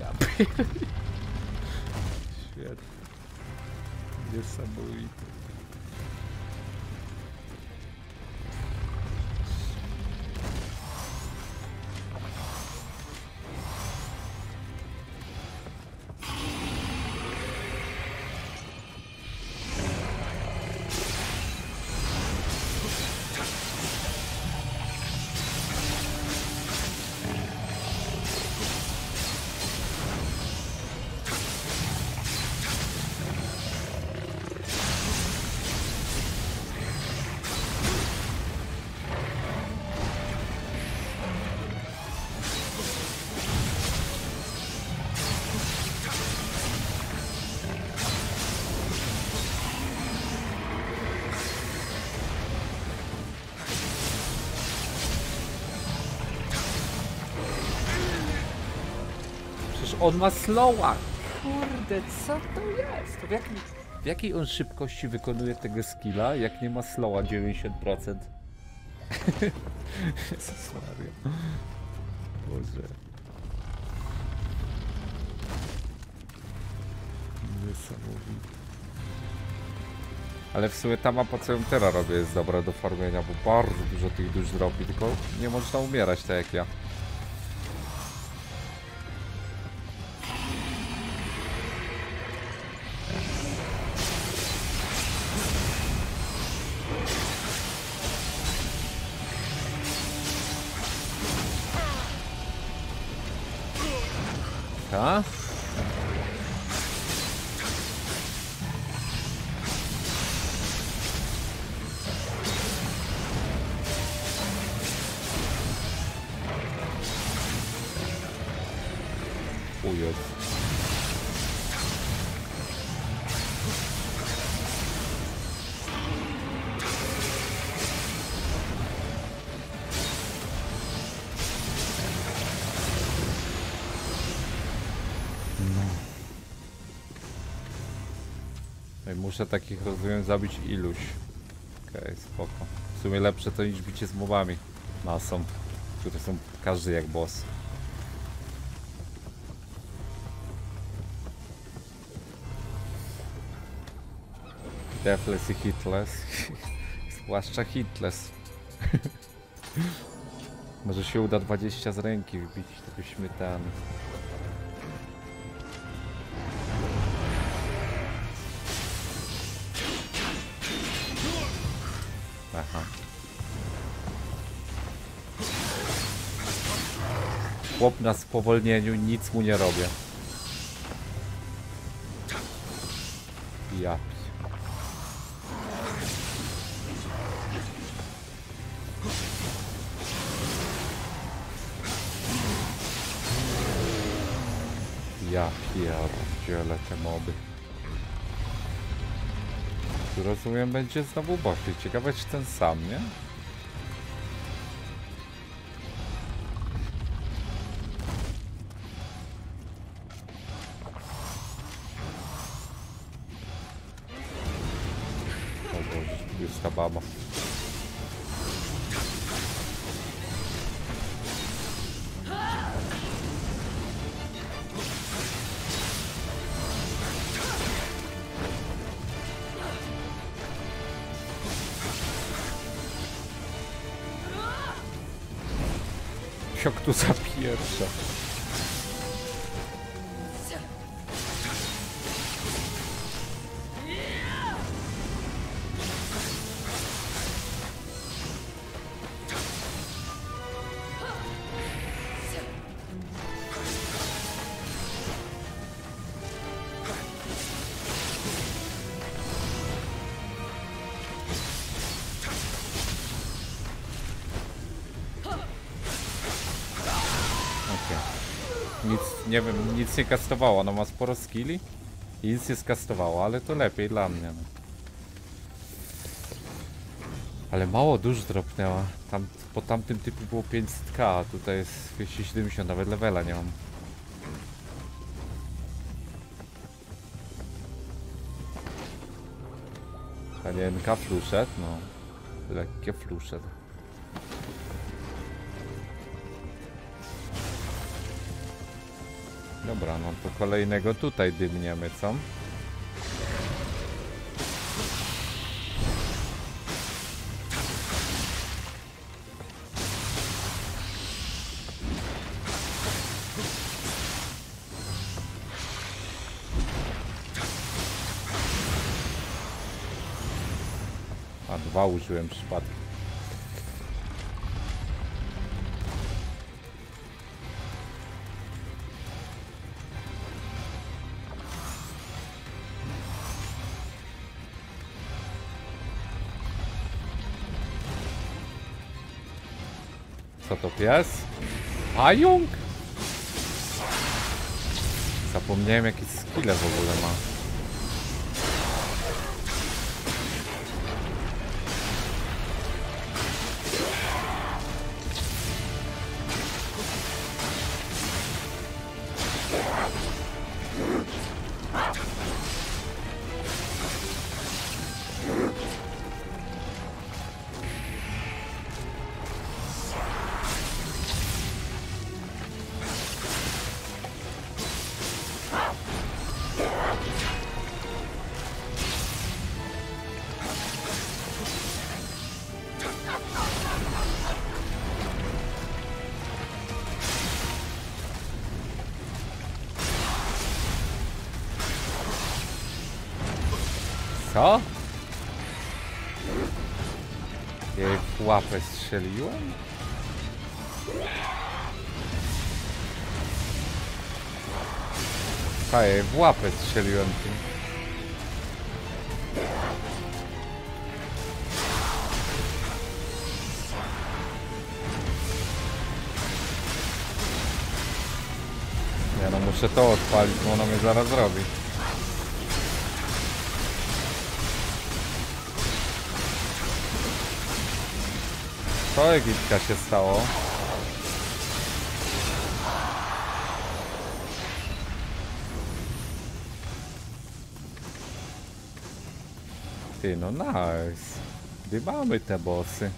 Ja on ma slowa. Kurde, co to jest? W jakiej, w jakiej on szybkości wykonuje tego skilla, jak nie ma slowa 90%? Jezus Maria. Boże. Niesamowite. Ale w sumie ta mapa, co ją teraz robię, jest dobra do farmienia, bo bardzo dużo tych dusz dropi, tylko nie można umierać tak jak ja. Muszę takich rozumiem zabić iluś. Okej, spoko. W sumie lepsze to niż bicie z mobami masą, które są każdy jak boss. Deathless i hitless. Zwłaszcza hitless. Może się uda 20 z ręki wbić tego śmietany. Aha. Chłop na spowolnieniu, nic mu nie robię. Ja. Ja pierdzielę te moby. Tu rozumiem będzie znowu Buffy. Ciekawe czy ten sam, nie? Nic nie. Ona ma sporo skilli i nic nie skastowało, ale to lepiej dla mnie. No. Ale mało dusz dropnęła. Tam, po tamtym typu było 500k, a tutaj jest 270, nawet levela nie mam. A nie NK fluszet? No. Lekkie fluszet. Dobra, no to kolejnego tutaj dymniemy, co? A dwa użyłem przypadkiem. To pies? Pająk? Zapomniałem jakie skille w ogóle ma. Strzeliłem? Jej w łapę strzeliłem tym. Ja no muszę to odpalić, bo ona mnie zaraz robi. Co Egitka się stało? Ty no nice. Dybamy te bossy.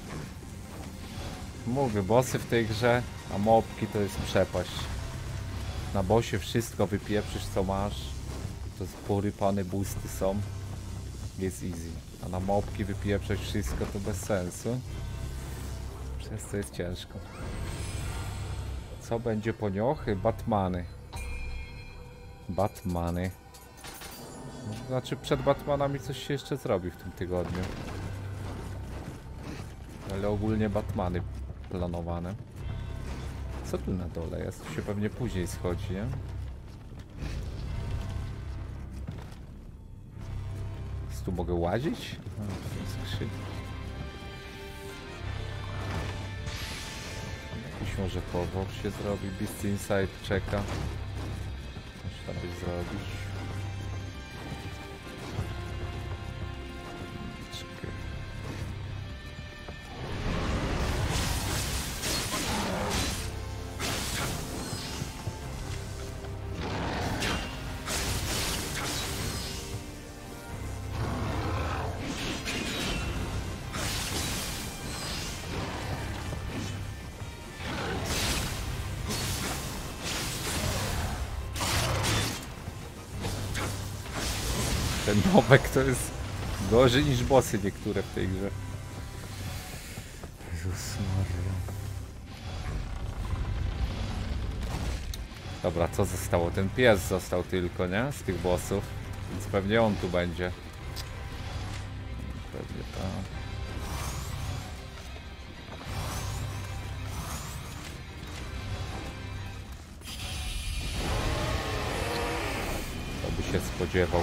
Mówię, bossy w tej grze, a mopki to jest przepaść. Na bosie wszystko wypieprzysz co masz. To porypane boosty są. Jest easy. A na mopki wypieprzeć wszystko to bez sensu. Przez to jest ciężko. Co będzie po niochy? Batmany. Batmany. No, Znaczy przed Batmanami coś się jeszcze zrobi w tym tygodniu. Ale ogólnie Batmany planowane. Co tu na dole jest? Tu się pewnie później schodzi, nie? Tu mogę łazić? A, są skrzyni. Może powód się zrobi. Beast Inside czeka. Muszę tam coś zrobić. Nowek to jest gorzej niż bossy niektóre w tej grze. Jezus Maria. Dobra, co zostało? Ten pies został tylko, nie? Z tych bossów. Więc pewnie on tu będzie. Pewnie tak. To by się spodziewał.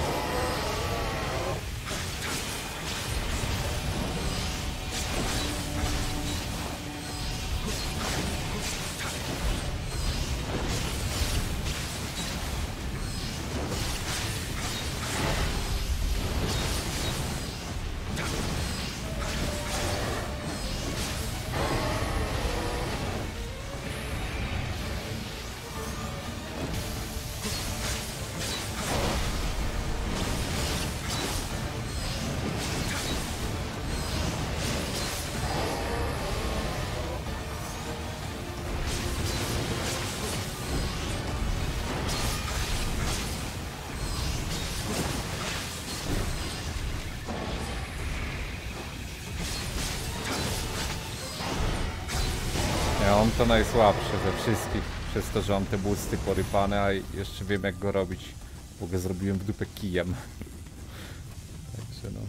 To najsłabszy ze wszystkich, przez to, że on te busty porypane, a jeszcze wiem jak go robić, bo go zrobiłem w dupę kijem. Także no.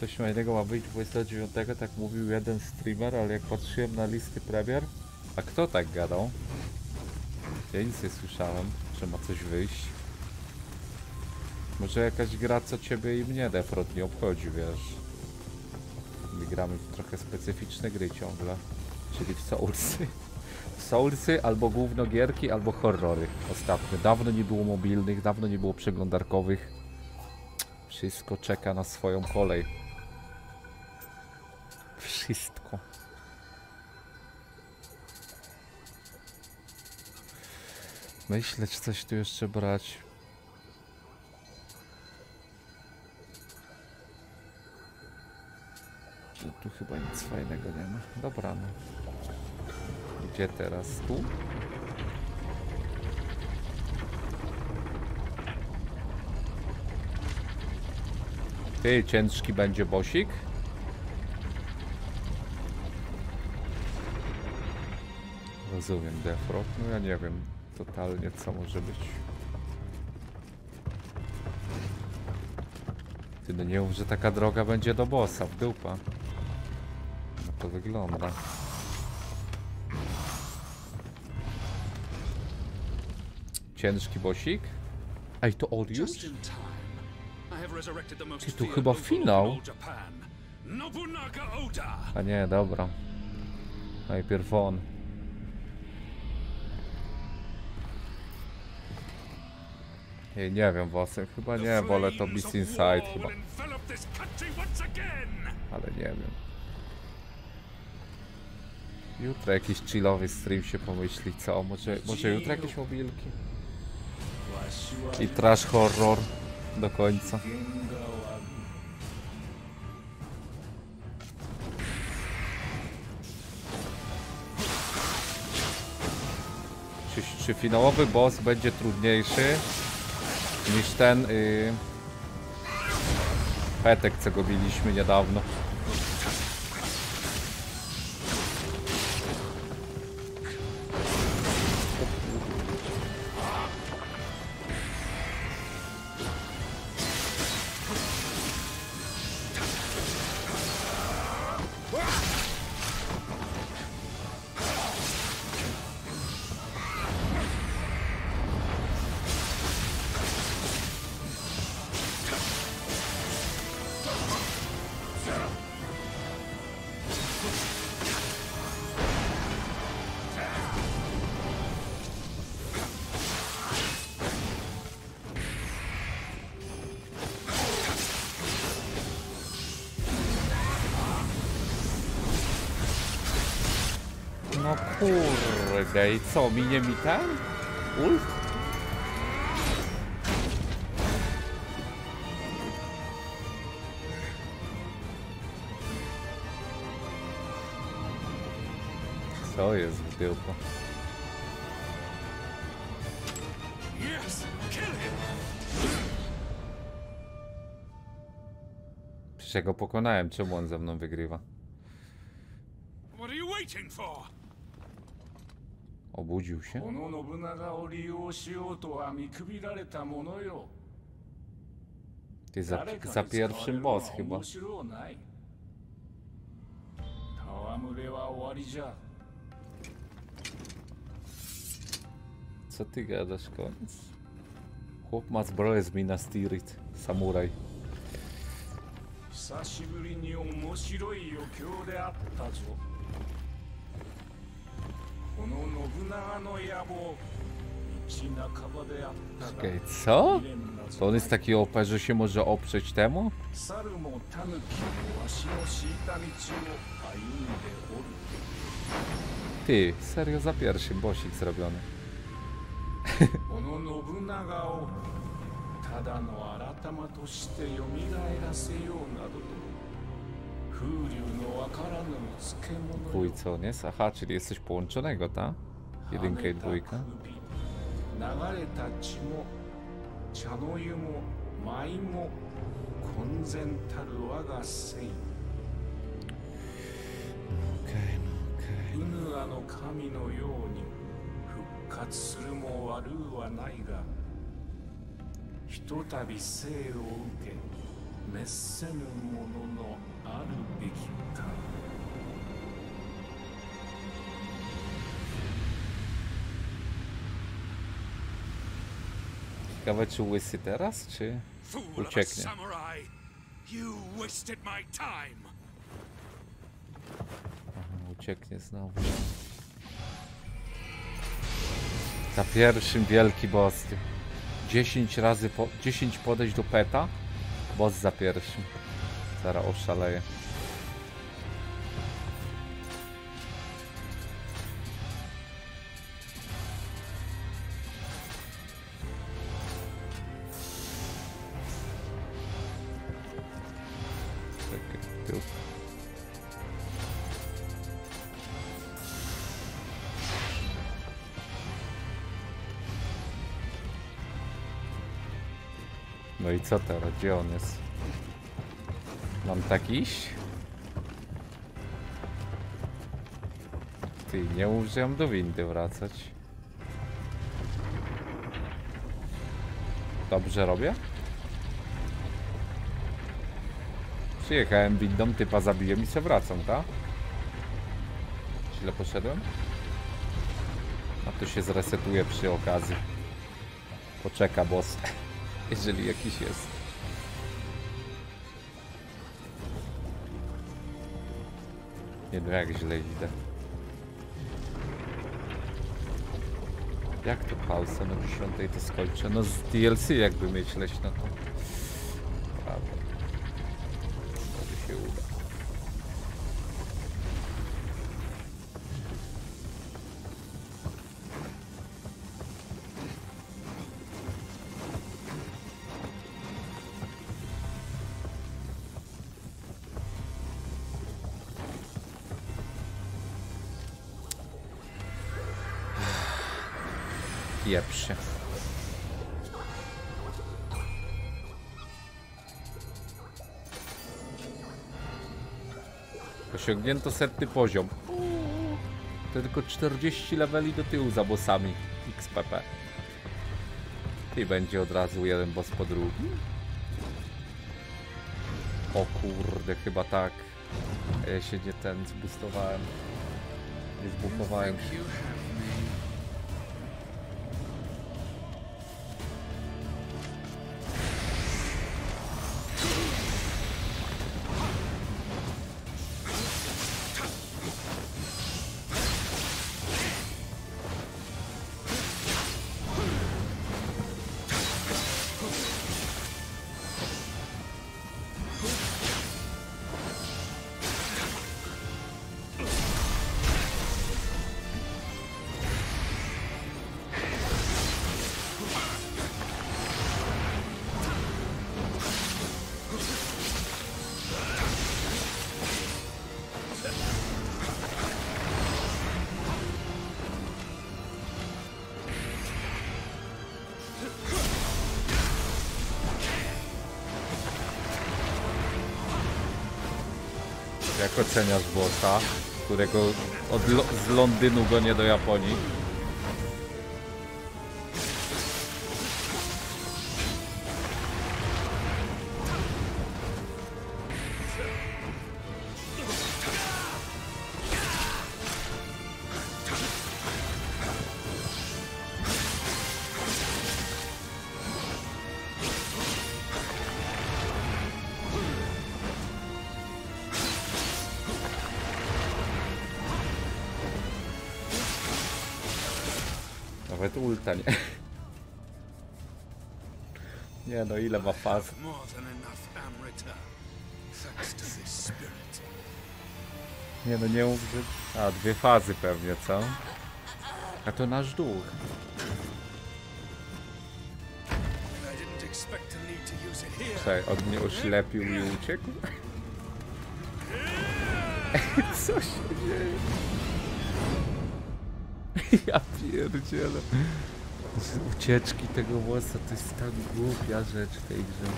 Coś fajnego ma być 29, tak mówił jeden streamer, ale jak patrzyłem na listy premier, a kto tak gadał? Ja nic nie słyszałem, że ma coś wyjść. Może jakaś gra, co ciebie i mnie Defrot nie obchodzi, wiesz. My gramy w trochę specyficzne gry ciągle. Czyli w Soulsy. Soulsy albo główno gierki, albo horrory. Ostatnio. Dawno nie było mobilnych, dawno nie było przeglądarkowych. Wszystko czeka na swoją kolej. Wszystko. Myślę, czy coś tu jeszcze brać. Tu chyba nic fajnego nie ma. Dobra, no. Gdzie teraz? Tu? Ty, ciężki będzie bosik? Rozumiem, Defrog. No ja nie wiem totalnie co może być. Ty no nie mów, że taka droga będzie do bossa, w dupa. No to wygląda. Ciężki bosik? Ej, to Orius? Ty tu chyba finał. A nie, dobra. Najpierw on. Nie, nie wiem, Wasem, chyba nie, wolę to Beast Inside chyba. Ale nie wiem. Jutro jakiś chillowy stream się pomyśli, co? Może, może jutro jakieś mobilki? I trash horror do końca. Czy, czy finałowy boss będzie trudniejszy niż ten yy, petek, co go biliśmy niedawno? I co, minie mi ten? Ult? Co jest w tyłku? Przecież ja go pokonałem, czemu on ze mną wygrywa? What are you waiting for? Obudził się? この信長を利用しようとは見くびられたものよ Ty za, 誰かに za 使われる pierwszym のは boss chyba. 面白ない戯れは終わりじゃ Co ty gadasz, koniec? Chłop ma zbroję z Minas Tirith, samuraj. 久しぶりに面白い余興であったぞ Czekaj, co? To on jest taki OP, że się może oprzeć temu? Ty, serio za pierwszym bosik zrobiony. Dwójce on jest? Aha, czyli jesteś połączonego, ta? Jedynka i dwójka. 流れた血も茶の湯も舞も混然たる我が生 Okej, no okej. ウヌアの神のように復活するも悪うはないがひとたび生を受け滅せぬもののべきか Ciekawe czy łysy teraz, czy Fool of a ucieknie? samurai! You wasted my time! Ucieknie znowu. Za pierwszym wielki boss. ty. 10 razy po, 10 podejść do peta. Boss za pierwszym. Zaraz tył. No i co teraz? Gdzie on jest? Mam tak iść? Ty, nie mam do windy wracać. Dobrze robię? Przyjechałem windą, typa zabiłem i se wracam, tak? Źle poszedłem? A to się zresetuje przy okazji. Poczeka boss. Jeżeli jakiś jest. Nie wiem jak źle idę. Jak to pausa na 10 to skończę? No z DLC jakby myśleć, no to... Osiągnięto setny poziom. To tylko 40 leveli do tyłu za bossami XPP. I będzie od razu jeden boss po drugim. O kurde, chyba tak. Ja się nie ten zbustowałem. Nie zbufowałem Jak oceniasz bossa, którego od z Londynu gonię do Japonii? Ile ma faz? Nie no, nie mów, że... A, dwie fazy pewnie, co? A to nasz duch. Czekaj, on mnie oślepił i uciekł? Co się dzieje? Ja pierdzielę. Ucieczki tego włosa to jest tak głupia rzecz w tej grze.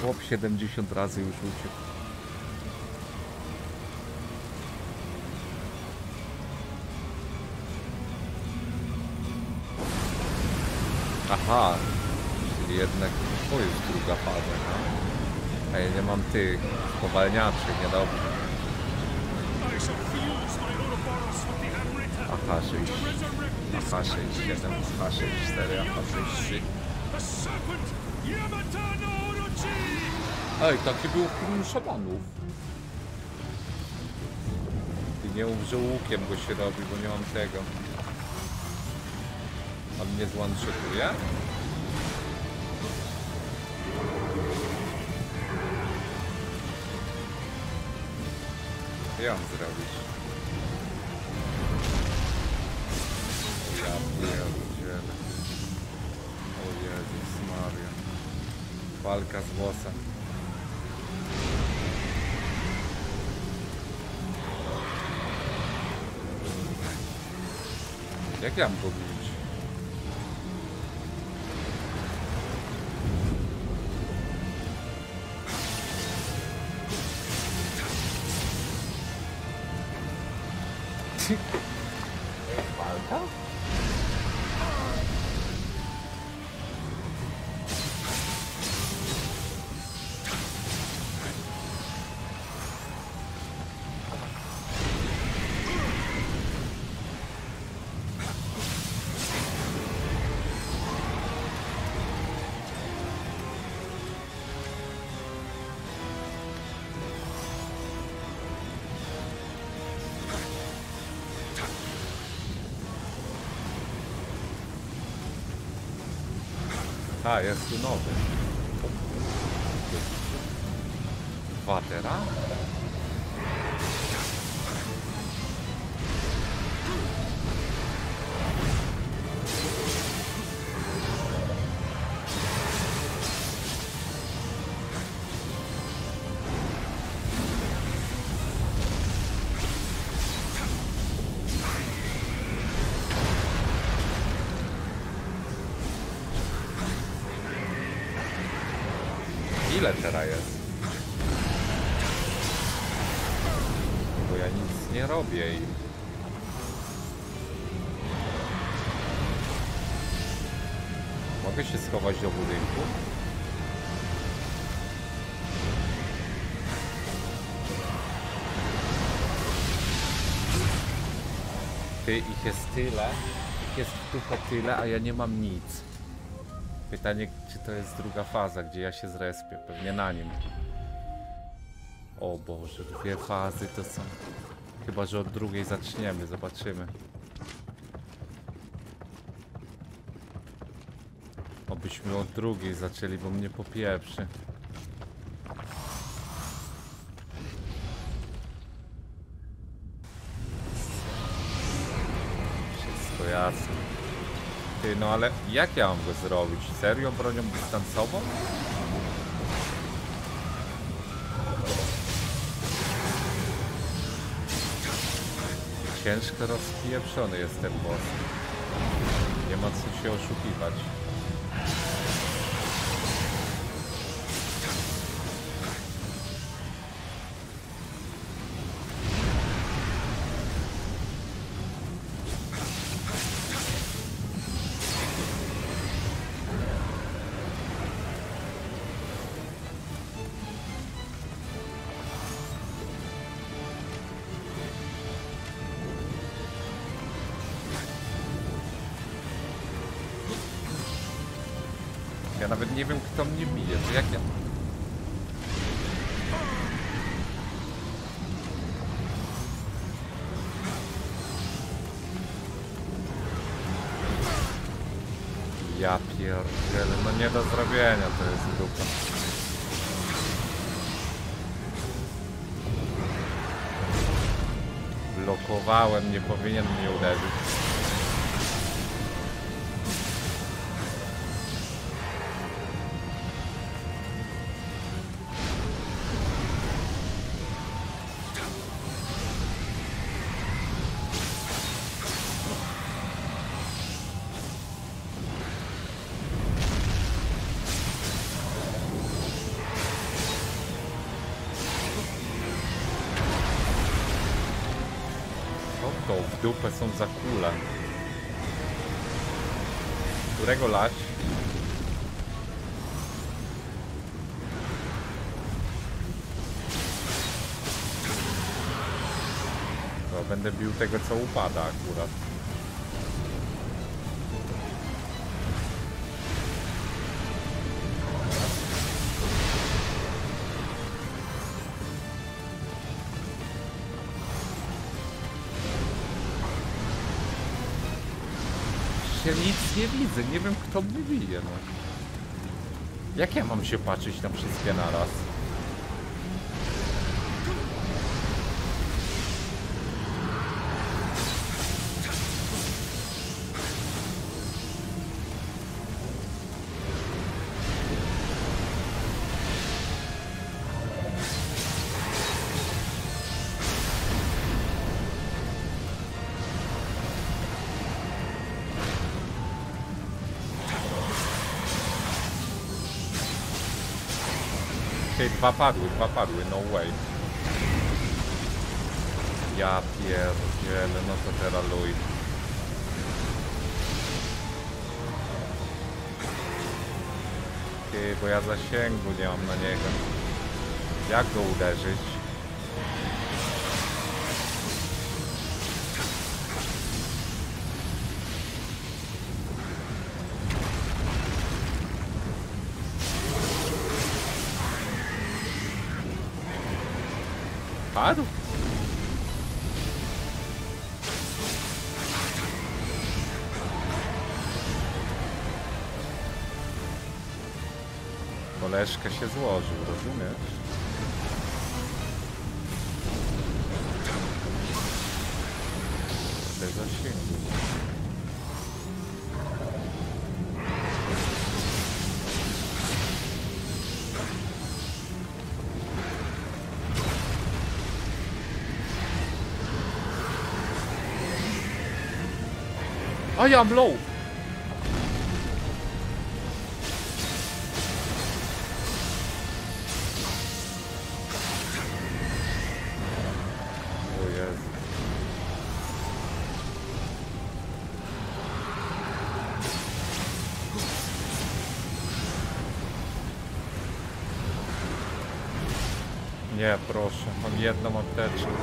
Chłop 70 razy już uciekł. Aha, czyli jednak to jest druga faza, no? A ja nie mam tych powalniaczy, niedobrze. AH67, AH64, AH63. Ej, taki był film szamanów. I nie mów, że łukiem go się robi, bo nie mam tego. On mnie złączytuje? Ja on zrobił. Z włosem. Jak ja mam go A, jest tu nowy. Watera? Robię. Mogę się schować do budynku? Ty, ich jest tyle, ich jest dupę tyle, a ja nie mam nic. Pytanie, czy to jest druga faza, gdzie ja się zrespię. Pewnie na nim. O Boże, dwie fazy to są... Chyba, że od drugiej zaczniemy, zobaczymy. Obyśmy od drugiej zaczęli, bo mnie popieprzy. Wszystko jasne. Ty, no ale jak ja mam go zrobić? Serio bronią dystansową? Ciężko rozpieprzony jest ten boss. Nie ma co się oszukiwać. Bił tego co upada akurat. Ja nic nie widzę, nie wiem kto mnie bije, no. Jak ja mam się patrzeć na wszystkie naraz? Dwa padły, dwa padły, no way. Ja pierdzielę, no to teraz luj. Ty, bo ja zasięgu nie mam na niego. Jak go uderzyć? Claro. Colégio Caxias Lógico, viu mesmo? I am low. Nie, proszę, mam jedną apteczkę.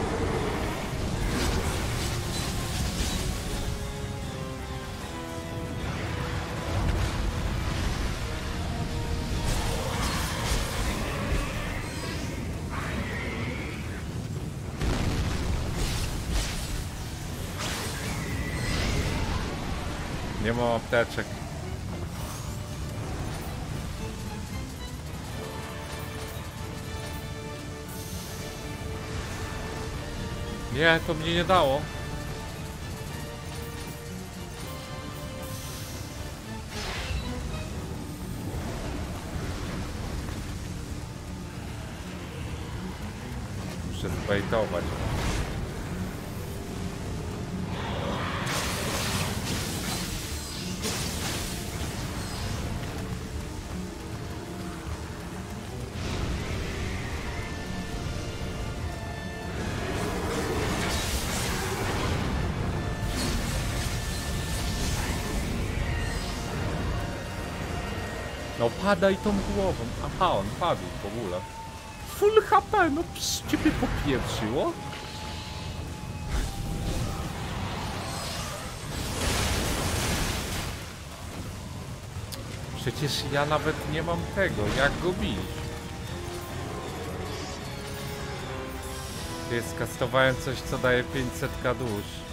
Mam apteczek. Nie, to mnie nie dało. Muszę zbejtować. Padaj tą głową. Aha, on padł w ogóle. Full HP, no psz, ciebie popieprzyło? Przecież ja nawet nie mam tego, jak go bić. Ty, skastowałem coś, co daje 500 dusz.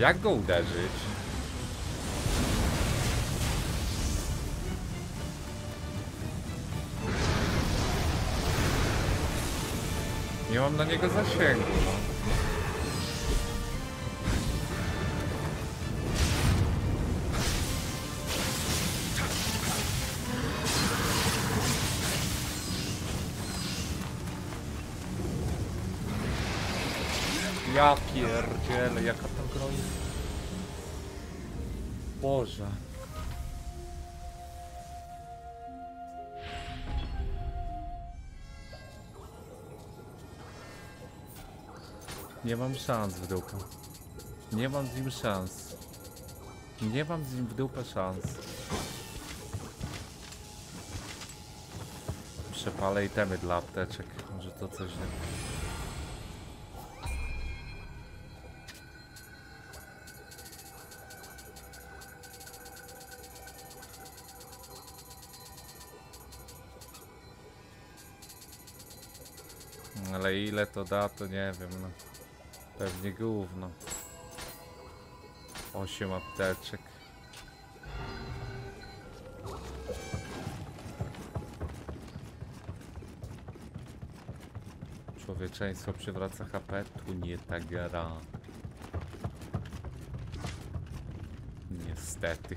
Jak go uderzyć? Nie mam na niego zasięgu. No. Ja pierdzielę, jaka jest. Boże. Nie mam szans w dupę. Nie mam z nim szans. Nie mam z nim w dupę szans. Przepalę itemy dla apteczek. Może to coś nie... ile to da, to nie wiem, no. Pewnie gówno. 8 apteczek. Człowieczeństwo przywraca HP, tu nie ta gra. Niestety.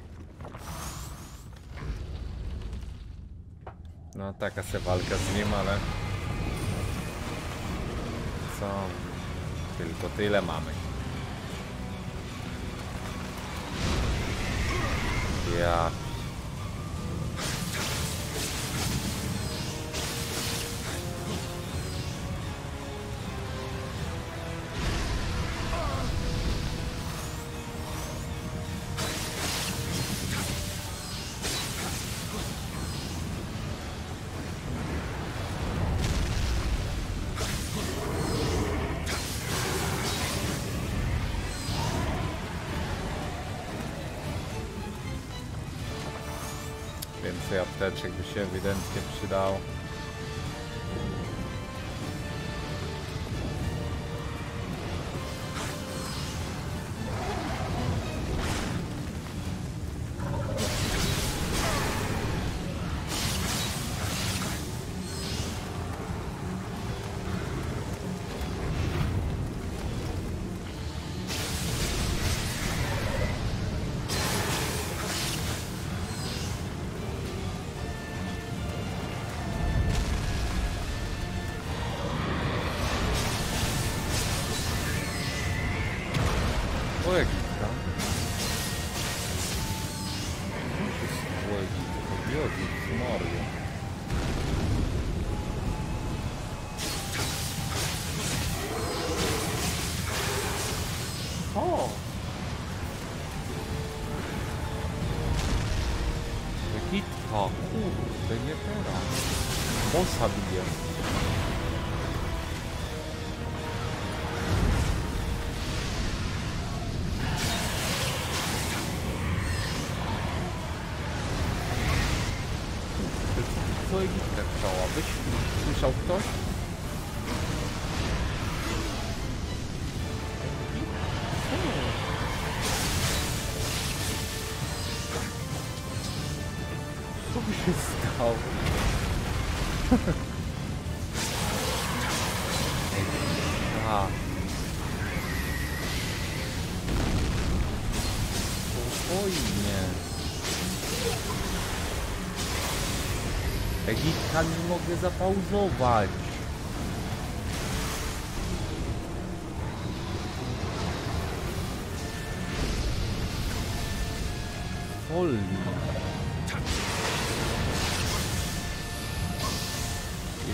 No taka se walka z nim, ale... Co? Tylko tyle mamy. Ja. Więcej apteczek by się ewidentnie przydało. Mogę zapauzować. Wolno.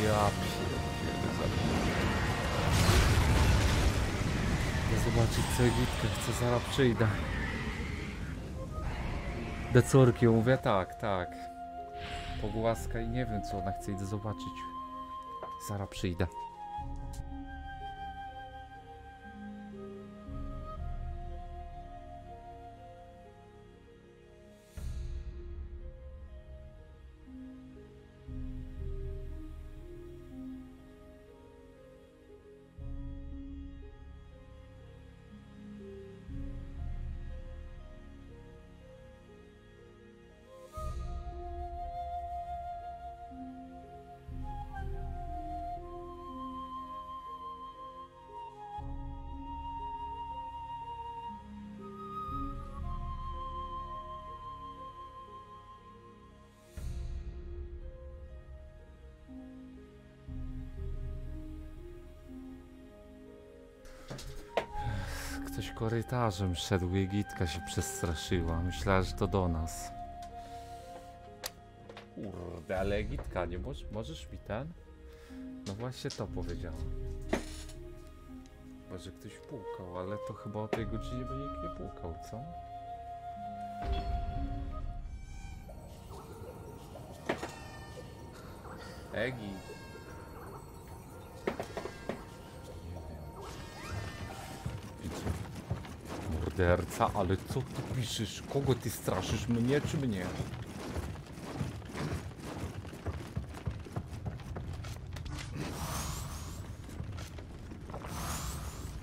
Ja pierdzielę. Ja zobaczyć co Egitka chce, zaraz przyjdę. Do córki mówię tak, tak. Pogłaska i nie wiem co ona chce, idę zobaczyć. Zaraz przyjdę. Korytarzem szedł i Gitka się przestraszyła. Myślała, że to do nas. Kurde, ale Gitka, nie moż, możesz mi ten? No właśnie to powiedziała. Chyba, że ktoś pukał, ale to chyba o tej godzinie by nikt nie pukał, co? Egi. Morderca, ale co ty piszesz? Kogo ty straszysz? Mnie czy mnie?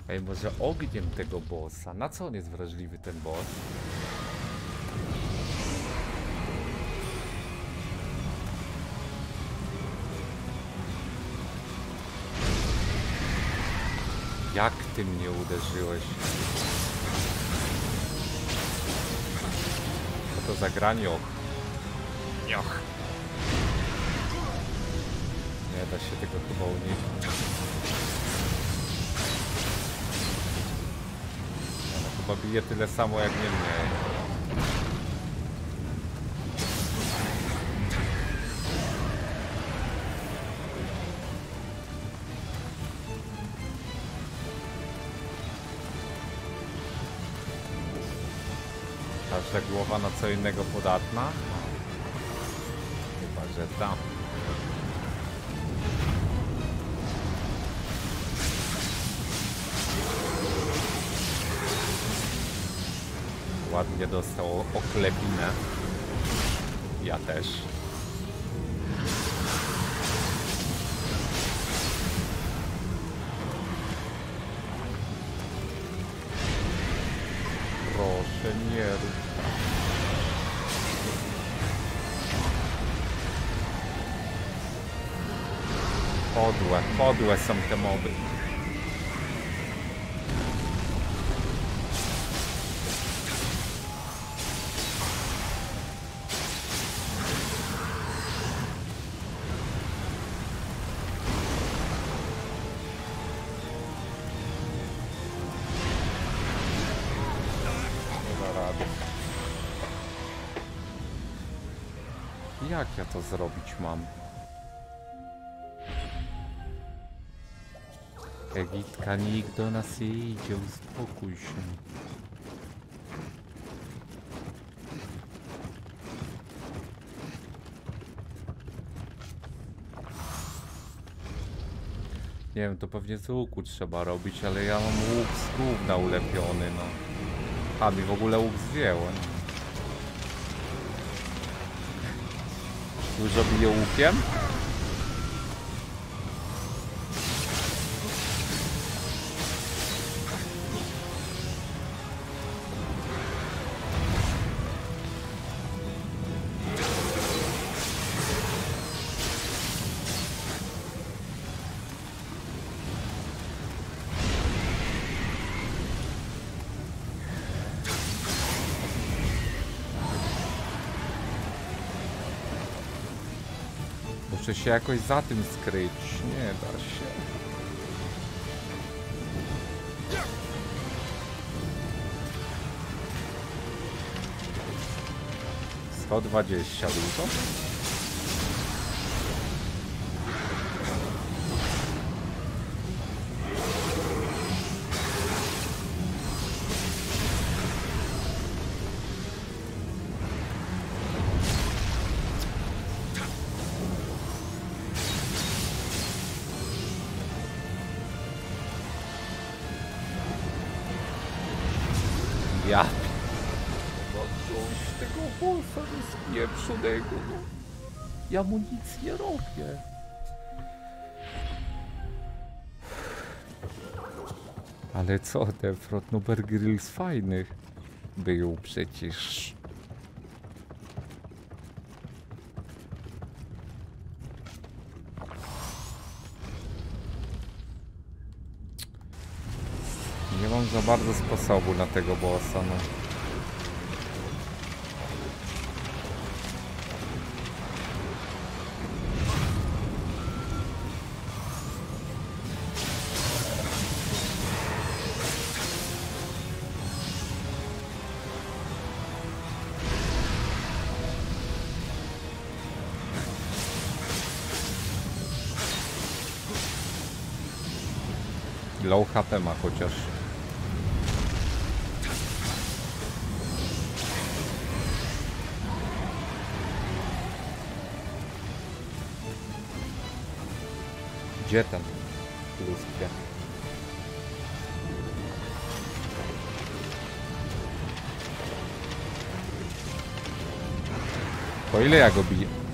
Ej, może ogniem tego bossa? Na co on jest wrażliwy, ten boss? Jak ty mnie uderzyłeś? To za granioch? Nioch. Nie da się tego chyba uniknąć. Ona chyba bije tyle samo jak nie mnie. Głowa na co innego podatna? Chyba, że tam. Ładnie dostał oklepinę. Ja też. Podłe, są te moby. Jak ja to zrobić nikt do nas nie idzie, uspokój się. Nie wiem, to pewnie z łuku trzeba robić, ale ja mam łuk z gówna ulepiony, no. A, mi w ogóle łuk zdjęło. Dużo bije łukiem? Się jakoś za tym skryć. Nie da się. Sto dwadzieścia dużo? Pieprzonego, no. Ja mu nic nie robię. Ale co, ten Frotnuber Grill z fajnych był przecież. Nie mam za bardzo sposobu na tego bossa, no. Low HP ma chociaż. Gdzie ten? Po ile ja go biję?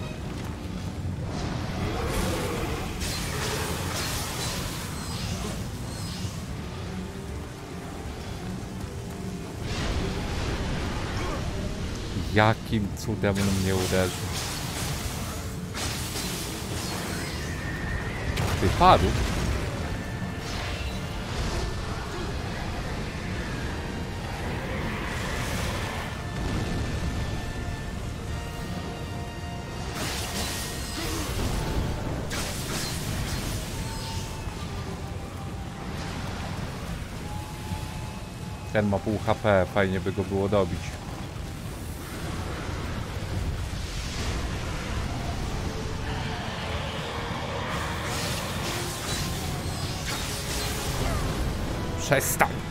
Jakim cudem on mnie uderzył? Wypadł? Ten ma pół HP, fajnie by go było dobić. Przestań!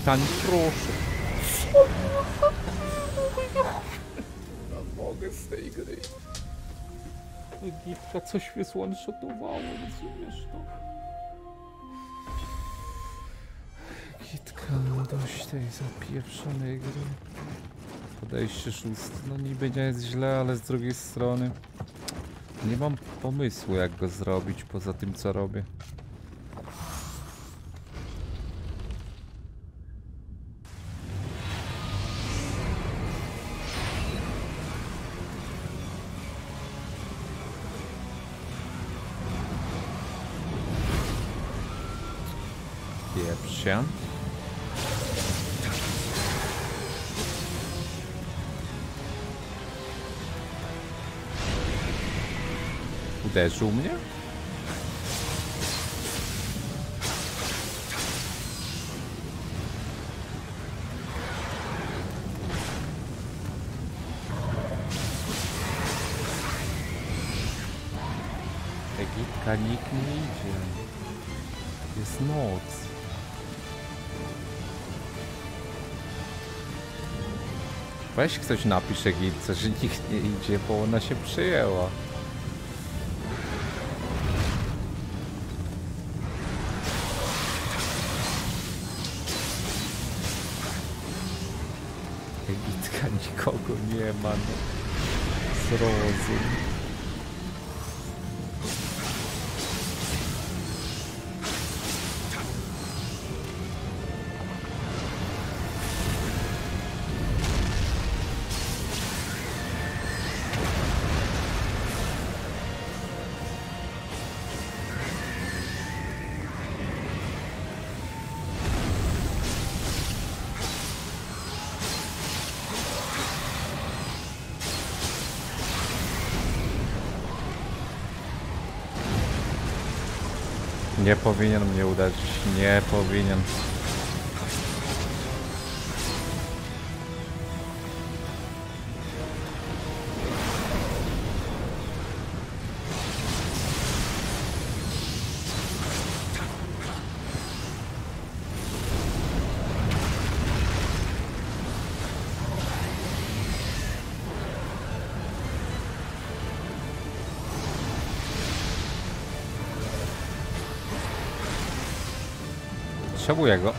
Przestań, proszę. Nie mogę z tej gry. Egitka coś mnie zwanshotowało, rozumiesz to? Egitka, no dość tej zapieprzonej gry. Podejście szóste, no niby nie jest źle, ale z drugiej strony Nie mam pomysłu jak go zrobić poza tym co robię. Się. Uderzył mnie? Egitka nikt nie. Weź ktoś napisz Egipce, że nikt nie idzie, bo ona się przyjęła. Egitka nikogo nie ma, no. Zrozum. Nie powinien mnie uderzyć. Nie powinien. Potrzebuję go.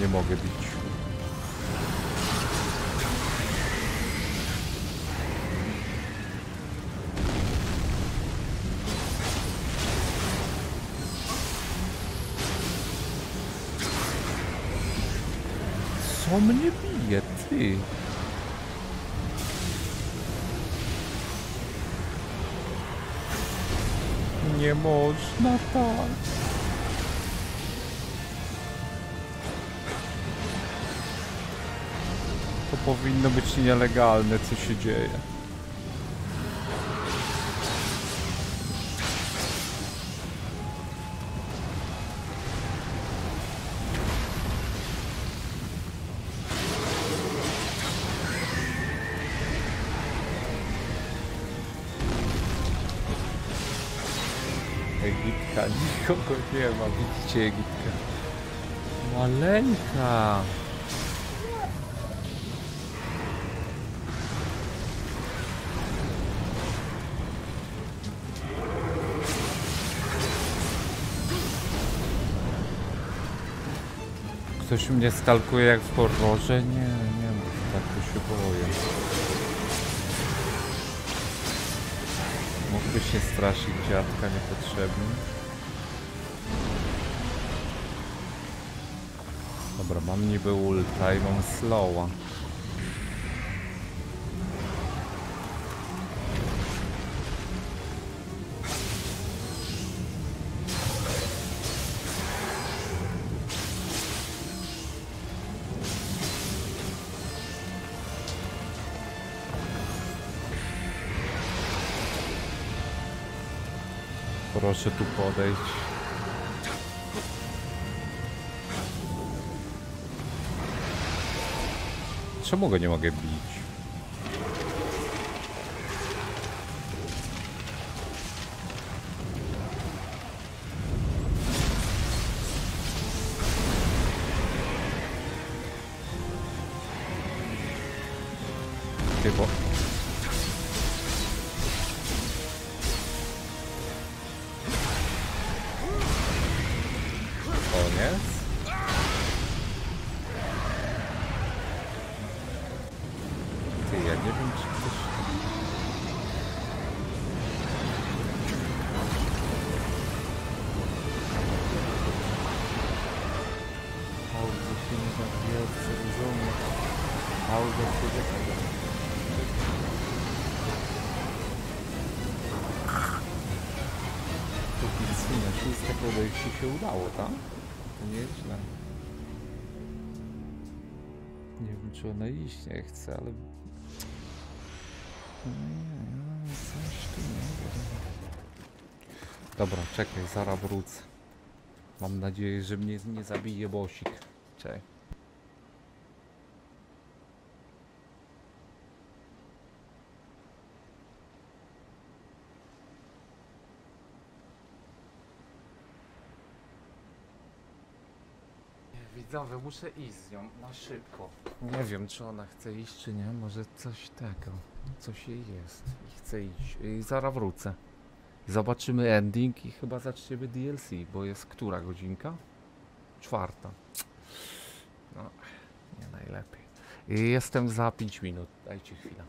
Nie mogę bić. Co mnie bije, ty? Nie można tak. Powinno być nielegalne, co się dzieje. Egitka, nikogo nie ma, widzicie Egipkę. Maleńka. Ktoś mnie stalkuje jak w horrorze? Nie, nie tak to się boję. Mógłby się straszyć dziadka niepotrzebnie. Dobra, mam niby ulta i mam slowa. Proszę tu podejść. Czemu go nie mogę bić? Iść nie chce, ale... Nie, coś tu nie wiem. Dobra, czekaj, zaraz wrócę. Mam nadzieję, że mnie nie zabije bosik. Czekaj. Nie, widzowie, muszę iść z nią na szybko. Nie wiem, czy ona chce iść, czy nie. Może coś tego. Coś jej jest. I chce iść. I zaraz wrócę. Zobaczymy ending i chyba zaczniemy DLC, bo jest która godzinka? Czwarta. No, nie najlepiej. Jestem za 5 minut. Dajcie chwilę.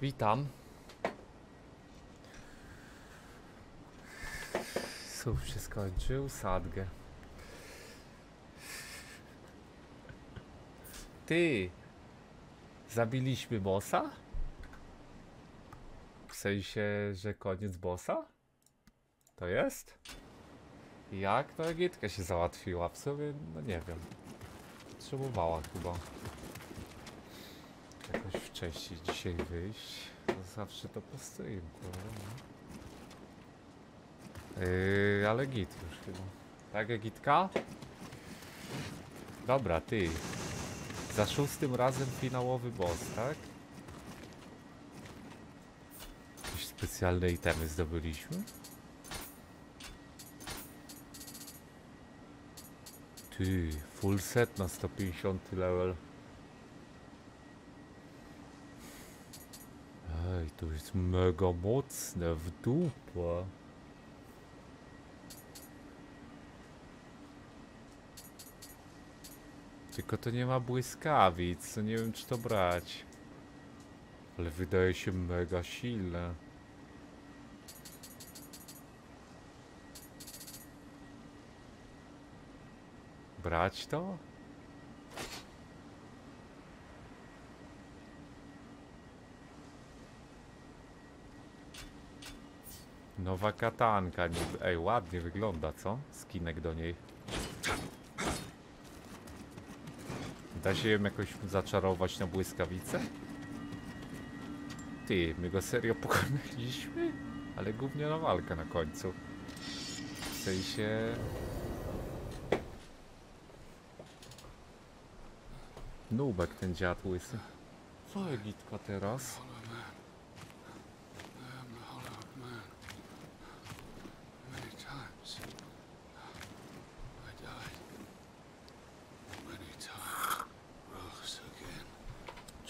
Witam. Słów się skończył, sadgę. Ty! Zabiliśmy bossa? W sensie, że koniec bossa? To jest? Jak to Egitka się załatwiła? W sumie, no nie wiem. Potrzebowała chyba. Wcześniej dzisiaj wyjść. To zawsze to po streamku, no. Yy, ale git już chyba. Tak, Egitka? Dobra, ty. Za szóstym razem finałowy boss, tak? Jakieś specjalne itemy zdobyliśmy? Ty, full set na 150 level. Ej, to jest mega mocne w dupę. Tylko to nie ma błyskawic, nie wiem czy to brać. Ale wydaje się mega silne. Brać to? Nowa katanka. Ej, ładnie wygląda, co? Skinek do niej. Da się ją jakoś zaczarować na błyskawicę? Ty, my go serio pokonaliśmy? Ale głównie na walkę na końcu. W sensie... Nubek ten dziad łysy. Co Egitka teraz?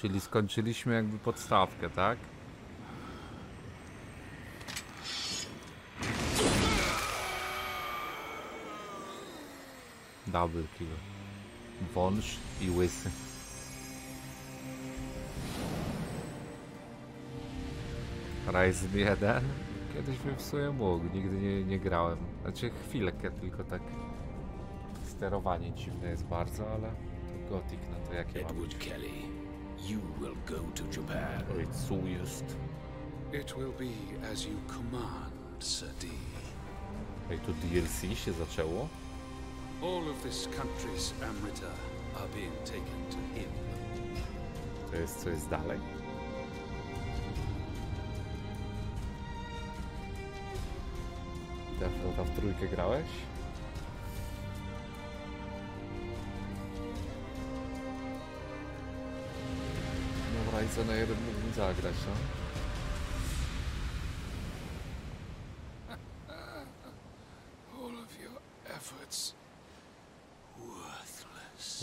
Czyli skończyliśmy jakby podstawkę, tak? Double kill. Wąż i łysy. Ryzen 1? Kiedyś bym w sumie mógł, nigdy nie, nie grałem. Znaczy chwilkę tylko tak. Sterowanie dziwne jest bardzo, ale to Gothic na to jakie ma być. Edward Kelly, you will go to Japan. Jest? It will be as you command, Sir D. Ej, tu DLC się zaczęło? All of this country's Amrita are being taken to him. To jest co jest dalej? Defrota w trójkę grałeś? Co na jeden mógłbym zagrać, no?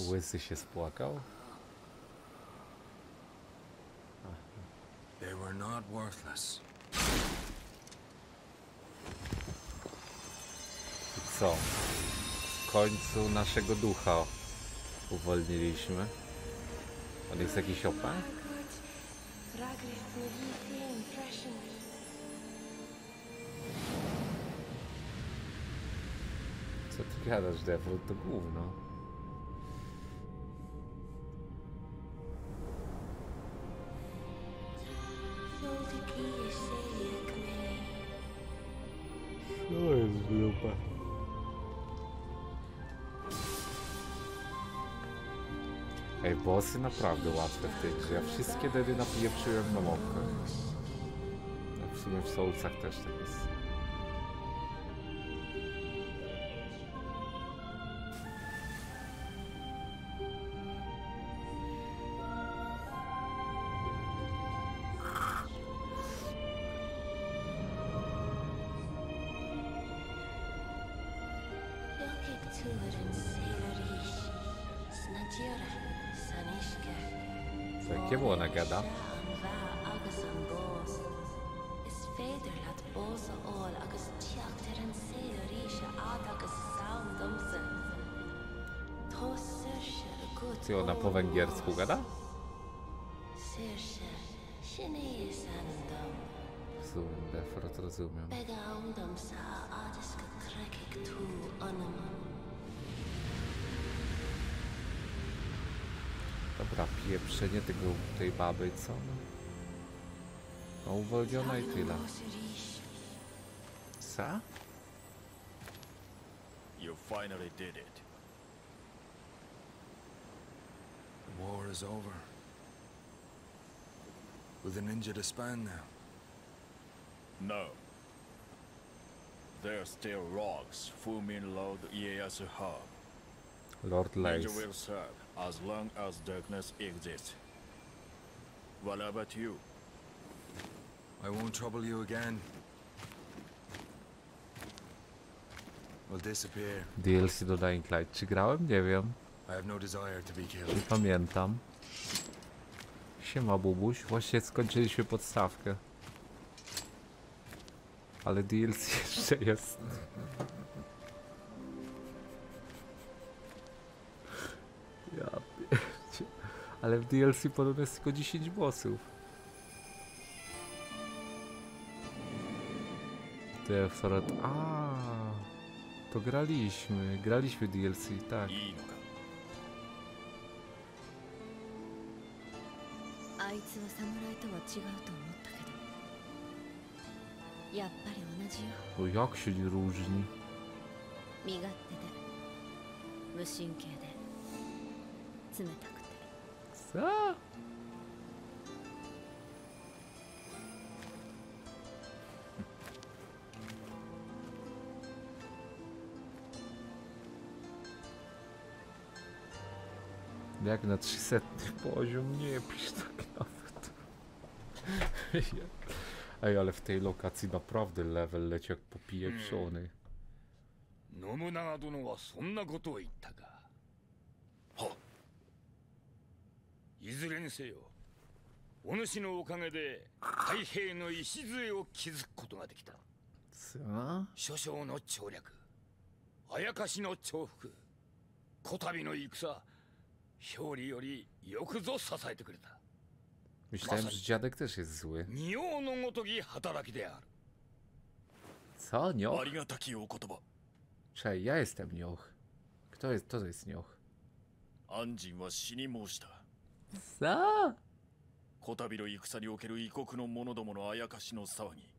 Łysy się spłakał? They were not worthless. I co? W końcu naszego ducha uwolniliśmy. On jest jakiś OP? Co ty gadasz, Devil? To gówno. Bossy naprawdę łatwe w tej grze. Ja wszystkie dedy napieprzyłem na. No, W sumie w Soulsach też tak jest. Węgiersku gada? Rozumiem, Defrot, rozumiem. Dobra, pieprzenie tego, tej baby, co? No uwolniona i tyle. Co? You finally did it. War is over. With a ninja to span now. No. There are still rocks Fumin Lord Ieyasu Hub. Lord lies. Ninja Lace. will serve as long as darkness exists. What about you? I won't trouble you again. Will disappear. DLC do Dying Light. Czy grałem? Nie wiem. No Nie pamiętam. Siema Bubuś. Właśnie skończyliśmy podstawkę. Ale DLC jeszcze jest. Ja pierdzie. Ale w DLC podobno jest tylko 10 bossów. Defrot. A, to graliśmy. Graliśmy DLC, tak. いつは侍とは違うと思ったけど。やっぱり同じよ。jak się nie różni? 身勝手で。無神経で。冷たくて。Co? Jak na 300 poziom? Nie pisz tak nawet. Ej, ale w tej lokacji naprawdę level leci jak popieprzony. 信長殿はそんなことを言ったかはいずれにせよお主のおかげで海兵の礎を築くことができた?諸将の調略あやかしの重複こたびの戦表裏よりよくぞ支えてくれた Myślałem, że dziadek też jest zły. 仁王のごとき働きである Co? Nioch? ありがたきお言葉 Czekaj, ja jestem Nioch. Kto jest, kto to jest Nioch? 安心は死に申した。Co? こたびの戦における異国の者どものあやかしの騒ぎ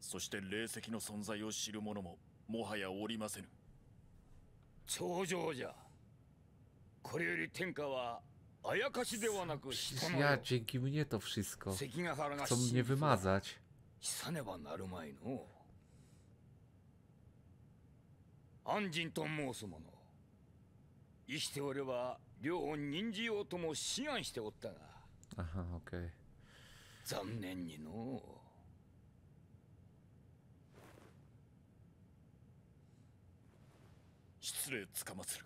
そして霊石の存在を知る者ももはやおりませぬ頂上じゃこれより天下はあやかしではなく ja, 世 dzięki mnie to wszystko? 関ヶ原が Chcą mnie wymazać. さねばなるまいの安心と申す者生きておれば両を任じようとも志願しておったが Aha, okej. 残念にの失礼つかまつる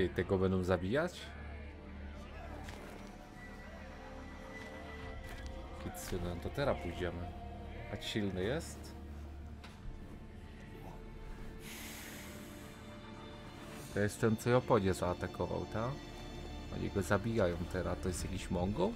Ty, tego będą zabijać? Kitsune, to teraz pójdziemy. A silny jest? To jest ten, co Japonie zaatakował, tak? Oni go zabijają teraz. To jest jakiś Mongol?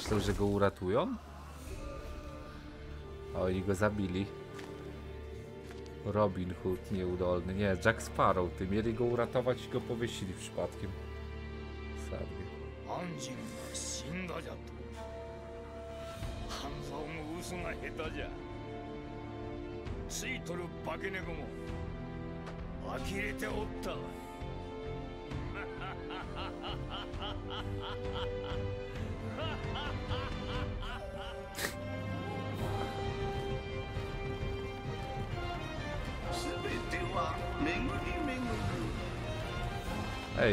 myślał, że go uratują? O, go zabili. Robin Hood nieudolny. Nie, Jack Sparrow. Ty mieli go uratować i go powiesili przypadkiem. Sadnie. た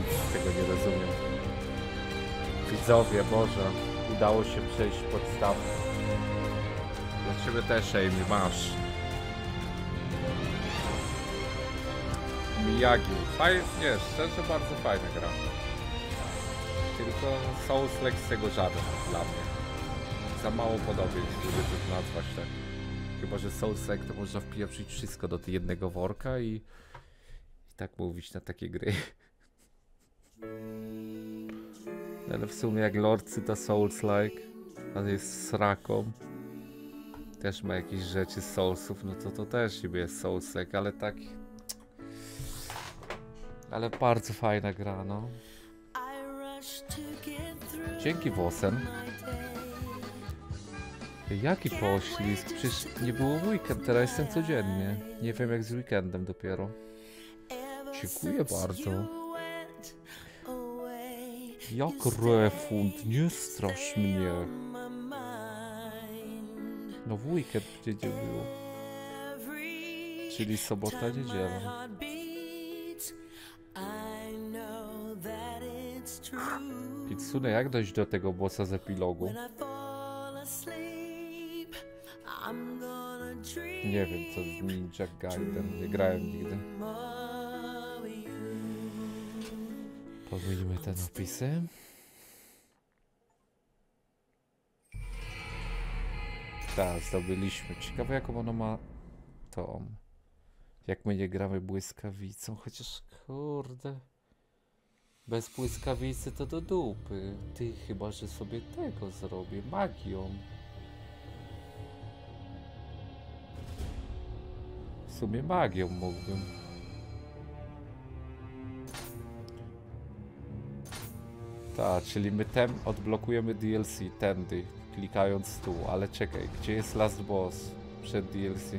Nic z tego nie rozumiem. Widzowie, Boże, udało się przejść podstawę. Dla ciebie też, Amy, masz. Miyagi. Fajnie, nie, szczerze bardzo fajna gra. Tylko Souls-like z tego żaden dla mnie. Za mało podobieństw, żeby to nazwać tak. Chyba, że Souls-like to można wpieprzyć wszystko do jednego worka i, i tak mówić na takie gry. Ale w sumie jak Lord czyta Souls-like, a jest sraką, też ma jakieś rzeczy z Soulsów, no to to też niby jest Souls-like, ale tak... Ale bardzo fajna gra, no. Dzięki Wosen. Jaki poślizg? Przecież nie było weekend, teraz jestem codziennie. Nie wiem jak z weekendem dopiero. Dziękuję bardzo. Jak refund? Nie strasz mnie. No w weekend przecież było. Czyli sobota, niedziela. Kitsune, jak dojść do tego bossa z epilogu? Nie wiem, co z Ninja Gaiden. Nie grałem nigdy. Pominijmy te napisy. Tak, zdobyliśmy. Ciekawe jaką ono ma tą. Jak my nie gramy błyskawicą, chociaż kurde. Bez błyskawicy to do dupy. Ty chyba, że sobie tego zrobię. Magią. W sumie magią mógłbym. Tak, czyli my tem odblokujemy DLC tędy, klikając tu, ale czekaj, gdzie jest last boss przed DLC?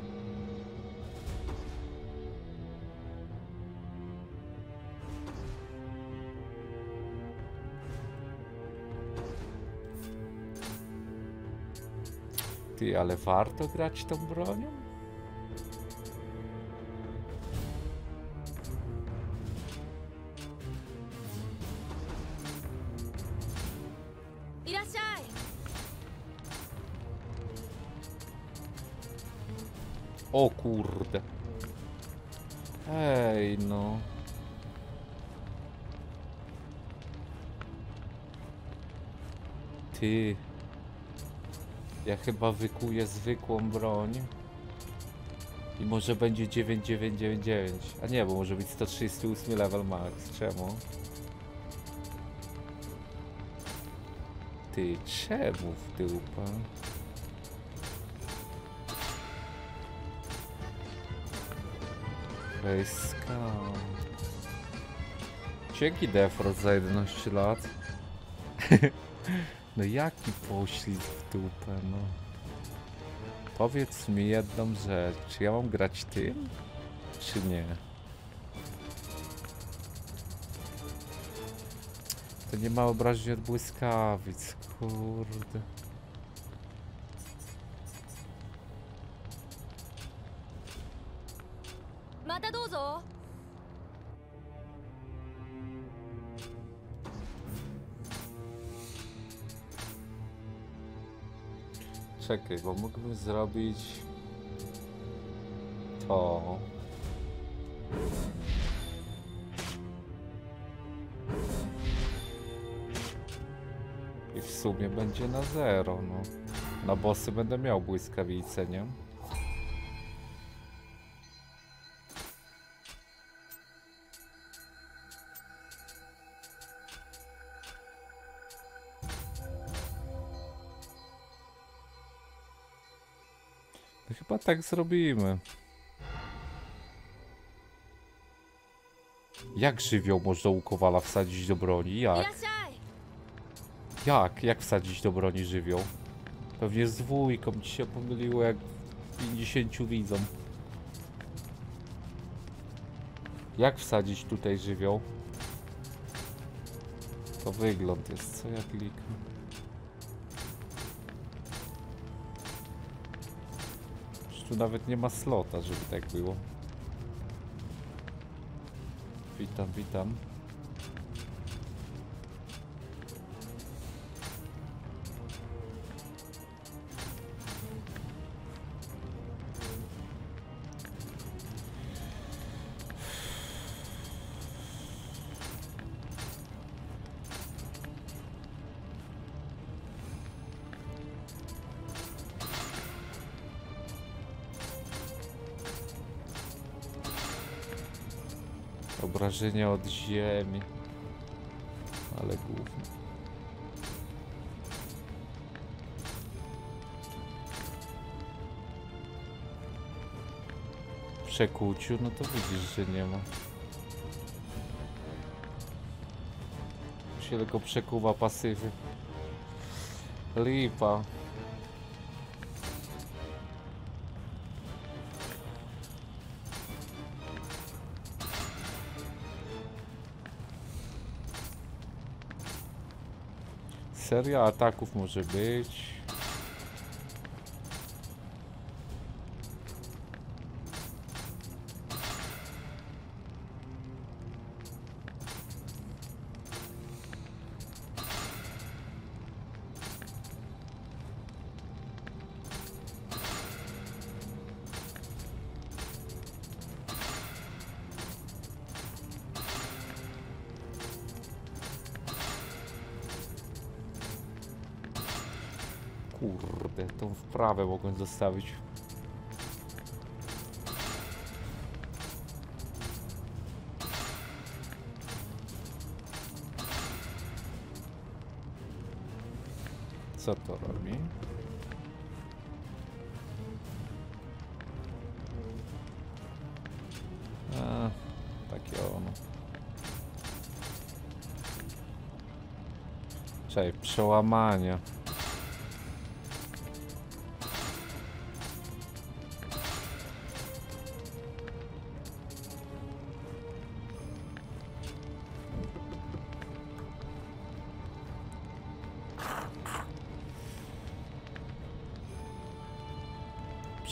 Ty, ale warto grać tą bronią? O kurde. Ej, no. Ty. Ja chyba wykuję zwykłą broń. I może będzie 9999. A nie, bo może być 138 level max. Czemu? Ty, czemu w dupę? Facecam. Dzięki Defrost za 11 lat. no jaki poślizg w dupę, no. Powiedz mi jedną rzecz, czy ja mam grać tym, czy nie? To nie ma obraźni od błyskawic, kurde. Czekaj, bo mógłbym zrobić to. I w sumie będzie na zero, no. Na bossy będę miał błyskawice, nie? Tak zrobimy. Jak żywioł można u Kowala wsadzić do broni? Jak? Jak? Jak wsadzić do broni żywioł? Pewnie z dwójką ci się pomyliło jak 50 widzom. Jak wsadzić tutaj żywioł? To wygląd jest, co ja kliknę. Tu nawet nie ma slota, żeby tak było. Witam, witam. Obrażenia od ziemi. Ale głównie. W przekuciu, no to widzisz, że nie ma. Się tylko przekuwa pasywy. Lipa. Seria ataków może być. Zostawić. Co to robi? A, takie ono. Czekaj, przełamania.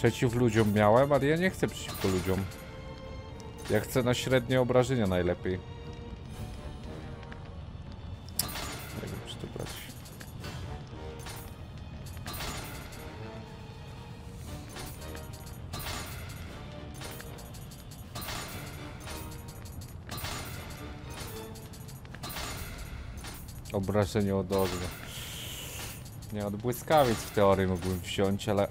Przeciw ludziom miałem, ale ja nie chcę przeciwko ludziom. Ja chcę na średnie obrażenia najlepiej. Obrażenie od ognia. Nie, od błyskawiec w teorii mógłbym wziąć, ale...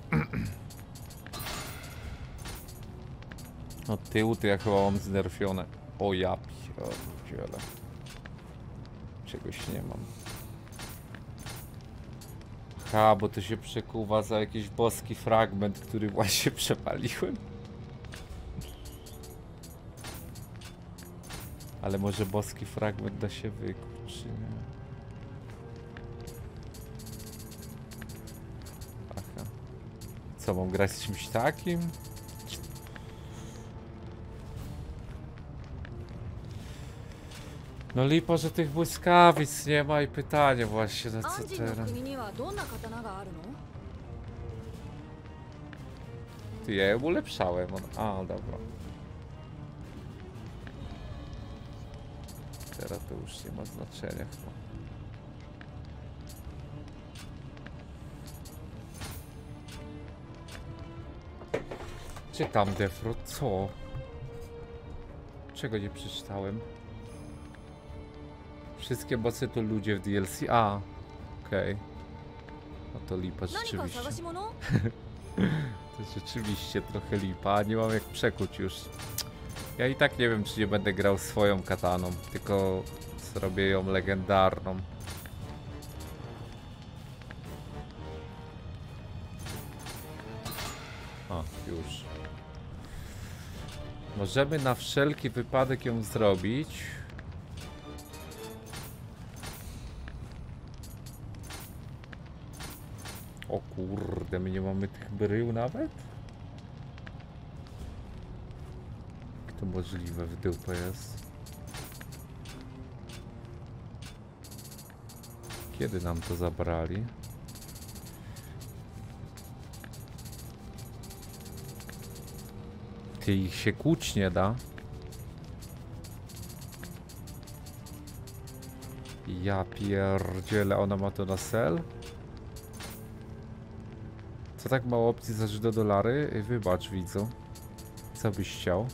Od tyłu to ja chyba mam znerfione. O ja pierdziele. Czegoś nie mam. Ha, bo to się przekuwa za jakiś boski fragment, który właśnie przepaliłem. Ale może boski fragment da się wykuć, czy nie? Aha. Co, mam grać z czymś takim? No lipo, że tych błyskawic nie ma i pytanie właśnie na co teraz. Ty, ja ją ulepszałem. A, dobra. Teraz to już nie ma znaczenia chyba. Czytam Defro, co? Czego nie przeczytałem? Wszystkie bossy to ludzie w DLC. A, okej. Okay. No to lipa rzeczywiście. to rzeczywiście trochę lipa. Nie mam jak przekuć już. Ja i tak nie wiem, czy nie będę grał swoją kataną, tylko zrobię ją legendarną. O, już. Możemy na wszelki wypadek ją zrobić. Tych brył nawet? Jak to możliwe w dupę jest? Kiedy nam to zabrali? Ty ich się kłuć nie da. Ja pierdzielę, ona ma to na sel? Tak mało opcji za do dolary? Wybacz widzu. Co byś chciał?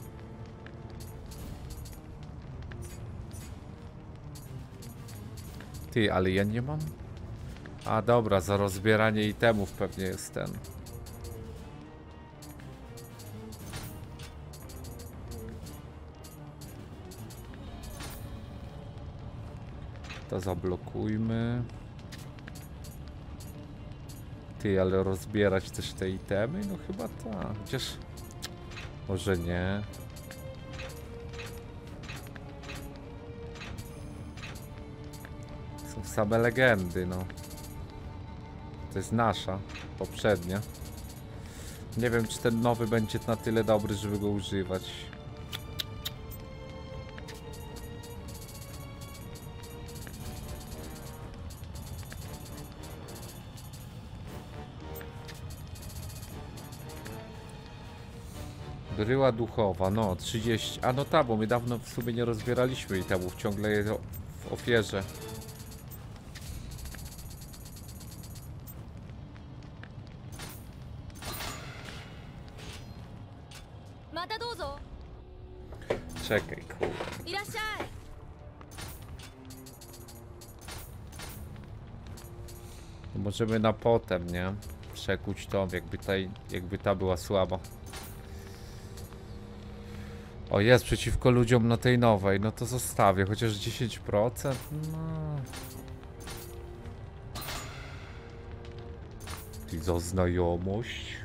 Ty, ale ja nie mam? A dobra, za rozbieranie itemów pewnie jest ten. To zablokujmy. Ty, ale rozbierać też te itemy? No chyba tak. Chociaż... Może nie. Są same legendy, no. To jest nasza, poprzednia. Nie wiem, czy ten nowy będzie na tyle dobry, żeby go używać. Bryła duchowa, no 30. A no ta, bo my dawno w sumie nie rozbieraliśmy i tabów ciągle jest w ofierze. Czekaj. Możemy na potem, nie? Przekuć to, jakby jakby ta była słaba. O, jest przeciwko ludziom na tej nowej, no to zostawię, chociaż 10%. No. Ty za znajomość.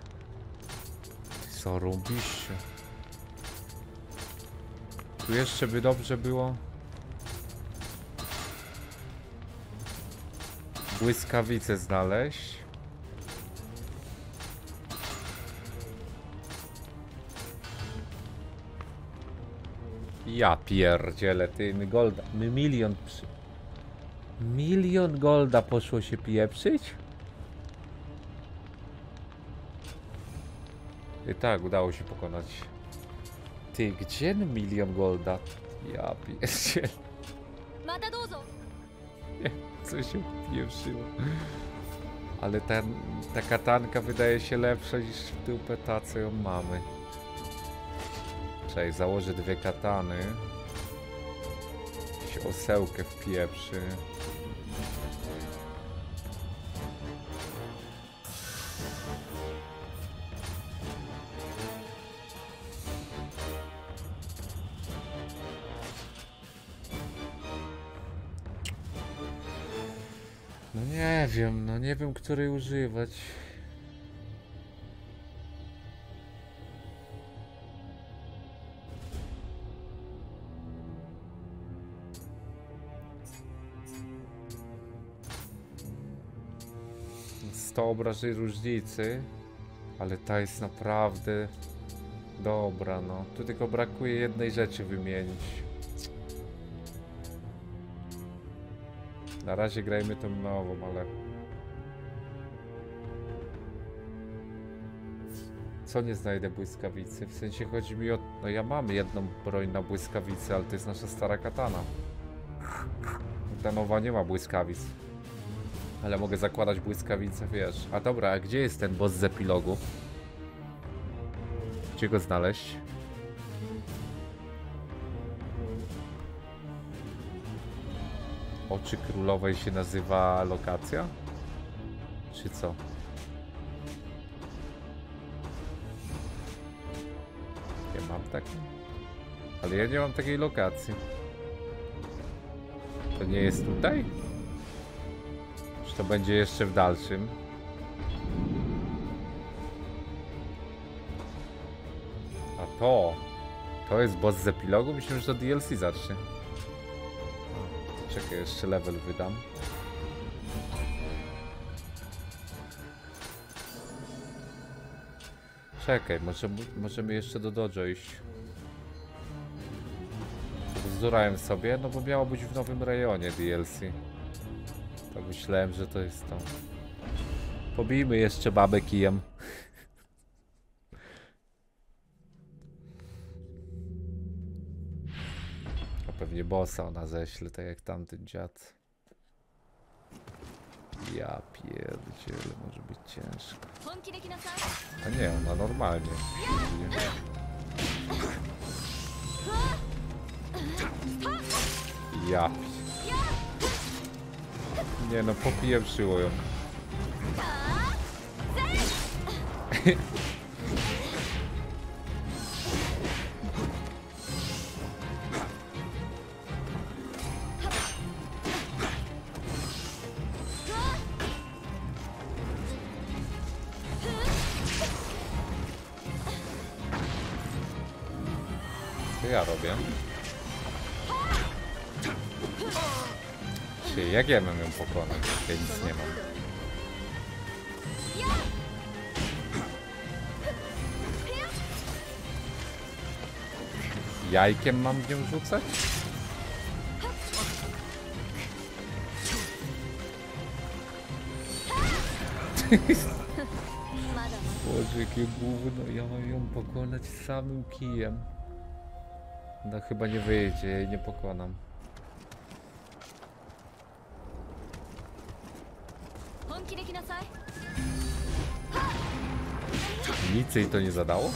Ty za rąbiście. Tu jeszcze by dobrze było. Błyskawice znaleźć. Ja pierdzielę, ty, my golda, my milion... Przy... Milion golda poszło się pieprzyć? I tak, udało się pokonać. Ty, gdzie milion golda? Ja pierdzielę. Nie, co się pieprzyło. Ale ten, ta katanka wydaje się lepsza niż w dupę ta, co ją mamy. Czekaj, założę dwie katany. Jakąś osełkę w pieprzy. No nie wiem, no nie wiem, której używać. Sto obrażeń różnicy, ale ta jest naprawdę dobra, no. Tu tylko brakuje jednej rzeczy wymienić. Na razie grajmy tą nową, ale... Co nie znajdę błyskawicy? W sensie chodzi mi o... No ja mam jedną broń na błyskawicy, ale to jest nasza stara katana. Ta nowa nie ma błyskawic. Ale mogę zakładać błyskawice, wiesz. A dobra, a gdzie jest ten boss z epilogu? Gdzie go znaleźć? Oczy Królowej się nazywa lokacja? Czy co? Ja mam taki? Ale ja nie mam takiej lokacji. To nie jest tutaj? Czy to będzie jeszcze w dalszym? A to... To jest boss z epilogu? Myślę, że to DLC zacznie. Czekaj, jeszcze level wydam. Czekaj, może, możemy jeszcze do dojo iść. Zdurałem sobie, no bo miało być w nowym rejonie DLC. Tak myślałem, że to jest to. Pobijmy jeszcze babę kijem. A pewnie bossa ona ześle, tak jak tamten dziad. Ja pierdzielę, może być ciężko. A nie, ona normalnie. Ja. Nie no, popieprzyło ją. Co ja robię? Czy jak ja mam ją pokonać? jak Ja nic nie mam. Jajkiem mam w nią rzucać? Boże, jakie gówno, ja mam ją pokonać samym kijem. No chyba nie wyjdzie, jej nie pokonam. Nic jej to nie zadało?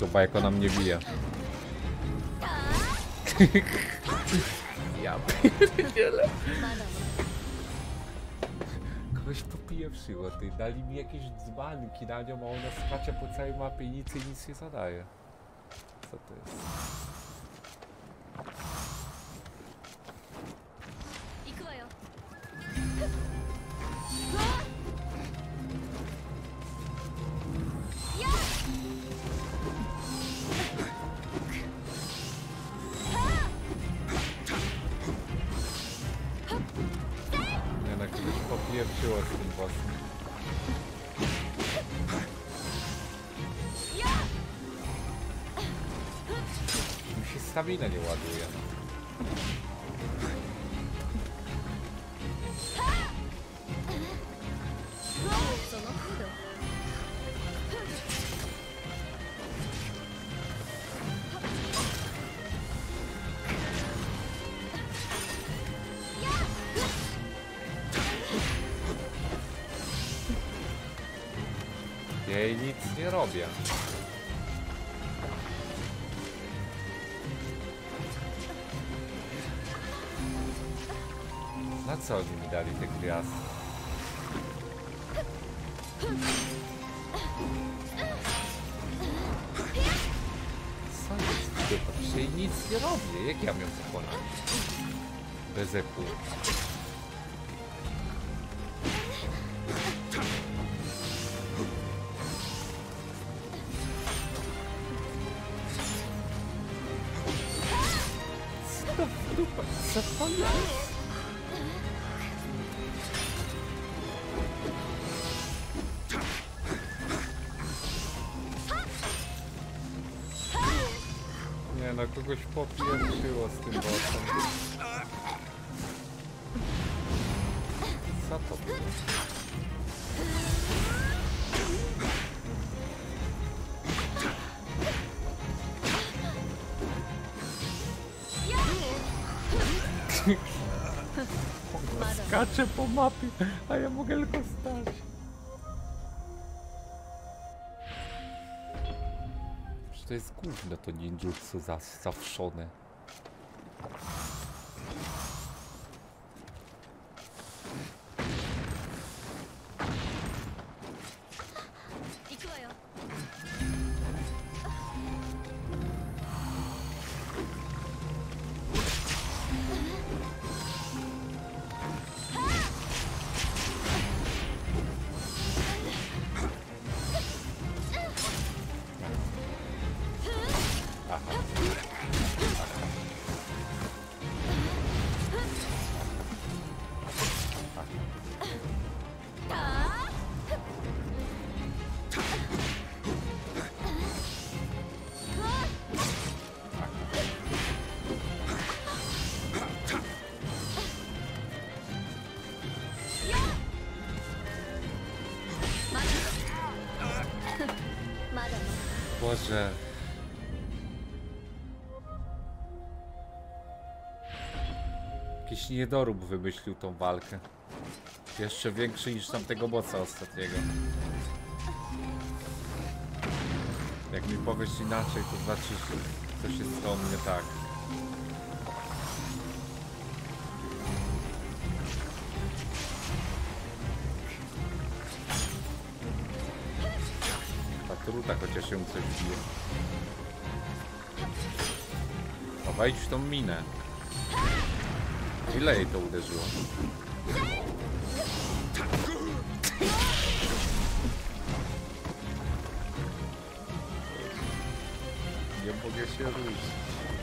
Zobacz jak ona mnie bije. ja pierdzielę. Kogoś popieprzyło, ty. Dali mi jakieś dzbanki na nią, a ona skacze po całej mapie i nic jej nic nie zadaje. Co to jest? Mi się stamina nie ładuje. Ja gwiazdy? Co jest? Jej nic nie robię. Jak ja ją pokonać? Bez eku. Kogoś popieprzyło z tym bossem. Co to było? Skacze po mapie, a ja mogę tylko gówno to ninjutsu za, niedorób wymyślił tą walkę. Jeszcze większy niż tamtego bossa ostatniego. Jak mi powiesz inaczej, to znaczy, że coś jest z tą nie tak. Ta truta chociaż ją coś bije. O, wejdź w tą minę. Ile jej to uderzyło? Nie mogę się ruszyć. Co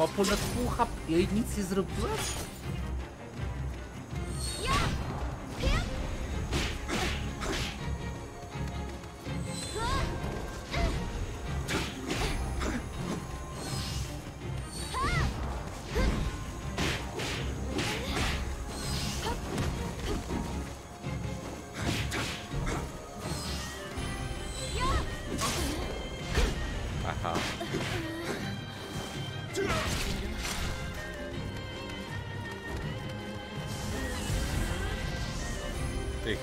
ma ponad pół HP. Jej nic nie zrobiła?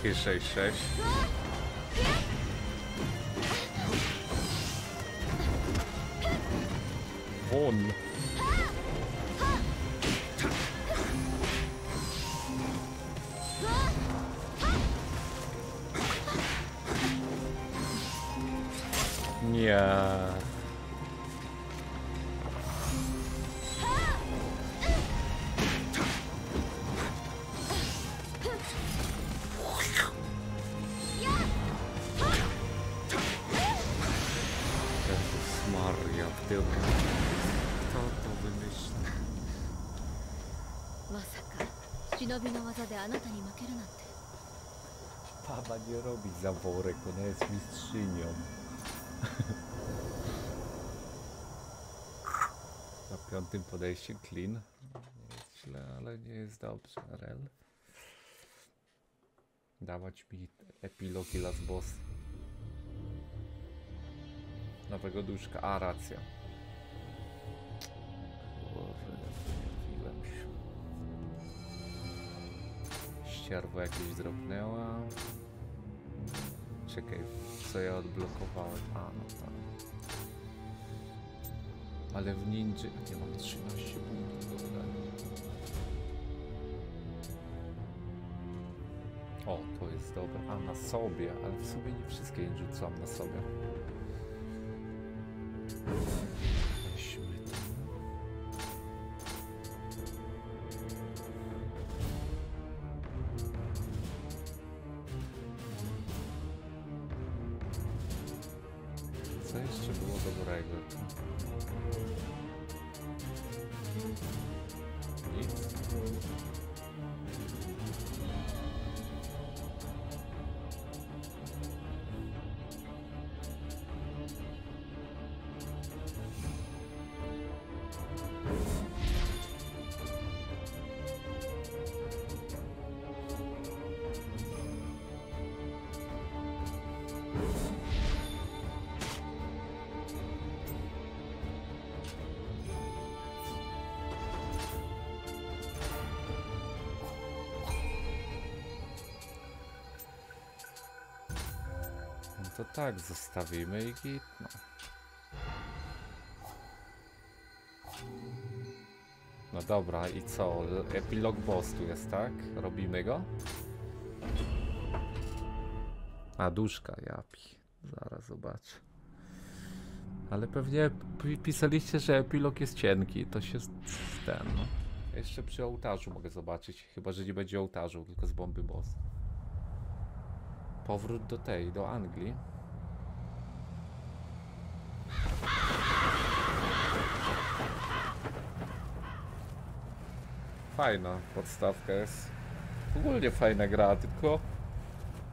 He's safe. safe. Nie robi zaworek, ona jest mistrzynią. Na piątym podejściu clean. Nie jest źle, ale nie jest dobrze. Rel. Dawać mi epilog i las boss. Nowego duszka. A, racja. Boże. Ścierwo jakieś drobnęła. Czekaj, co ja odblokowałem? A, no tak. Ale w ninja nie mam 13 punktów do wydania. O, to jest dobre. A, na sobie, ale w sumie nie wszystkie rzucam na sobie. Tak zostawimy i no. No dobra, i co? Epilog boss tu jest, tak? Robimy go? A duszka, japi. Zaraz zobaczę. Ale pewnie pisaliście, że epilog jest cienki, to się ten, no. Jeszcze przy ołtarzu mogę zobaczyć, chyba że nie będzie ołtarzu, tylko z bomby boss. Powrót do tej, do Anglii. Fajna podstawka jest. Ogólnie fajna gra, tylko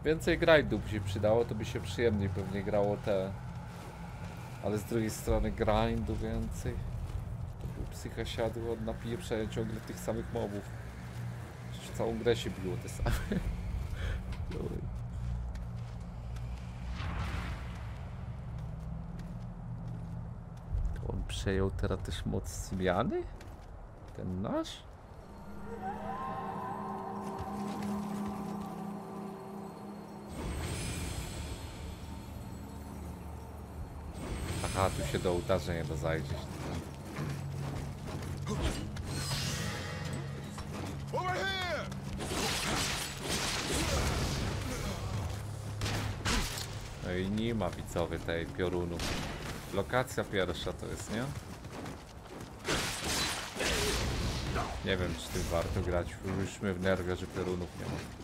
więcej grindów by się przydało, to by się przyjemniej pewnie grało te. Ale z drugiej strony grindu więcej. To by psycha siadło od napieprzenia ciągle tych samych mobów. Przecież całą grę się biło te same. On przejął teraz też moc zmiany? Ten nasz? Aha, tu się do ołtarza nie da zajrzeć. No i nie ma widzowie tej piorunu. Lokacja pierwsza to jest, nie? Nie wiem, czy tym warto grać. Już mnie wnerwia, że piorunów nie ma.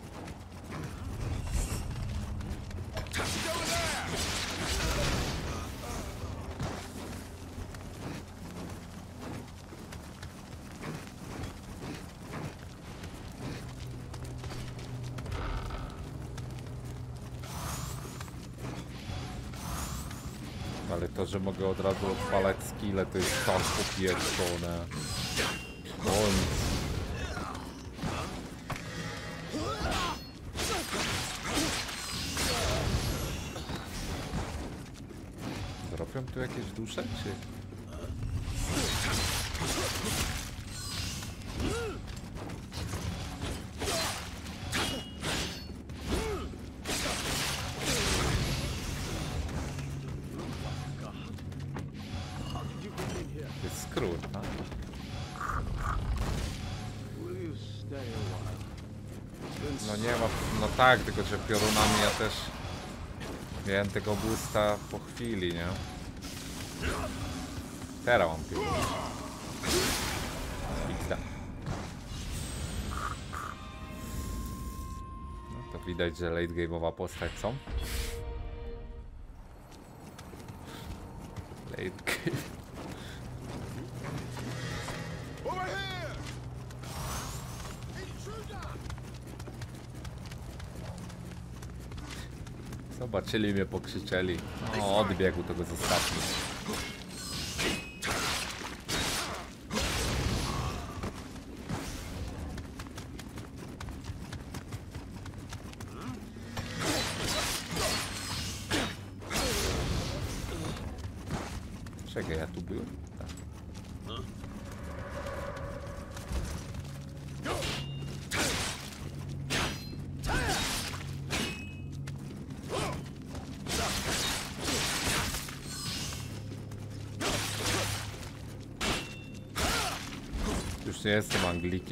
Mogę od razu odpalać skille, to jest tak popierdolone. Koniec. Dropią tu jakieś dusze, czy... tylko że piorunami ja też miałem tego boosta po chwili, nie? Teraz mam piorun. No to widać, że late game'owa postać są. че ли ми я покшичали? О, да бях от го застапни.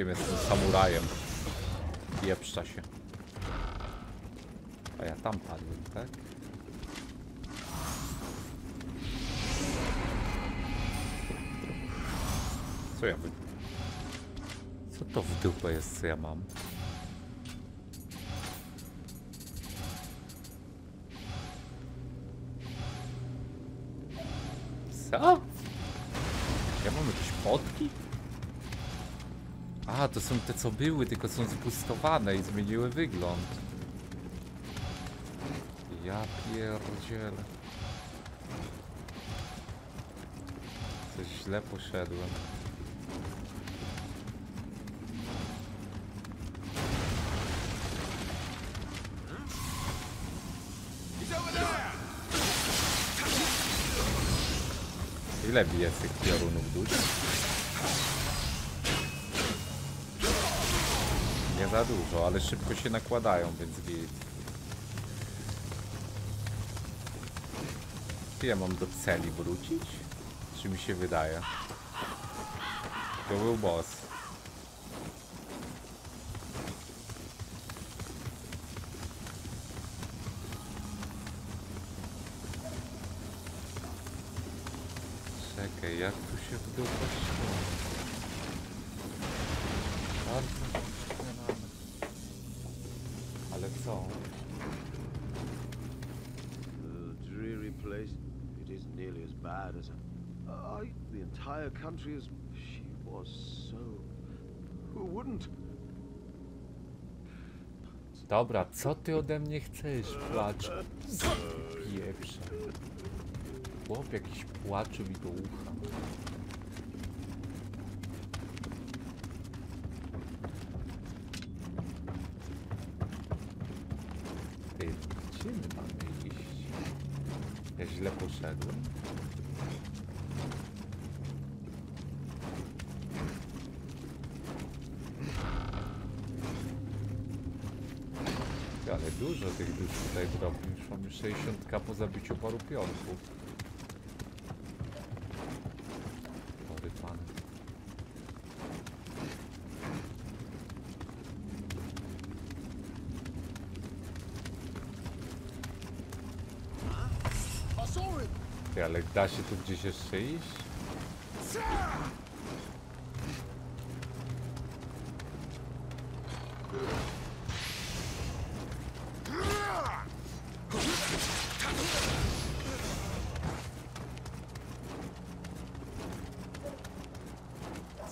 Jestem Anglikiem, co były, tylko są zbustowane i zmieniły wygląd. Ja pierdzielę. Coś źle poszedłem. Ile bije z tych piorunów? za dużo, ale szybko się nakładają, więc git. Czy ja mam do celi wrócić? Czy mi się wydaje? To był boss. Dobra, co ty ode mnie chcesz, płacz? Pieprze. Chłop jakiś płacze mi do ucha. Ty, gdzie my mamy iść? Ja źle poszedłem. Dużo tych dusz tutaj drobił. Już mamy 60 po zabiciu paru pionków. Chory pan. Ty, ale da się tu gdzieś jeszcze iść?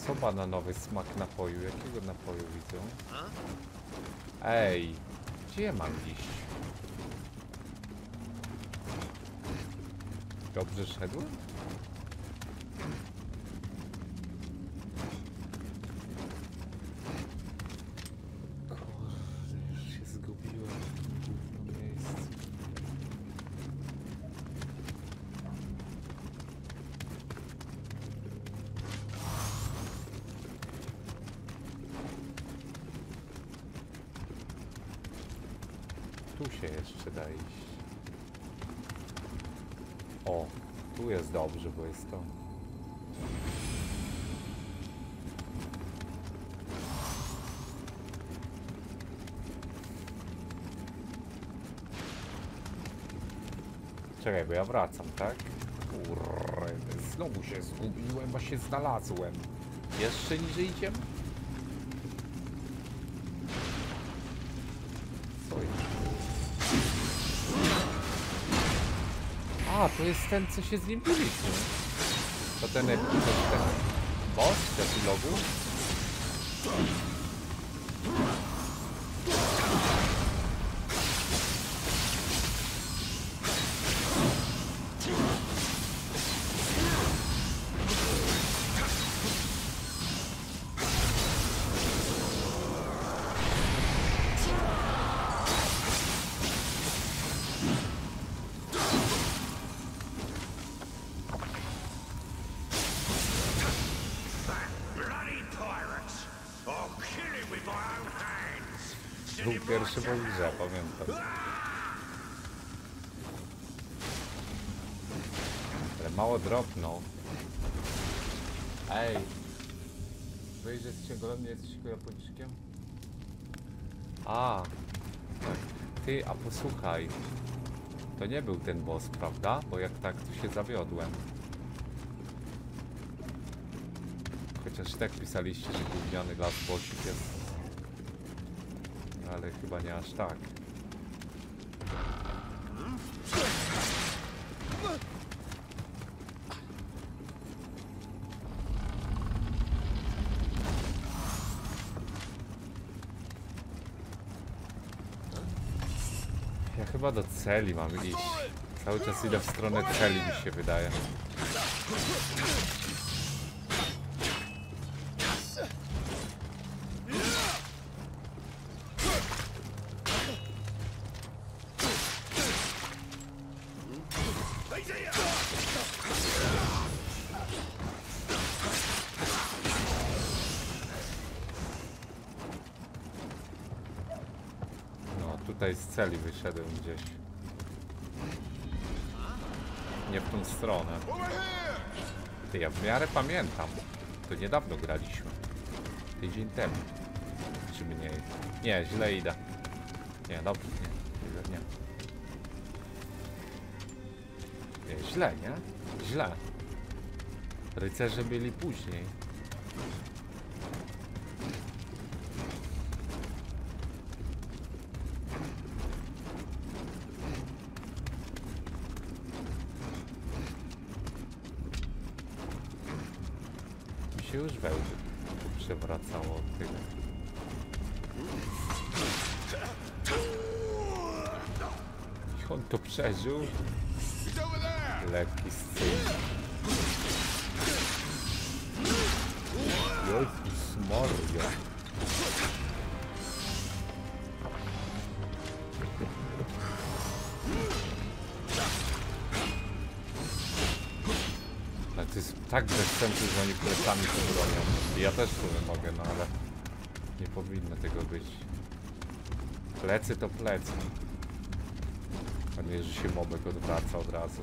Co bananowy smak napoju? Jakiego napoju widzę? Ej, gdzie ja mam iść? Dobrze szedłem? Kurde, już się zgubiłem w tym gówno miejscu. Tu się jeszcze da iść. O, tu jest dobrze, bo jest to. Czekaj, bo ja wracam, tak? Kurde, znowu się zgubiłem, a się znalazłem. Jeszcze niżej idziemy? Co? A, to jest ten, co się z nim biliśmy. To ten, to ten boss epilogu? Posłuchaj. To nie był ten boss, prawda? Bo jak tak, to się zawiodłem. Chociaż tak pisaliście, że gówniany las bossik jest. Ale chyba nie aż tak. Ja chyba do celi mam iść. Cały czas idę w stronę celi, mi się wydaje. Celi wyszedłem gdzieś. nie w tą stronę. Ty, ja w miarę pamiętam. To niedawno graliśmy. Tydzień temu. Czy mniej. Nie, źle idę. Nie, dobrze, nie. Źle, nie. Nie, źle, nie? Źle. Rycerze byli później. Plecami to bronią. Ja też w sumie mogę, no ale nie powinno tego być. Plecy to plecy. A nie, że się mobek odwraca od razu.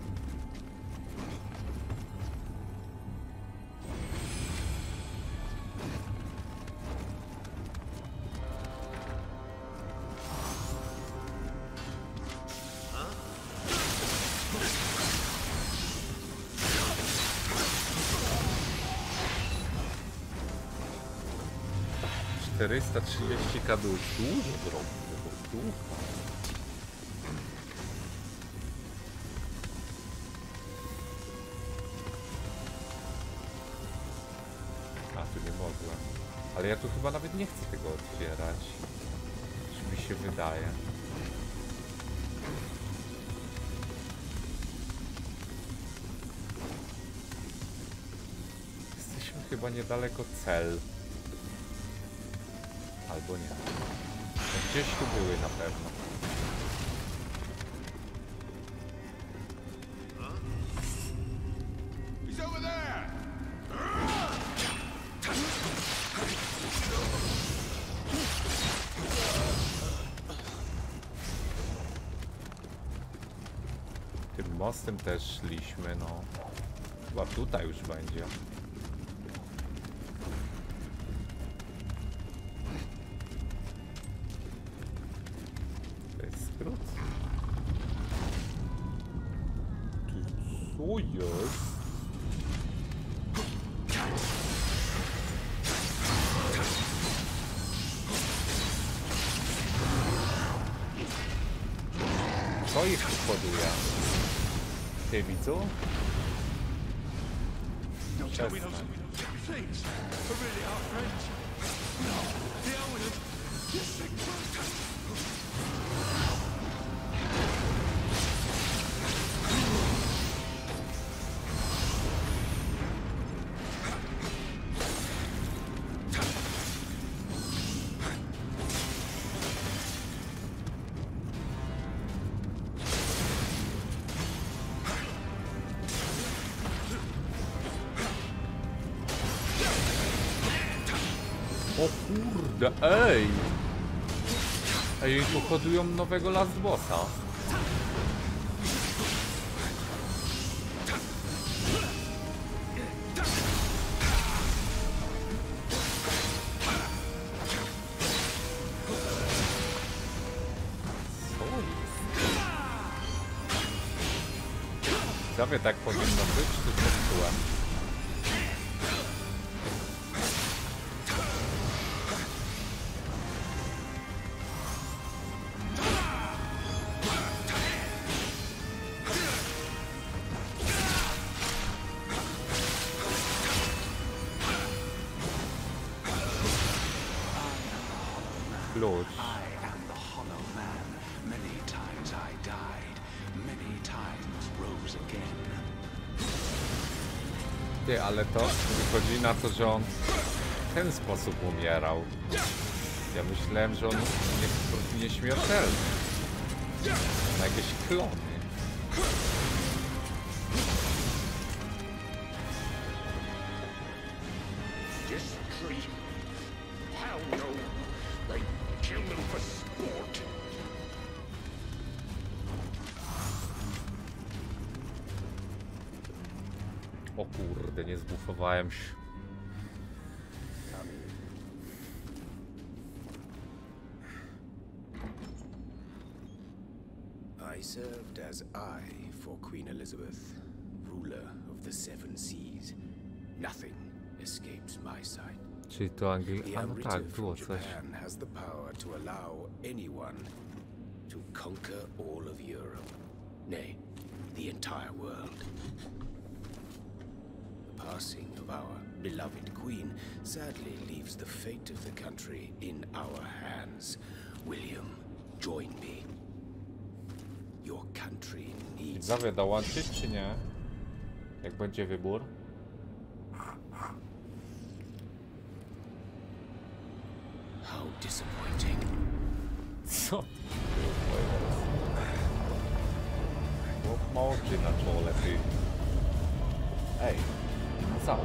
Czterysta trzydzieści kadłub. Dużo. Dużo. A, tu nie mogłem. Ale ja tu chyba nawet nie chcę tego otwierać. Czy mi się wydaje. Jesteśmy chyba niedaleko cel. Gdzieś tu były na pewno. Tym mostem też szliśmy, no. Chyba tutaj już będzie. Ty co jest? Co ich tu koduje? Ty widzu? Don't ej! Ej, tu nowego Last Bossa. Na to, że on w ten sposób umierał. Ja myślałem, że on jest nieśmiertelny. Na jakieś klony. O kurde, nie zbufowałem się. As eye for Queen Elizabeth, ruler of the seven seas. Nothing escapes my sight. Czyli to Angli... The A no Amrita tak, było coś. Japan has the power to allow anyone to conquer all of Europe. Nay, the entire world. The passing of our beloved queen sadly leaves the fate of the country in our hands. William, join me. Widzowie, dołączyć czy nie? Jak będzie wybór? How disappointing. Co? Chłop ma oczy na czole, ty. Ej, co?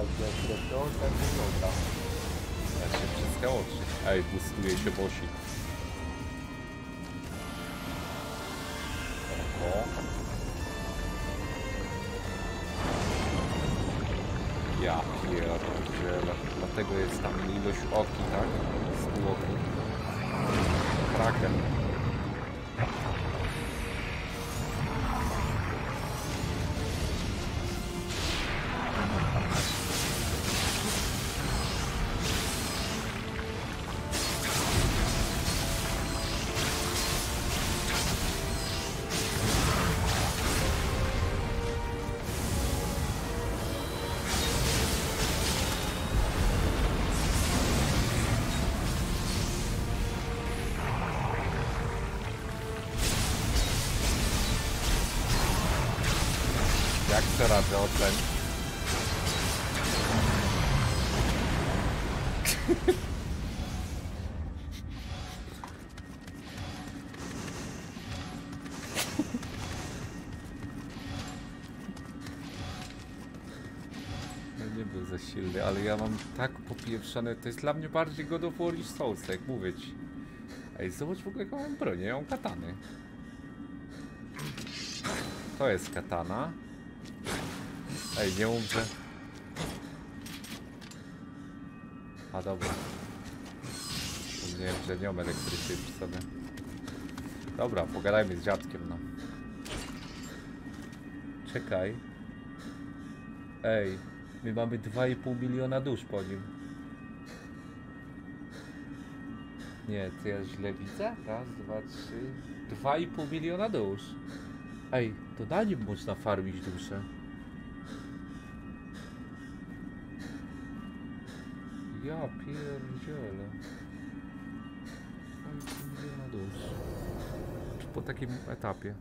Jak to tak wygląda. Ja się wszystkie oczy. Ej, bustuje się bosik. O. Ja pierdzielę. Dlatego jest tam ilość oki, tak popieprzone, to jest dla mnie bardziej God of War niż Souls, jak mówię ci. Ej, zobacz w ogóle jaką mam bronię, ja mam katany. To jest katana. Ej, nie umrze. A dobra. Nie wiem, że nie mam elektrycy przy sobie. Dobra, pogadajmy z dziadkiem, no. Czekaj. Ej, my mamy 2,5 miliona dusz po nim. Nie, to ja źle widzę? Raz, dwa, trzy. 2,5 miliona dusz. Ej, to na nim można farmić duszę. Ja pierdzielę. 2,5 miliona dusz. Czy po takim etapie?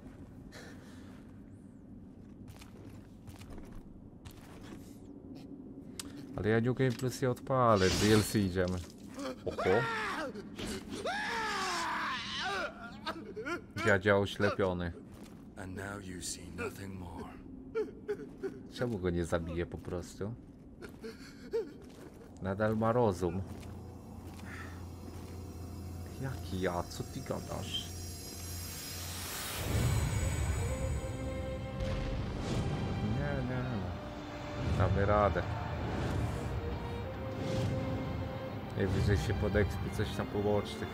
Ale ja New Game Plus je odpalę, DLC idziemy. Oho. Dziadzia oślepiony. And now you see nothing more. Czemu go nie zabije po prostu? Nadal ma rozum. Jaki ja? Co ty gadasz? Nie, nie. Damy radę. Najwyżej się podekspie coś tam pobocznych.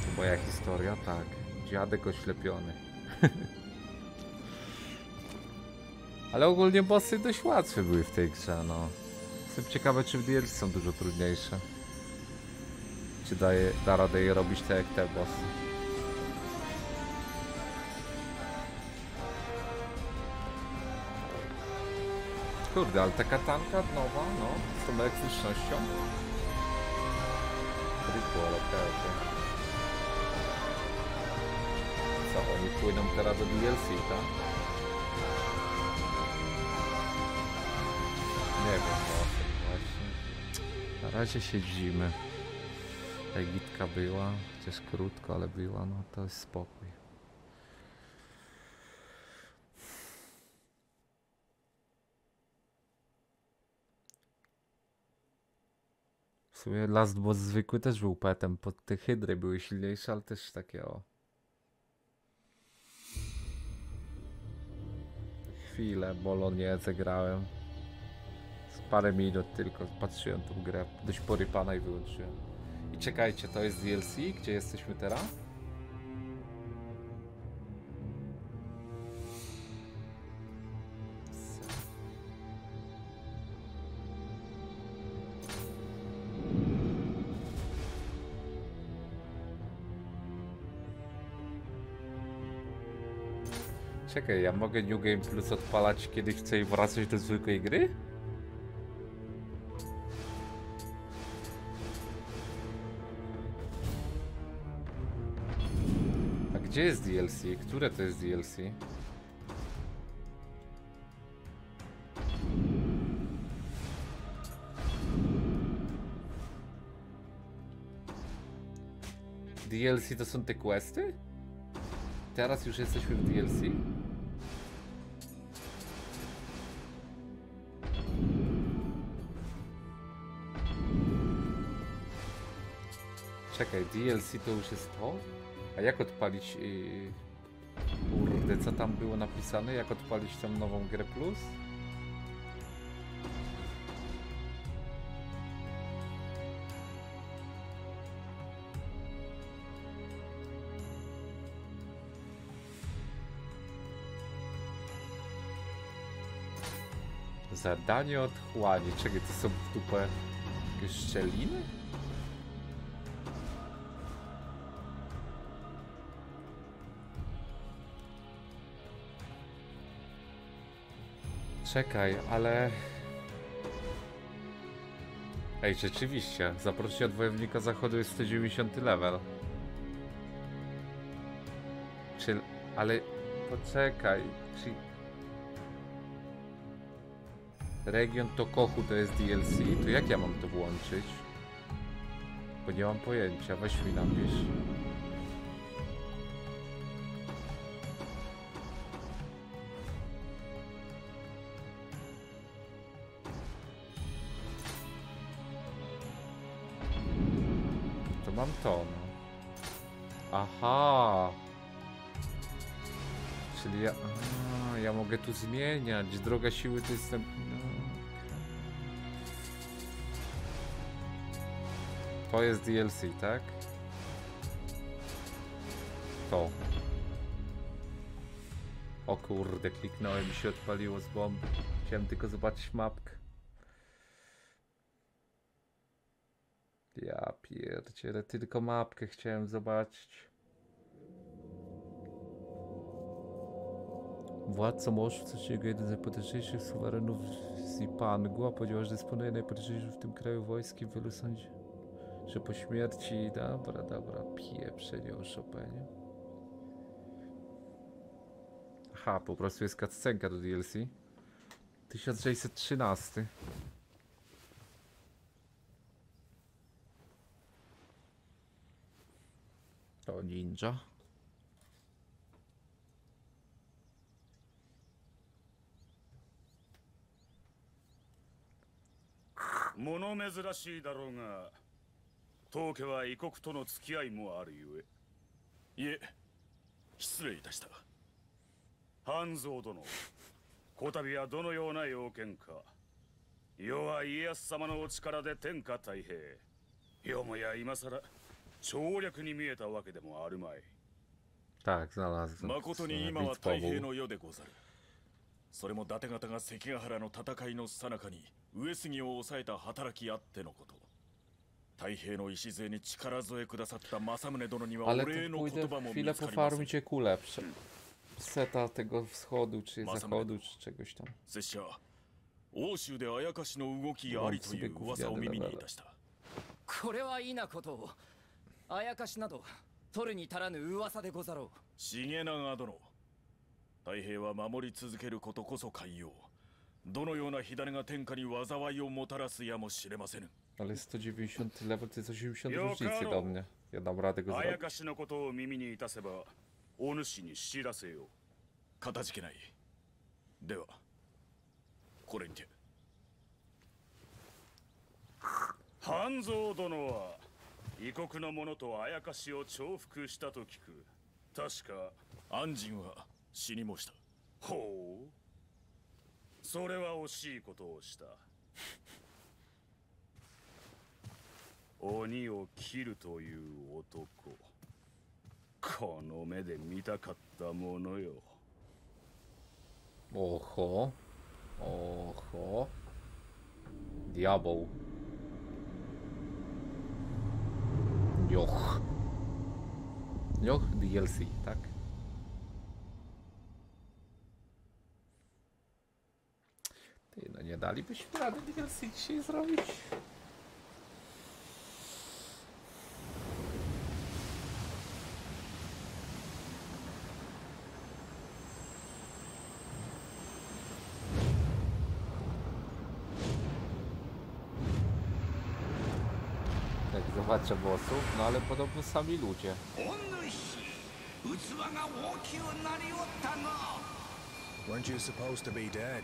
To moja historia? Tak. Dziadek oślepiony. Ale ogólnie bossy dość łatwe były w tej grze, no. Jestem ciekawy, czy w DLC są dużo trudniejsze. Czy daje, da radę je robić tak jak te bossy. Kurde, ale ta katanka nowa, no, z tą elektrycznością. Ritual, okej, okej. Co, oni płyną teraz do DLC, tak? Nie wiem, no, właśnie. Na razie siedzimy. Egitka była, chociaż krótko, ale była, no to jest spokój. Sumie Last Boss zwykły też był petem, pod te hydry były silniejsze, ale też takie o. Chwilę Boloniezę grałem. Z parę minut tylko patrzyłem tą grę, dość porypana i wyłączyłem. I czekajcie, to jest DLC? Gdzie jesteśmy teraz? Czekaj, ja mogę New Game Plus odpalać kiedy chcę i wracać do zwykłej gry? A gdzie jest DLC? Które to jest DLC? DLC to są te questy? Teraz już jesteśmy w DLC? Czekaj, DLC to już jest to? A jak odpalić... Yy... Kurde, co tam było napisane? Jak odpalić tą nową grę plus? Zadanie otchłani. Czekaj, to są w dupę szczeliny? Czekaj, ale... Ej, rzeczywiście, zaproszenie od wojownika zachodu jest 190 level. Czy... ale... poczekaj, czy... Region Tokoku to jest DLC, to jak ja mam to włączyć? Bo nie mam pojęcia, weź mi napisz. Mogę tu zmieniać. Droga siły to jest... No. To jest DLC, tak? To. O kurde, kliknąłem i się odpaliło z bomby. Chciałem tylko zobaczyć mapkę. Ja pierdzielę, tylko mapkę chciałem zobaczyć. Władca Moszu, coś jego jeden z najpotężniejszych suwerenów z Ipangu, a ponieważ dysponuje najpotężniejszym w tym kraju wojskiem, wielu sądzi, że po śmierci... Dobra, dobra, pieprzenie o Chopinie. Aha, po prostu jest cutscenka do DLC. 1613. To ninja. 物珍しいだろうが当家は異国との付き合いもあるゆえ。いえ失礼いたした。半蔵殿こたびはどのような要件か。世は家康様のお力で天下太平。よもや今さら調略に見えたわけでもあるまい。Tak, znalazłem. 誠に今は太平の世でござる。それも伊達方が上杉を抑えた働きあってのこと。太平の礎に力添えくださった政宗殿にはお礼の言葉も見つかりません. Seta tego wschodu, czy zachodu, czy czegoś tam. 拙者欧州であやかしの動きありという噂を耳にいたしたこれは異なことをあやかしなど取るに足らぬ噂でござろう重長殿太平は守り続けることこそ海洋どのような火種が天下に災いをもたらすやもしれませぬ。Ale 190 level to jest 80 Jo, różnicy do mnie. Ja dam radę go zrobić. かしのことを耳にいたせばお主に知らせよう。かたじけない。ではこれにて。半蔵殿は異国の者とあやかしを重複したと聞く。確か安心は死にもした。ほうそれは惜しいことをした鬼を切るという男この目で見たかったものよ Oho. Oho. Diabeł. Nioch. Nioch DLC, tak? Ty, no nie dalibyśmy rady DLC dzisiaj zrobić? Tak, zobaczę bossów, no ale podobno sami ludzie. お主器が大きくなりおったな Weren't you supposed to be dead?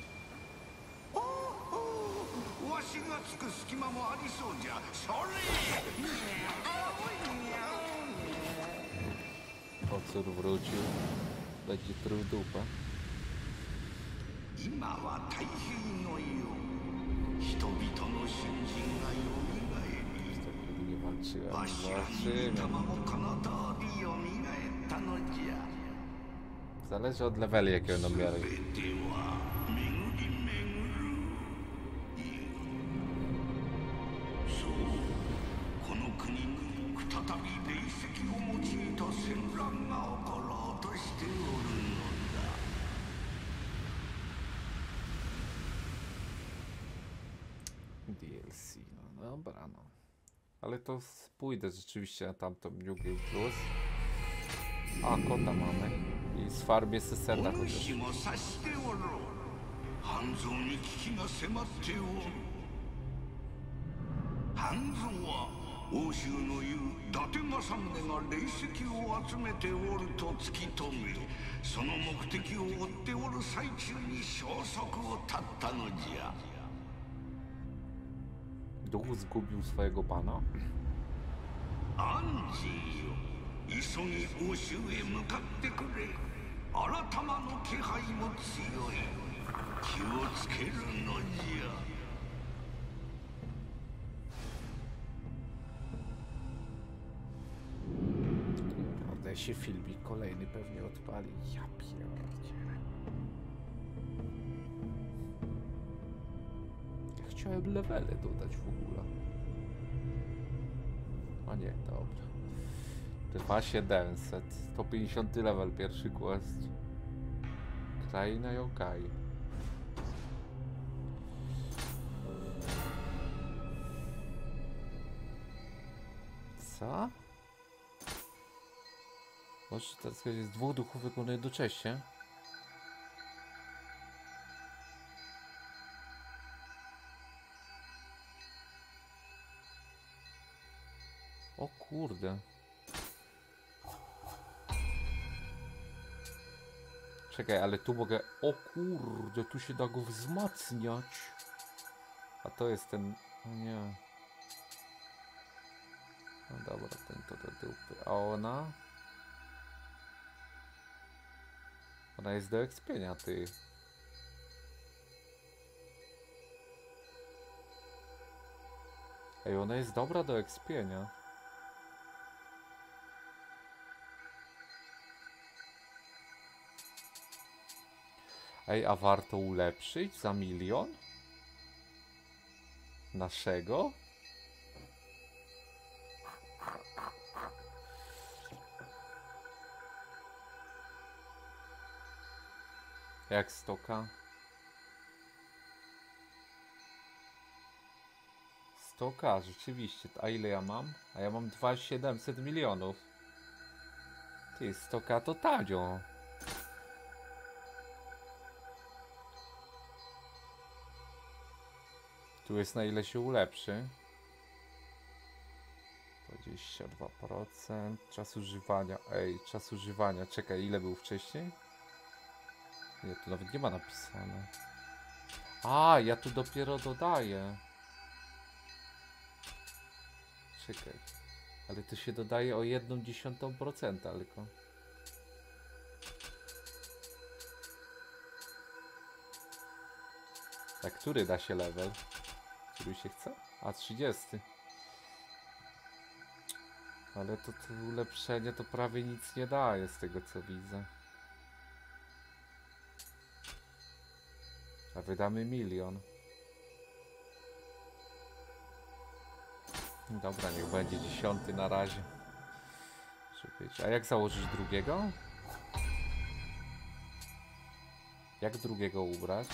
わしがつく隙間もありそうじゃそれ Kocur wrócił. Będzie truł dupę. 今は太平の世人々の信心がよみがえり Nie walczyłem, わしらの walczymy. 玉もこの通りよみがえったのじゃ Zależy od leveli, jakie będą miały. dobra, no. Ale to pójdę rzeczywiście na tamtą New Game Plus. A, kota mamy. I z farmie Seseta お chociaż. 半蔵に危機が迫っておる半蔵は欧州の言う伊達政宗が霊石を集めておると突き止めその目的を追っておる最中に消息を絶ったのじゃ duch zgubił swojego pana? Kurde, się filmik kolejny pewnie odpali. Ja pierdzielę. Chciałem levele dodać w ogóle. A nie, dobra. 2700. 150 level pierwszy quest. Kraina Yokai. Co? Może teraz jest dwóch duchów wykonuje jednocześnie? Kurde. Czekaj, ale tu mogę... O kurde, tu się da go wzmacniać. A to jest ten... O nie. No dobra, ten to do dupy. A ona? Ona jest do ekspienia, ty. Ej, ona jest dobra do ekspienia. Ej, a warto ulepszyć za milion? Naszego? Jak stoka? 100k, rzeczywiście. A ile ja mam? A ja mam 2700 milionów. Ty, 100k to tanio. Tu jest na ile się ulepszy. 22% czas używania. Ej, czas używania. Czekaj, ile był wcześniej? Nie, tu nawet nie ma napisane. A, ja tu dopiero dodaję. Czekaj. Ale to się dodaje o jedną dziesiątą procenta tylko. A który da się level? Który się chce? A 30. Ale to, to ulepszenie to prawie nic nie daje z tego co widzę. A wydamy milion. Dobra, niech będzie dziesiąty na razie. A jak założyć drugiego? Jak drugiego ubrać?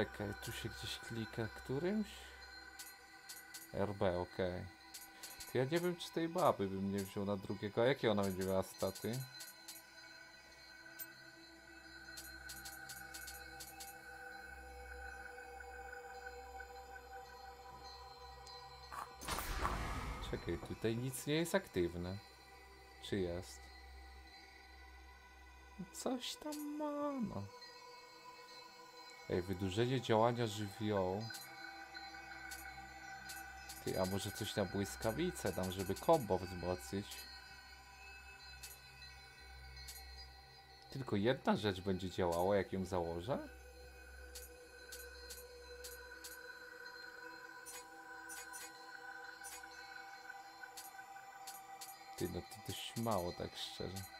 Czekaj, tu się gdzieś klika którymś? RB, ok. To ja nie wiem, czy tej baby bym nie wziął na drugiego. A jakie ona będzie miała staty? Czekaj, tutaj nic nie jest aktywne. Czy jest? Coś tam ma, no. Ej, wydłużenie działania żywiołu. Ty, a może coś na błyskawicę dam, żeby combo wzmocnić? Tylko jedna rzecz będzie działała, jak ją założę? Ty, no to dość mało, tak szczerze.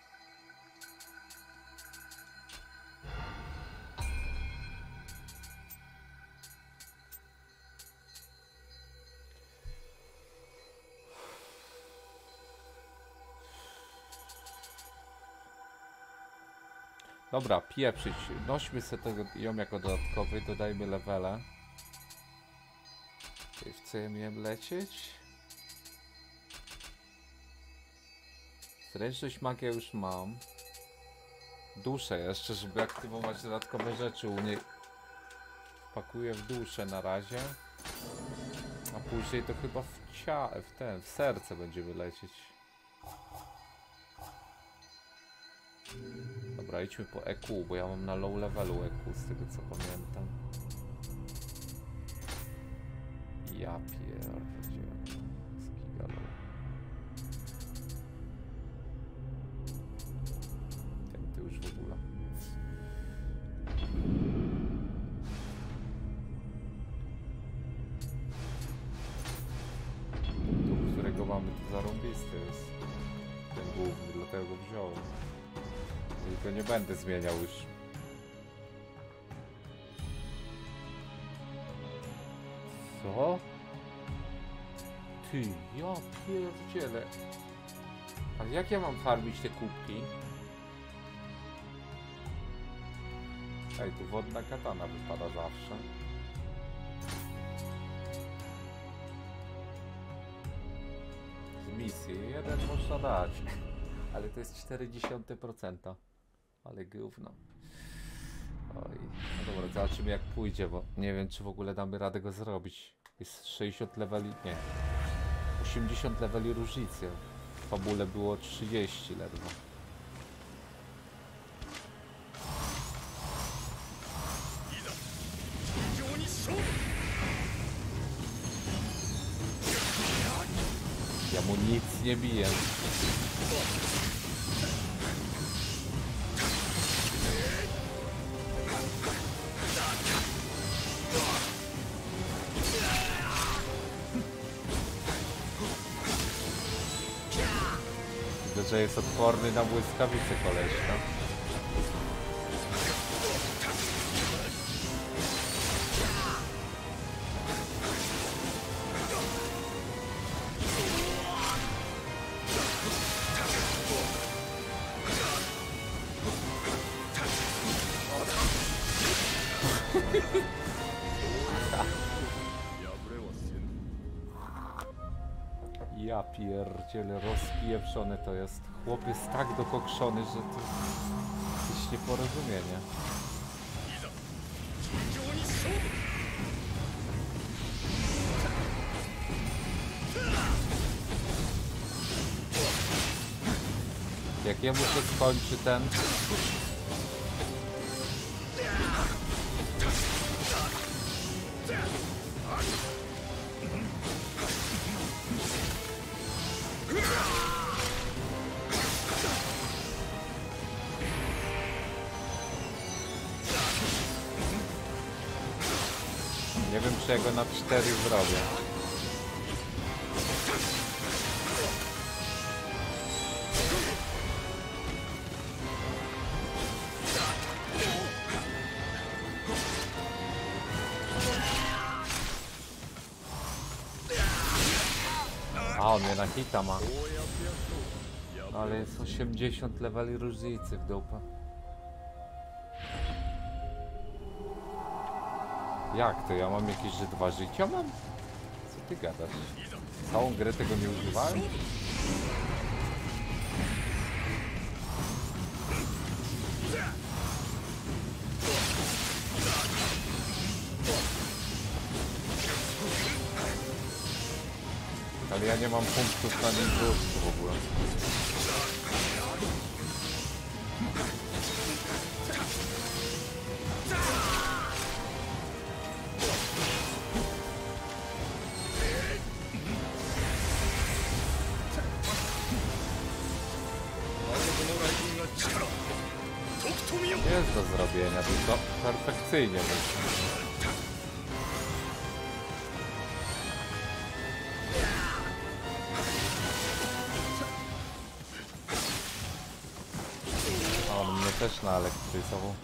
Dobra, pieprzyć. Nośmy sobie tego ją jako dodatkowy, dodajmy levele. Co ja miałem lecieć? Zręczność magia już mam. Duszę jeszcze, żeby aktywować dodatkowe rzeczy u niej. Wpakuję w duszę na razie. A później to chyba w cia... w ten, w serce będziemy lecieć. Dobra, idźmy po EQ, bo ja mam na low levelu EQ z tego co pamiętam. Ja zmieniał już. Co? Ty, ja pierdzielę. A jak ja mam farmić te kubki? Ej, tu wodna katana wypada zawsze. Z misji jeden można dać. Ale to jest 0,4%. Ale gówno. Oj, no dobra, zobaczymy jak pójdzie, bo nie wiem czy w ogóle damy radę go zrobić. Jest 60 leveli, nie. 80 leveli różnicy. W fabule było 30 ledwo. Ja mu nic nie biję. Jest odporny na błyskawice koleżka. Ja pierdzielę, rozpieprzone to jest. Chłop jest tak dokokszony, że to jakieś nieporozumienie. Jak jemu się skończy ten... 4 zrobię. A on mnie na hita ma. Ale jest 80 leveli różnicy w dupę. Jak to? Ja mam jakieś, że dwa życia mam? Co ty gadasz? Całą grę tego nie używałem? Ale ja nie mam punktów na ninjutsu w ogóle. Perfekcyjnie On mnie też naelektryzował.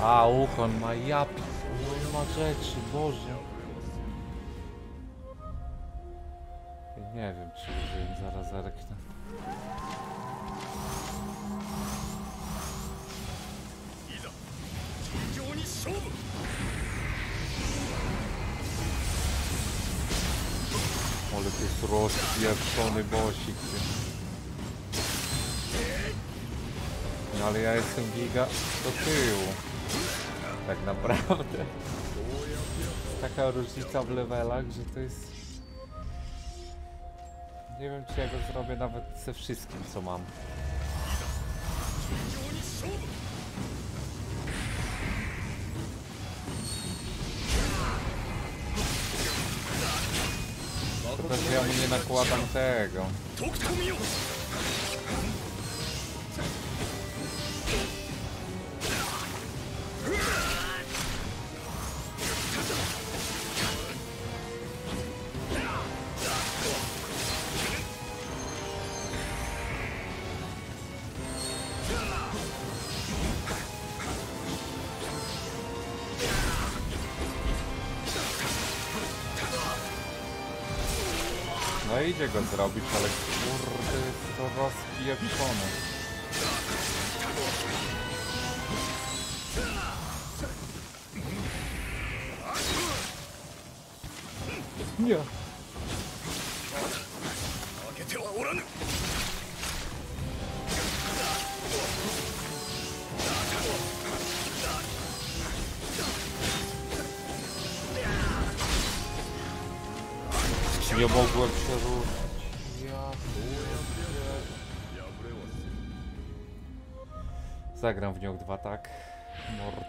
A, uchon ma ja... pi- On ma rzeczy, Boże. Giga do tyłu. Tak naprawdę. Taka różnica w levelach, że to jest... Nie wiem czy ja go zrobię nawet ze wszystkim co mam. Tylko, że ja mu nie nakładam tego. No idzie go zrobić,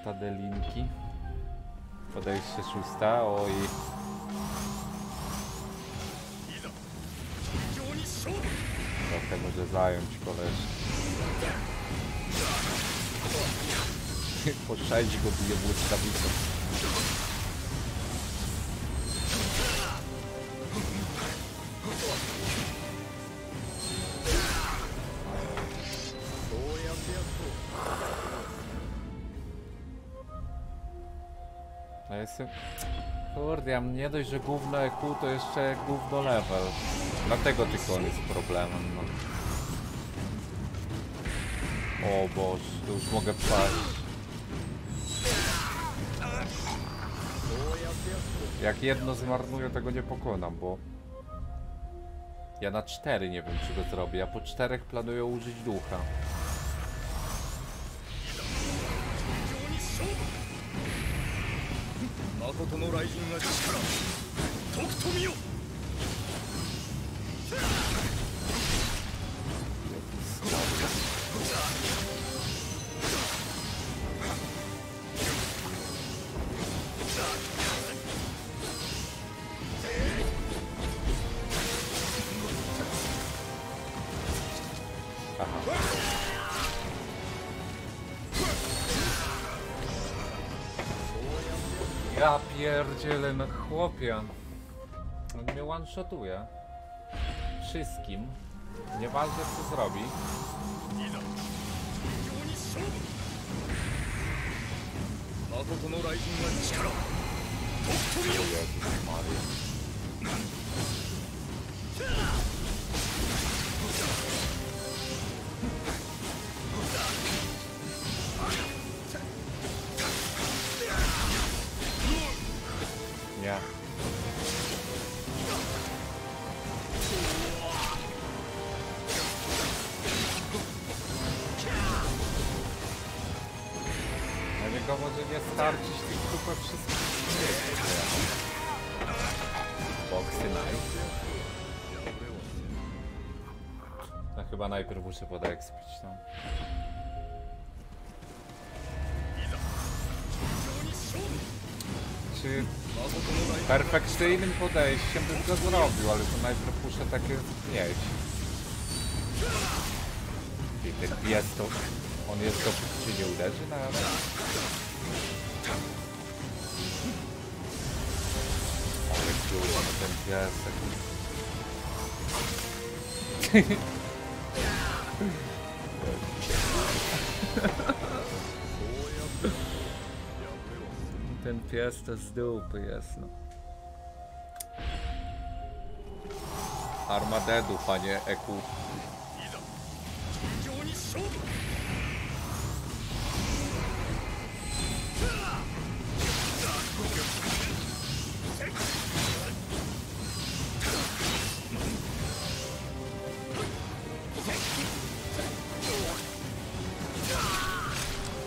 Mortadelinki. Podejście szósta, oj. Trochę może zająć koleż. Po sześć go bije błyskawicą. Mam nie dość, że gówno EQ, to jeszcze gówno level. Dlatego tylko on jest problemem, no. O Boże, to już mogę paść. Jak jedno zmarnuję, tego nie pokonam, bo... Ja na cztery nie wiem, czy go zrobię. Ja po czterech planuję użyć ducha. ことの雷神が力とくと見よ Ja pierdzielę, no chłopie. On mnie one-shotuje. Wszystkim. Nieważne co zrobi. 誠 Nie. Na niego może nie starczyć tych kupę wszystkich. Boxy nice. No chyba najpierw muszę podekspić tam. Czy perfekcyjnym podejściem bym go zrobił, ale to najpierw muszę takie mieć. I ten pies to... On jest gotów, czy nie uderzy na. Ale kurwa, no ten piesek. Ten pies to z dupy jest, no. Armadedu, panie Eku.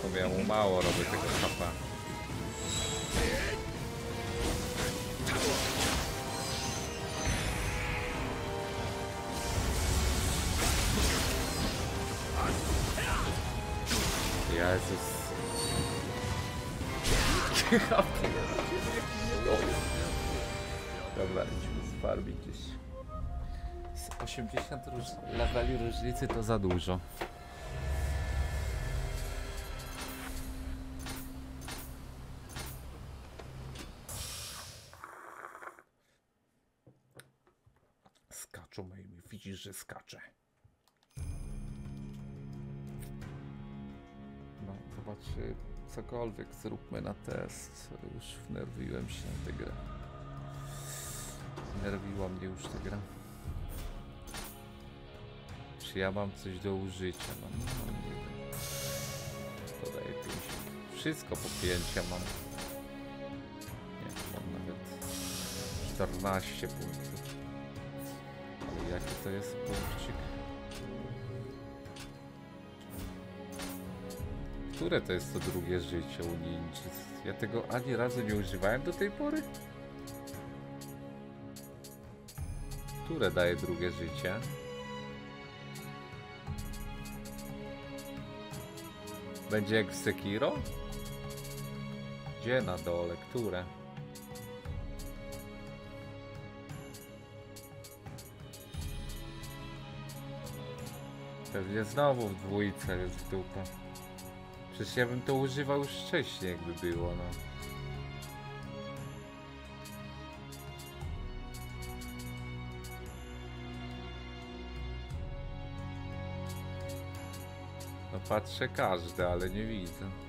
Mówię mu mało robię tego chapa. Jezus. Dobra, lecimy sfarbić gdzieś. Z 80 róż leveli różnicy to za dużo. Widzisz, że skacze. No, zobacz, y, cokolwiek zróbmy na test. Już wnerwiłem się na tę grę. Nerwiła mnie już ta gra. Czy ja mam coś do użycia? No, no nie wiem. Podaję 5. Wszystko po 5 ja mam. Nie, mam nawet 14 punktów. Jaki to jest punkcik? Które to jest to drugie życie u ninja? Ja tego ani razu nie używałem do tej pory? Które daje drugie życie? Będzie jak w Sekiro? Gdzie na dole? Które? Pewnie znowu w dwójce jest w dupę. Przecież ja bym to używał już wcześniej, jakby było, no. No patrzę każdy, ale nie widzę.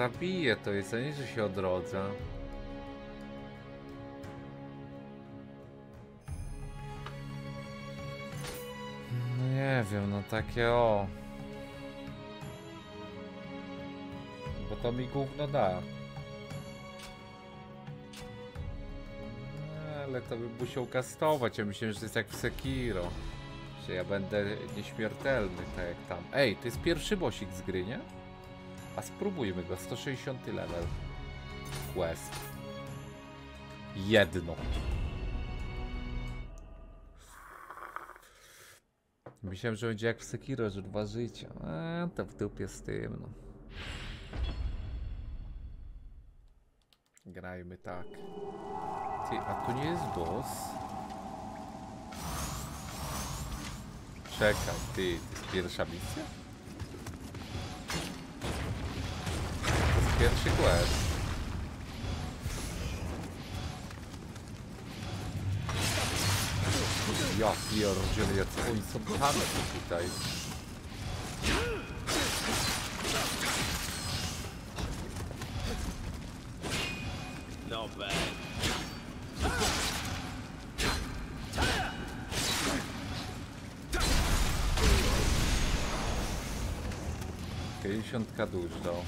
Zabije, to jest, a nie, że się odrodza. No nie wiem, no takie o. Bo to mi gówno da. Ale to bym musiał kastować, ja myślałem, że to jest jak w Sekiro. Że ja będę nieśmiertelny, tak jak tam. Ej, to jest pierwszy bossik z gry, nie? A spróbujmy go, 160 level. Quest. Jedno. Myślałem, że będzie jak w Sekiro, że dwa życia. Eee, to w dupie z tym, no. Grajmy tak. Ty, a tu nie jest boss? Czekaj, ty, to jest pierwsza misja? Pierwszy quest. Ja pierdzielę, jacy oni są tamy tutaj. Not bad. 50 dużo.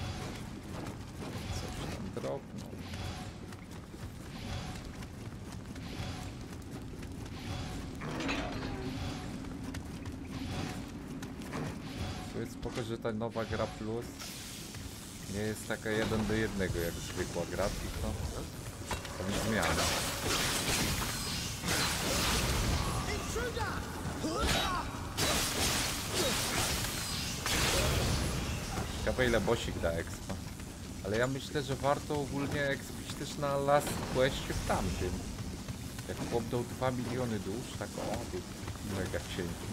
Nowa gra plus nie jest taka jeden do jednego jak zwykła gra, tylko są zmiany. Ciekawe ile bosik da expa. Ale ja myślę, że warto ogólnie expić też na last questie w tamtym. Jak chłop dał 2 miliony dusz, tak o, mega cienki.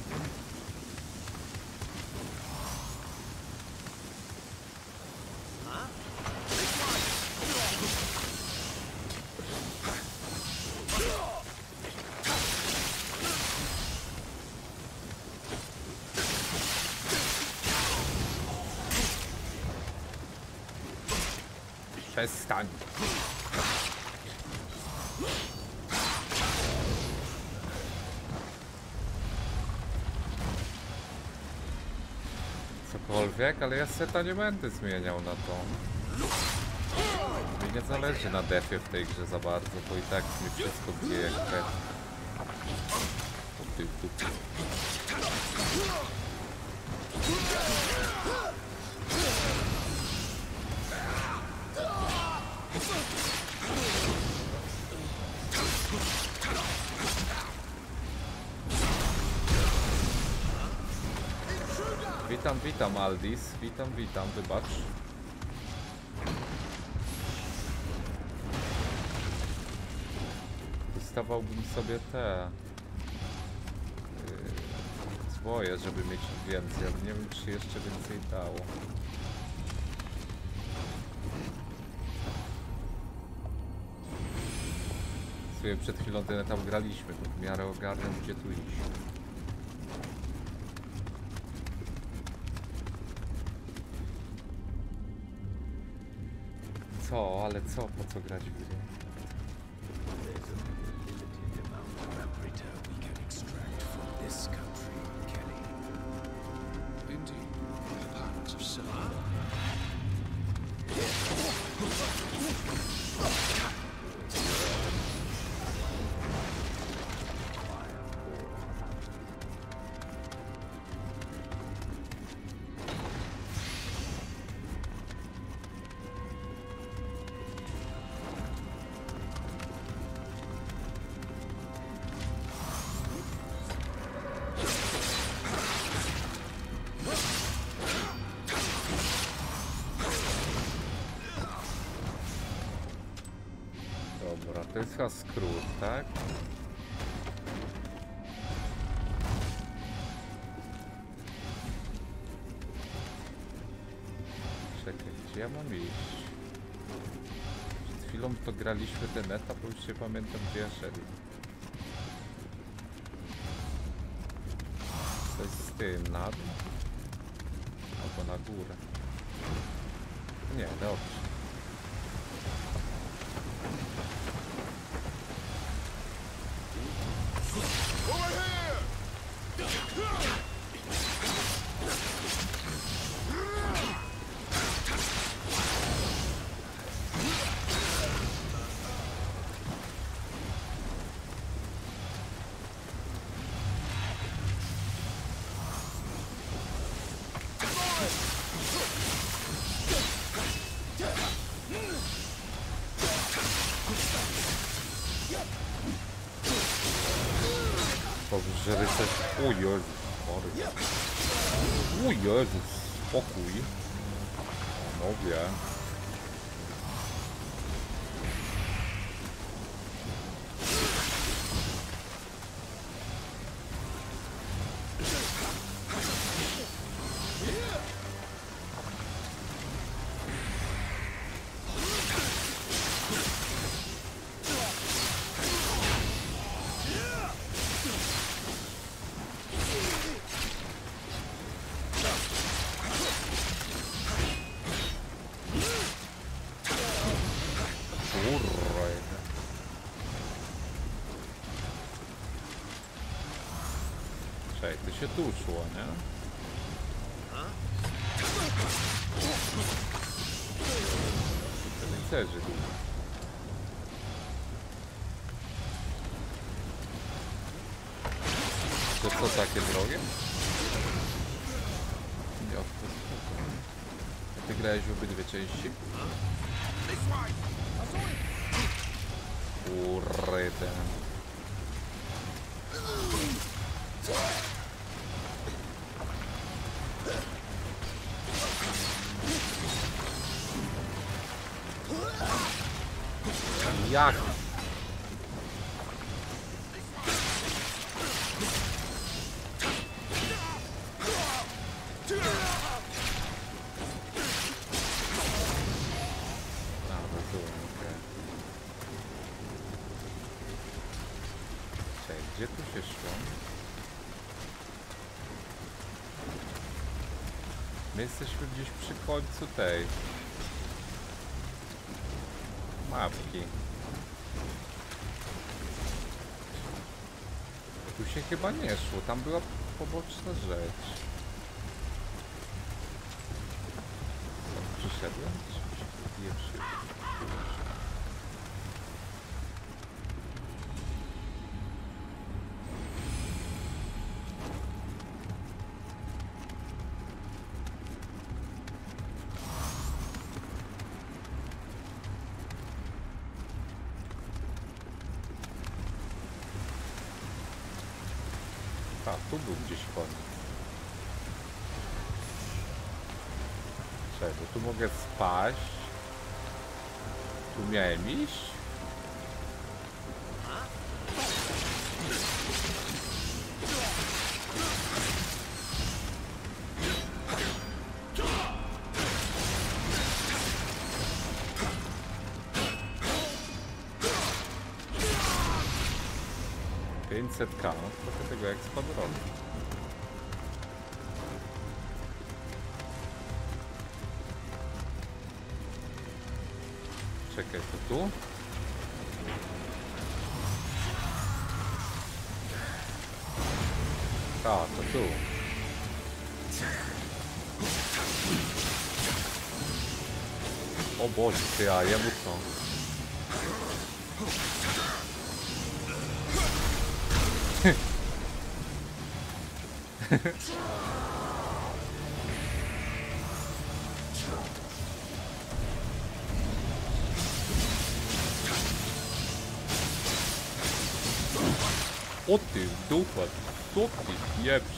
Przestań. Cokolwiek, ale ja seta nie będę zmieniał na to. Mi nie zależy na defie w tej grze za bardzo, bo i tak mi wszystko bije jak Witam, witam Aldis, witam, witam, wybacz. Dostawałbym sobie te yy, zwoje, żeby mieć więcej, ale nie wiem czy jeszcze więcej dało. Sobie przed chwilą tyle tam graliśmy, to w miarę ogarniam gdzie tu iść. Co, po co grać w grę? Pamiętam gdzie ja Rycerz... O Jezus, Maria. O Jezus, spokój. Panowie. Się tu szło, nie? Rycerzy tu. To co takie drogie? Spoko. Ty grałeś w obydwie części? Jak? Gdzie tu się szło? My jesteśmy gdzieś przy końcu tej mapki. Tu się chyba nie szło, tam była poboczna rzecz. 500k, no trochę tego jak spadronu. Czekaj, to tu? A, to tu. O Boże, ty, a ja ty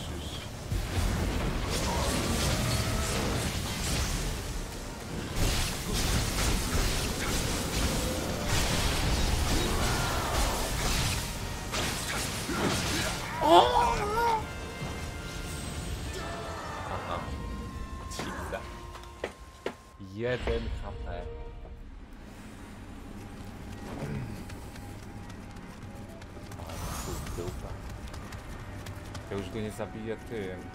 Ja już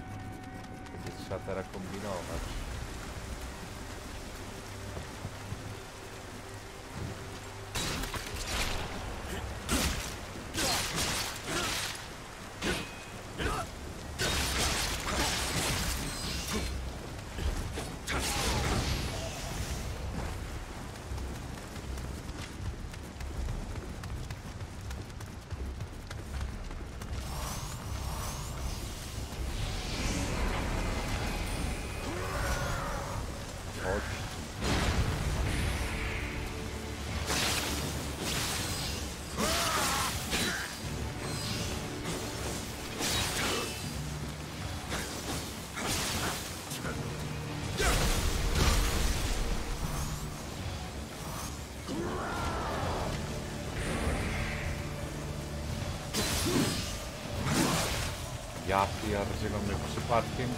Ja pierdzielę, mnie przypadkiem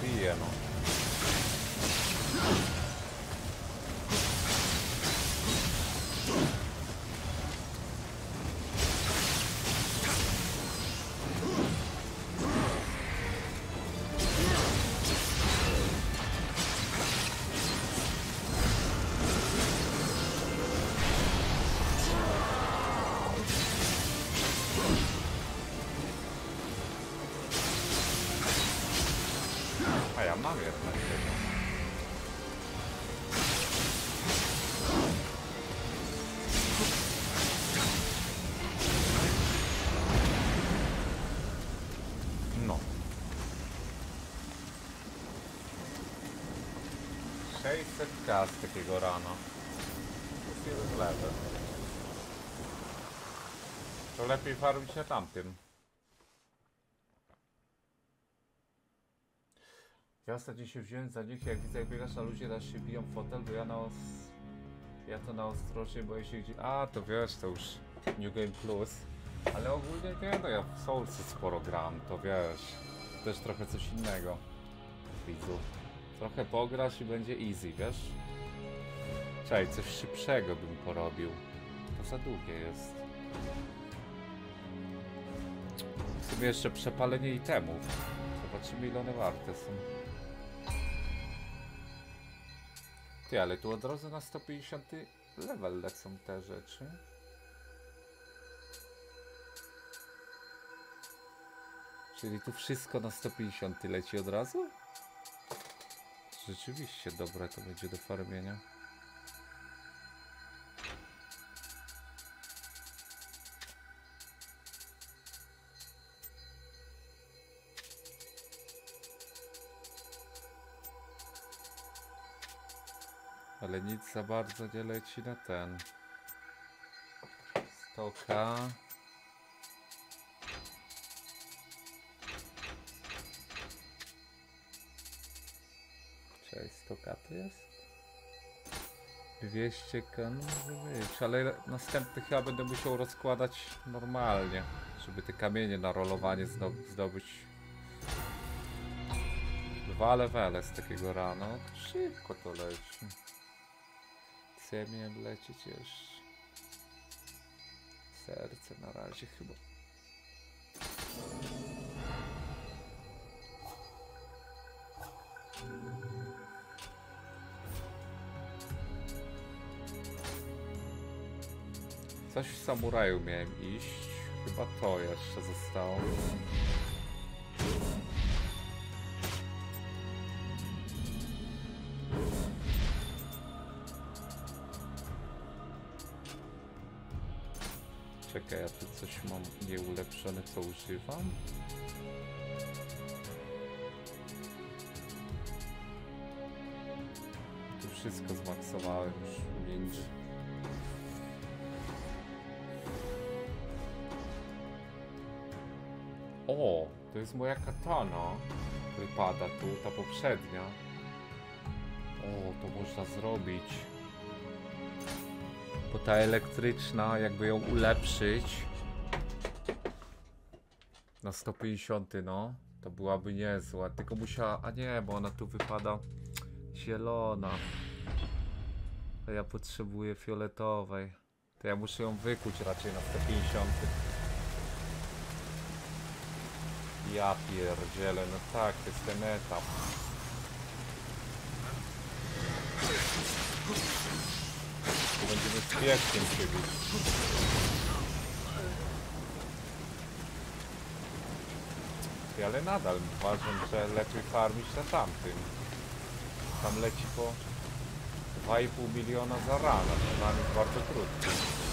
600 kas takiego rana. To jest jeden. To lepiej farmić na tamtym. Ja ostatnio się wziąłem za nich, jak widzę jak biegasz na ludzie, raz się biją w fotel, bo ja na os... Ja to na ostrożnie boję się gdzie... A, to wiesz, to już New Game Plus. Ale ogólnie nie, no ja w Soulsy sporo gram, to wiesz. Też trochę coś innego. Widzu. Trochę pograsz i będzie easy, wiesz? Czekaj, coś szybszego bym porobił. To za długie jest. W sumie jeszcze przepalenie itemów. Zobaczymy ile one warte są. Ty, ale tu od razu na 150 level lecą te rzeczy. Czyli tu wszystko na 150 leci od razu? Rzeczywiście dobre to będzie do farmienia. Nic za bardzo nie leci na ten. Stoka. Cześć, stoka to jest? 200 kan może być, ale następny chyba będę musiał rozkładać normalnie, żeby te kamienie na rolowanie zdo zdobyć. Dwa levele z takiego rana, to szybko to leci. Miałem lecieć jeszcze? Serce na razie chyba. Coś w samuraju miałem iść. Chyba to jeszcze zostało. Co używam? Tu wszystko zmaksowałem już umiejęcie. O, to jest moja katana. Wypada tu, ta poprzednia. O, to można zrobić. Bo ta elektryczna, jakby ją ulepszyć na 150, no, to byłaby niezła. Tylko musiała, a nie, bo ona tu wypada zielona. A ja potrzebuję fioletowej. To ja muszę ją wykuć raczej na 150. Ja pierdzielę, no tak, to jest ten etap. Będziemy z pieskiem się bić. Ty, Ale nadal uważam, że lepiej farmić na tamtym. Tam leci po 2,5 miliona za ranę. Ran jest bardzo krótki.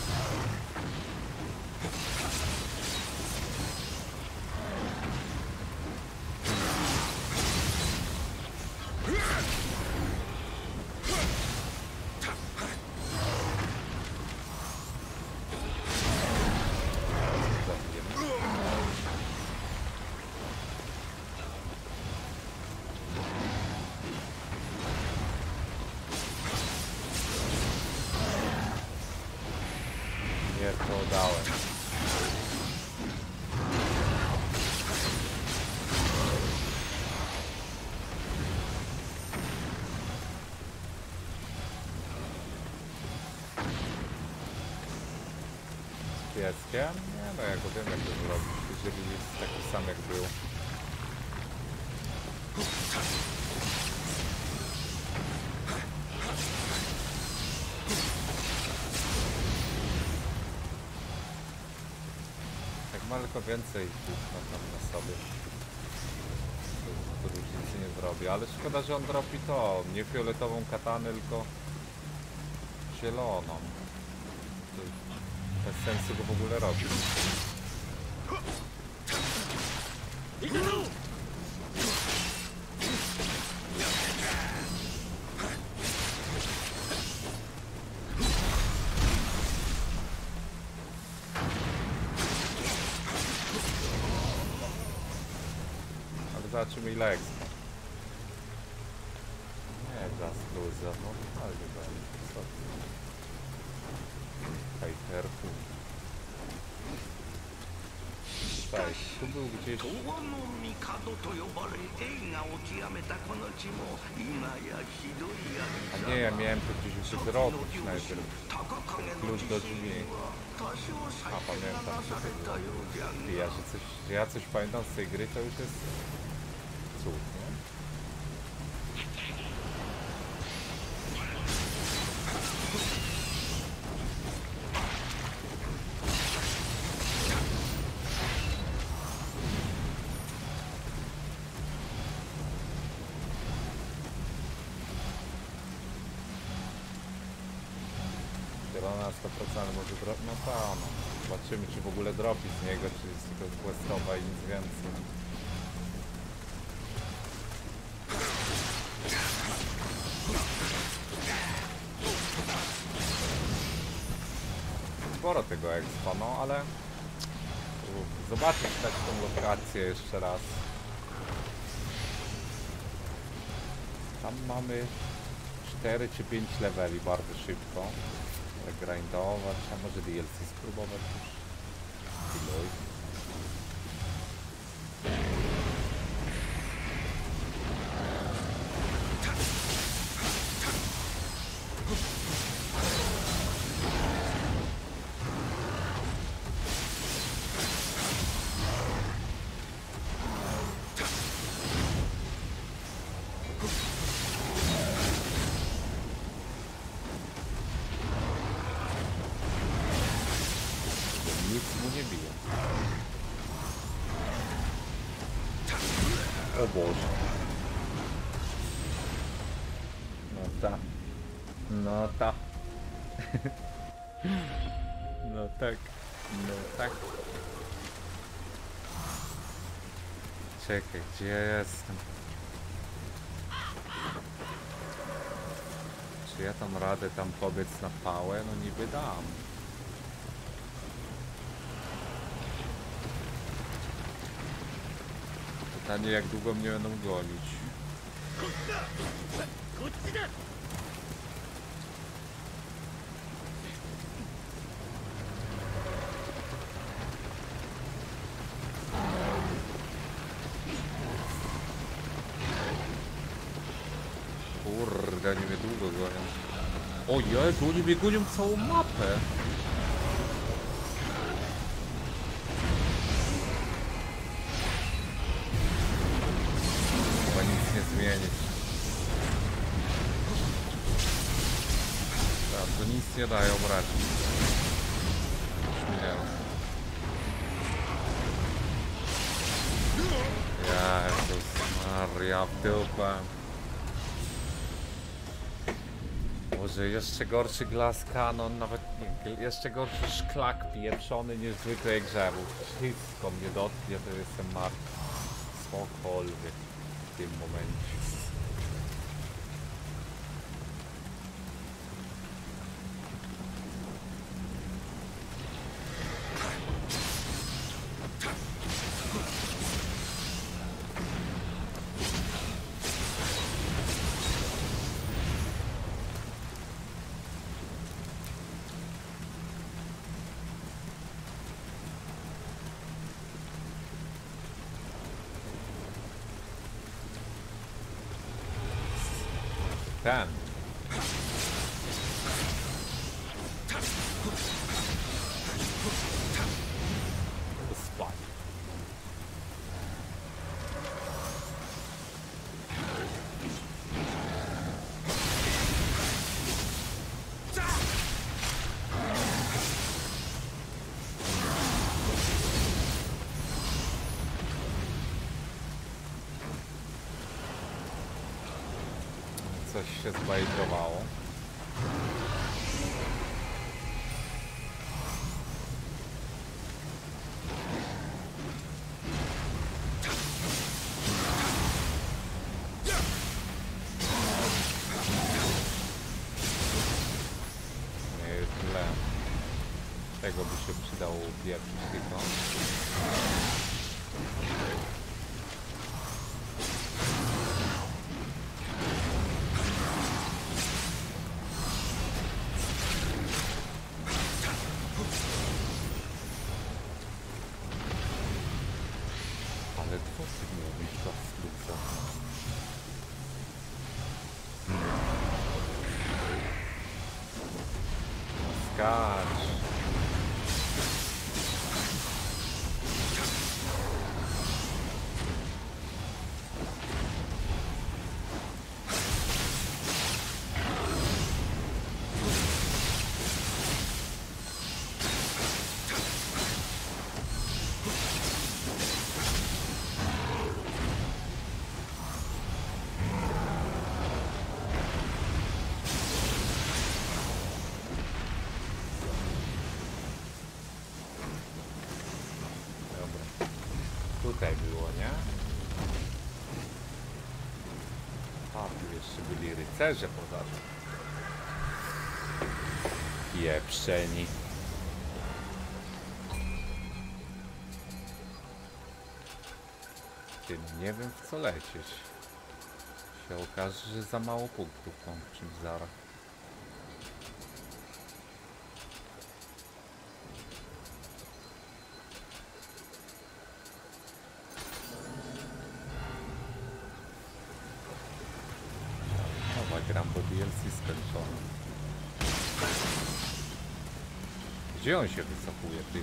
Pieskiem? Nie no, ja go wiem jak to zrobić, jeżeli jest taki sam jak był. Jak ma tylko więcej na, tam na sobie. To różnicy nie zrobi, ale szkoda, że on dropi to, nie fioletową katanę, tylko zieloną. Sensu go w ogóle robić. Zobaczymy ile expa. miałem to gdzieś zrobić najpierw. Klucz do drzwi. A pamiętam, że to było. ja, że coś, że ja coś pamiętam z tej gry, to już jest cud. Może drop... No no. Zobaczymy czy w ogóle dropi z niego, czy jest tylko questowa i nic więcej. Sporo tego expa, no ale... Uff, Zobaczyć tak tą lokację jeszcze raz. Tam mamy 4 czy 5 leveli bardzo szybko. Grindować, a może DLC spróbować już. O Boże. No tak. No tak. No tak. No tak. Czekaj, gdzie ja jestem? Czy ja tam radę tam pobiec na pałę? No niby dam. Pytanie jak długo mnie będą gonić. Kurde, nie mnie długo gonią. Ojej, oni mnie gonią całą mapę. Nie daje obrazić. Nie. Jezus Maria, w. Boże, jeszcze gorszy glass cannon, nawet nie, jeszcze gorszy szklak pieprzony niż zwykłe grzechów. Wszystko mnie dotknie, to jestem martwy. Cokolwiek w tym momencie. Coś się rycerze poza tym. Pieprzeni. Ty, nie wiem w co lecieć. Się okaże, że za mało punktów mam czymś zaraz. Gdzie on się wycofuje, ty?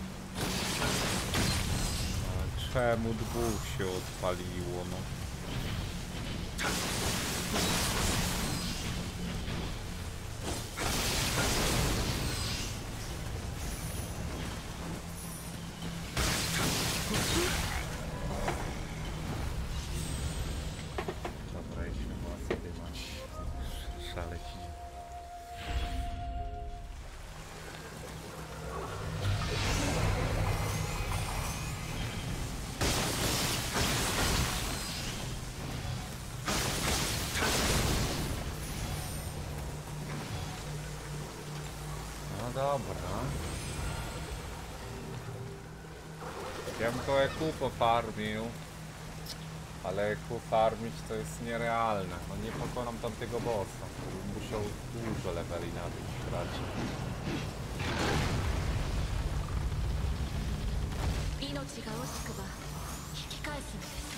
Czemu dwóch się odpaliło, no? pofarmił. Ale EQ farmić to jest nierealne. No nie pokonam tamtego bossa. Bym Musiał dużo leveli nabić raczej. 命が惜しくば引き返すのです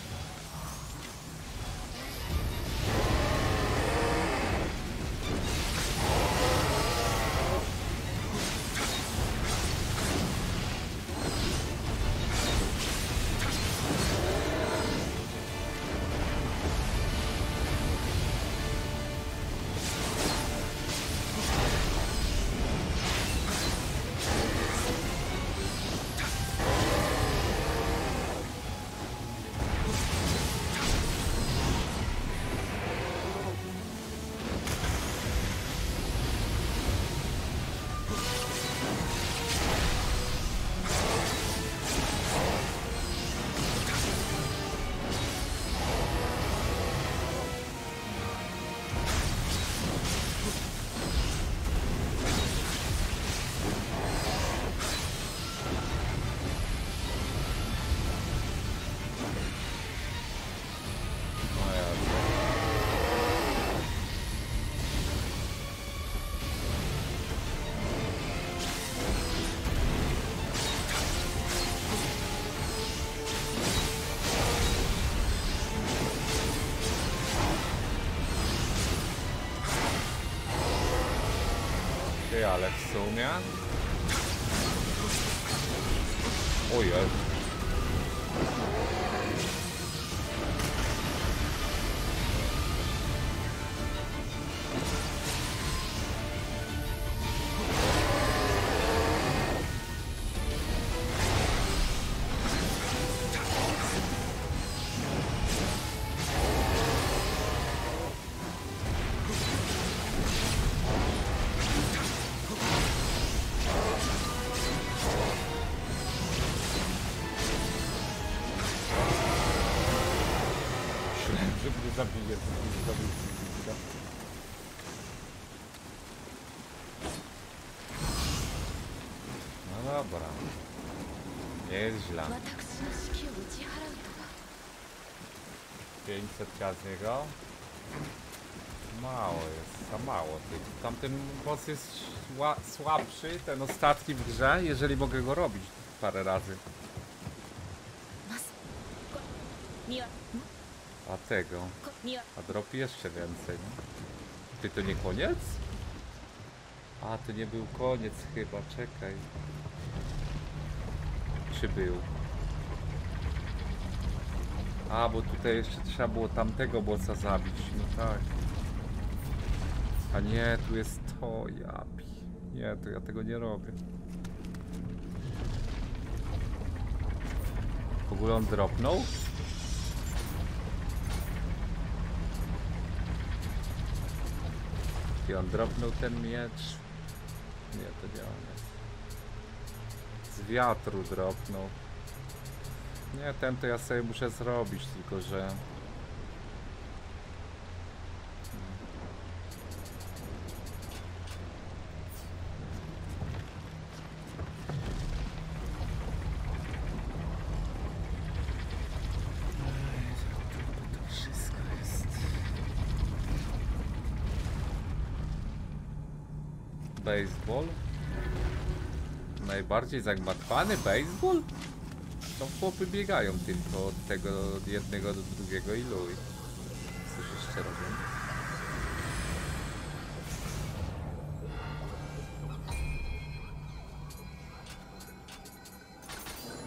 ale w sumie... ucieka z niego. Mało jest, za mało tych. Tamten boss jest słabszy, ten ostatni w grze, jeżeli mogę go robić parę razy. A tego. A dropi jeszcze więcej. Ty to nie koniec? A, to nie był koniec chyba, czekaj. Czy był? A, bo tutaj jeszcze trzeba było tamtego bossa zabić, no tak. A nie, tu jest to, ja Nie, to ja tego nie robię. W ogóle on dropnął? I on dropnął ten miecz. Nie, to nie on jest. Z wiatru dropnął. Nie, ten to ja sobie muszę zrobić, tylko że... Baseball? Najbardziej zagmatwany baseball? To chłopy biegają tylko od tego od jednego do drugiego i luj. Coś jeszcze robią.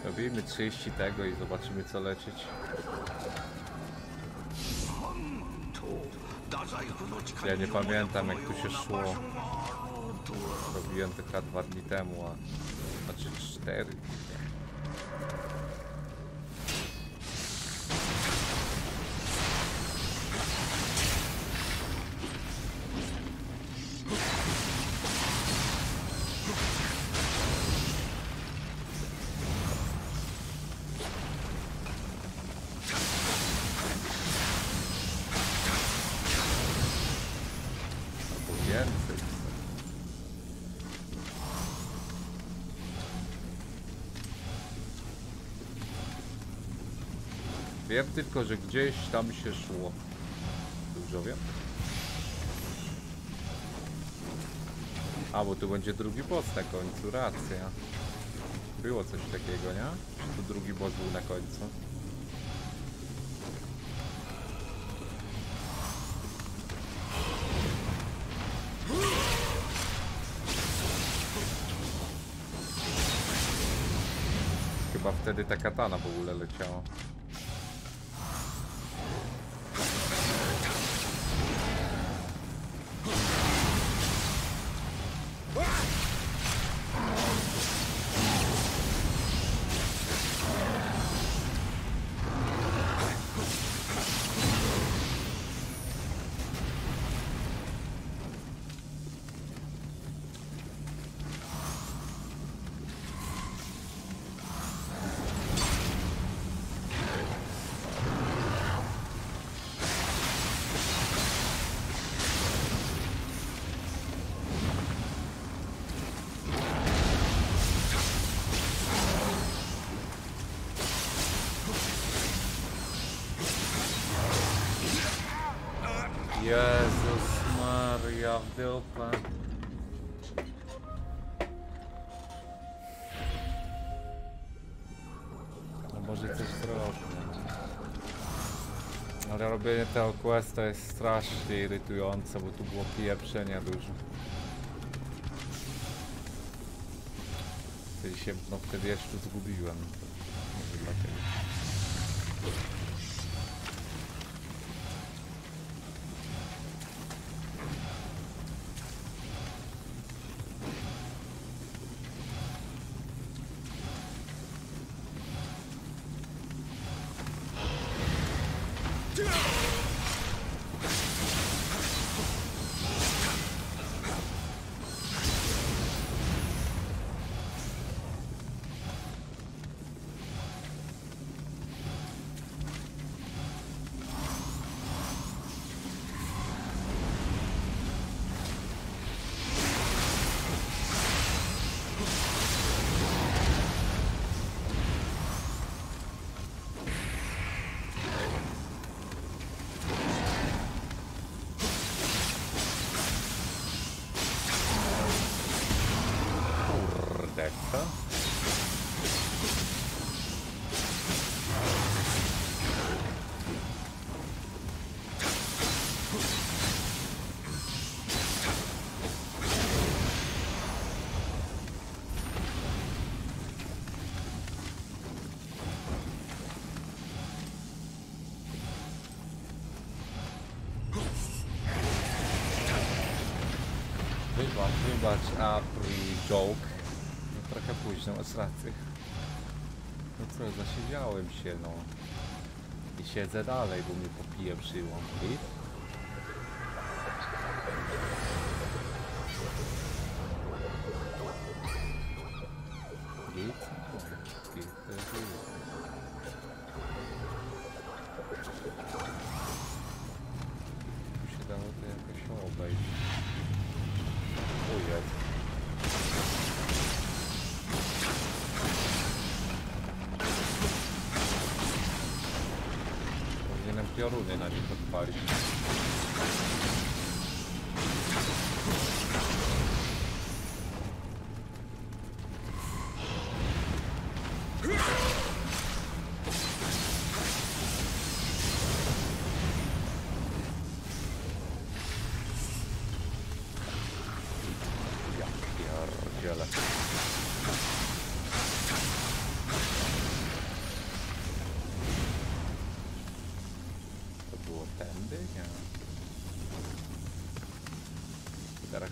Robimy 30 tego i zobaczymy co lecieć. Ja nie pamiętam jak tu się szło. Robiłem tylko dwa dni temu, a znaczy cztery. Tylko, że gdzieś tam się szło. Dużo wiem. A, bo tu będzie drugi boss na końcu, racja. Było coś takiego, nie? Czy tu drugi boss był na końcu? Chyba wtedy ta katana w ogóle leciała. Robienie tego questa jest strasznie irytujące, bo tu było pieprzenia dużo. Wtedy się, no wtedy jeszcze zgubiłem. April joke. No, trochę późno, masz rację. No co, zasiedziałem się, no. I siedzę dalej, bo mnie popije przyłom.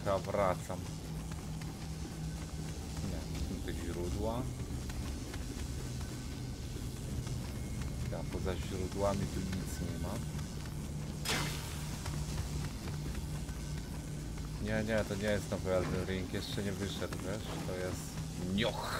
Chyba wracam. Nie, są te źródła. Ja poza źródłami tu nic nie ma. Nie, nie, to nie jest nowy Elden Ring, jeszcze nie wyszedł, wiesz? To jest nioch.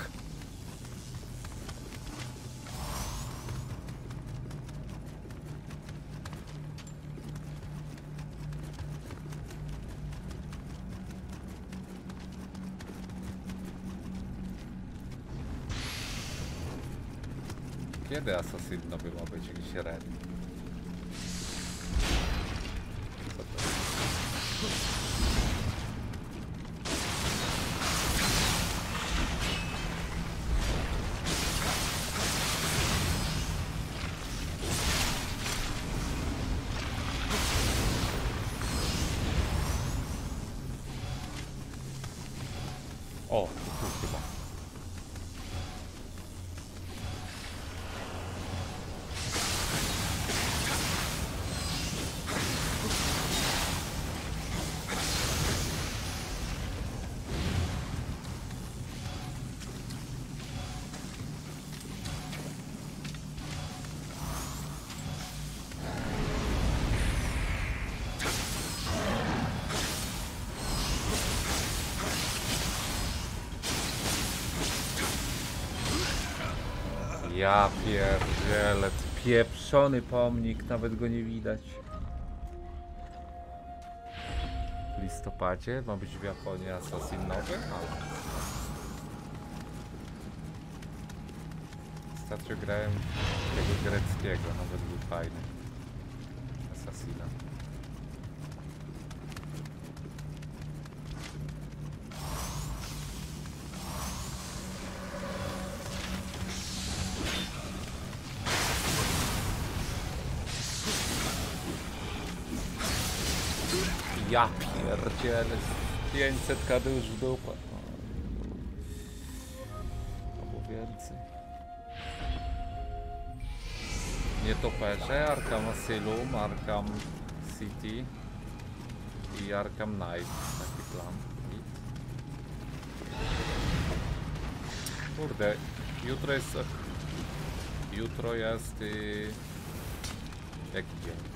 Kiedy Assassin nowy ma być jakiś red? Co Ja pierdzielę, pieprzony pomnik, nawet go nie widać. W listopadzie ma być w Japonii Assassin nowy? Ostatnio grałem tego greckiego, nawet był fajny. Ja pierdzielę, 500 kady już w dupę. Albo więcej. Nietoperze, Arkham Asylum, Arkham City i Arkham Knight. Taki plan. Kurde, jutro jest... Jutro jest... Yy... Jaki dzień?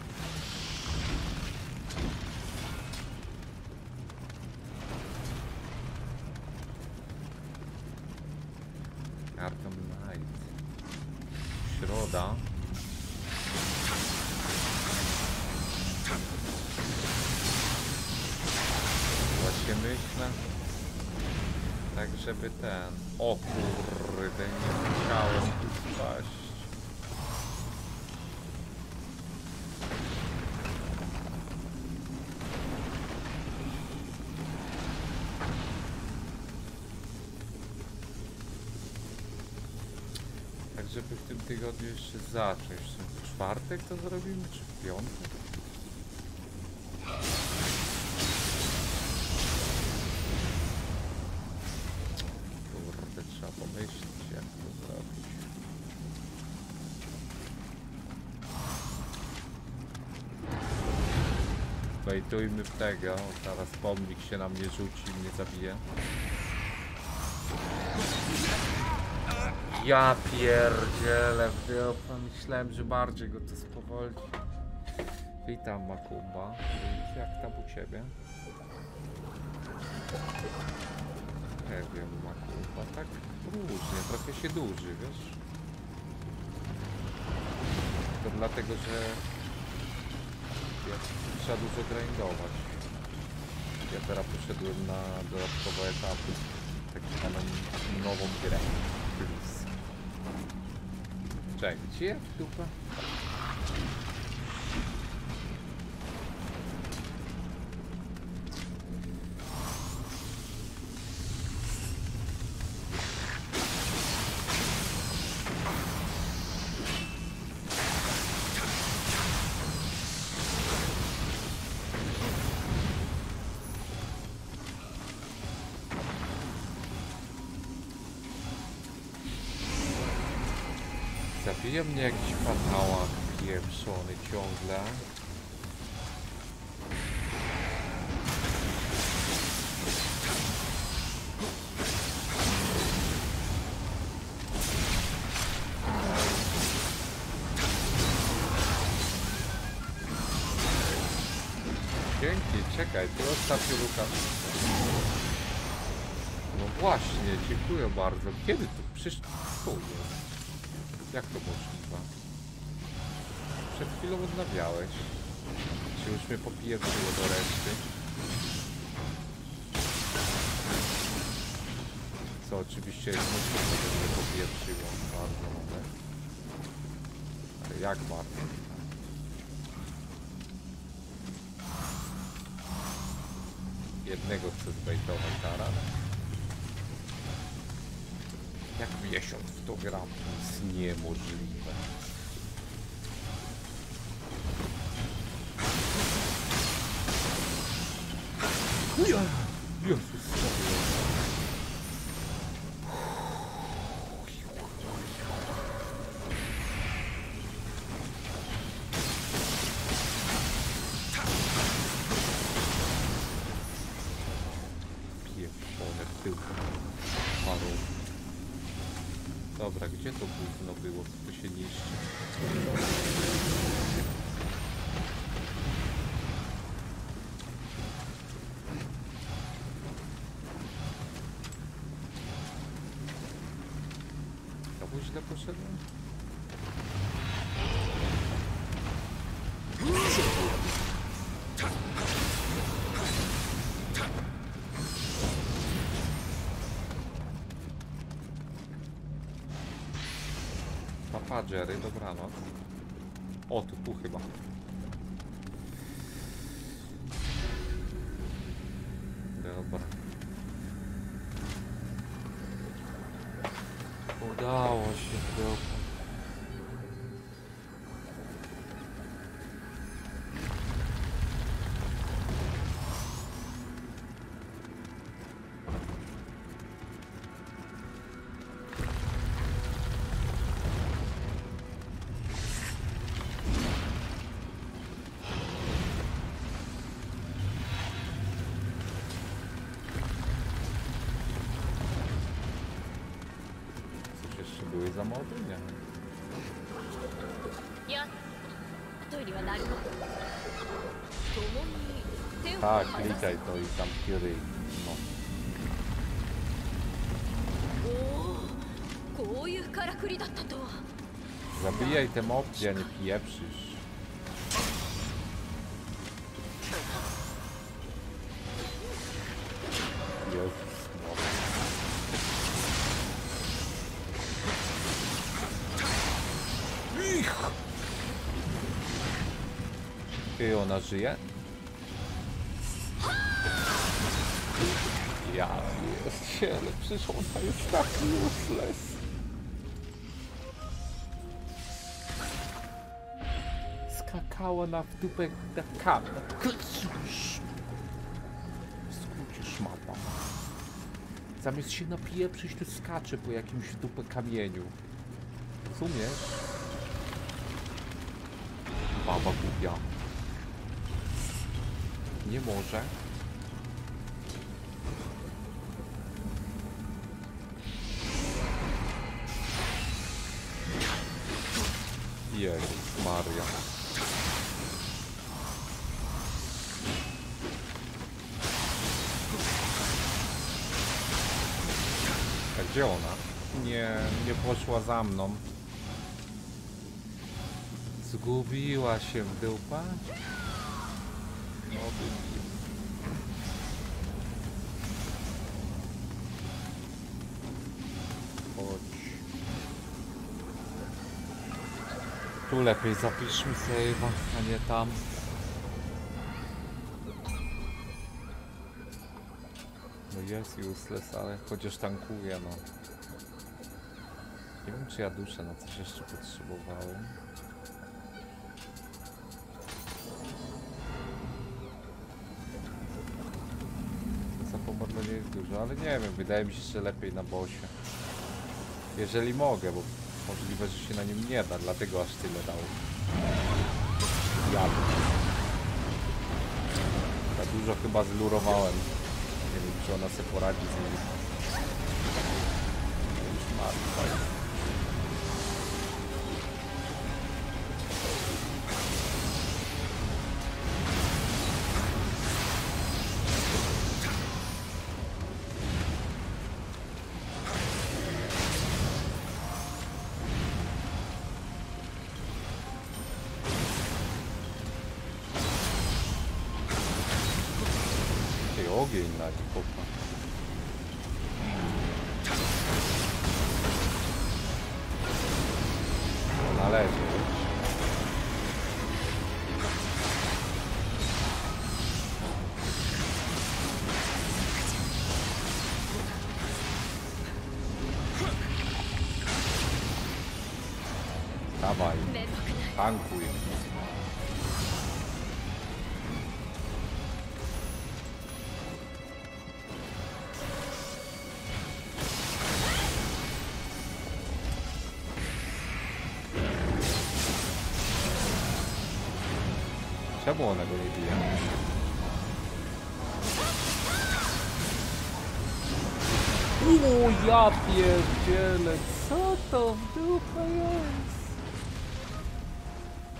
Żeby w tym tygodniu jeszcze zacząć. W czwartek to zrobimy, czy w piątek? Kurde, trzeba pomyśleć, jak to zrobić. Bejtujmy w tego. Zaraz pomnik się na mnie rzuci mnie zabije. Ja pierdzielę dupę. Myślałem, że bardziej go to spowolni. Witam Makumba. Jak tam u ciebie? Nie wiem, Makumba. Tak różnie, trochę się duży, wiesz? To dlatego, że trzeba dużo grindować. Ja teraz poszedłem na dodatkowe etapy. Tak zwaną nową grę. Plus. Czekaj, gdzie ja w Lukas. No właśnie, dziękuję bardzo. Kiedy to? Jest. Jak to możliwe? Przed chwilą odnawiałeś. Czy już mnie popieprzyło do reszty? Co oczywiście jest możliwe, że mnie popieprzyło. Bardzo może. Ale jak bardzo? Jednego chcę zbejtować zaraz. Jak miesiąc w to gram, to jest niemożliwe. Jerry, dobranoc. O, tu, tu chyba. 手を Tak, 離さ klikaj to i tam kieruj. No. こういうからくりだったとは Zabijaj te mopki, a nie pieprzysz. Jezus Maria. Ich! Ty, ona żyje? Useless. Na w dupę na kap. Skrócie szmata. Zamiast się napieprzyć, to skacze po jakimś w dupę kamieniu. Rozumiesz? Baba głupia. Nie może. Poszła za mną. Zgubiła się w dupa? Chodź. Tu lepiej zapiszmy save'a, a nie tam. No jest useless, ale chociaż tankuje, no. Nie wiem, czy ja duszę na coś jeszcze potrzebowałem. Za pomodle nie jest dużo, ale nie wiem, wydaje mi się, że lepiej na bosie. Jeżeli mogę, bo możliwe, że się na nim nie da, dlatego aż tyle dało. Jadę. Za dużo chyba zlurowałem. Nie wiem, czy ona sobie poradzi z nim. Już. Czemu ona go nie bije? Uuu, ja pierdzielę, co to w dupę jest?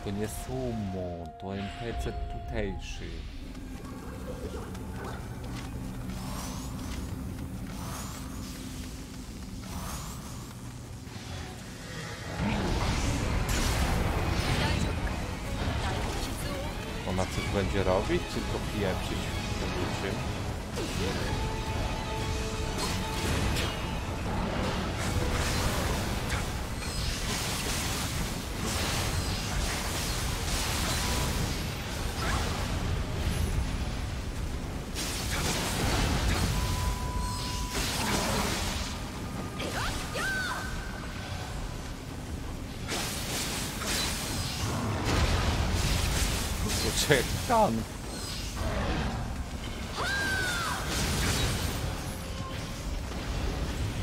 To nie sumo, to NPC tutejszy. Robić, tylko pieprzyć w tym No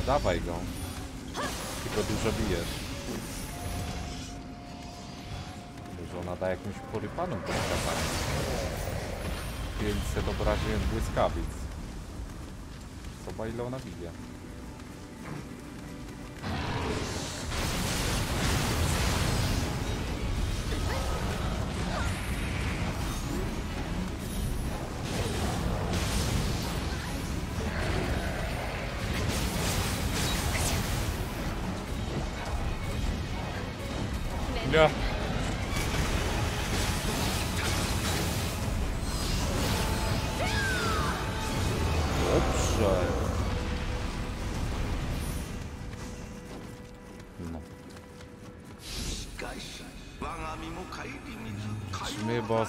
dawaj go. Tylko dużo bijesz. Może ona da jakąś porypaną kontratakę. 500 obrażeń błyskawic. Zobacz ile ona bije.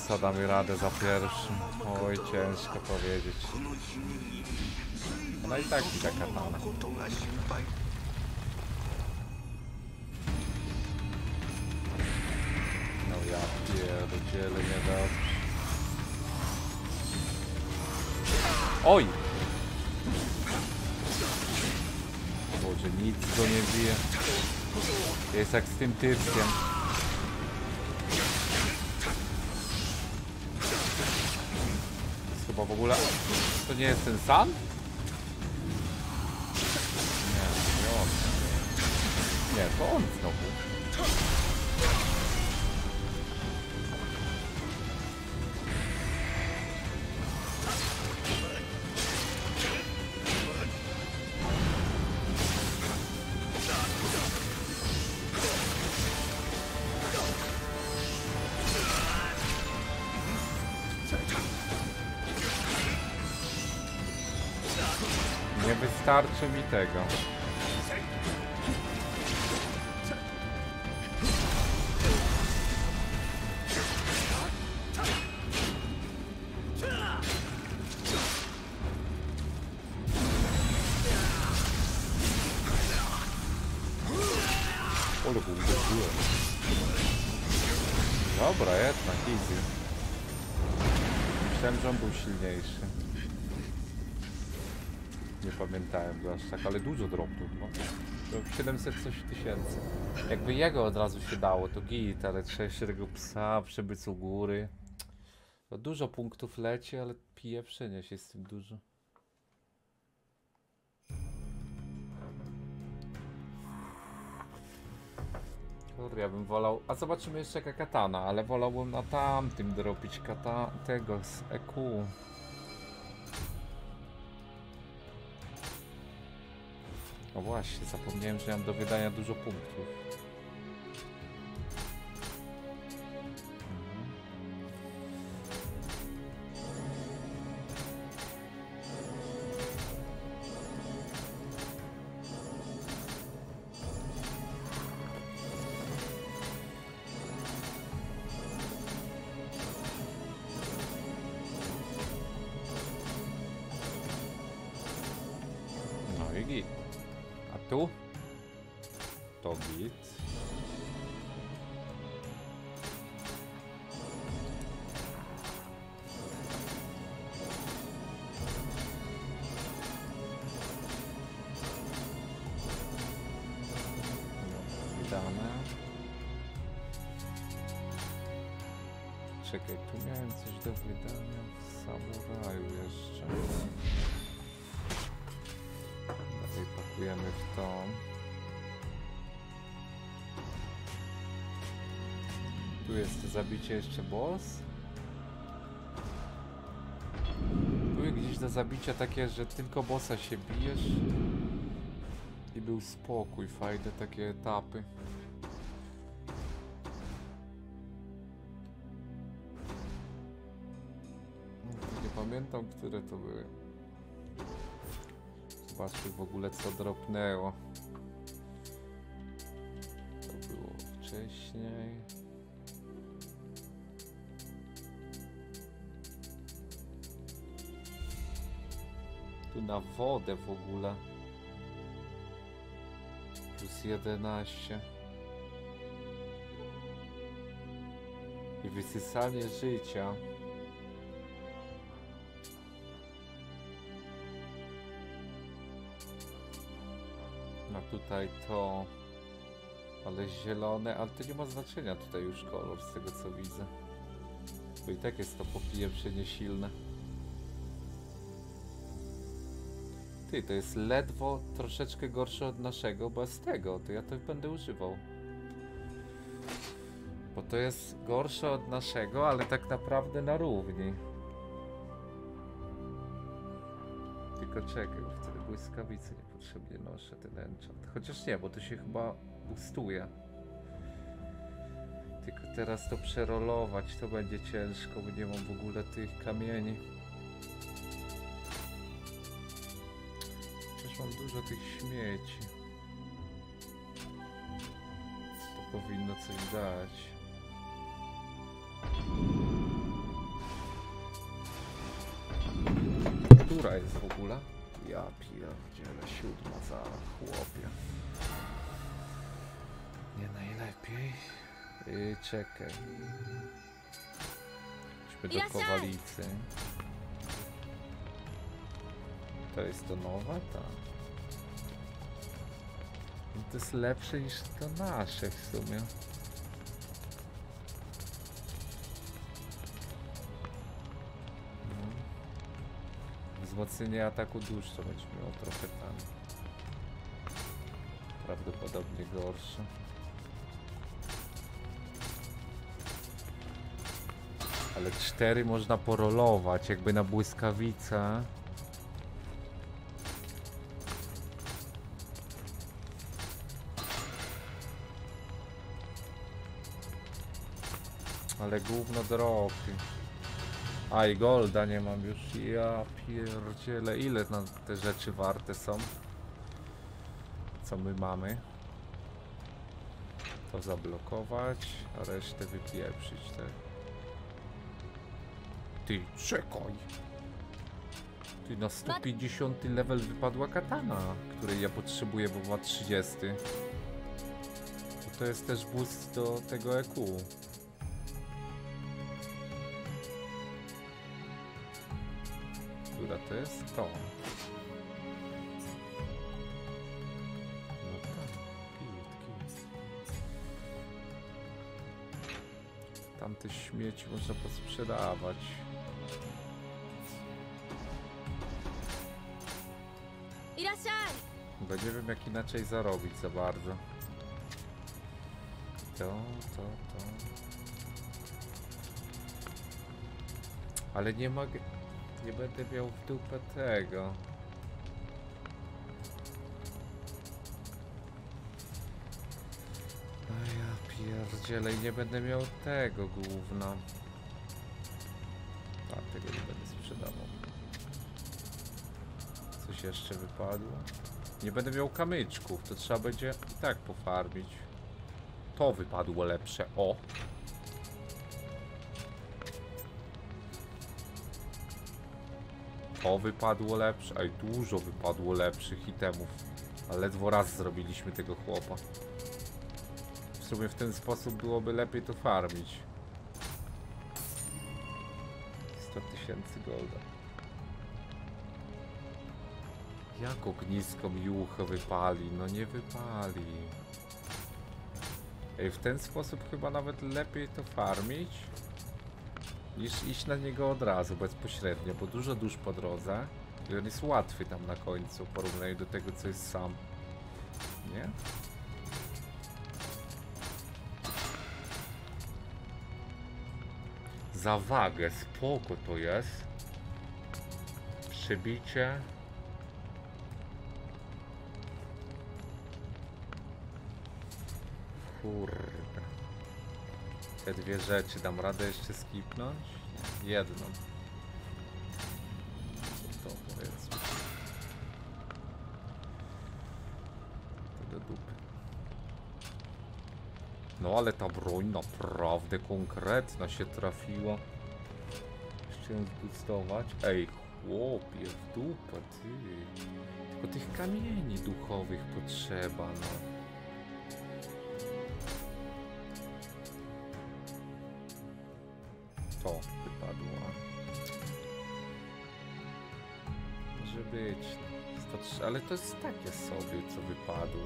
Bossa damy radę za pierwszym? Oj, ciężko powiedzieć. Ona i tak i taka katana. No ja pierdzielę niedobrze. Oj! Boże, nic go nie bije. Jest jak z tym typkiem. Nie jest ten sam? Tego. Dobra, jednak easy. Myślałem, że on był silniejszy. Pamiętałem go aż tak, ale dużo dropnął, no. To 700 coś tysięcy. Jakby jego od razu się dało, to git, ale trzeba jeszcze tego psa, przebyć u góry. No dużo punktów leci, ale pije przenieść jest tym dużo. Kurde, ja bym wolał... A zobaczymy jeszcze jaka katana, ale wolałbym na tamtym dropić kata... tego z EQ. No właśnie, zapomniałem, że mam do wydania dużo punktów. Czekaj, tu miałem coś do wydania w samuraju jeszcze. Dalej pakujemy w to. Tu jest zabicie jeszcze boss. Były gdzieś do zabicia takie, że tylko bossa się bijesz. I był spokój, fajne takie etapy. Pamiętam, które to były. Zobaczmy w ogóle co dropnęło. To było wcześniej. Tu na wodę w ogóle. Plus 11. I wysysanie życia. To... Ale zielone, ale to nie ma znaczenia tutaj już kolor z tego co widzę. Bo i tak jest to popijewszenie silne. Ty, to jest ledwo troszeczkę gorsze od naszego, bez tego, to ja to będę używał. Bo to jest gorsze od naszego, ale tak naprawdę na równi. Tylko czekaj, błyskawicy niepotrzebnie noszę ten enchant. Chociaż nie, bo to się chyba boostuje. Tylko teraz to przerolować to będzie ciężko, bo nie mam w ogóle tych kamieni. Przecież mam dużo tych śmieci. To powinno coś dać. Która jest w ogóle? Ja pierdzielę, siódma za chłopie. Nie najlepiej. Yy, czekaj. Idźmy do! Kowalicy. To jest to nowa? Ta. No to jest lepsze niż to nasze w sumie. Wzmocnienie ataku dusz to będzie miało trochę tam. Prawdopodobnie gorsze. Ale cztery można porolować, jakby na błyskawicę. Ale gówno drogi. A i golda nie mam już. Ja pierdzielę. Ile na te rzeczy warte są? Co my mamy? To zablokować, a resztę wypieprzyć, tak? Ty, czekaj! Ty, na 150 level wypadła katana, której ja potrzebuję, bo ma 30. To, to jest też boost do tego EQ. To jest? To. No tak, git, git. Tamte śmieci można posprzedawać. Bo nie wiem jak inaczej zarobić za bardzo. To, to, to. Ale nie mogę... Nie będę miał w dupę tego. A ja pierdzielę i nie będę miał tego gówna. A tego nie będę sprzedawał. Coś jeszcze wypadło? Nie będę miał kamyczków, to trzeba będzie i tak pofarmić. To wypadło lepsze, o! To wypadło lepsze, i dużo wypadło lepszych itemów. A ledwo raz zrobiliśmy tego chłopa. W sumie w ten sposób byłoby lepiej to farmić. 100 tysięcy golda. Jak ognisko miucho wypali? No nie wypali. Ej, w ten sposób chyba nawet lepiej to farmić niż iść na niego od razu, bezpośrednio, bo dużo dusz po drodze i on jest łatwy tam na końcu w porównaniu do tego, co jest sam. Nie? Za wagę, spoko to jest. Przybicie. Kurde. Te dwie rzeczy dam radę jeszcze skipnąć? Jedną. Dupy. No ale ta broń naprawdę konkretna się trafiła. Jeszcze ją zboostować. Ej, chłopie, w dupę, ty. Tylko tych kamieni duchowych potrzeba, no. To jest takie sobie, co wypadło.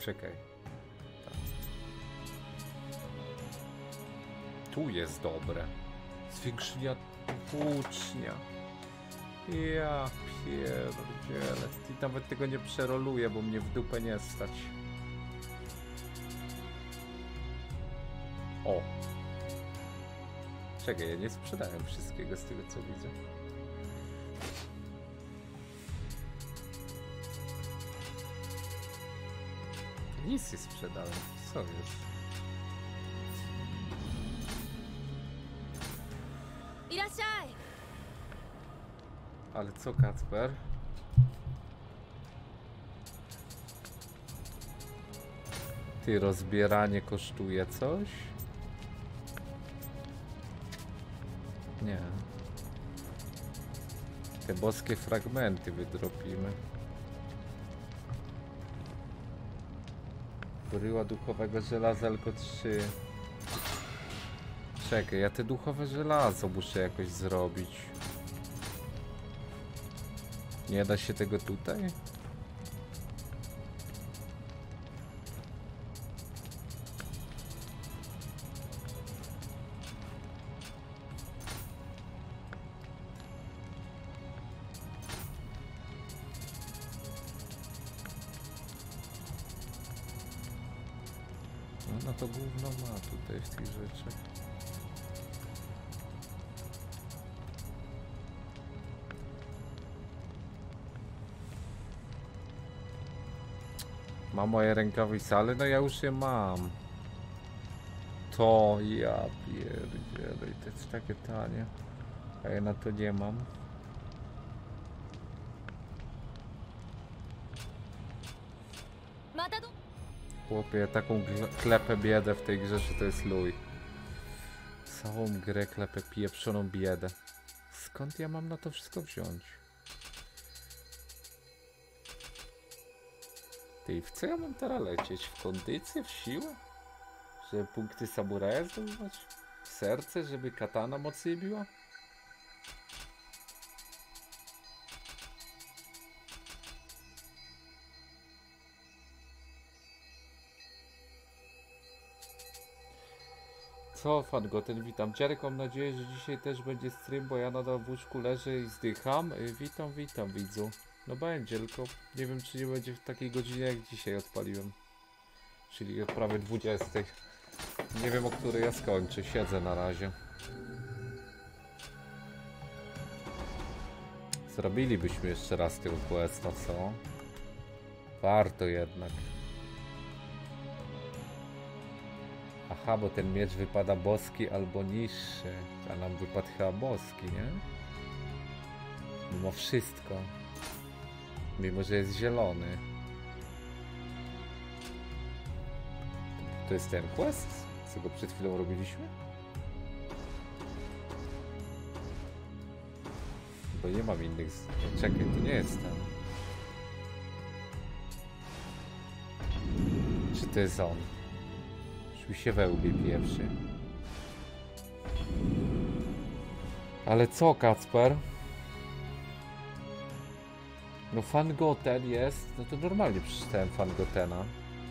Czekaj. Tak. Tu jest dobre. Zwiększenia włócznia. Ja pierdzielę. I nawet tego nie przeroluję, bo mnie w dupę nie stać. Czekaj, ja nie sprzedałem wszystkiego z tego co widzę. Nic nie sprzedałem, co już? Ale co Kacper? Ty rozbieranie kosztuje coś? Nie. Te boskie fragmenty wydropimy. Bryła duchowego żelaza tylko 3. Czekaj, ja te duchowe żelazo muszę jakoś zrobić. Nie da się tego tutaj? Moje rękawice, ale no ja już je mam. To ja pierdzielę, i to jest takie tanie. A ja na to nie mam. Chłopie, ja taką klepę biedę w tej grze, że to jest luj. Całą grę klepę pieprzoną biedę. Skąd ja mam na to wszystko wziąć? Ty, w co ja mam teraz lecieć? W kondycję? W siłę? Żeby punkty samuraja zdobywać? W serce, żeby katana mocniej biła? Co, Fangoten, witam. Dziarek, mam nadzieję, że dzisiaj też będzie stream, bo ja nadal w łóżku leżę i zdycham. Y, Witam, witam, widzu. No będzie, tylko nie wiem, czy nie będzie w takiej godzinie, jak dzisiaj odpaliłem. Czyli prawie 20. Nie wiem, o której ja skończę. Siedzę na razie. Zrobilibyśmy jeszcze raz tego questa, co? Warto jednak. Aha, bo ten miecz wypada boski albo niższy. A nam wypadł chyba boski, nie? Mimo wszystko. Mimo, że jest zielony. To jest ten quest, co go przed chwilą robiliśmy? Bo nie mam innych... Czekaj, to nie jest ten. Czy to jest on? Już się we łbie pierwszy. Ale co, Kacper? No Fangoten jest, no to normalnie przeczytałem Fangotena.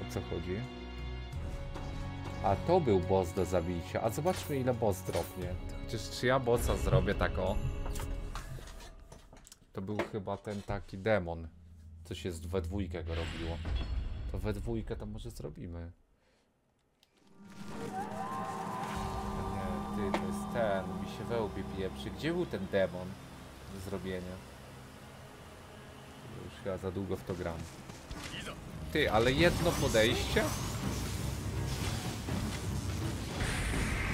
O co chodzi? A to był boss do zabicia. A zobaczmy ile boss dropnie. Chociaż czy ja bossa zrobię tak o? To był chyba ten taki demon. Co się z we dwójkę go robiło. To we dwójkę to może zrobimy. Nie, ty, to jest ten. Mi się we łbie pieprzy. Gdzie był ten demon do zrobienia? Już chyba za długo w to gram. Ty, ale jedno podejście?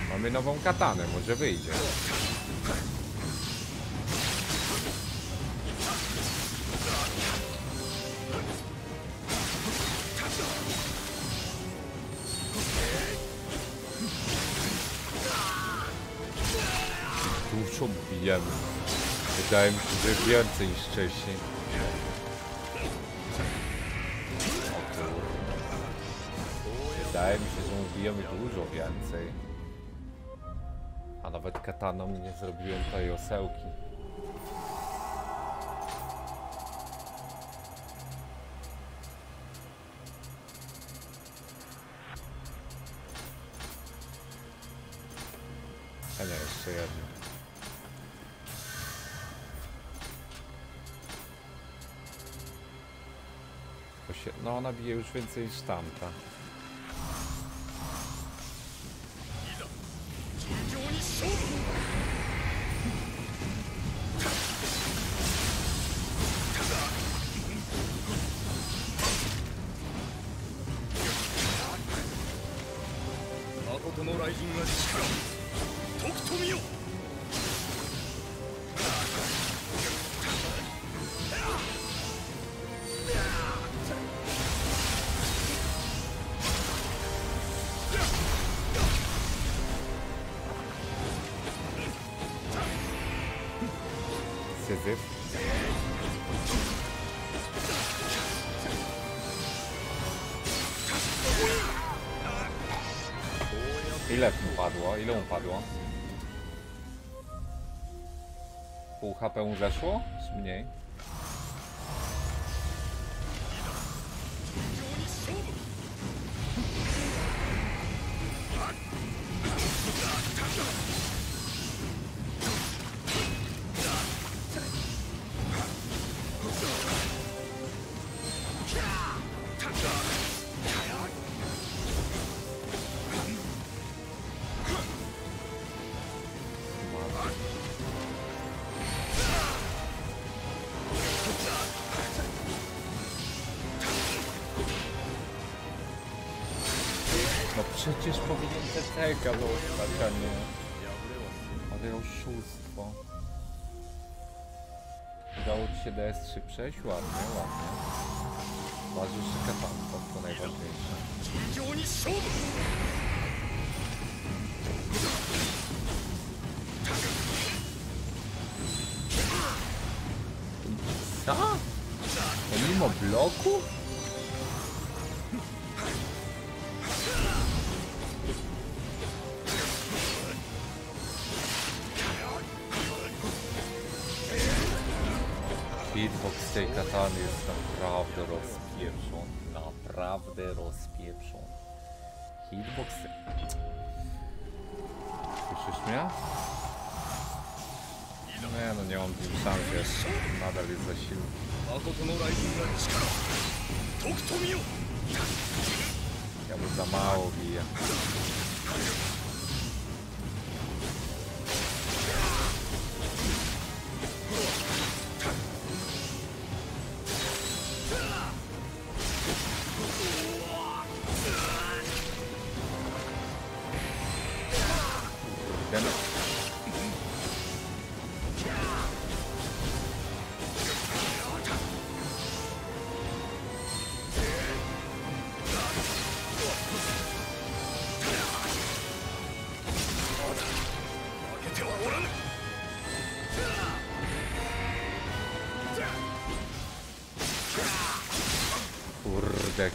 Mamy nową katanę, może wyjdzie. Dużo bijemy. Wydaje mi się, że więcej niż wcześniej. Wydaje mi się, że ubijemy dużo więcej. A nawet kataną nie zrobiłem tej osełki. A nie, jeszcze jedno. No ona bije już więcej niż tamta. HP mu zeszło? Mniej? przecież powinien CTK dostać, a nie... Ale oszustwo. Udało ci się DS3 przejść? Ładnie, ładnie. Ważysz się katanką, to najważniejsze. Co? Pomimo bloku? spieprzą. Hitboxy. Słyszysz mnie? Nie no, nie mam tym szans jeszcze. Nadal jest za silny. Ja bym za mało biję.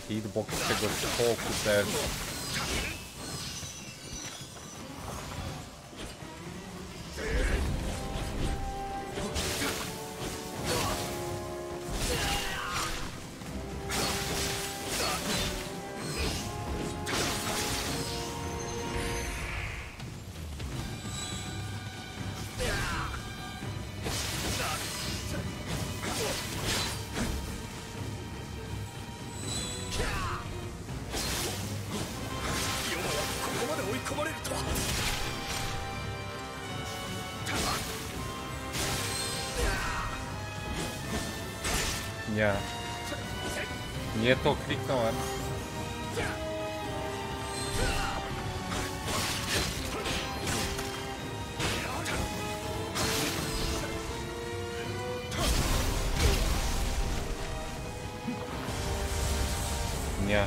Kurde, hitbox tego skoku też. Nie. Nie to kliknąłem. Nie.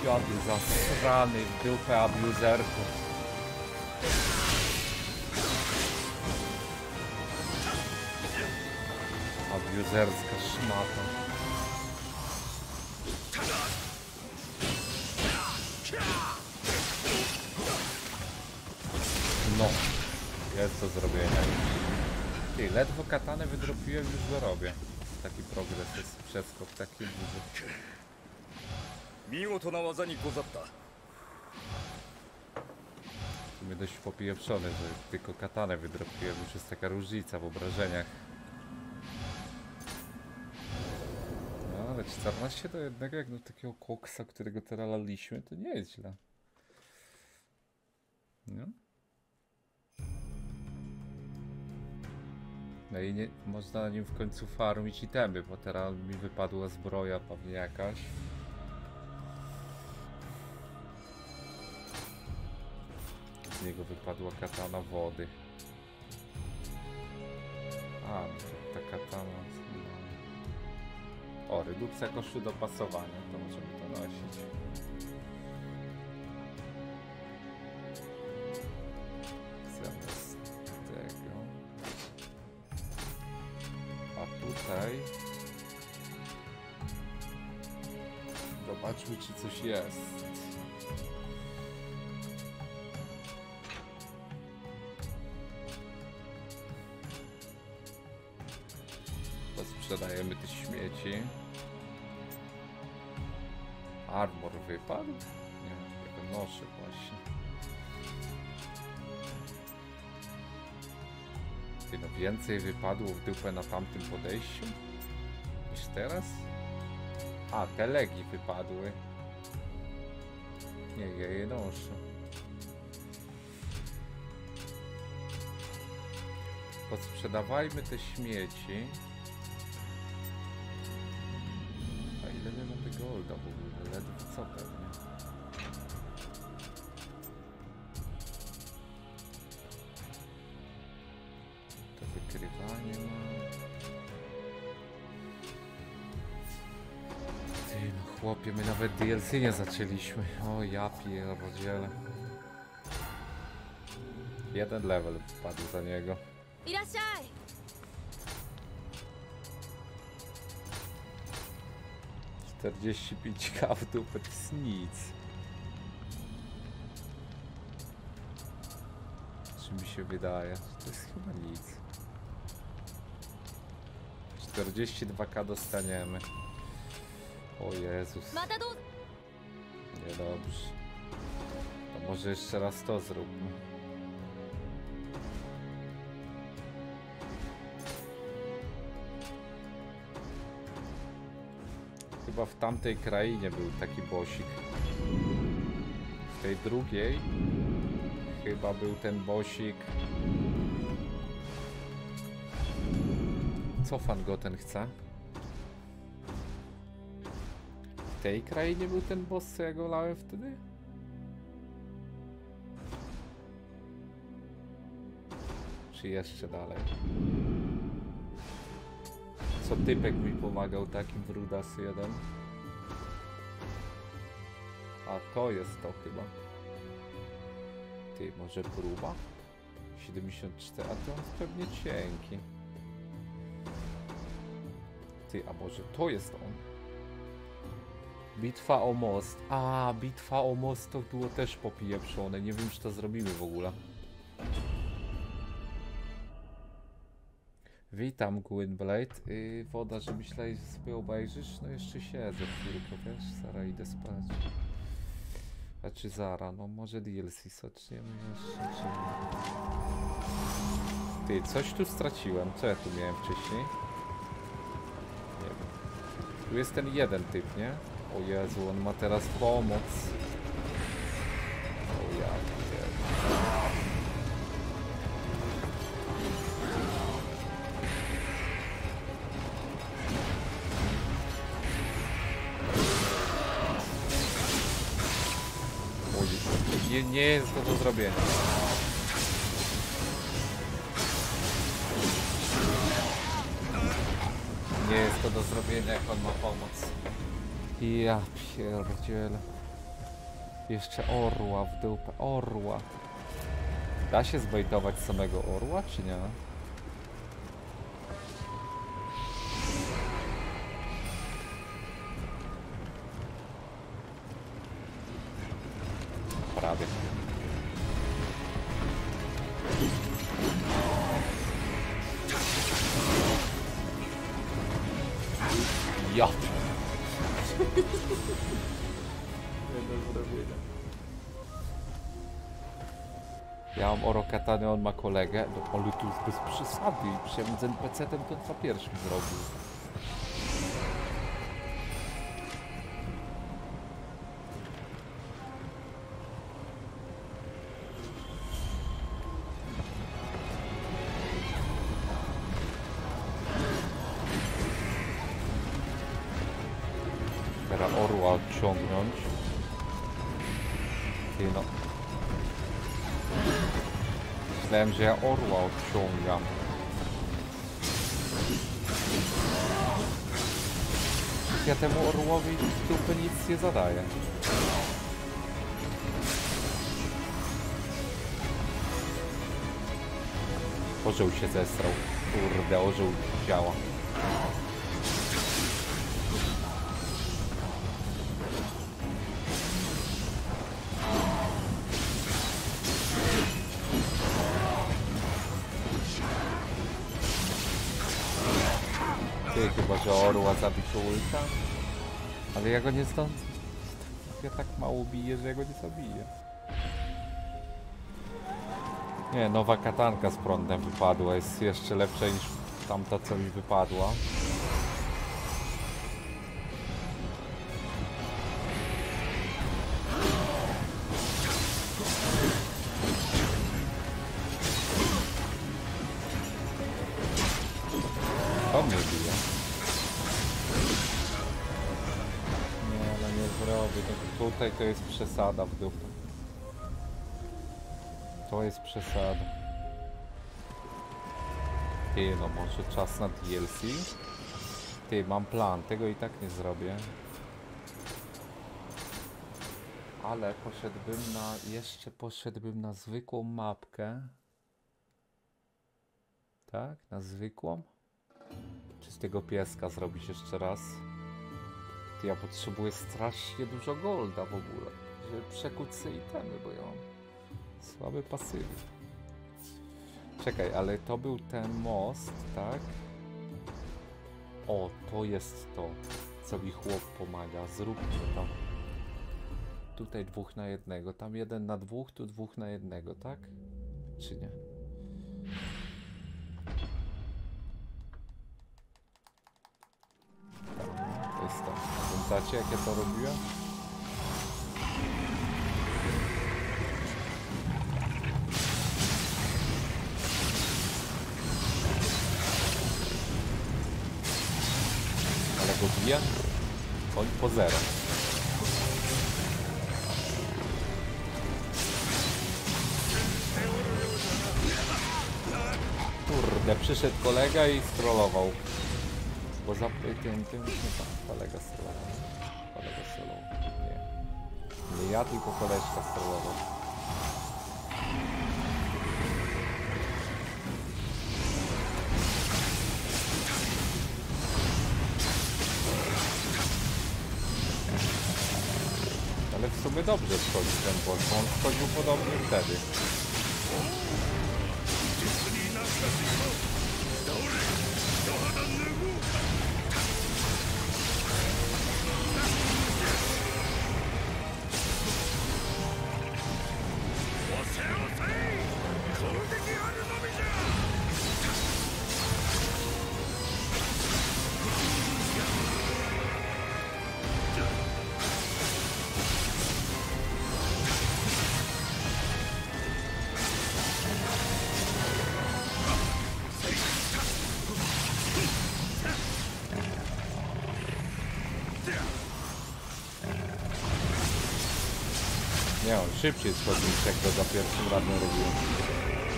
Świat zasrany w dupę abuzerku. progres jest, przeskok taki duży. 見事な技にござった W sumie dość popieprzony, że tylko katanę wydropiłem, już jest taka różnica w obrażeniach. No ale 14 do jednego, jak do takiego koksa, którego teraz laliśmy, to nie jest źle. No. No i nie, można na nim w końcu farmić itemy, bo teraz mi wypadła zbroja pewnie jakaś. Z niego wypadła katana wody. A, no ta katana... O, redukcja kosztu dopasowania, to możemy to nosić. Zamiast tutaj... Zobaczmy, czy coś jest. Sprzedajemy te śmieci. Armor wypadł? Nie, ja go noszę właśnie. No więcej wypadło w dupę na tamtym podejściu niż teraz? A, te legi wypadły. Nie, ja je noszę. Posprzedawajmy te śmieci. DLC nie zaczęliśmy. O ja pierdziele. Jeden level wpadł za niego. Czterdzieści pięć kautów, to jest nic. Czy mi się wydaje? To jest chyba nic. 42k dostaniemy. O Jezus. Niedobrze. To może jeszcze raz to zróbmy. Chyba w tamtej krainie był taki bosik. W tej drugiej chyba był ten bosik. Co fan Goten chce? Tej krainie był ten boss, co ja go lałem wtedy? Czy jeszcze dalej? Co typek mi pomagał takim w Rudas 1? A to jest to chyba. Ty, może próba? 74, a to on pewnie cienki. Ty, a może to jest on? Bitwa o most. A, bitwa o most to było też popieprzone. Nie wiem, czy to zrobimy w ogóle. Witam, Gwynblade. Yy, woda, że myślałeś, że sobie obejrzysz? No jeszcze siedzę chwilkę, wiesz? Zara idę spać. A czy Zara? No może DLC zaczniemy jeszcze, czy? Ty, coś tu straciłem. Co ja tu miałem wcześniej? Nie wiem. Tu jest ten jeden typ, nie? O Jezu, on ma teraz pomoc. O ja nie, nie jest to do zrobienia. Nie jest to do zrobienia, jak on ma pomoc. Ja pierdzielę. Jeszcze orła w dupę. Orła. Da się zbejtować samego orła, czy nie? Katany, on ma kolegę, no ale tu jest bez przesady. Przecież z NPC-tem to co pierwszy zrobił. Że ja orła odciągam. Ja temu orłowi w dupę nic nie zadaję. Orzeł się zestrał. Kurde, orzeł działa. Ale ja go nie stąd. Ja tak mało biję, że ja go nie zabiję. Nie, nowa katanka z prądem wypadła. Jest jeszcze lepsza niż tamta, co mi wypadła. Przesada w dupę. To jest przesada. Ty, no może czas na DLC? Ty, mam plan, tego i tak nie zrobię. Ale poszedłbym na, jeszcze poszedłbym na zwykłą mapkę. Tak, na zwykłą. Czy z tego pieska zrobić jeszcze raz? Ty, ja potrzebuję strasznie dużo golda w ogóle, żeby przekuć sobie itemy, bo ja mam słaby pasywy. Czekaj, ale to był ten most, tak? O, to jest to, co mi chłop pomaga. Zróbmy to. Tutaj dwóch na jednego, tam jeden na dwóch, tu dwóch na jednego, tak? Czy nie? To jest to. Pamiętacie, jak ja to robiłem? Bije? Oni po zero. Kurde, przyszedł kolega i strollował. Bo za tym, tym, tam, kolega strollował. Kolega strollował. Nie. Nie ja, tylko koleżka strollował. Sumie dobrze wchodzi ten boss, bo on podobnie wtedy. Szybciej schodzi niż jak to za pierwszym razem robiłem.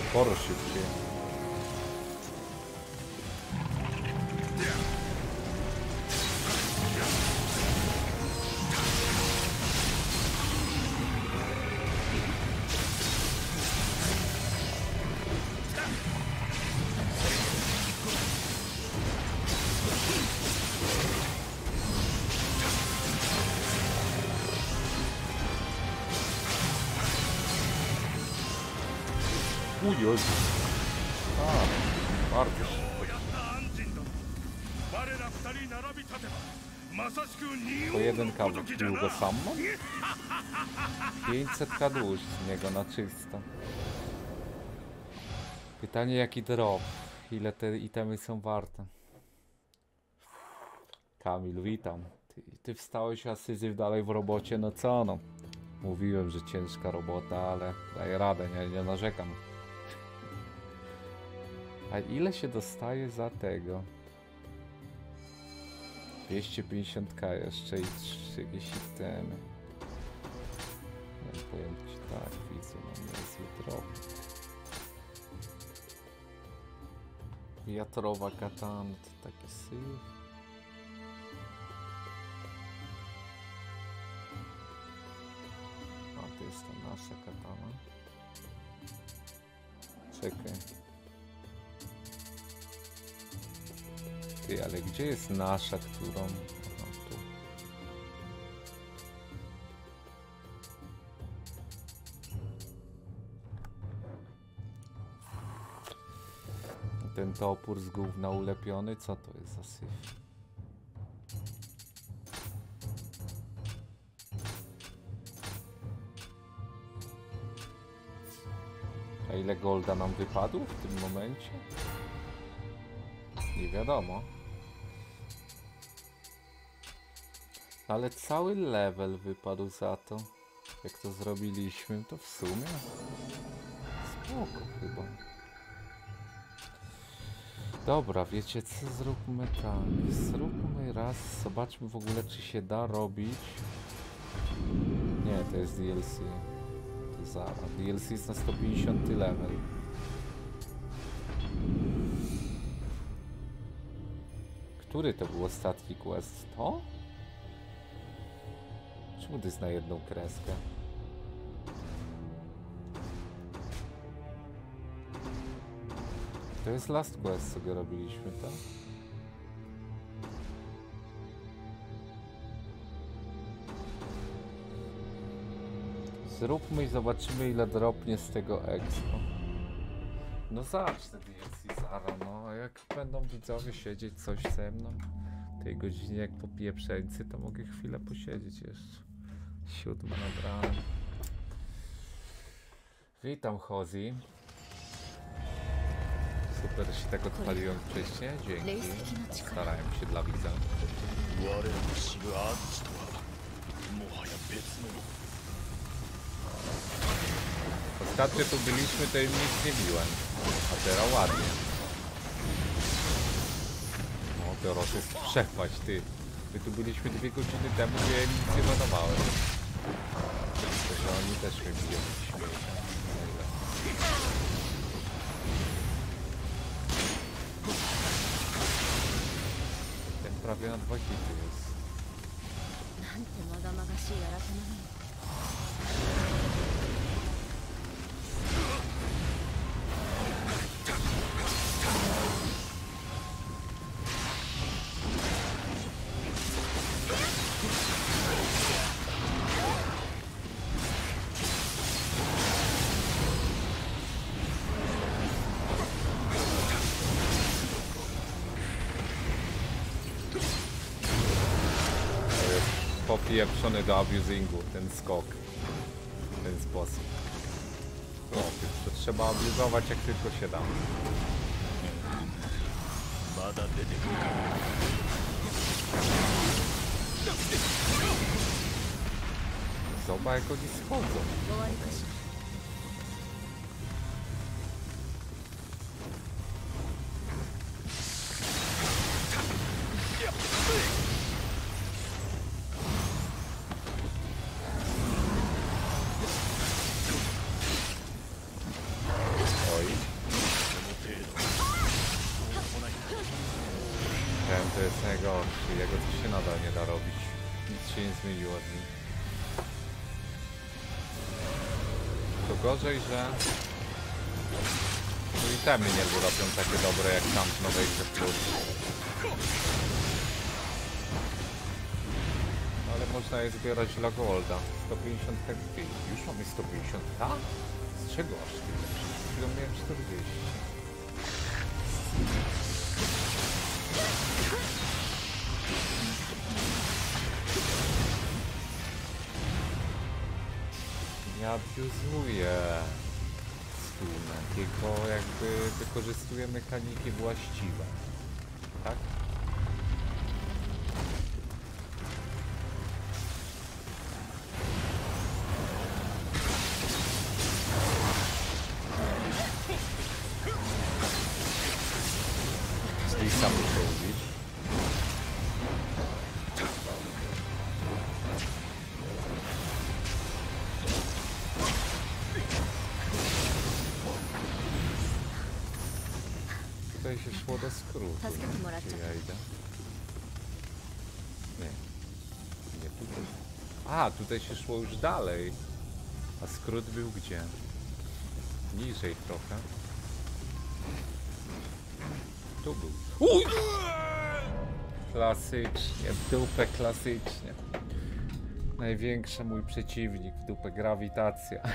Sporo szybciej. Długo な sam mam? 500 kadłuż z niego na czysto. Pytanie jaki drop? Ile te itemy są warte? Kamil, witam. Ty, ty wstałeś, a Syzyf dalej w robocie, no co no? Mówiłem, że ciężka robota, ale daję radę, nie, nie narzekam. A ile się dostaje za tego? 250k jeszcze i trzy jakieś itemy. Nie powiem ci tak, widzę, no niezły drop. Wiatrowa katana to taki syf. A to jest ta nasza katana. Czekaj. Ale gdzie jest nasza, którą... Aha, tu. Ten topór z gówna ulepiony, co to jest za syf? Ile golda nam wypadło w tym momencie? Nie wiadomo. Ale cały level wypadł za to. Jak to zrobiliśmy, to w sumie spoko chyba. Dobra, wiecie co? Zróbmy tak. Zróbmy raz, zobaczmy w ogóle czy się da robić. Nie, to jest DLC. To zaraz. DLC jest na 150 level. Który to był ostatni quest? To? Czemu na jedną kreskę? To jest last quest, co go robiliśmy, tak? Zróbmy i zobaczymy ile dropnie z tego expo. No zacznę DLC Zara, no a jak będą widzowie siedzieć coś ze mną w tej godzinie jak popiję przeńcy, to mogę chwilę posiedzieć jeszcze. Siódma nad ranem. Witam, Hozi. Super, że się tak odpaliłem wcześniej. Dzięki. Starałem się dla widza. Ostatnio tu byliśmy, to im nic nie biłem. A teraz ładnie. No, teraz jest przepaść, ty. My tu byliśmy dwie godziny temu, że ja nic nie manowałem. Także oni też mnie biją śmieci. Ten prawie na dwa hity jest. なんてまがまがしい改めなのTo pieprzony do abusingu, ten skok. W ten sposób. O, to trzeba abuzować jak tylko się da. Zobacz jak oni schodzą. Że... No i temy nie robią takie dobre jak tam w nowej grze plus. No ale można je zbierać dla Golda. 150 krwi. Już mamy 150 tak? Z czego aż tyle? Przed chwilą miałem 40. Nie abuzuję stuna, tylko jakby wykorzystuję mechaniki właściwe. Tak? Tutaj się szło już dalej. A skrót był gdzie? Niżej trochę. Tu był. Uj! Klasycznie, w dupę klasycznie. Największy mój przeciwnik w dupę grawitacja.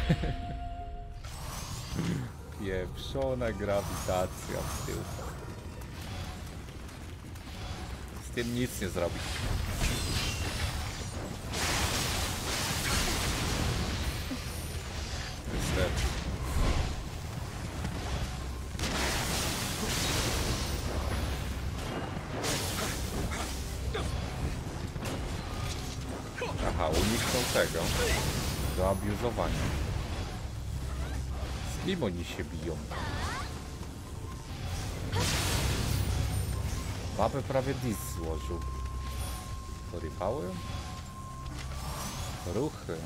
Pieprzona grawitacja w dupę. Z tym nic nie zrobić. Do abuzowania. Z kim oni się biją? Babę prawie dis złożył. Porypały? Ruchy.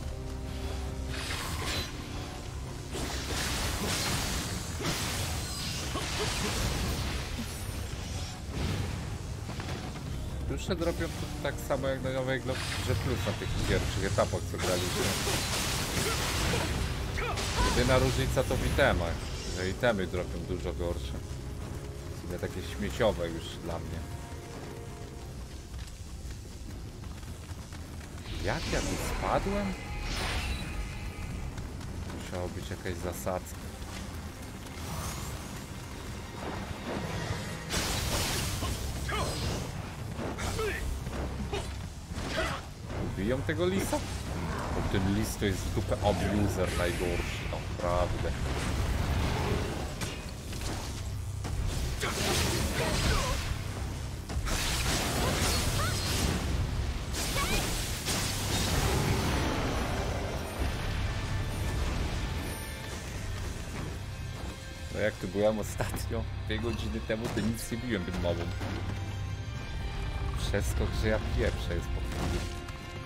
scenariusze dropią to tak samo jak na nowej grze plus na tych pierwszych etapach co graliśmy. Jedyna różnica to w itemach, że itemy dropią dużo gorsze. Nie takie śmieciowe już dla mnie. Jak ja tu spadłem? Musiało być jakaś zasadzka. Ubiją tego lisa? Bo ten lis to jest w dupę abuser najgorszy, naprawdę. No jak tu byłem ostatnio, dwie godziny temu, to nic nie biłem tym mobom. Przeskok, że ja pierwsze jest po chwili,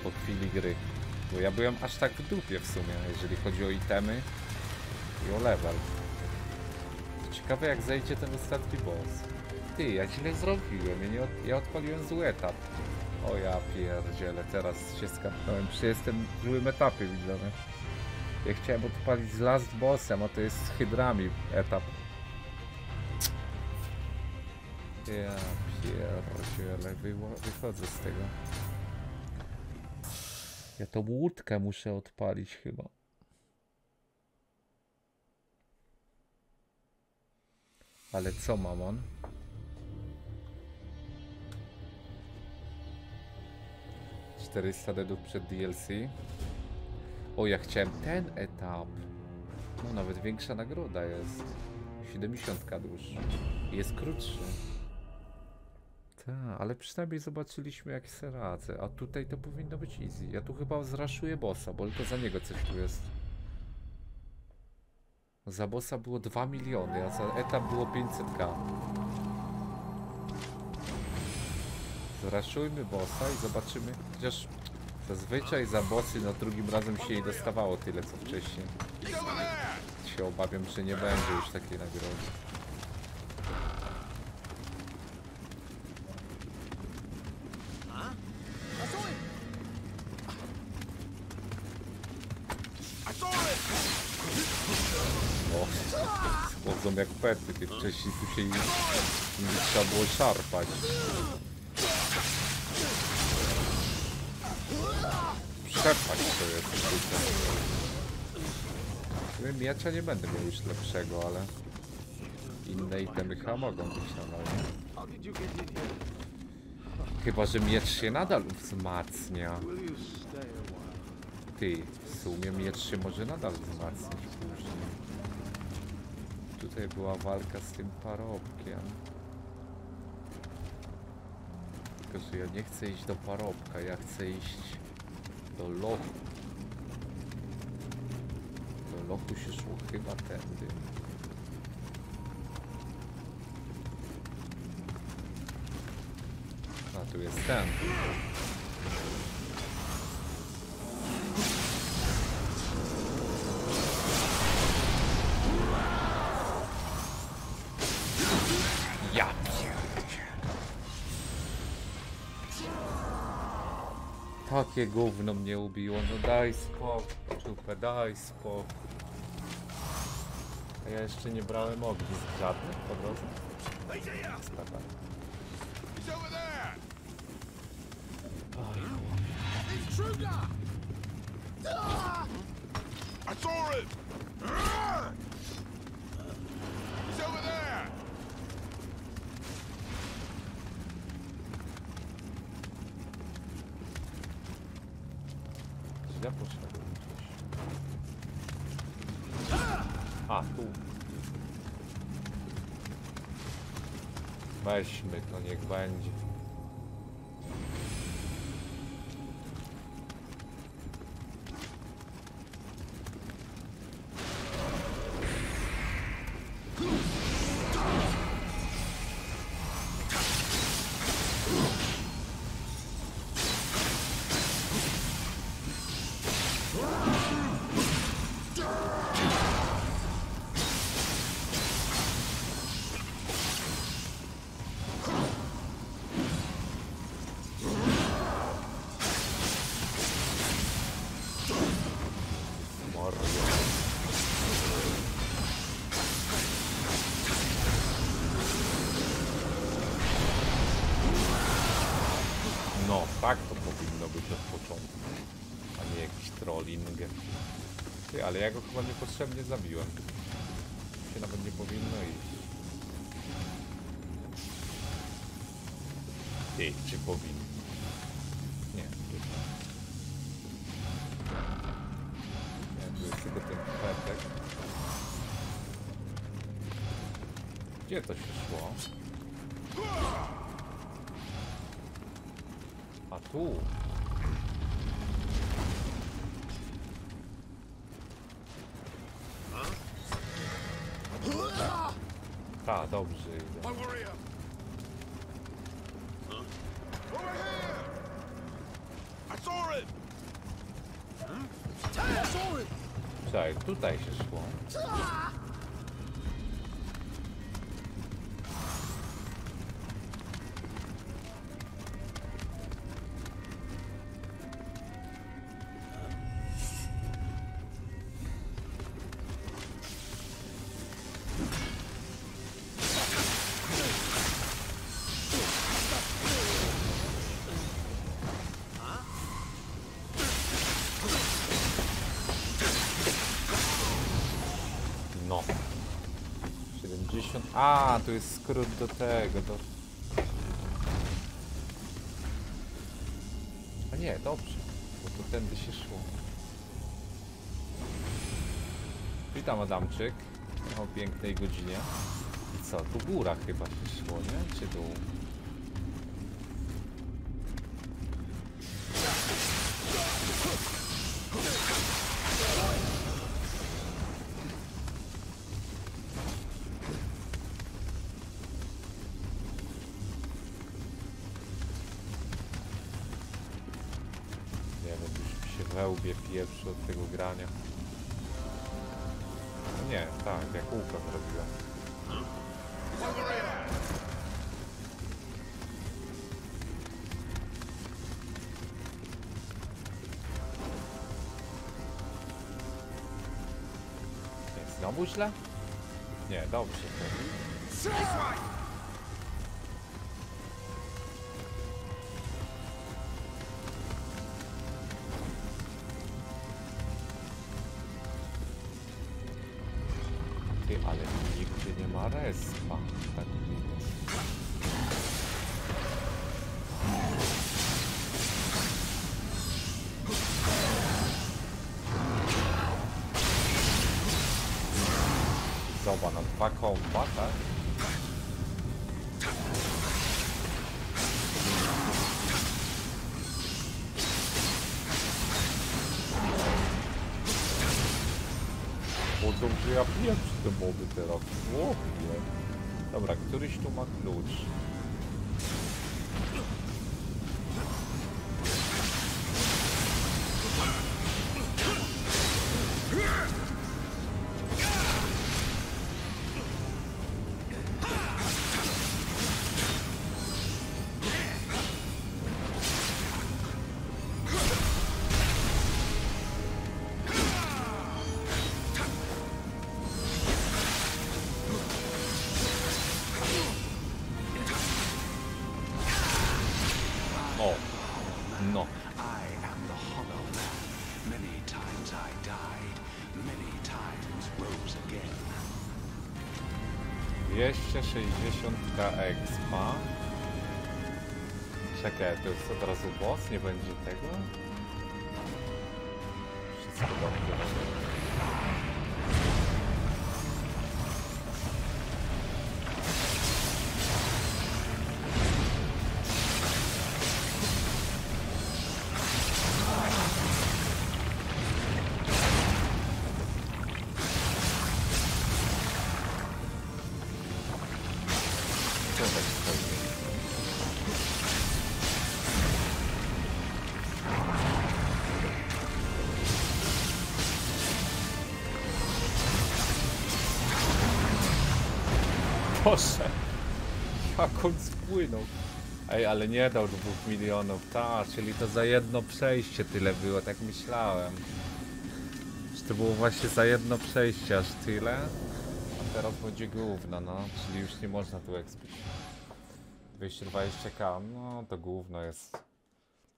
po chwili gry. Bo ja byłem aż tak w dupie w sumie, jeżeli chodzi o itemy i o level. Ciekawe jak zejdzie ten ostatni boss. Ty, ja źle zrobiłem, ja, nie od, ja odpaliłem zły etap. O ja pierdzielę, teraz się skapnąłem, przy jestem w złym etapie widzony. Ja chciałem odpalić z last bossem, a to jest z hydrami etap. Ja pierdzielę, wyło- wychodzę z tego. Ja tą łódkę muszę odpalić chyba. Ale co mamon? Czterysta deadów przed DLC. O, ja chciałem ten etap. No, nawet większa nagroda jest. 70 dusz. Jest krótszy. Tak, ale przynajmniej zobaczyliśmy jak se radzę. A tutaj to powinno być easy. Ja tu chyba zraszuję bossa, bo tylko za niego coś tu jest. Za bossa było 2 miliony, a za etap było 500k. Zraszujmy bossa i zobaczymy. Chociaż zazwyczaj za bossy na drugim razem się jej dostawało tyle co wcześniej. Się obawiam, że nie będzie już takiej nagrody. Schodzą jak pety, ty wcześniej tu się nie, trzeba było szarpać. To jest tutaj. Miecza nie będę miał już lepszego, ale inne itemy chyba mogą być normalnie. Chyba, że miecz się nadal wzmacnia. Ty, w sumie miecz się może nadal wzmacniać później. Tutaj była walka z tym parobkiem. Tylko, że ja nie chcę iść do parobka, ja chcę iść do lochu. Do lochu się szło chyba tędy. A tu jest ten. Takie gówno mnie ubiło, no daj spokój, czupę, daj spokój. A ja jeszcze nie brałem ognisk żadnych po drodze. Intruder! I saw him! He's over there! Źle poszedłem gdzieś. A, tu. Weźmy to, niech będzie. Ta, dobrze idę. Czekaj, tutaj się szło. A, to jest skrót do tego, do. A nie, dobrze, bo to tędy się szło. Witam Adamczyk o pięknej godzinie. I co, tu góra chyba się szło, nie? Czy dół? Kółka zrobiłem. Znowu źle? Nie, dobrze. Ty, O, dobrze, ja pieprzę te moby teraz. Chłopie. Dobra, któryś tu ma klucz. Od razu boss? Nie będzie tego? Boże, jak on spłynął. Ej, ale nie dał dwóch milionów, ta, czyli to za jedno przejście tyle było, tak myślałem. Że to było właśnie za jedno przejście aż tyle. A teraz będzie gówno, no, czyli już nie można tu expić. 220k, no to gówno jest.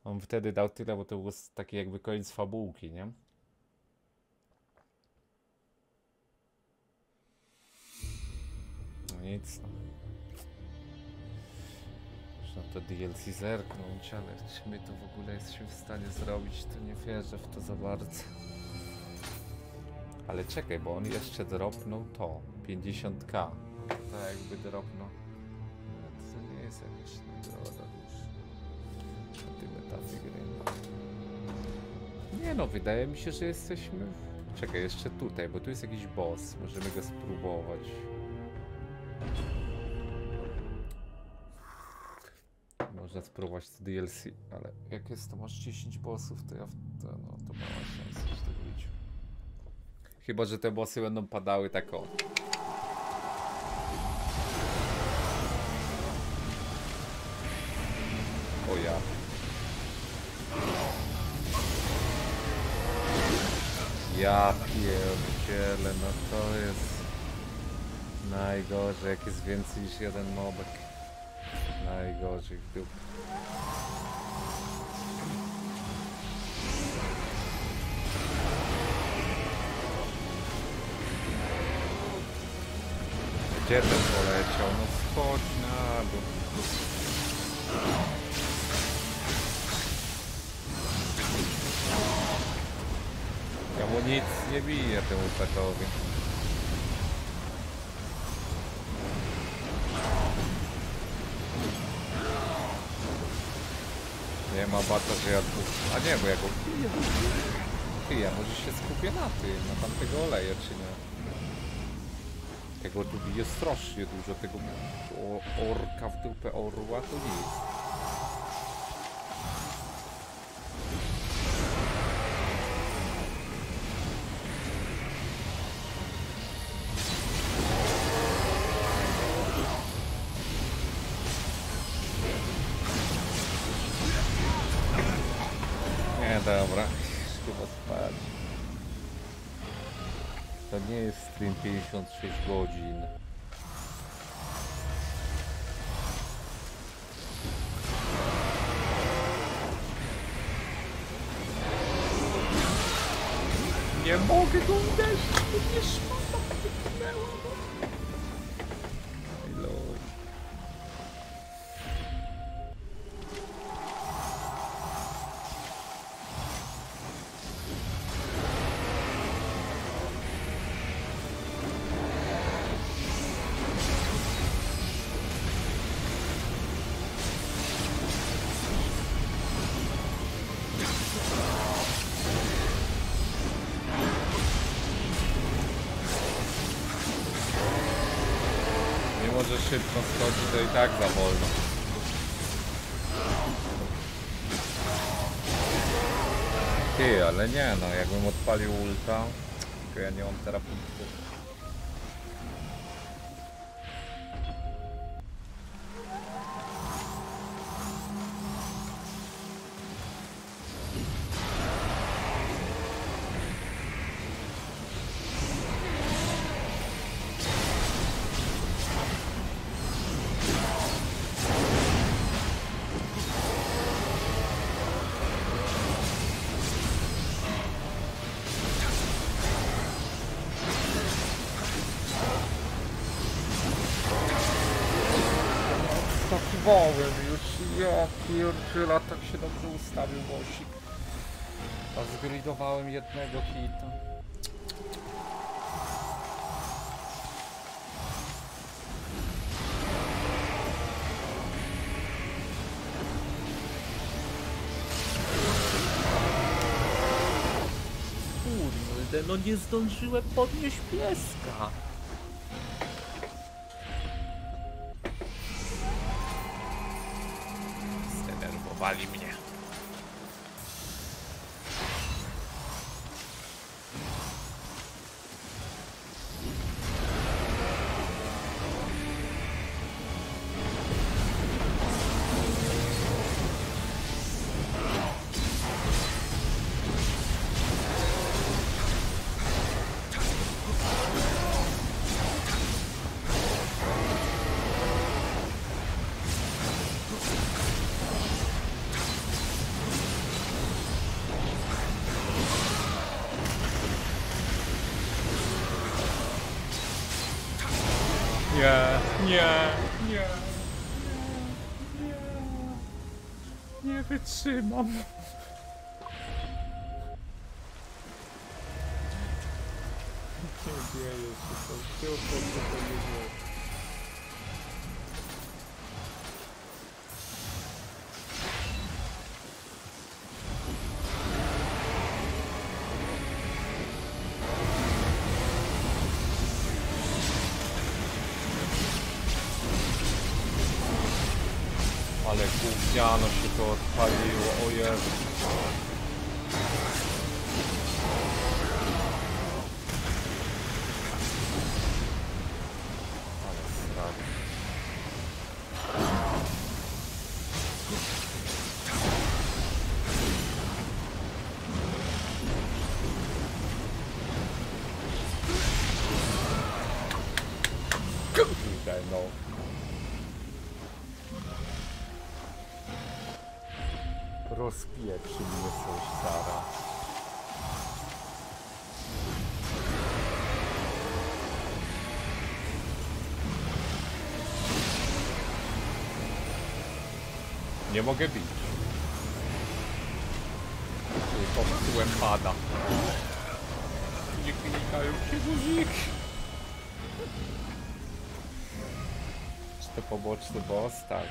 On wtedy dał tyle, bo to był taki jakby koniec fabułki, nie? No nic. no. Można to DLC zerknąć, ale czy my to w ogóle jesteśmy w stanie zrobić, to nie wierzę w to za bardzo. Ale czekaj, bo on jeszcze dropnął to, 50k. To jakby dropnął. No, to nie jest jakaś nagroda już. Na tym etapie gry. Nie no, wydaje mi się, że jesteśmy... Czekaj, jeszcze tutaj, bo tu jest jakiś boss. Możemy go spróbować. Można spróbować to DLC, ale jak jest to masz 10 bossów, to ja w to, no, to mała szansa, że to wyjdzie. Chyba, że te bossy będą padały tak o. O ja. Ja pierdzielę, no to jest najgorzej, jak jest więcej niż jeden mobek. Najgorzej w dupę. Gdzie ten poleciał? No schodź na dół. Ja mu nic nie biję temu petowi. Nie ma bata, że ja tu... A nie, bo ja go piję. Ty, ja może się skupię na tym, na tamtego oleja, czy nie? Tego tu bije strasznie dużo, tego o, orka w dupę orła to nic. Nie mogę tak za wolno. Ty, ale nie no, jakbym odpalił ulta, tylko ja nie mam teraz A zgridowałem jednego hita. No nie zdążyłem podnieść pieska. Nie wytrzymam. Nie mogę bić. Popsułem pada. Nie klikają się guziki. Czy to poboczny boss? Tak.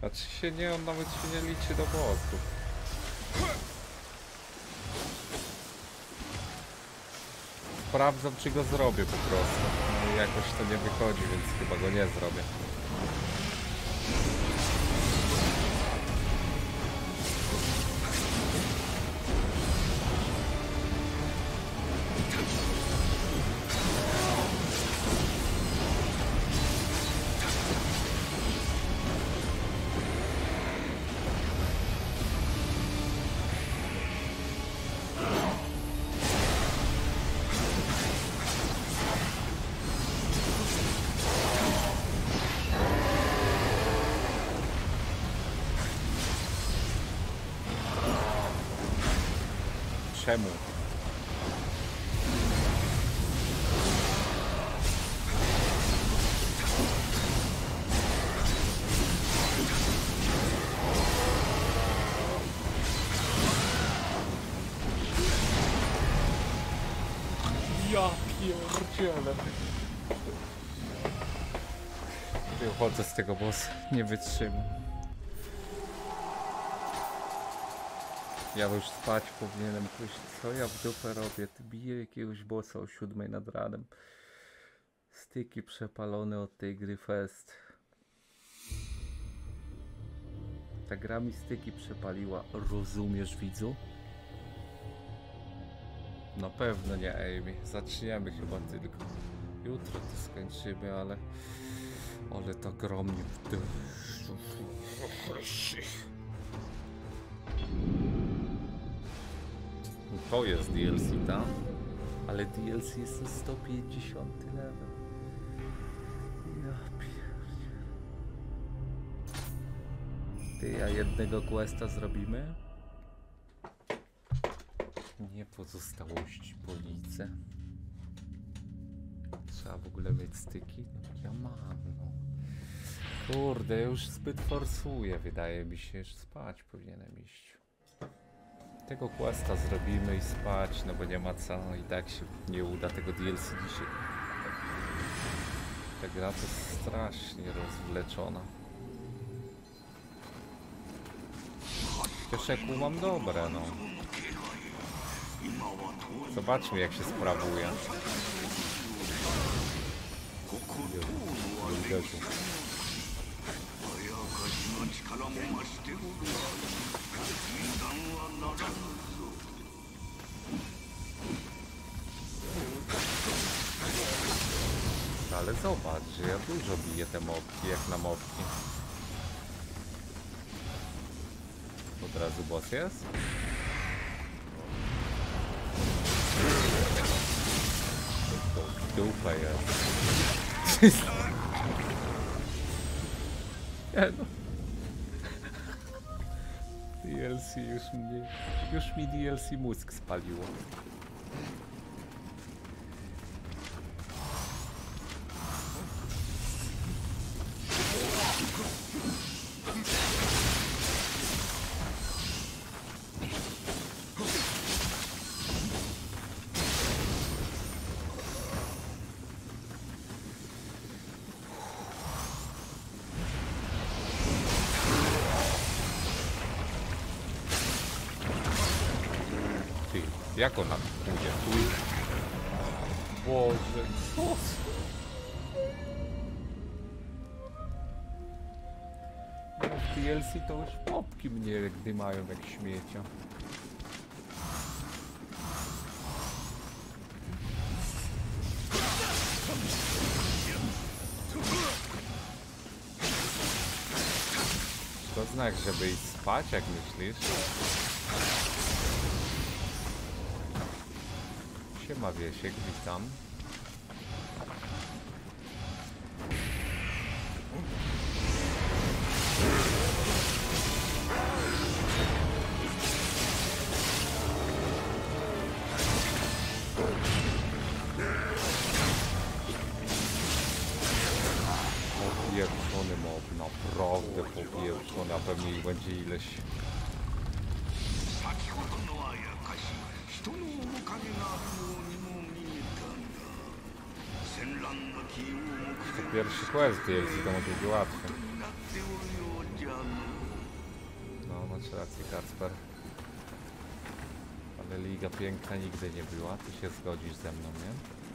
Znaczy się nie, on nawet się nie liczy do bossów. Sprawdzam czy go zrobię po prostu. No jakoś to nie wychodzi, więc chyba go nie zrobię. Z tego bossa, nie wytrzymam. Ja już spać powinienem pójść. Co ja w dupę robię? Biję jakiegoś bossa o siódmej nad ranem. Styki przepalone od tej gry fest. Ta gra mi styki przepaliła. Rozumiesz widzu? Na pewno nie Amy. Zaczniemy chyba tylko. Jutro to skończymy, ale... Ale to gromnie w dół. To jest DLC, tam? Ale DLC jest na 150 level. Ja pierdzie. Ty, a jednego questa zrobimy? Nie pozostałości po lice. Trzeba w ogóle mieć styki? No, ja mam, no. Kurde, już zbyt forsuję, wydaje mi się, że spać powinienem iść. Tego questa zrobimy i spać, no bo nie ma co, i tak się nie uda tego DLC dzisiaj. Ta gra to strasznie rozwleczona. Kieszeku mam dobre, no. Zobaczmy jak się sprawuje. Nie uderzył. の力も増しておる油断はならぬぞ Ale zobacz, że ja dużo biję te mopki, jak na mopki. Od razu boss jest? To w dupę jest. Nie no. DLC już mnie... Już mi DLC mózg spaliło. DLC to już popki mnie dymają jak śmiecia. To znak, żeby iść spać, jak myślisz? Siema Wiesiek, witam. DLC to może być łatwe. No, masz rację, Kacper. Ale liga piękna nigdy nie była, ty się zgodzisz ze mną, nie?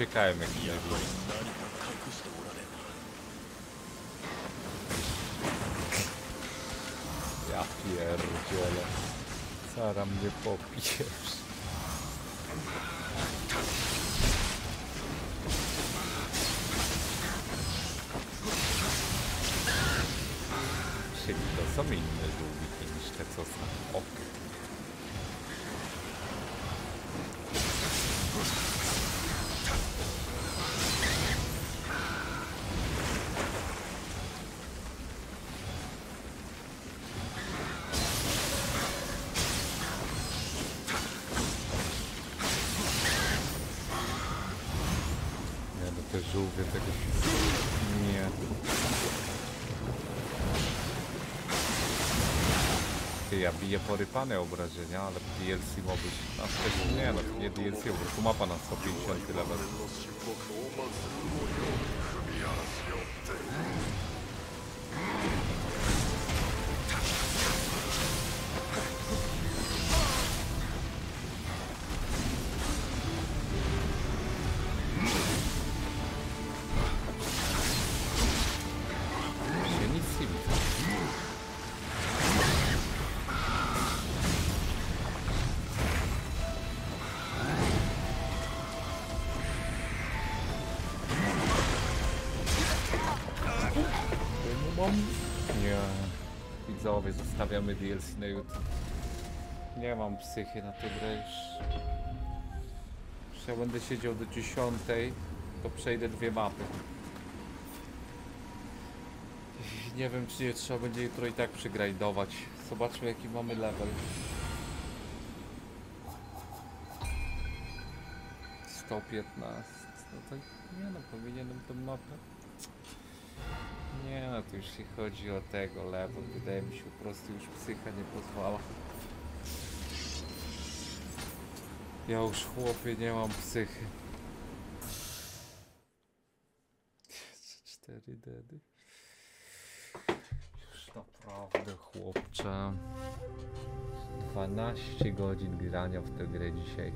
uciekałem jak nie było. Ja pierdzielę. Sara mnie popijesz. Biję porypane obrażenia, ale DLC mogłeś... A wtedy nie, no nie DLC, po prostu mapa na 150 level. Zostawiamy DLC na jutro. Nie mam psychy na tę grę już. Ja będę siedział do 10, to przejdę dwie mapy. Nie wiem, czy nie trzeba będzie jutro i tak przygrajdować. Zobaczmy, jaki mamy level. 115. No to nie no, powinienem tą mapę. Nie no, to już się chodzi o tego level. Wydaje mi się po prostu już psycha nie pozwala. Ja już chłopie nie mam psychy. Cztery dedy. Już naprawdę chłopcze. 12 godzin grania w tę grę dzisiaj.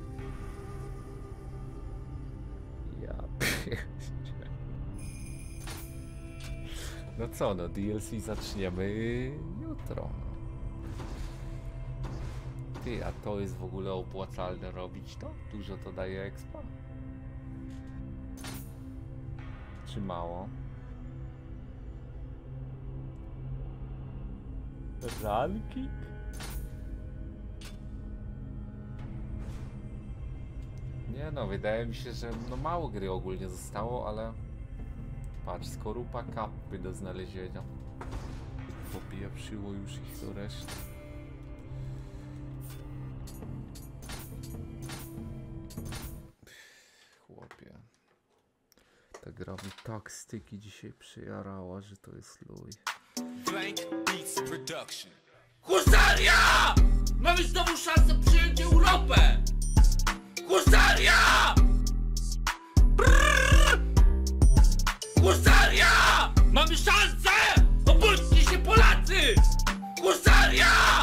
Ja pierdzielę. No co, no DLC zaczniemy jutro. Ty, a to jest w ogóle opłacalne robić to? Dużo to daje expa? Czy mało? Ranking? Nie no, wydaje mi się, że no mało gry ogólnie zostało, ale Patrz, skorupa kapy do znalezienia. Popieprzyło już ich do reszty. Chłopie. Ta gra mi tak styki dzisiaj przyjarała, że to jest luj. Blank Beats Production. Husaria! Mamy znowu szansę przyjąć Europę! Husaria! Husaria! Mamy szansę! Obudźcie się Polacy! Husaria!